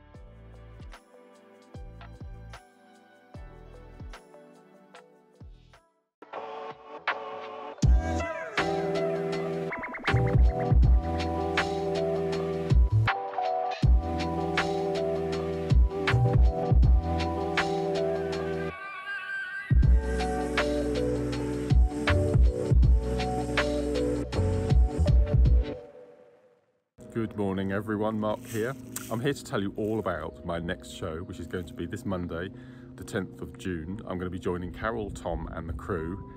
Good morning, everyone. Mark here. I'm here to tell you all about my next show, which is going to be this Monday, the 10th of June. I'm going to be joining Carol, Tom, and the crew.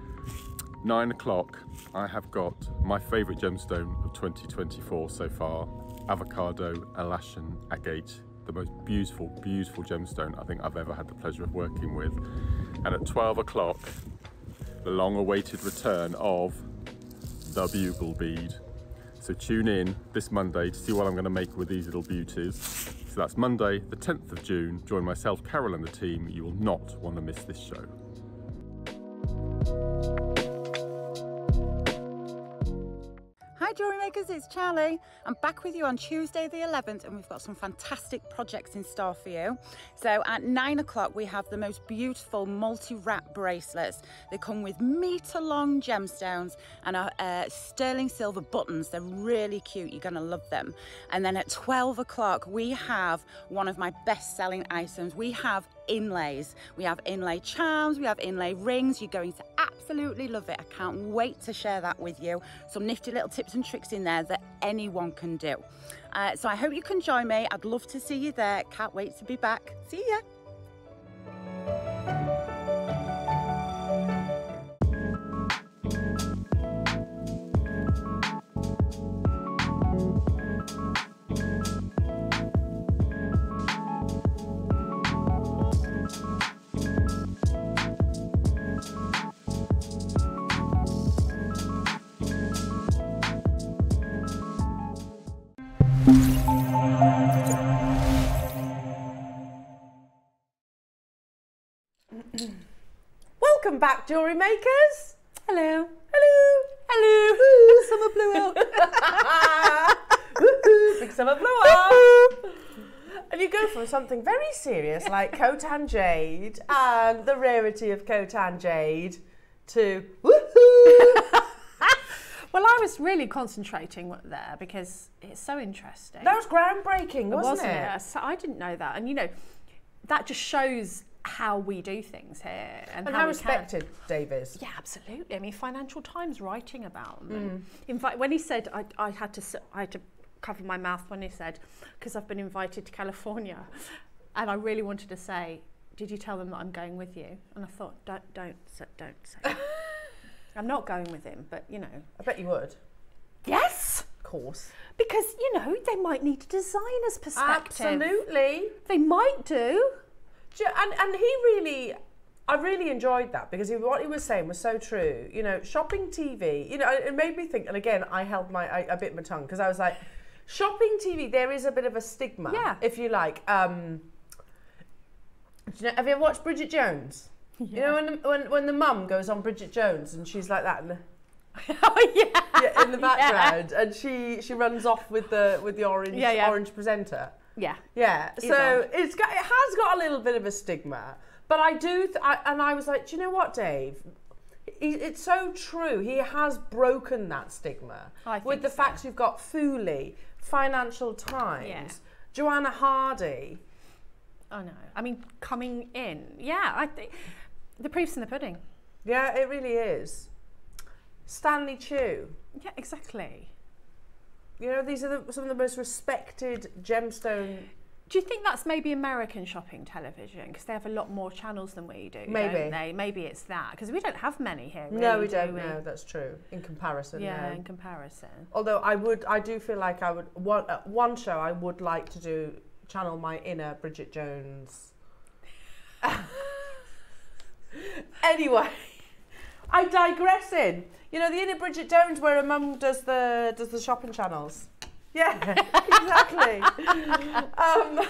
Nine o'clock, I have got my favourite gemstone of 2024 so far avocado Alashan agate, the most beautiful, beautiful gemstone I think I've ever had the pleasure of working with. And at 12 o'clock, the long awaited return of the bugle bead. So tune in this Monday to see what I'm going to make with these little beauties. So that's Monday, the 10th of June. Join myself, Carol, and the team. You will not want to miss this show. Hi jewellery makers, it's Charlie. I'm back with you on Tuesday the 11th and we've got some fantastic projects in store for you. So at 9 o'clock we have the most beautiful multi-wrap bracelets. They come with metre long gemstones and are uh, sterling silver buttons. They're really cute, you're going to love them. And then at 12 o'clock we have one of my best selling items. We have inlays. We have inlay charms, we have inlay rings. You're going to absolutely love it. I can't wait to share that with you. Some nifty little tips and tricks in there that anyone can do. Uh, so I hope you can join me. I'd love to see you there. Can't wait to be back. See ya. Welcome back, jewellery makers. Hello. Hello. Hello. Summer blew out. Big summer blow up. And you go from something very serious like Khotan jade and the rarity of Khotan jade to woohoo. Well, I was really concentrating there because it's so interesting. That was groundbreaking, wasn't, it? So I didn't know that, and you know, that just shows how we do things here and, And how, how respected Dave is. Yeah, absolutely. I mean, Financial Times writing about Mm. In fact, when he said I, I had to, I had to cover my mouth when he said because I've been invited to California, and I really wanted to say, did you tell them that I'm going with you? And I thought, don't, don't, don't say. I'm not going with him, but you know. I bet you would. Yes, Of course. because you know they might need a designer's perspective. Absolutely. They might do. And, and he really, I really enjoyed that because he, what he was saying was so true. You know, shopping TV, you know, it made me think, and again, I held my, I, I bit my tongue because I was like, shopping TV, there is a bit of a stigma, Yeah. if you like. Um, do you know, have you ever watched Bridget Jones? You know, when the, when, when the mum goes on Bridget Jones and she's like that in the, oh yeah. yeah, in the background and she, she runs off with the, with the orange, Yeah, yeah. orange presenter. Yeah. Yeah, so odd. it's got, it has got a little bit of a stigma, but I do, th- I, and I was like, do you know what, Dave? He, it's so true. He has broken that stigma I with the so. fact you've got Fuli, Financial Times, Yeah. Joanna Hardy. I know. I mean, coming in. Yeah, I think the proof's in the pudding. Yeah, it really is. Stanley Chew. Yeah, exactly. You know, these are the, some of the most respected gemstone. Do you think that's maybe American shopping television because they have a lot more channels than we do? Maybe. don't they? Maybe it's that because we don't have many here. no, we do don't. No, that's true. In comparison, Yeah, no. in comparison. Although I would, I do feel like I would one uh, one show I would like to do channel my inner Bridget Jones. anyway, I digress. You know the inner Bridget Jones where her mum does the does the shopping channels. Yeah, exactly. um,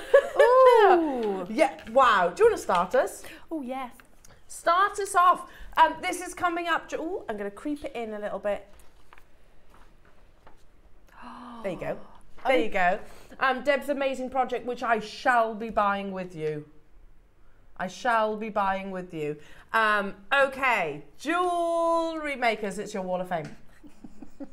Ooh. yeah. Wow. Do you want to start us? oh yes. Start us off. Um, this is coming up. Oh, I'm going to creep it in a little bit. There you go. There you go. Um, Deb's amazing project, which I shall be buying with you. I shall be buying with you. Um, okay, jewelry makers. It's your wall of fame.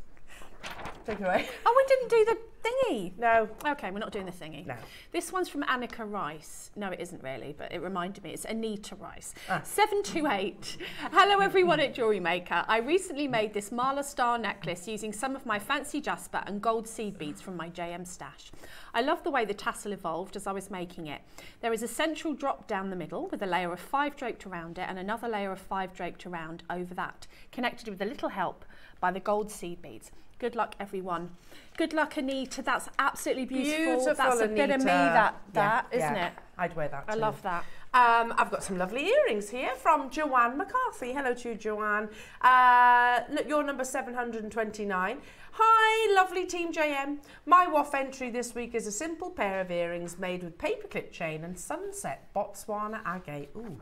Take it away. Oh, we didn't do the thingy. No. Okay, we're not doing the thingy. No. This one's from Anneka Rice. No, it isn't really, but it reminded me. It's Anita Rice. Ah. 728. Hello, everyone at Jewelry Maker. I recently made this Marla star necklace using some of my fancy jasper and gold seed beads from my JM stash. I love the way the tassel evolved as I was making it. There is a central drop down the middle with a layer of five draped around it and another layer of five draped around over that, connected with a little help by the gold seed beads. Good luck, everyone. Good luck, Anita. That's absolutely beautiful. Beautiful, That's a bit of me, Anita. that, Yeah, that isn't yeah. it? I'd wear that. I too. love that. Um, I've got some lovely earrings here from Joanne McCarthy. Hello to you, Joanne. Uh, look, you're number 729. Hi, lovely Team JM. My WAF entry this week is a simple pair of earrings made with paperclip chain and sunset Botswana agate. Ooh.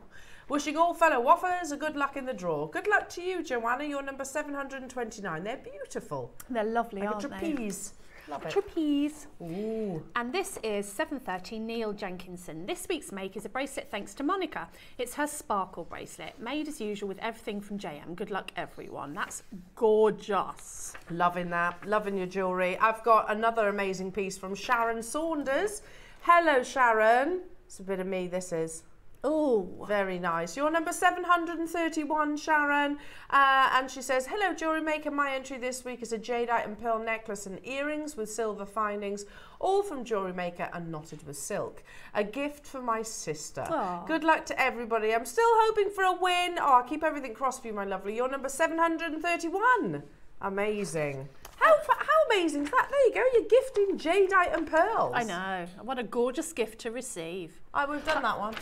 Wishing all fellow waffers a good luck in the draw. Good luck to you, Joanna. You're number 729. They're beautiful. They're lovely, Like a aren't trapeze. Love it. Trapeze. Ooh. And this is 730 Neil Jenkinson. This week's make is a bracelet thanks to Monica. It's her sparkle bracelet, made as usual with everything from JM. Good luck, everyone. That's gorgeous. Loving that. Loving your jewellery. I've got another amazing piece from Sharon Saunders. Hello, Sharon. It's a bit of me, this is. Oh, Very nice. You're number 731, Sharon. Uh, and she says, Hello, jewellery maker. My entry this week is a jadeite and pearl necklace and earrings with silver findings, all from Jewellery Maker and knotted with silk. A gift for my sister. Aw. Good luck to everybody. I'm still hoping for a win. Oh, I'll keep everything crossed for you, my lovely. You're number 731. Amazing. How, how amazing is that? There you go. You're gifting jadeite and pearls. I know. What a gorgeous gift to receive. I would have done that one.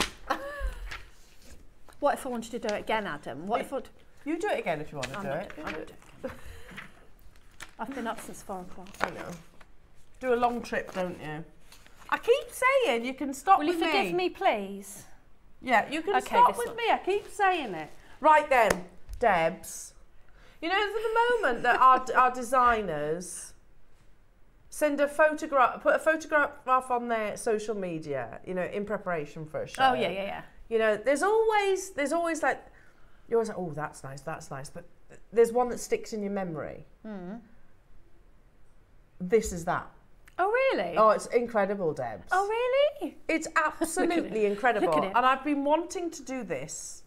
What if I wanted to do it again, Adam? What if I'd... You do it again if you want to I'm do it. doing it. I've been up since four o'clock. I know. Do a long trip, don't you? I keep saying you can stop Will you forgive me, please? Yeah, you can Okay, stop with one. me. I keep saying it. Right then, Debs. You know, for the moment that our, our designers send a photograph, put a photograph on their social media, you know, in preparation for a show. Oh, yeah, yeah, yeah. You know, there's always, there's always like, you're always like, oh, that's nice, that's nice. But there's one that sticks in your memory. Mm. This is that. Oh, really? Oh, it's incredible, Debs. Oh, really? It's absolutely incredible. Look at it. And I've been wanting to do this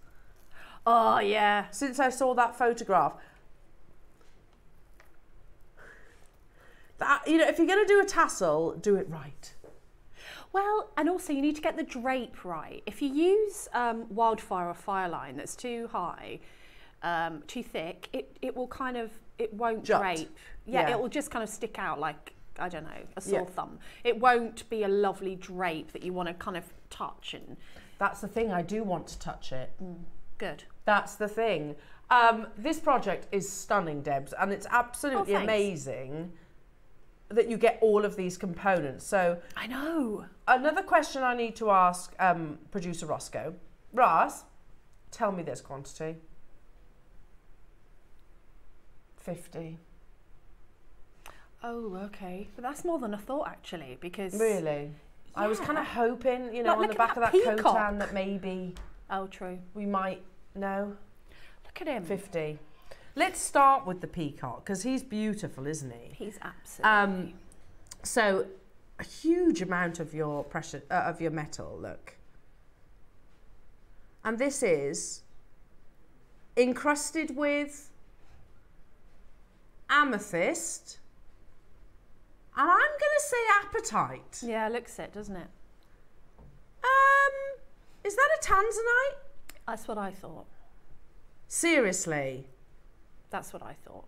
Oh, yeah. since I saw that photograph. You know, if you're going to do a tassel, do it right. Well, and also you need to get the drape right. If you use um, wildfire or fireline that's too high, um, too thick, it, it will kind of, it won't Jut. drape. Yeah, Yeah. it will just kind of stick out like, I don't know, a sore Yeah. thumb. It won't be a lovely drape that you want to kind of touch and That's the thing. I do want to touch it. good. That's the thing. Um, this project is stunning, Debs, and it's absolutely Oh, amazing that you get all of these components. So I know. another question I need to ask um, producer Roscoe. Ross, tell me this quantity. 50. Oh, okay. But that's more than I thought actually because. Really? I was kind of hoping, you know, Like, on the back at of that that peacock. Khotan that maybe Oh, true. we might know. Look at him. 50. Let's start with the peacock because he's beautiful, isn't he? He's absolutely. Um, so a huge amount of your pressure uh, of your metal, look. And this is encrusted with amethyst and I'm going to say apatite. Yeah, looks it, doesn't it? Um, is that a tanzanite? That's what I thought. Seriously, That's what I thought.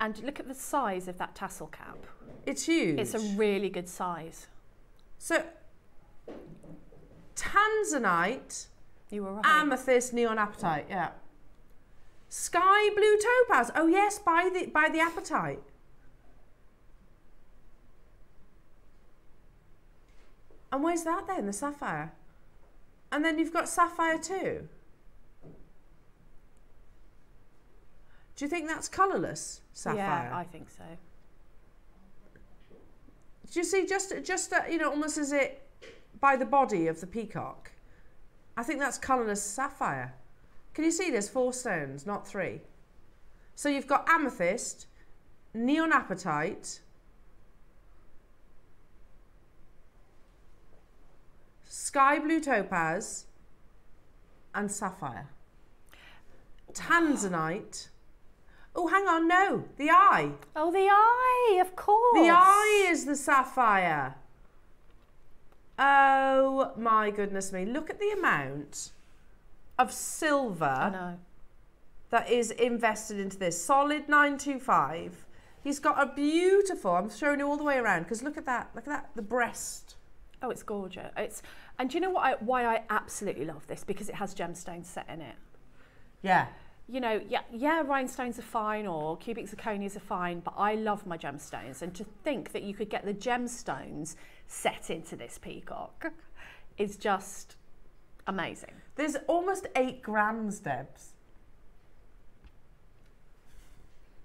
And look at the size of that tassel cap. it's huge. It's a really good size. so tanzanite, You were right. amethyst, neon apatite, Yeah. Sky blue topaz. Oh yes, by the by the apatite. And where's that then? The sapphire. And then you've got sapphire too. Do you think that's colourless sapphire? Yeah, I think so. Do you see just just uh, you know almost as it by the body of the peacock? I think that's colourless sapphire. Can you see there's four stones, not three? So you've got amethyst, neon apatite, sky blue topaz, and sapphire. Tanzanite. Oh, hang on, no, the eye. Oh, the eye, of course. The eye is the sapphire. Oh my goodness me. Look at the amount of silver that is invested into this. Solid 925. He's got a beautiful, I'm showing you all the way around because look at that. Look at that. The breast. Oh, it's gorgeous. It's and do you know what I, why I absolutely love this? Because it has gemstones set in it. Yeah. You know, yeah, yeah, rhinestones are fine or cubic zirconias are fine, but I love my gemstones. And to think that you could get the gemstones set into this peacock is just amazing. There's almost eight grams, Debs.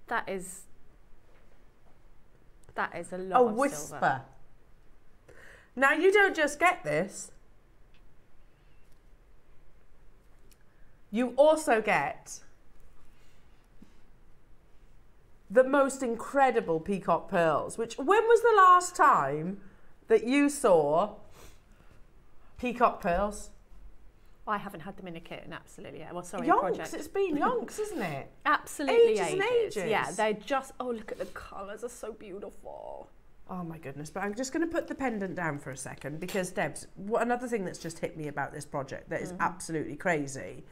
That is that is a lot A of whisper. silver. Now you don't just get this. You also get the most incredible peacock pearls. Which when was the last time that you saw peacock pearls? I haven't had them in a kit in absolutely yeah. Well, sorry, Yonks, project. it's been yonks, isn't it? Absolutely ages and ages. Yeah, they're just oh look at the colours, are so beautiful. Oh my goodness, but I'm just going to put the pendant down for a second because Debs, what, another thing that's just hit me about this project that is Mm-hmm. absolutely crazy.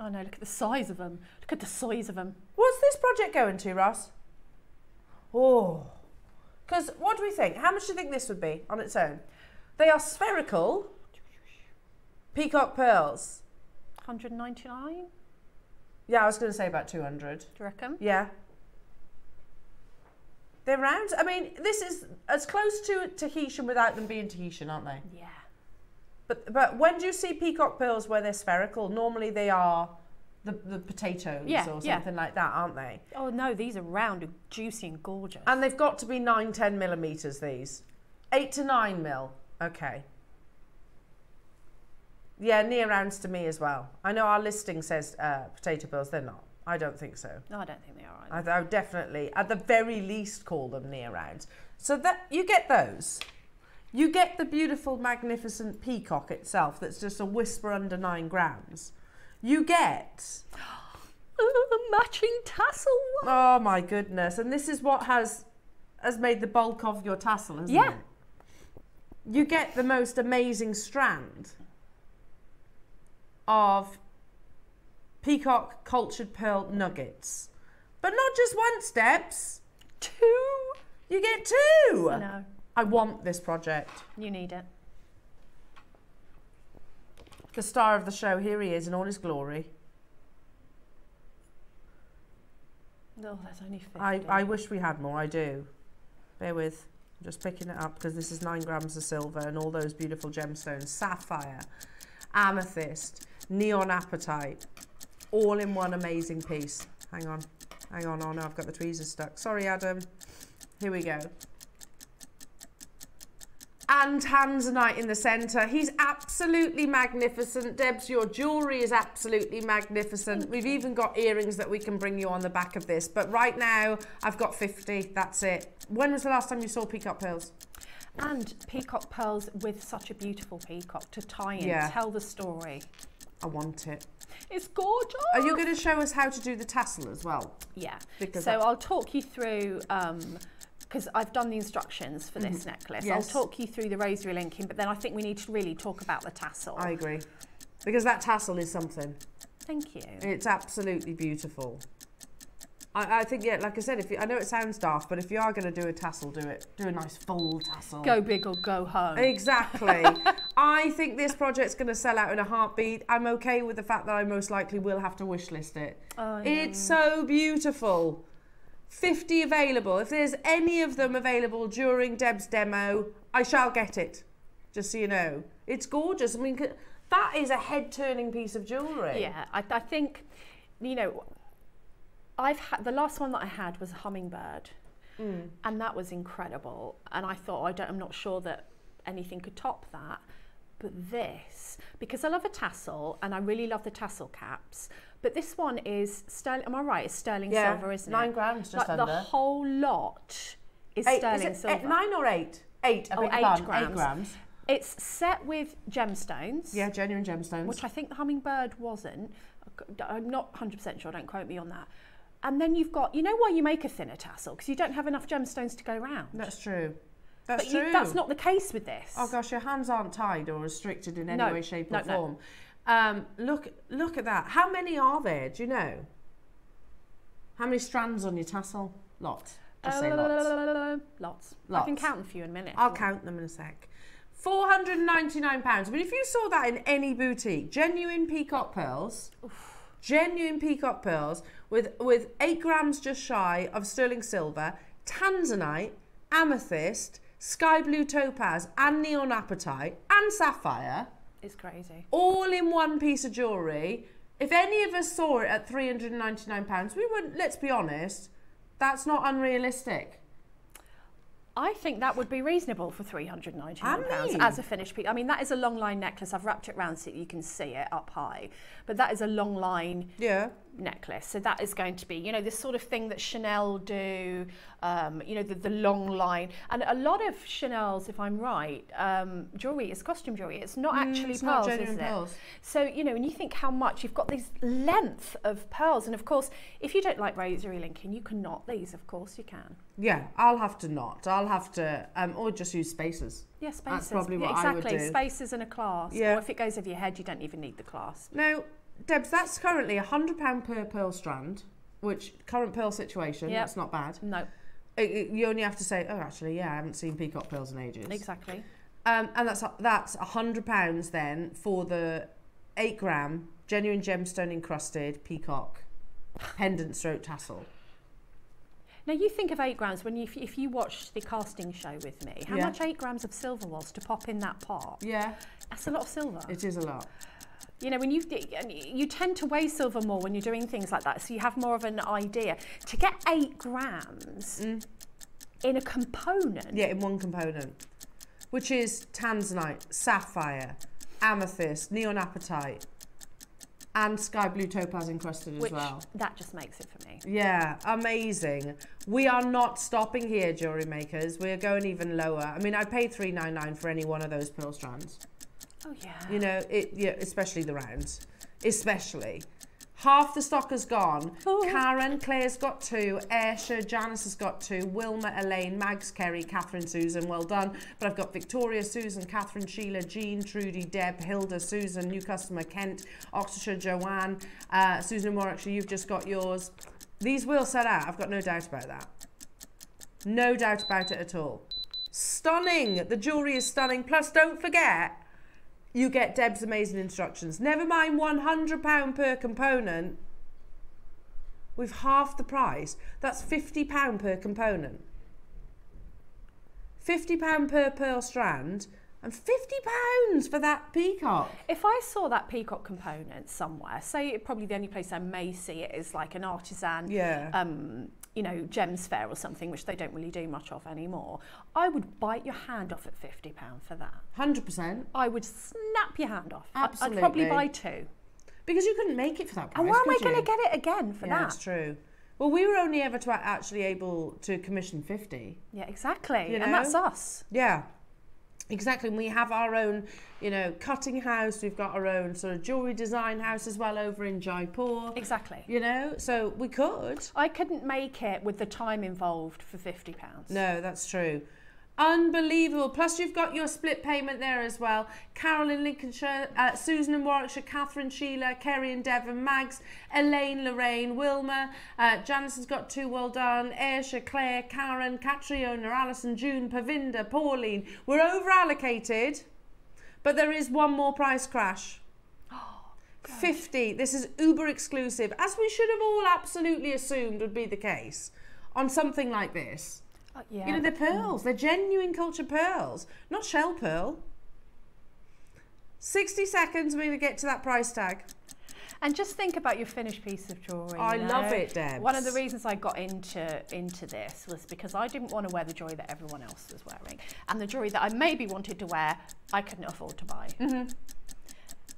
Oh no, look at the size of them. Look at the size of them. What's this project going to, Ross? Oh, because what do we think? How much do you think this would be on its own? They are spherical peacock pearls. 199, Yeah, I was going to say about 200. Do you reckon? Yeah. They're round. I mean, this is as close to Tahitian without them being Tahitian, aren't they? Yeah. But but when do you see peacock pearls where they're spherical? Normally they are the, the potatoes Yeah, or yeah. something like that, aren't they? Oh no, these are round and juicy and gorgeous. And they've got to be 9, 10 millimetres, these. 8 to 9 mil. Okay. Yeah, near rounds to me as well. I know our listing says uh, potato pearls. They're not. I don't think so. no, I don't think they are I. I would definitely, at the very least, call them near rounds. So that you get those. You get the beautiful, magnificent peacock itself. That's just a whisper under nine grams. You get a matching tassel. Oh my goodness! And this is what has has made the bulk of your tassel, hasn't Yeah. it? You get the most amazing strand of peacock cultured pearl nuggets, but not just one steps. Two. You get two. I know. I want this project. You need it. The star of the show, here he is in all his glory. Oh, that's only 50. I, I wish we had more, I do. Bear with. I'm just picking it up because this is nine grams of silver and all those beautiful gemstones. Sapphire, amethyst, neon apatite, all in one amazing piece. Hang on, hang on, oh no, I've got the tweezers stuck. Sorry, Adam. Here we go. And Tanzanite in the centre. He's absolutely magnificent. Debs, your jewellery is absolutely magnificent. We've even got earrings that we can bring you on the back of this. But right now, I've got 50. That's it. When was the last time you saw peacock pearls? And peacock pearls with such a beautiful peacock to tie in, Yeah. tell the story. I want it. It's gorgeous. Are you going to show us how to do the tassel as well? Yeah. Because so I'll talk you through um, because I've done the instructions for this necklace. Mm-hmm. Yes. I'll talk you through the rosary linking, but then I think we need to really talk about the tassel. I agree. Because that tassel is something. Thank you. It's absolutely beautiful. I, I think, yeah, like I said, if you, I know it sounds daft, but if you are going to do a tassel, do it. Do a nice full tassel. Go big or go home. Exactly. I think this project's going to sell out in a heartbeat. I'm okay with the fact that I most likely will have to wish list it. Oh, It's so beautiful. 50 available. If there's any of them available during Deb's demo, I shall get it. Just so you know. It's gorgeous. I mean, that is a head turning piece of jewellery. Yeah, I, I think, you know, I've had the last one that I had was a hummingbird, Mm. and that was incredible. And I thought, I don't, I'm not sure that anything could top that. But this, because I love a tassel and I really love the tassel caps, but this one is sterling. Am I right? It's sterling Yeah, silver, isn't nine it? grams just like the whole lot is Eight, sterling is silver. eight, nine or eight? Eight. Oh, eight grams. Eight grams. It's set with gemstones. Yeah, genuine gemstones. which I think the hummingbird wasn't. I'm not 100% sure, don't quote me on that. And then you've got, you know why you make a thinner tassel? Because you don't have enough gemstones to go round. That's true. That's but. You, that's not the case with this. Oh gosh, your hands aren't tied or restricted in any No, way, shape, no, or no. form. Um, look, look at that. How many are there? Do you know? How many strands on your tassel? Lots. Just say lots. Uh, lots. I can Lots. count them for you in a minute. I'll count them in a sec. Four hundred and ninety-nine pounds. I mean, if you saw that in any boutique, genuine peacock pearls, genuine peacock pearls with with eight grams just shy of sterling silver, tanzanite, amethyst, sky blue topaz, and neon apatite and sapphire. It's crazy. all in one piece of jewellery. If any of us saw it at £399, we wouldn't, let's be honest, that's not unrealistic. I think that would be reasonable for £399 I mean- as a finished piece. I mean, that is a long line necklace. I've wrapped it round so you can see it up high. But that is a long line Yeah. Necklace. So that is going to be, you know, this sort of thing that Chanel do, um, you know, the, the long line. And a lot of Chanel's, if I'm right, um, jewellery is costume jewellery. It's not actually Mm, it's pearls, genuine is it? pearls. So, you know, when you think how much, you've got this length of pearls. And of course, if you don't like rosary linking, you can knot these, of course you can. Yeah, I'll have to not. I'll have to, um, or just use spacers. Yeah, spaces. probably yeah, what I would exactly. do. Spaces and a clasp. Yeah. Or if it goes over your head, you don't even need the clasp. Now, Debs, that's currently £100 per pearl strand, which current pearl situation, Yep. that's not bad. No, It- it- you only have to say, oh, actually, yeah, I haven't seen peacock pearls in ages. exactly. Um, and that's that's a hundred pounds then for the eight gram genuine gemstone encrusted peacock pendant stroke tassel. Now you think of eight grams when you, if, if you watched the casting show with me, how Yeah. much eight grams of silver was to pop in that pot? Yeah, That's a lot of silver. it is a lot. You know, when you you tend to weigh silver more when you're doing things like that, so you have more of an idea. To get eight grams mm. in a component, Yeah, in one component, which is tanzanite, sapphire, amethyst, neon apatite, and sky blue topaz encrusted as which well. that just makes it for me. Yeah, amazing. We are not stopping here, jewelry makers. We're going even lower. I mean, I paid three nine nine for any one of those pearl strands. Oh yeah. You know, it yeah, especially the rounds, especially. Half the stock has gone. Oh. Karen, Claire's got two. Aisha, Janice has got two. Wilma, Elaine, Mags, Kerry, Catherine, Susan. Well done. But I've got Victoria, Susan, Catherine, Sheila, Jean, Trudy, Deb, Hilda, Susan, new customer Kent, Oxfordshire, Joanne, uh, Susan Moore. Actually, you've just got yours. These will sell out. I've got no doubt about that. No doubt about it at all. Stunning. The jewellery is stunning. Plus, don't forget, you get Deb's amazing instructions. Never mind £100 per component. With half the price, that's £50 per component. £50 per pearl strand and £50 for that peacock. If I saw that peacock component somewhere, say probably the only place I may see it is like an artisan, Yeah. um, you know, Gems Fair or something, which they don't really do much of anymore, I would bite your hand off at £50 for that. 100%. I would snap your hand off. Absolutely. I'd probably buy two. Because you couldn't make it for that price, And where am I going to get it again for yeah, that? that's true. Well, we were only ever to actually able to commission 50. Yeah, exactly. You know? And that's us. Yeah. Exactly, and we have our own, you know, cutting house. We've got our own sort of jewelry design house as well over in Jaipur. Exactly. You know, so we could. I couldn't make it with the time involved for fifty pounds. No, that's true. Unbelievable. Plus, you've got your split payment there as well. Carol in Lincolnshire, uh, Susan in Warwickshire, Catherine, Sheila, Kerry and Devon, Mags, Elaine, Lorraine, Wilma. Uh, Janice has got two well done. Ayrshire, Claire, Karen, Catriona, Alison, June, Pavinda, Pauline. We're over allocated, but there is one more price crash. 50. This is uber exclusive, as we should have all absolutely assumed would be the case on something like this. Uh, yeah. You know, they're pearls. They're genuine culture pearls, not shell pearl. 60 seconds, we're going to get to that price tag. And just think about your finished piece of jewellery. I you love it, Debs. One of the reasons I got into into this was because I didn't want to wear the jewellery that everyone else was wearing, and the jewellery that I maybe wanted to wear, I couldn't afford to buy. Mm-hmm.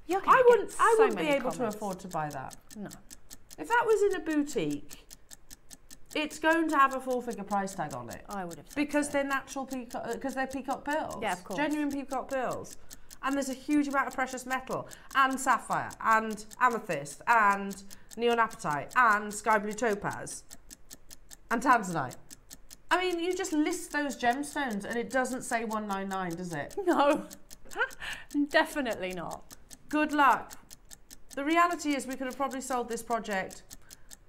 You're I wouldn't, I so wouldn't be able to afford to buy that. No. If that was in a boutique, it's going to have a four-figure price tag on it. I would have said Because so. they're natural peacock, because uh, they're peacock pearls. Yeah, of course. Genuine peacock pearls. And there's a huge amount of precious metal, and sapphire, and amethyst, and neon apatite, and sky blue topaz, and tanzanite. I mean, you just list those gemstones, and it doesn't say 199, does it? No, definitely not. Good luck. The reality is, we could have probably sold this project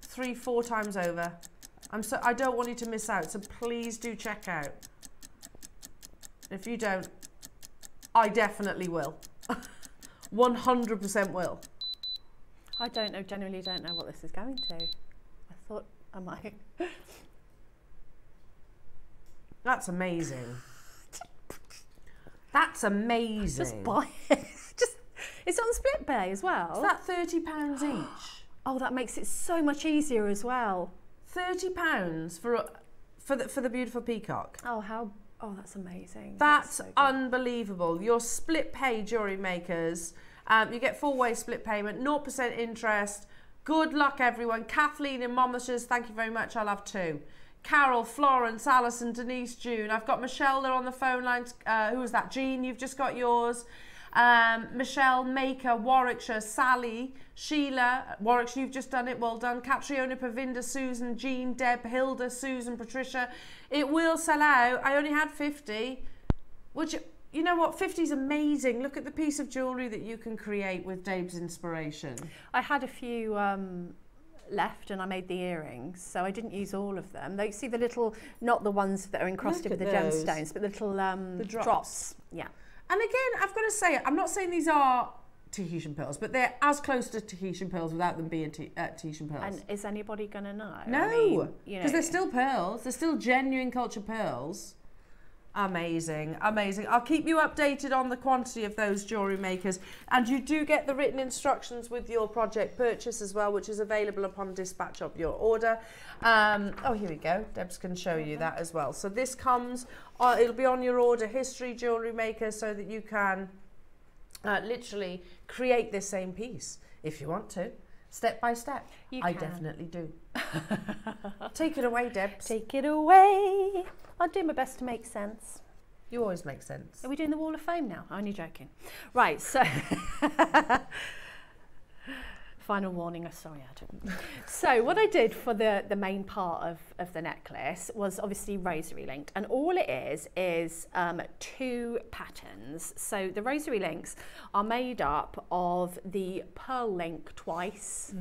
three, four times over. I'm so I don't want you to miss out, so please do check out. If you don't, I definitely will. 100% will. I don't know. Genuinely, don't know what this is going to. I thought I might. That's amazing. That's amazing. Just buy it. Just it's on split bay as well. Is that thirty pounds each? oh, that makes it so much easier as well. Thirty pounds for a, for the for the beautiful peacock. Oh, how? Oh, that's amazing. That's so good. unbelievable. Your split pay jewelry makers. Um, you get full way split payment, 0% interest. Good luck, everyone. Kathleen in Monmouthshire, thank you very much. I'll have two. Carol, Florence, Alison, Denise, June. I've got Michelle there on the phone line. Uh, who is that? Jean, you've just got yours. Um, Michelle, Maker, Warwickshire, Sally, Sheila, Warwickshire, you've just done it. Well done. Catriona, Pavinda, Susan, Jean, Deb, Hilda, Susan, Patricia. It will sell out. I only had 50, which, you know what, 50 is amazing. Look at the piece of jewellery that you can create with Dave's inspiration. I had a few um, left and I made the earrings, so I didn't use all of them. They see the little, not the ones that are encrusted with the those. gemstones, but the little um, The drops. Yeah. And again, I've got to say, I'm not saying these are Tahitian pearls, but they're as close to Tahitian pearls without them being uh, Tahitian pearls. And is anybody going to know? I No, mean, you because know, they're still pearls. They're still genuine culture pearls. Amazing, amazing. I'll keep you updated on the quantity of those jewellery makers. And you do get the written instructions with your project purchase as well, which is available upon dispatch of your order. Um, oh, here we go. Debs can show you that as well. So this comes, uh, it'll be on your order history jewellery maker so that you can uh, literally create this same piece if you want to, step by step. You I can. definitely do. Take it away, Deb. Take it away. I'll do my best to make sense. You always make sense. Are we doing the Wall of Fame now? Only joking. Right, so. Final warning, uh, sorry, Adam. so, what I did for the, the main part of, of the necklace was obviously rosary linked, and all it is is um, two patterns. So, the rosary links are made up of the pearl link twice.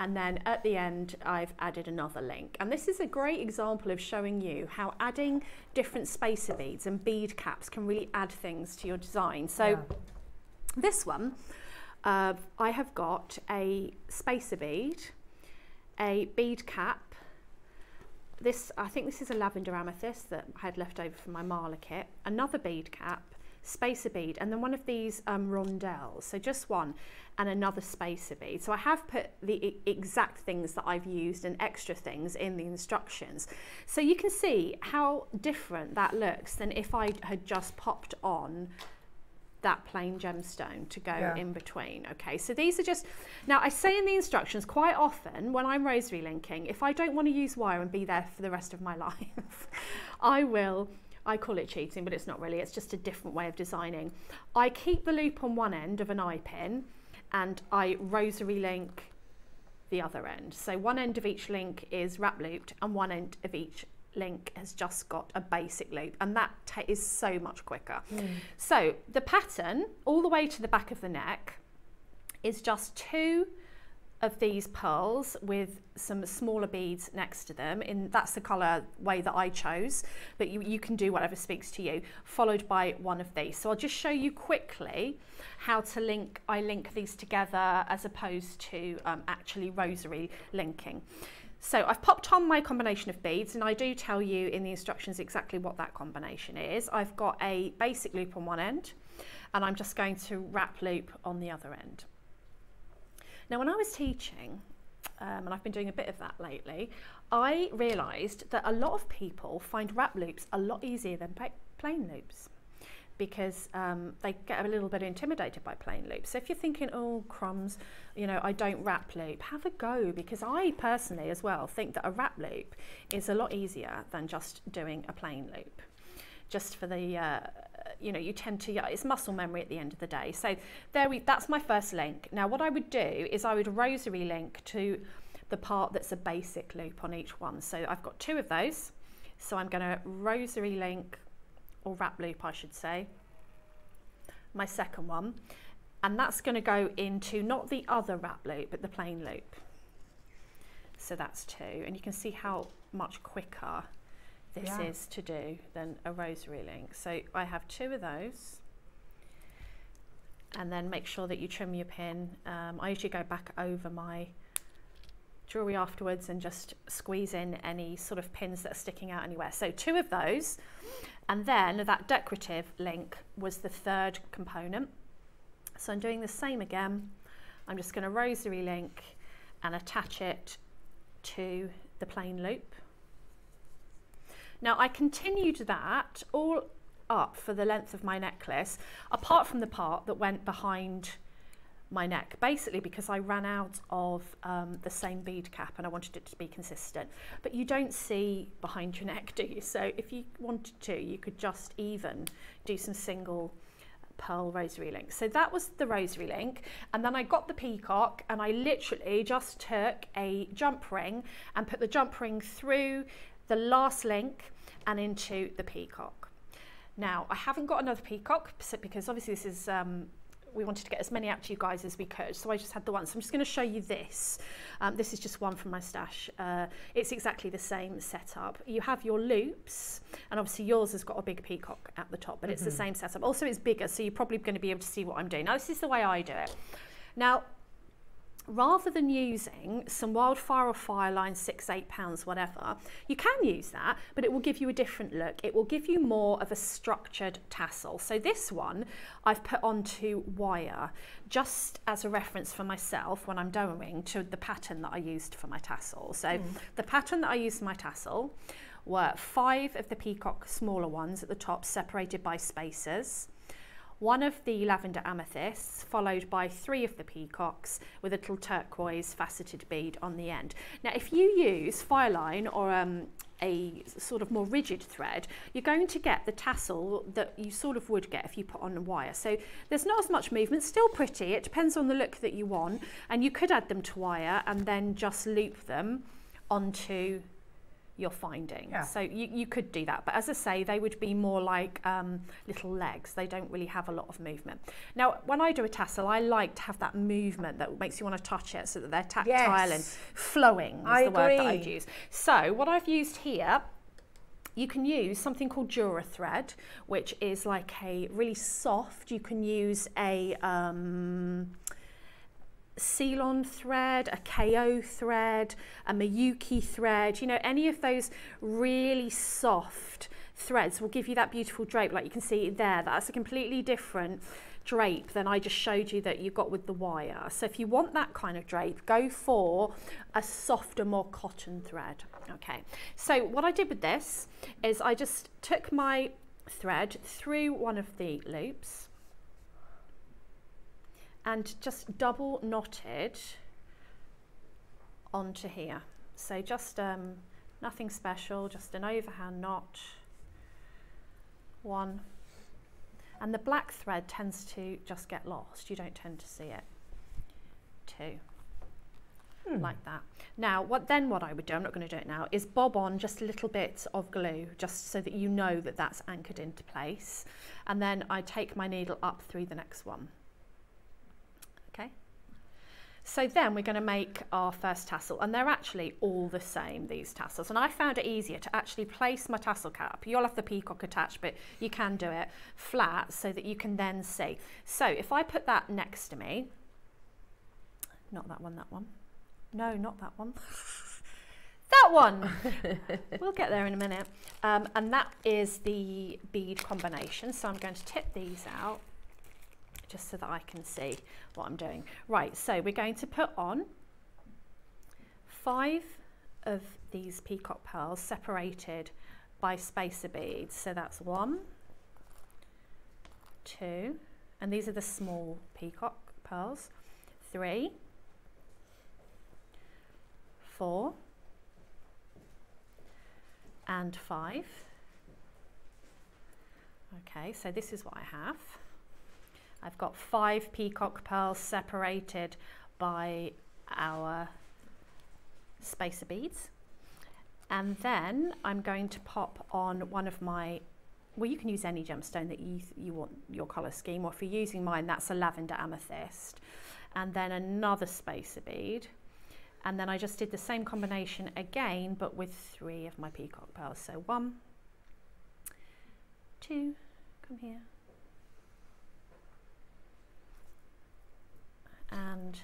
And then at the end, I've added another link. And this is a great example of showing you how adding different spacer beads and bead caps can really add things to your design. So this one, Uh, I have got a spacer bead, a bead cap. This, I think this is a lavender amethyst that I had left over from my Marla kit. Another bead cap, spacer bead, and then one of these um, rondelles. So just one and another spacer bead. So I have put the e-, exact things that I've used and extra things in the instructions. So you can see how different that looks than if I had just popped on that plain gemstone to go Yeah. in between. Okay, so these are just, now I say in the instructions quite often when I'm rosary linking, if I don't want to use wire and be there for the rest of my life, I will I call it cheating, but it's not really. It's just a different way of designing. I keep the loop on one end of an eye pin and I rosary link the other end. So one end of each link is wrap looped and one end of each link has just got a basic loop and that is so much quicker. Mm. So the pattern all the way to the back of the neck is just two of these pearls with some smaller beads next to them in that's the color way that I chose but you, you can do whatever speaks to you followed by one of these so I'll just show you quickly how to link I link these together as opposed to um, actually rosary linking so I've popped on my combination of beads and I do tell you in the instructions exactly what that combination is. I've got a basic loop on one end and I'm just going to wrap loop on the other end. Now when I was teaching, um, and I've been doing a bit of that lately, I realised that a lot of people find wrap loops a lot easier than plain loops because um, they get a little bit intimidated by plain loops. So if you're thinking, oh, crumbs, you know, I don't wrap loop, have a go because I personally as well think that a wrap loop is a lot easier than just doing a plain loop. Just for the, uh, you know, you tend to, it's muscle memory at the end of the day. So there we, that's my first link. Now what I would do is I would rosary link to the part that's a basic loop on each one. So I've got two of those. So I'm going to rosary link or wrap loop I should say, my second one. And that's going to go into not the other wrap loop, but the plain loop. So that's two. And you can see how much quicker this yeah. is to do than a rosary link. So I have two of those. And then make sure that you trim your pin. Um, I usually go back over my jewellery afterwards and just squeeze in any sort of pins that are sticking out anywhere. So two of those. And then that decorative link was the third component. So I'm doing the same again. I'm just going to rosary link and attach it to the plain loop. Now I continued that all up for the length of my necklace, apart from the part that went behind my neck, basically because I ran out of um, the same bead cap and I wanted it to be consistent. But you don't see behind your neck, do you? So if you wanted to, you could just even do some single pearl rosary link. So that was the rosary link. And then I got the peacock and I literally just took a jump ring and put the jump ring through the last link and into the peacock. Now, I haven't got another peacock because obviously this is um, we wanted to get as many out to you guys as we could. So I just had the one. So I'm just going to show you this. Um, this is just one from my stash. Uh, it's exactly the same setup. You have your loops, and obviously yours has got a big peacock at the top, but mm -hmm. it's the mm-hmm. same setup. Also, it's bigger, so you're probably going to be able to see what I'm doing. Now, this is the way I do it. Now, rather than using some wildfire or fireline six, eight pounds, whatever, you can use that, but it will give you a different look. It will give you more of a structured tassel. So this one I've put onto wire, just as a reference for myself when I'm doing to the pattern that I used for my tassel. So mm. the pattern that I used for my tassel were five of the peacock smaller ones at the top separated by spacers. One of the lavender amethysts, followed by three of the peacocks with a little turquoise faceted bead on the end. Now, if you use fireline or um, a sort of more rigid thread, you're going to get the tassel that you sort of would get if you put on a wire. So there's not as much movement, still pretty. It depends on the look that you want. And you could add them to wire and then just loop them onto you're finding. Yeah. So you, you could do that. But as I say, they would be more like um, little legs. They don't really have a lot of movement. Now, when I do a tassel, I like to have that movement that makes you want to touch it so that they're tactile yes. and flowing is I the agree. word that I'd use. So what I've used here you can use something called Dura thread, which is like a really soft, you can use a, um, C-Lon thread, a KO thread, a Miyuki thread, you know, any of those really soft threads will give you that beautiful drape like you can see there. That's a completely different drape than I just showed you that you got with the wire. So if you want that kind of drape, go for a softer, more cotton thread. Okay, so what I did with this is I just took my thread through one of the loops and just double knotted onto here. So just um, nothing special, just an overhand knot one. And the black thread tends to just get lost. You don't tend to see it. Two. Like that. Now, what then what I would do, I'm not going to do it now, is bob on just a little bit of glue, just so that you know that that's anchored into place. And then I take my needle up through the next one. So then we're going to make our first tassel and they're actually all the same, these tassels. And I found it easier to actually place my tassel cap. You'll have the peacock attached, but you can do it flat so that you can then see. So if I put that next to me, not that one, that one. No, not that one. that one. we'll get there in a minute. Um, and that is the bead combination. So I'm going to tip these out just so that I can see what I'm doing. Right, so we're going to put on five of these peacock pearls separated by spacer beads. So that's one, two, and these are the small peacock pearls, three, four, and five. Okay, so this is what I have. I've got five peacock pearls separated by our spacer beads. And then I'm going to pop on one of my, well, you can use any gemstone that you, you want your colour scheme, or if you're using mine, that's a lavender amethyst. And then another spacer bead. And then I just did the same combination again, but with three of my peacock pearls. So one, two, come here. And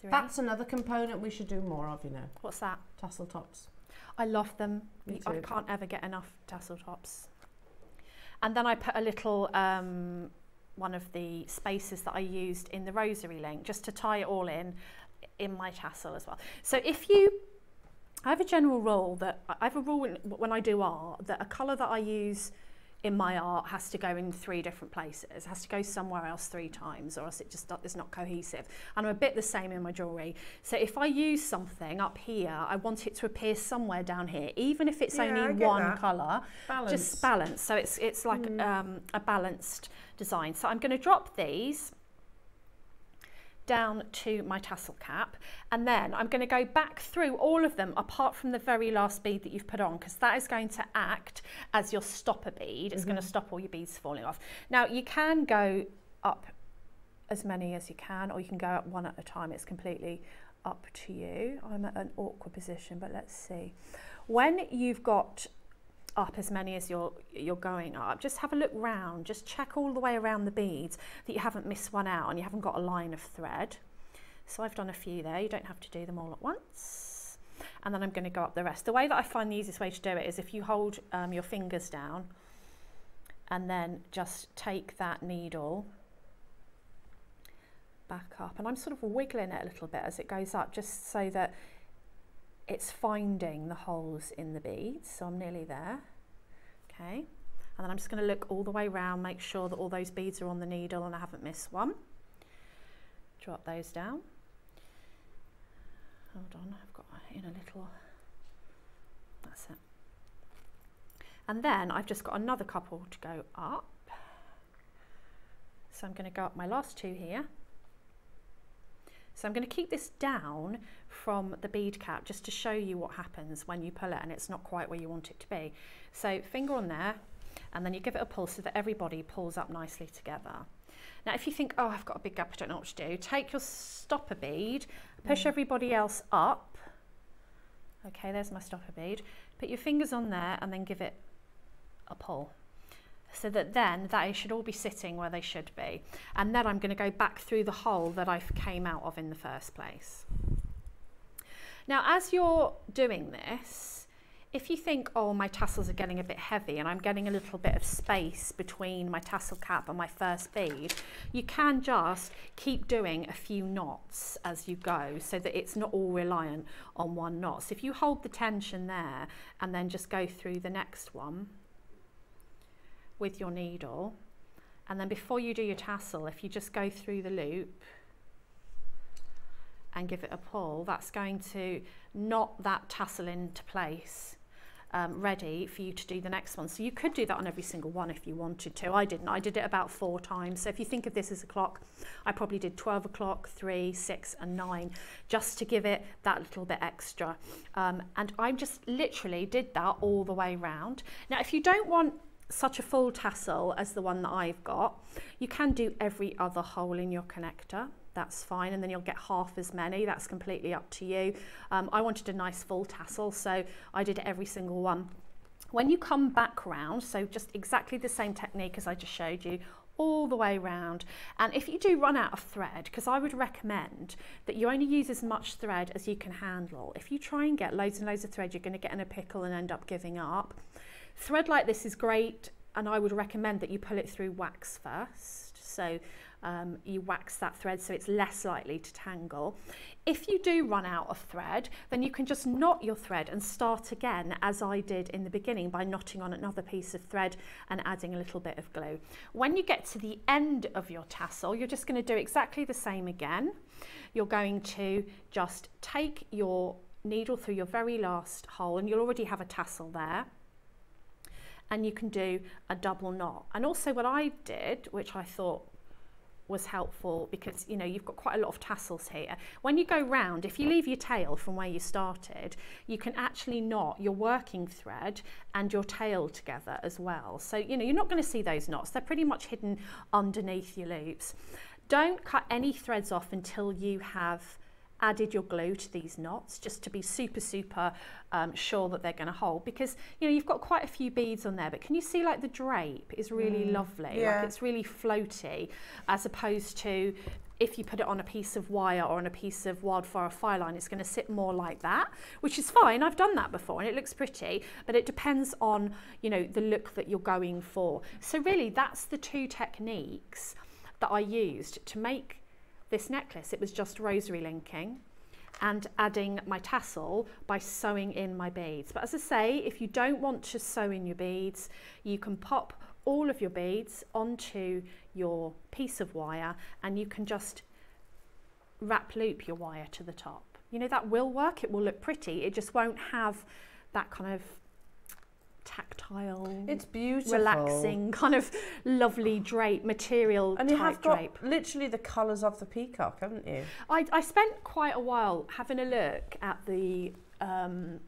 three. That's another component we should do more of, you know. What's that? Tassel tops. I love them. Me I too. can't ever get enough tassel tops. And then I put a little um, one of the spaces that I used in the rosary link just to tie it all in in my tassel as well. So if you, I have a general rule that I have a rule when, when I do art that a colour that I use in my art has to go in three different places, has to go somewhere else three times, or else it just is not cohesive. And I'm a bit the same in my jewellery. So if I use something up here, I want it to appear somewhere down here, even if it's yeah, only one that. colour. Balance. Just balance. So it's it's like mm. um, a balanced design. So I'm going to drop these. Down to my tassel cap. And then I'm going to go back through all of them apart from the very last bead that you've put on because that is going to act as your stopper bead. It's going to mm-hmm. stop all your beads falling off. Now you can go up as many as you can or you can go up one at a time. It's completely up to you. I'm at an awkward position but let's see. When you've got up as many as you're you're going up. Just have a look round. Just check all the way around the beads that you haven't missed one out and you haven't got a line of thread. So I've done a few there. You don't have to do them all at once. And then I'm going to go up the rest. The way that I find the easiest way to do it is if you hold um, your fingers down and then just take that needle back up. And I'm sort of wiggling it a little bit as it goes up just so that it's finding the holes in the beads so I'm nearly there. Okay. And then I'm just going to look all the way around make sure that all those beads are on the needle and I haven't missed one. Drop those down. Hold on I've got in a little that's it. And then I've just got another couple to go up. So I'm going to go up my last two here so I'm going to keep this down from the bead cap just to show you what happens when you pull it and it's not quite where you want it to be. So finger on there and then you give it a pull so that everybody pulls up nicely together. Now if you think, oh I've got a big gap, I don't know what to do, take your stopper bead, push mm. everybody else up. Okay, there's my stopper bead. Put your fingers on there and then give it a pull so that then they should all be sitting where they should be. And then I'm going to go back through the hole that I came out of in the first place. Now, as you're doing this, if you think, oh, my tassels are getting a bit heavy and I'm getting a little bit of space between my tassel cap and my first bead, you can just keep doing a few knots as you go so that it's not all reliant on one knot. So if you hold the tension there and then just go through the next one, with your needle and then before you do your tassel if you just go through the loop and give it a pull that's going to knot that tassel into place um, ready for you to do the next one. So you could do that on every single one if you wanted to. I didn't. I did it about four times. So if you think of this as a clock, I probably did 12 o'clock, 3, 6 and 9 just to give it that little bit extra. Um, and I just literally did that all the way round. Now if you don't want such a full tassel as the one that I've got, you can do every other hole in your connector. That's fine and then you'll get half as many. That's completely up to you. Um, I wanted a nice full tassel so I did every single one. When you come back round so just exactly the same technique as I just showed you all the way round. And if you do run out of thread because I would recommend that you only use as much thread as you can handle. If you try and get loads and loads of thread you're going to get in a pickle and end up giving up thread like this is great and I would recommend that you pull it through wax first so um, you wax that thread so it's less likely to tangle. If you do run out of thread, then you can just knot your thread and start again as I did in the beginning by knotting on another piece of thread and adding a little bit of glue. When you get to the end of your tassel, you're just going to do exactly the same again. You're going to just take your needle through your very last hole and you'll already have a tassel there and you can do a double knot. And also what I did, which I thought was helpful because you know you've got quite a lot of tassels here. When you go round if you leave your tail from where you started you can actually knot your working thread and your tail together as well. So you know you're not going to see those knots. They're pretty much hidden underneath your loops. Don't cut any threads off until you have added your glue to these knots just to be super super um, sure that they're going to hold because you know you've got quite a few beads on there but can you see like the drape is really mm, lovely yeah. like it's really floaty as opposed to if you put it on a piece of wire or on a piece of wildfire fire line, it's going to sit more like that, which is fine. I've done that before and it looks pretty, but it depends on, you know, the look that you're going for. So really that's the two techniques that I used to make this necklace, it was just rosary linking and adding my tassel by sewing in my beads. But as I say, if you don't want to sew in your beads, you can pop all of your beads onto your piece of wire and you can just wrap loop your wire to the top. You know, that will work, it will look pretty, it just won't have that kind of tactile, it's beautiful, relaxing, kind of lovely drape material. And you have got drape. literally the colours of the peacock, haven't you? I, I spent quite a while having a look at the um,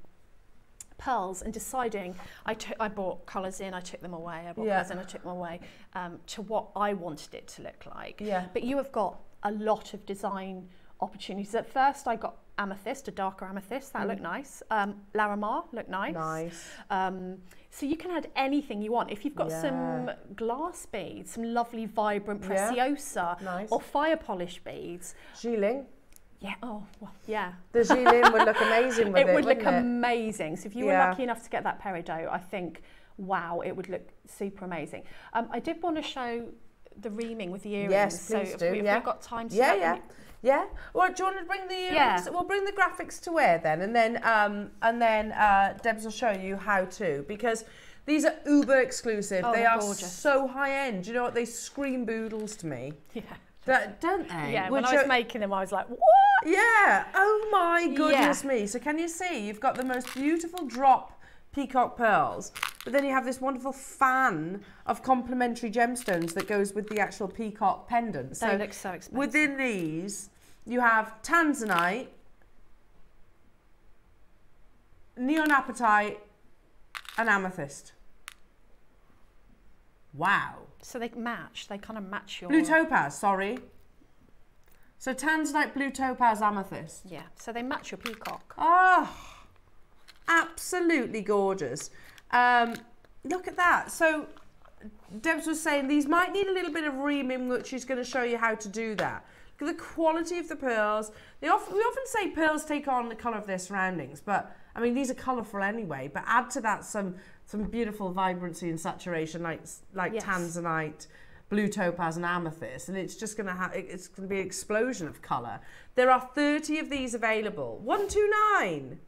pearls and deciding I, took, I bought colours in, I took them away, I bought yeah. colours in, I took them away um, to what I wanted it to look like. Yeah. But you have got a lot of design opportunities. At first I got amethyst, a darker amethyst, that mm. looked nice. Um, Larimar looked nice. Nice. Um, so you can add anything you want. If you've got yeah. some glass beads, some lovely vibrant preciosa yeah. nice. or fire polish beads. Jilin. Yeah. Oh, well, yeah. The Jilin would look amazing with it. It would look it? amazing. So if you yeah. were lucky enough to get that peridot, I think, wow, it would look super amazing. Um, I did want to show the reaming with the earrings. Yes, please so do. If, we, yeah. we've got time to yeah, yeah. Yeah. Well, do you want to bring the earrings? Yeah. We'll bring the graphics to wear then, and then um, and then uh, Debs will show you how to because these are uber exclusive. Oh, they are gorgeous. so high end. Do you know what? They scream Boodles to me. Yeah. That, don't they? Yeah, when I was making them, I was like, what? Yeah. Oh my goodness yeah. me. So can you see? You've got the most beautiful drop peacock pearls, but then you have this wonderful fan of complementary gemstones that goes with the actual peacock pendant. So they look so expensive. Within these, you have tanzanite, neon apatite, and amethyst. Wow. So they match. They kind of match your blue topaz. Sorry. So tanzanite, blue topaz, amethyst. Yeah. So they match your peacock. Oh absolutely gorgeous. Um, look at that. So Debs was saying these might need a little bit of reaming, which she's going to show you how to do that. Look at the quality of the pearls. They often, we often say pearls take on the colour of their surroundings, but I mean these are colourful anyway. But add to that some some beautiful vibrancy and saturation, like like yes. tanzanite, blue topaz, and amethyst, and it's just going to have it's going to be an explosion of colour. There are 30 of these available. One two nine.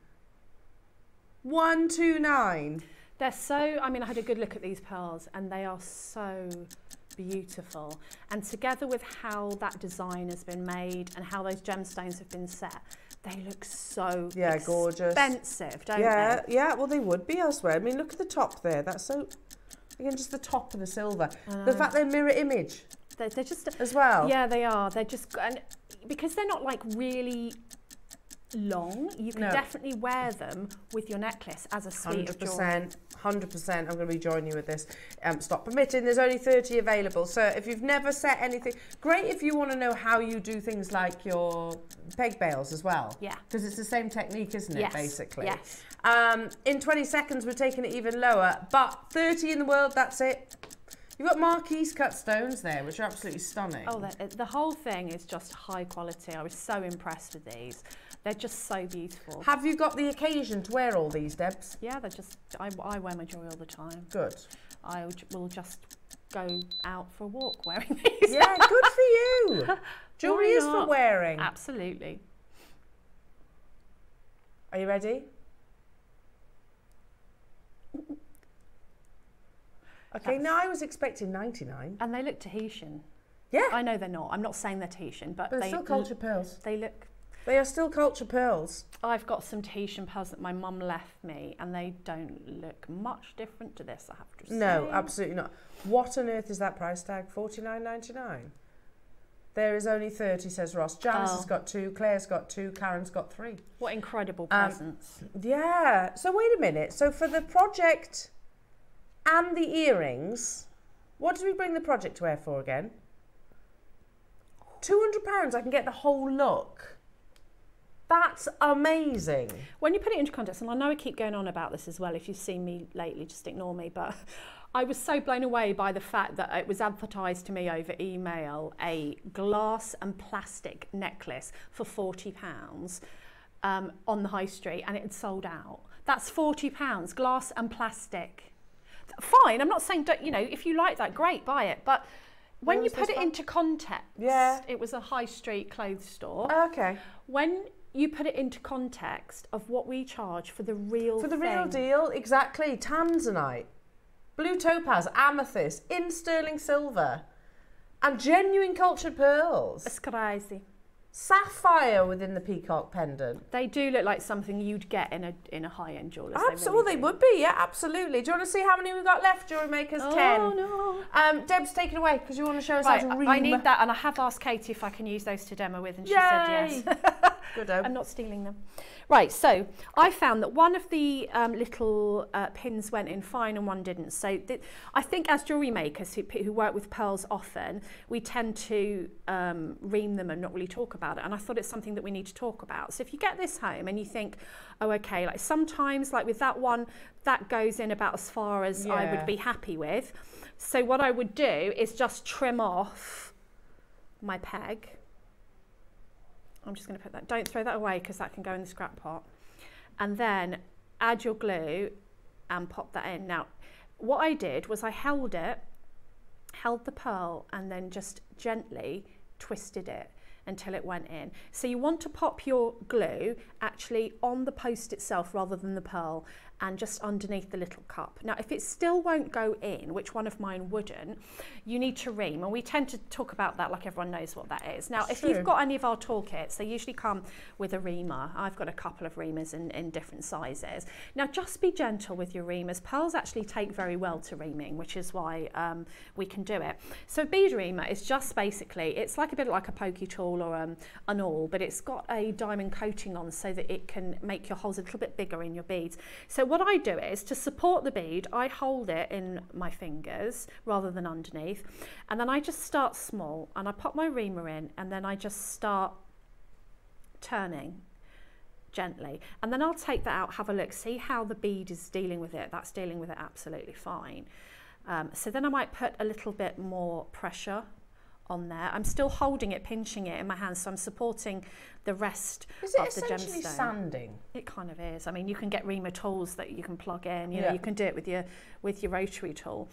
129. They're so, I mean, I had a good look at these pearls and they are so beautiful. And together with how that design has been made and how those gemstones have been set, They look so Yeah, gorgeous. expensive, don't yeah, they? yeah. Well, they would be elsewhere. I mean, look at the top there. That's so. Again, just the top of the silver. The fact they're mirror image They're, they're just as well. Yeah, they are. They're just and because they're not like really long, you can No. definitely wear them with your necklace as a suite Hundred of jewelry. percent, hundred percent. I'm going to be joining you with this. Um, stop permitting. There's only thirty available. So if you've never set anything, great if you want to know how you do things like your peg bails as well. Yeah. Because it's the same technique, isn't it? Yes, Basically. yes. Um, in 20 seconds, we're taking it even lower, but 30 in the world. That's it. You've got Marquise cut stones there, which are absolutely stunning. Oh, the, the whole thing is just high quality. I was so impressed with these. They're just so beautiful. Have you got the occasion to wear all these, Debs? yeah, they're just. I, I wear my jewelry all the time. Good. I will just go out for a walk wearing these. Yeah, good for you. Jewelry is for wearing. Absolutely. Are you ready? Okay, now I was expecting 99. And they look Tahitian. Yeah, I know they're not. I'm not saying they're Tahitian, but, but they they're still culture pearls. They look. They are still culture pearls. I've got some Tahitian pearls that my mum left me, and they don't look much different to this. I have to say. No, absolutely not. What on earth is that price tag? Forty nine ninety nine. There is only 30, says Ross. Janice Oh. has got two, Claire's got two, Karen's got three. What incredible Um, presents. Yeah. So wait a minute. So for the project and the earrings, what did we bring the project to air for again? £200, I can get the whole look. That's amazing. When you put it into context, and I know I keep going on about this as well, if you've seen me lately, just ignore me, but I was so blown away by the fact that it was advertised to me over email a glass and plastic necklace for £40 um, on the high street and it had sold out. That's £40, glass and plastic. Fine, I'm not saying, don't, you know, if you like that, great, buy it. But when you put it from? into context, Yeah. it was a high street clothes store Okay. when you put it into context of what we charge for the real For the real deal, exactly. Tanzanite, blue topaz, amethyst, in sterling silver, and genuine cultured pearls. it's crazy. Sapphire within the peacock pendant. They do look like something you'd get in a in a high end jeweler's. Absolutely, well, they would be, yeah, absolutely. Do you want to see how many we've got left, Jewelry Makers? Oh Ten. no! Um, Deb's taken away because you want to show us Right, how to. I need that, and I have asked Katie if I can use those to demo with, and she Yay! said yes. Good I'm not stealing them. Right, so I found that one of the um, little uh, pins went in fine and one didn't. So th I think as jewellery makers who, who work with pearls often, we tend to um, ream them and not really talk about it. And I thought it's something that we need to talk about. So if you get this home and you think, oh, okay, like sometimes like with that one, that goes in about as far as yeah. I would be happy with. So what I would do is just trim off my peg I'm just going to put that, don't throw that away because that can go in the scrap pot. And then add your glue and pop that in. Now, what I did was I held it, held the pearl, and then just gently twisted it until it went in. So you want to pop your glue actually on the post itself rather than the pearl and just underneath the little cup. Now, if it still won't go in, which one of mine wouldn't, you need to ream. And we tend to talk about that like everyone knows what that is. Now, if you've got any of our toolkits, they usually come with a reamer. I've got a couple of reamers in, in different sizes. Now, just be gentle with your reamers. Pearls actually take very well to reaming, which is why um, we can do it. So bead reamer is just basically, it's like a bit like a pokey tool or um, an awl, but it's got a diamond coating on so that it can make your holes a little bit bigger in your beads. So what I do is to support the bead, I hold it in my fingers rather than underneath. And then I just start small and I pop my reamer in and then I just start turning gently. And then I'll take that out, have a look, see how the bead is dealing with it. That's dealing with it absolutely fine. Um, so then I might put a little bit more pressure on there. I'm still holding it, pinching it in my hands, so I'm supporting the rest Is it of the essentially sanding? It kind of is. I mean, you can get reamer tools that you can plug in. You know, Yeah. you can do it with your with your rotary tool.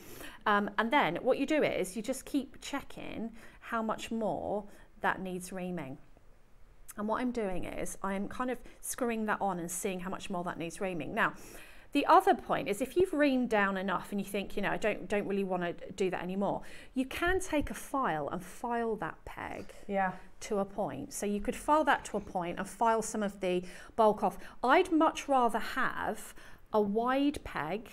Um, and then what you do is you just keep checking how much more that needs reaming. And what I'm doing is I'm kind of screwing that on and seeing how much more that needs reaming. Now, The other point is if you've reamed down enough and you think, you know, I don't don't really want to do that anymore, you can take a file and file that peg Yeah. to a point. So you could file that to a point and file some of the bulk off. I'd much rather have a wide peg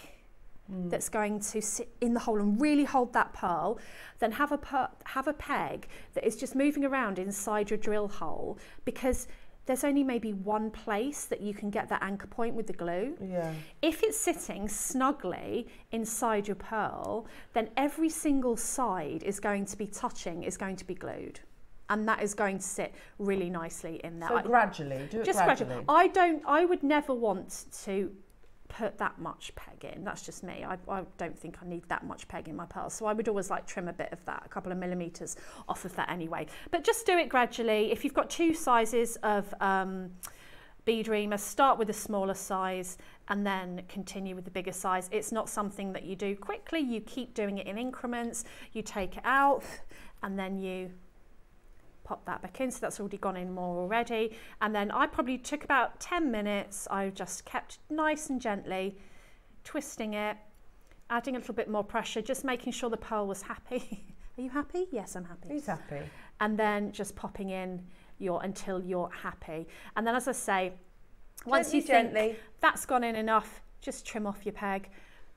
hmm. that's going to sit in the hole and really hold that pearl than have a have a peg that is just moving around inside your drill hole because there's only maybe one place that you can get that anchor point with the glue. Yeah. If it's sitting snugly inside your pearl, then every single side is going to be touching, is going to be glued. And that is going to sit really nicely in there. So I, gradually, do it just gradually. gradually. I don't. I would never want to put that much peg in. That's just me. I, I don't think I need that much peg in my pearls. So I would always like trim a bit of that, a couple of millimeters off of that anyway. But just do it gradually. If you've got two sizes of um, bead reamer, start with the smaller size and then continue with the bigger size. It's not something that you do quickly. You keep doing it in increments. You take it out and then you pop that back in. So that's already gone in more already. And then I probably took about 10 minutes. I just kept nice and gently twisting it adding a little bit more pressure just making sure the pearl was happy. Are you happy? Yes I'm happy. He's happy. and then just popping in your until you're happy. And then as I say once Gently, you think gently. that's gone in enough just trim off your peg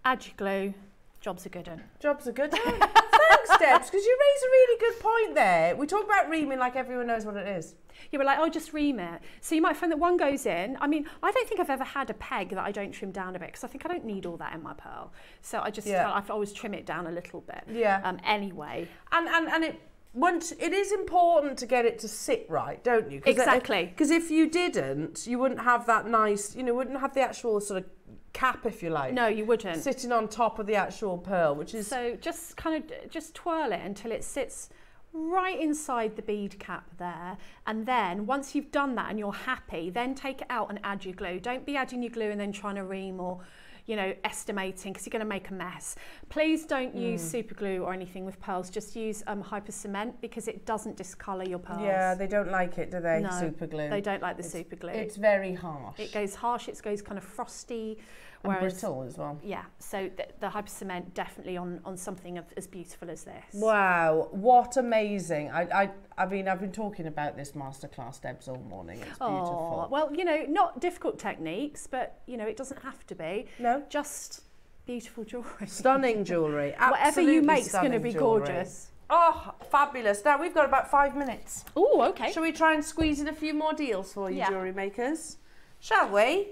add your glue. Job's are good Jobs are good. Debs, because you raise a really good point there. We talk about reaming like everyone knows what it is. You were like, oh, just ream it. So you might find that one goes in. I mean, I don't think I've ever had a peg that I don't trim down a bit because I think I don't need all that in my pearl. So I just, Yeah. I always trim it down a little bit. Yeah. Um, anyway. And and and it once it is important to get it to sit right, don't you? Exactly. Because if you didn't, you wouldn't have that nice, you know, wouldn't have the actual sort of cap, if you like. No, you wouldn't. Sitting on top of the actual pearl, which is So just kind of just twirl it until it sits right inside the bead cap there. And then once you've done that and you're happy, then take it out and add your glue. Don't be adding your glue and then trying to ream or you know, estimating because you're going to make a mess. Please don't mm. use super glue or anything with pearls. Just use um, hyper cement because it doesn't discolour your pearls. Yeah, they don't like it, do they? No, super glue. They don't like the it's, super glue. It's very harsh. It goes harsh. It goes kind of frosty. And Whereas, brittle as well. yeah, so the, the hyper cement definitely on on something of, as beautiful as this. Wow, what amazing! I, I, I mean, I've been talking about this masterclass, Debs, all morning. It's Oh, beautiful. well, you know, not difficult techniques, but you know, it doesn't have to be. No. Just beautiful jewellery. Stunning jewellery. Whatever you make is going to be jewellery. gorgeous. Oh, fabulous! Now we've got about five minutes. Oh, okay. Shall we try and squeeze in a few more deals for you, Yeah. jewellery makers? Shall we?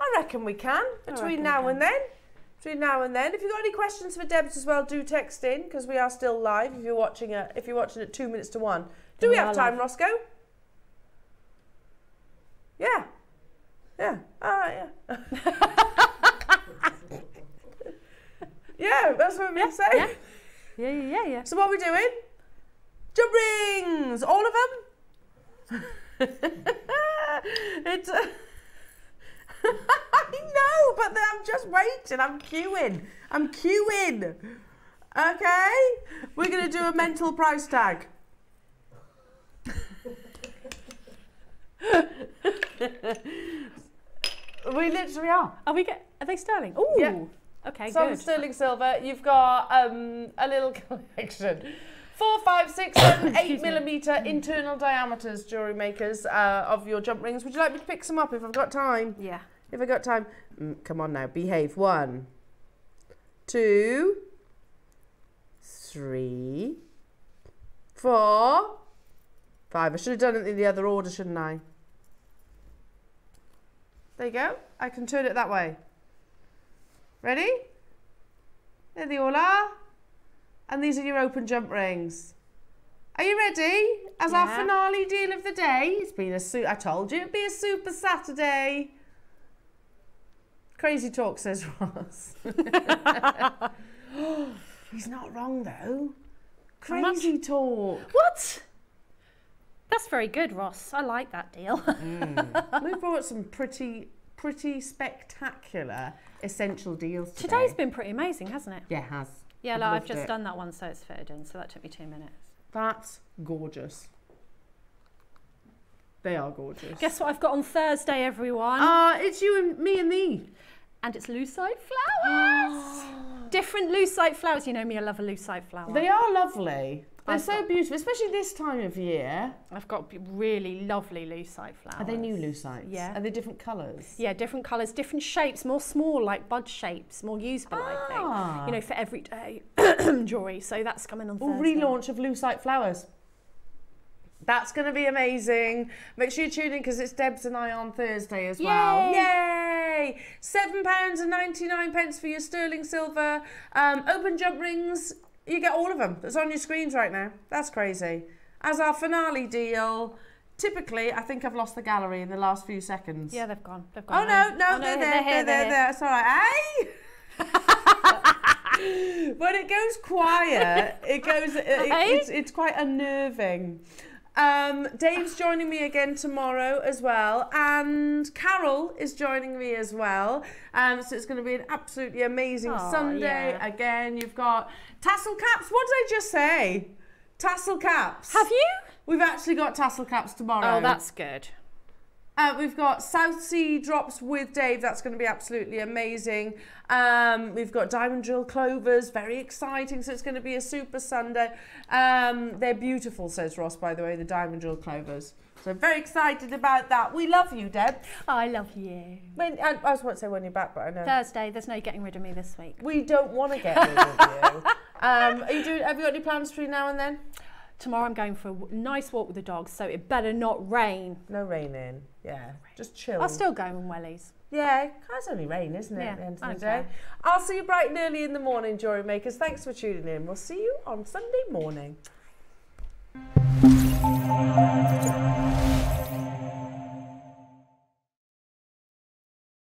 I reckon we can. Between now and then. Between now and then. If you've got any questions for Debs as well, do text in because we are still live. If you're watching at if you're watching at two minutes to one, do we, We have time, live. Roscoe? Yeah. Yeah. All right. Yeah. yeah, that's what we say. yeah. Yeah, yeah, yeah, yeah. So what are we doing? Jump rings, all of them. it's. uh, I know, but then I'm just waiting. I'm queuing. I'm queuing. Okay, we're gonna do a mental price tag. we literally are. Are we get? Are they sterling? Oh, Yeah. Okay, Some good. sterling silver. You've got um, a little collection. Four, five, six, seven, eight millimeter internal diameters, jewelry makers, uh, of your jump rings. Would you like me to pick some up if I've got time? Yeah. If I've got time, mm, come on now, behave. One, two, three, four, five. I should have done it in the other order, shouldn't I? There you go. I can turn it that way. Ready? There they all are. And these are your open jump rings. Are you ready? As our finale deal of the day. It's been a suit. I told you it'd be a super Saturday. Crazy talk, says Ross. He's not wrong though. Crazy talk. What? That's very good, Ross. I like that deal. Mm. We've brought some pretty, pretty spectacular essential deals today. Today's been pretty amazing, hasn't it? yeah, it has. Yeah, like I've just it. done that one, so it's fitted in. So that took me two minutes. That's gorgeous. They are gorgeous. Guess what I've got on Thursday, everyone? Uh, it's you and me and thee. and it's lucite flowers. Different lucite flowers. You know me, I love a lucite flower. They are lovely. They're I've so got- beautiful, especially this time of year. I've got really lovely lucite flowers. Are they new lucite? Yeah. Are they different colours? Yeah, different colours, different shapes, more small, like bud shapes, more usable, I Ah. think. You know, for everyday jewellery. So that's coming on Well, Thursday. relaunch of lucite flowers. That's going to be amazing. Make sure you tune in because it's Debs and I on Thursday as well. Yay! Yay! Seven pounds and ninety nine pence for your sterling silver. Um, open jump rings. You get all of them. That's on your screens right now. That's crazy. As our finale deal. Typically, I think I've lost the gallery in the last few seconds. Yeah, they've gone. They've gone Oh gone. no, home. no, Oh, they're, there, here, they're, there, here. there. It's all right. Hey. when it goes quiet, it goes. It, it's, it's quite unnerving. Um, Dave's joining me again tomorrow as well, and Carol is joining me as well. Um, so it's going to be an absolutely amazing Sunday. yeah. Again, you've got tassel caps. What did I just say? Tassel caps. Have you? We've actually got tassel caps tomorrow. Oh, that's good. Uh, we've got South Sea drops with Dave. That's going to be absolutely amazing. Um, we've got Diamond Drill Clovers. Very exciting. So it's going to be a super Sunday. Um, they're beautiful, says Ross, by the way, the Diamond Drill Clovers. So very excited about that. We love you, Deb. I love you. When, I, I was about to say when you're back, but I know. Thursday, there's no getting rid of me this week. We don't want to get rid of you. Um, you doing, have you got any plans between now and then? Tomorrow I'm going for a nice walk with the dogs, so it better not rain. No rain in. Yeah, just chill. I'll still go in wellies. Yeah, it's only rain, isn't it, Yeah, at the end of the day? care. I'll see you bright and early in the morning, Jewelry Makers. Thanks for tuning in. We'll see you on Sunday morning.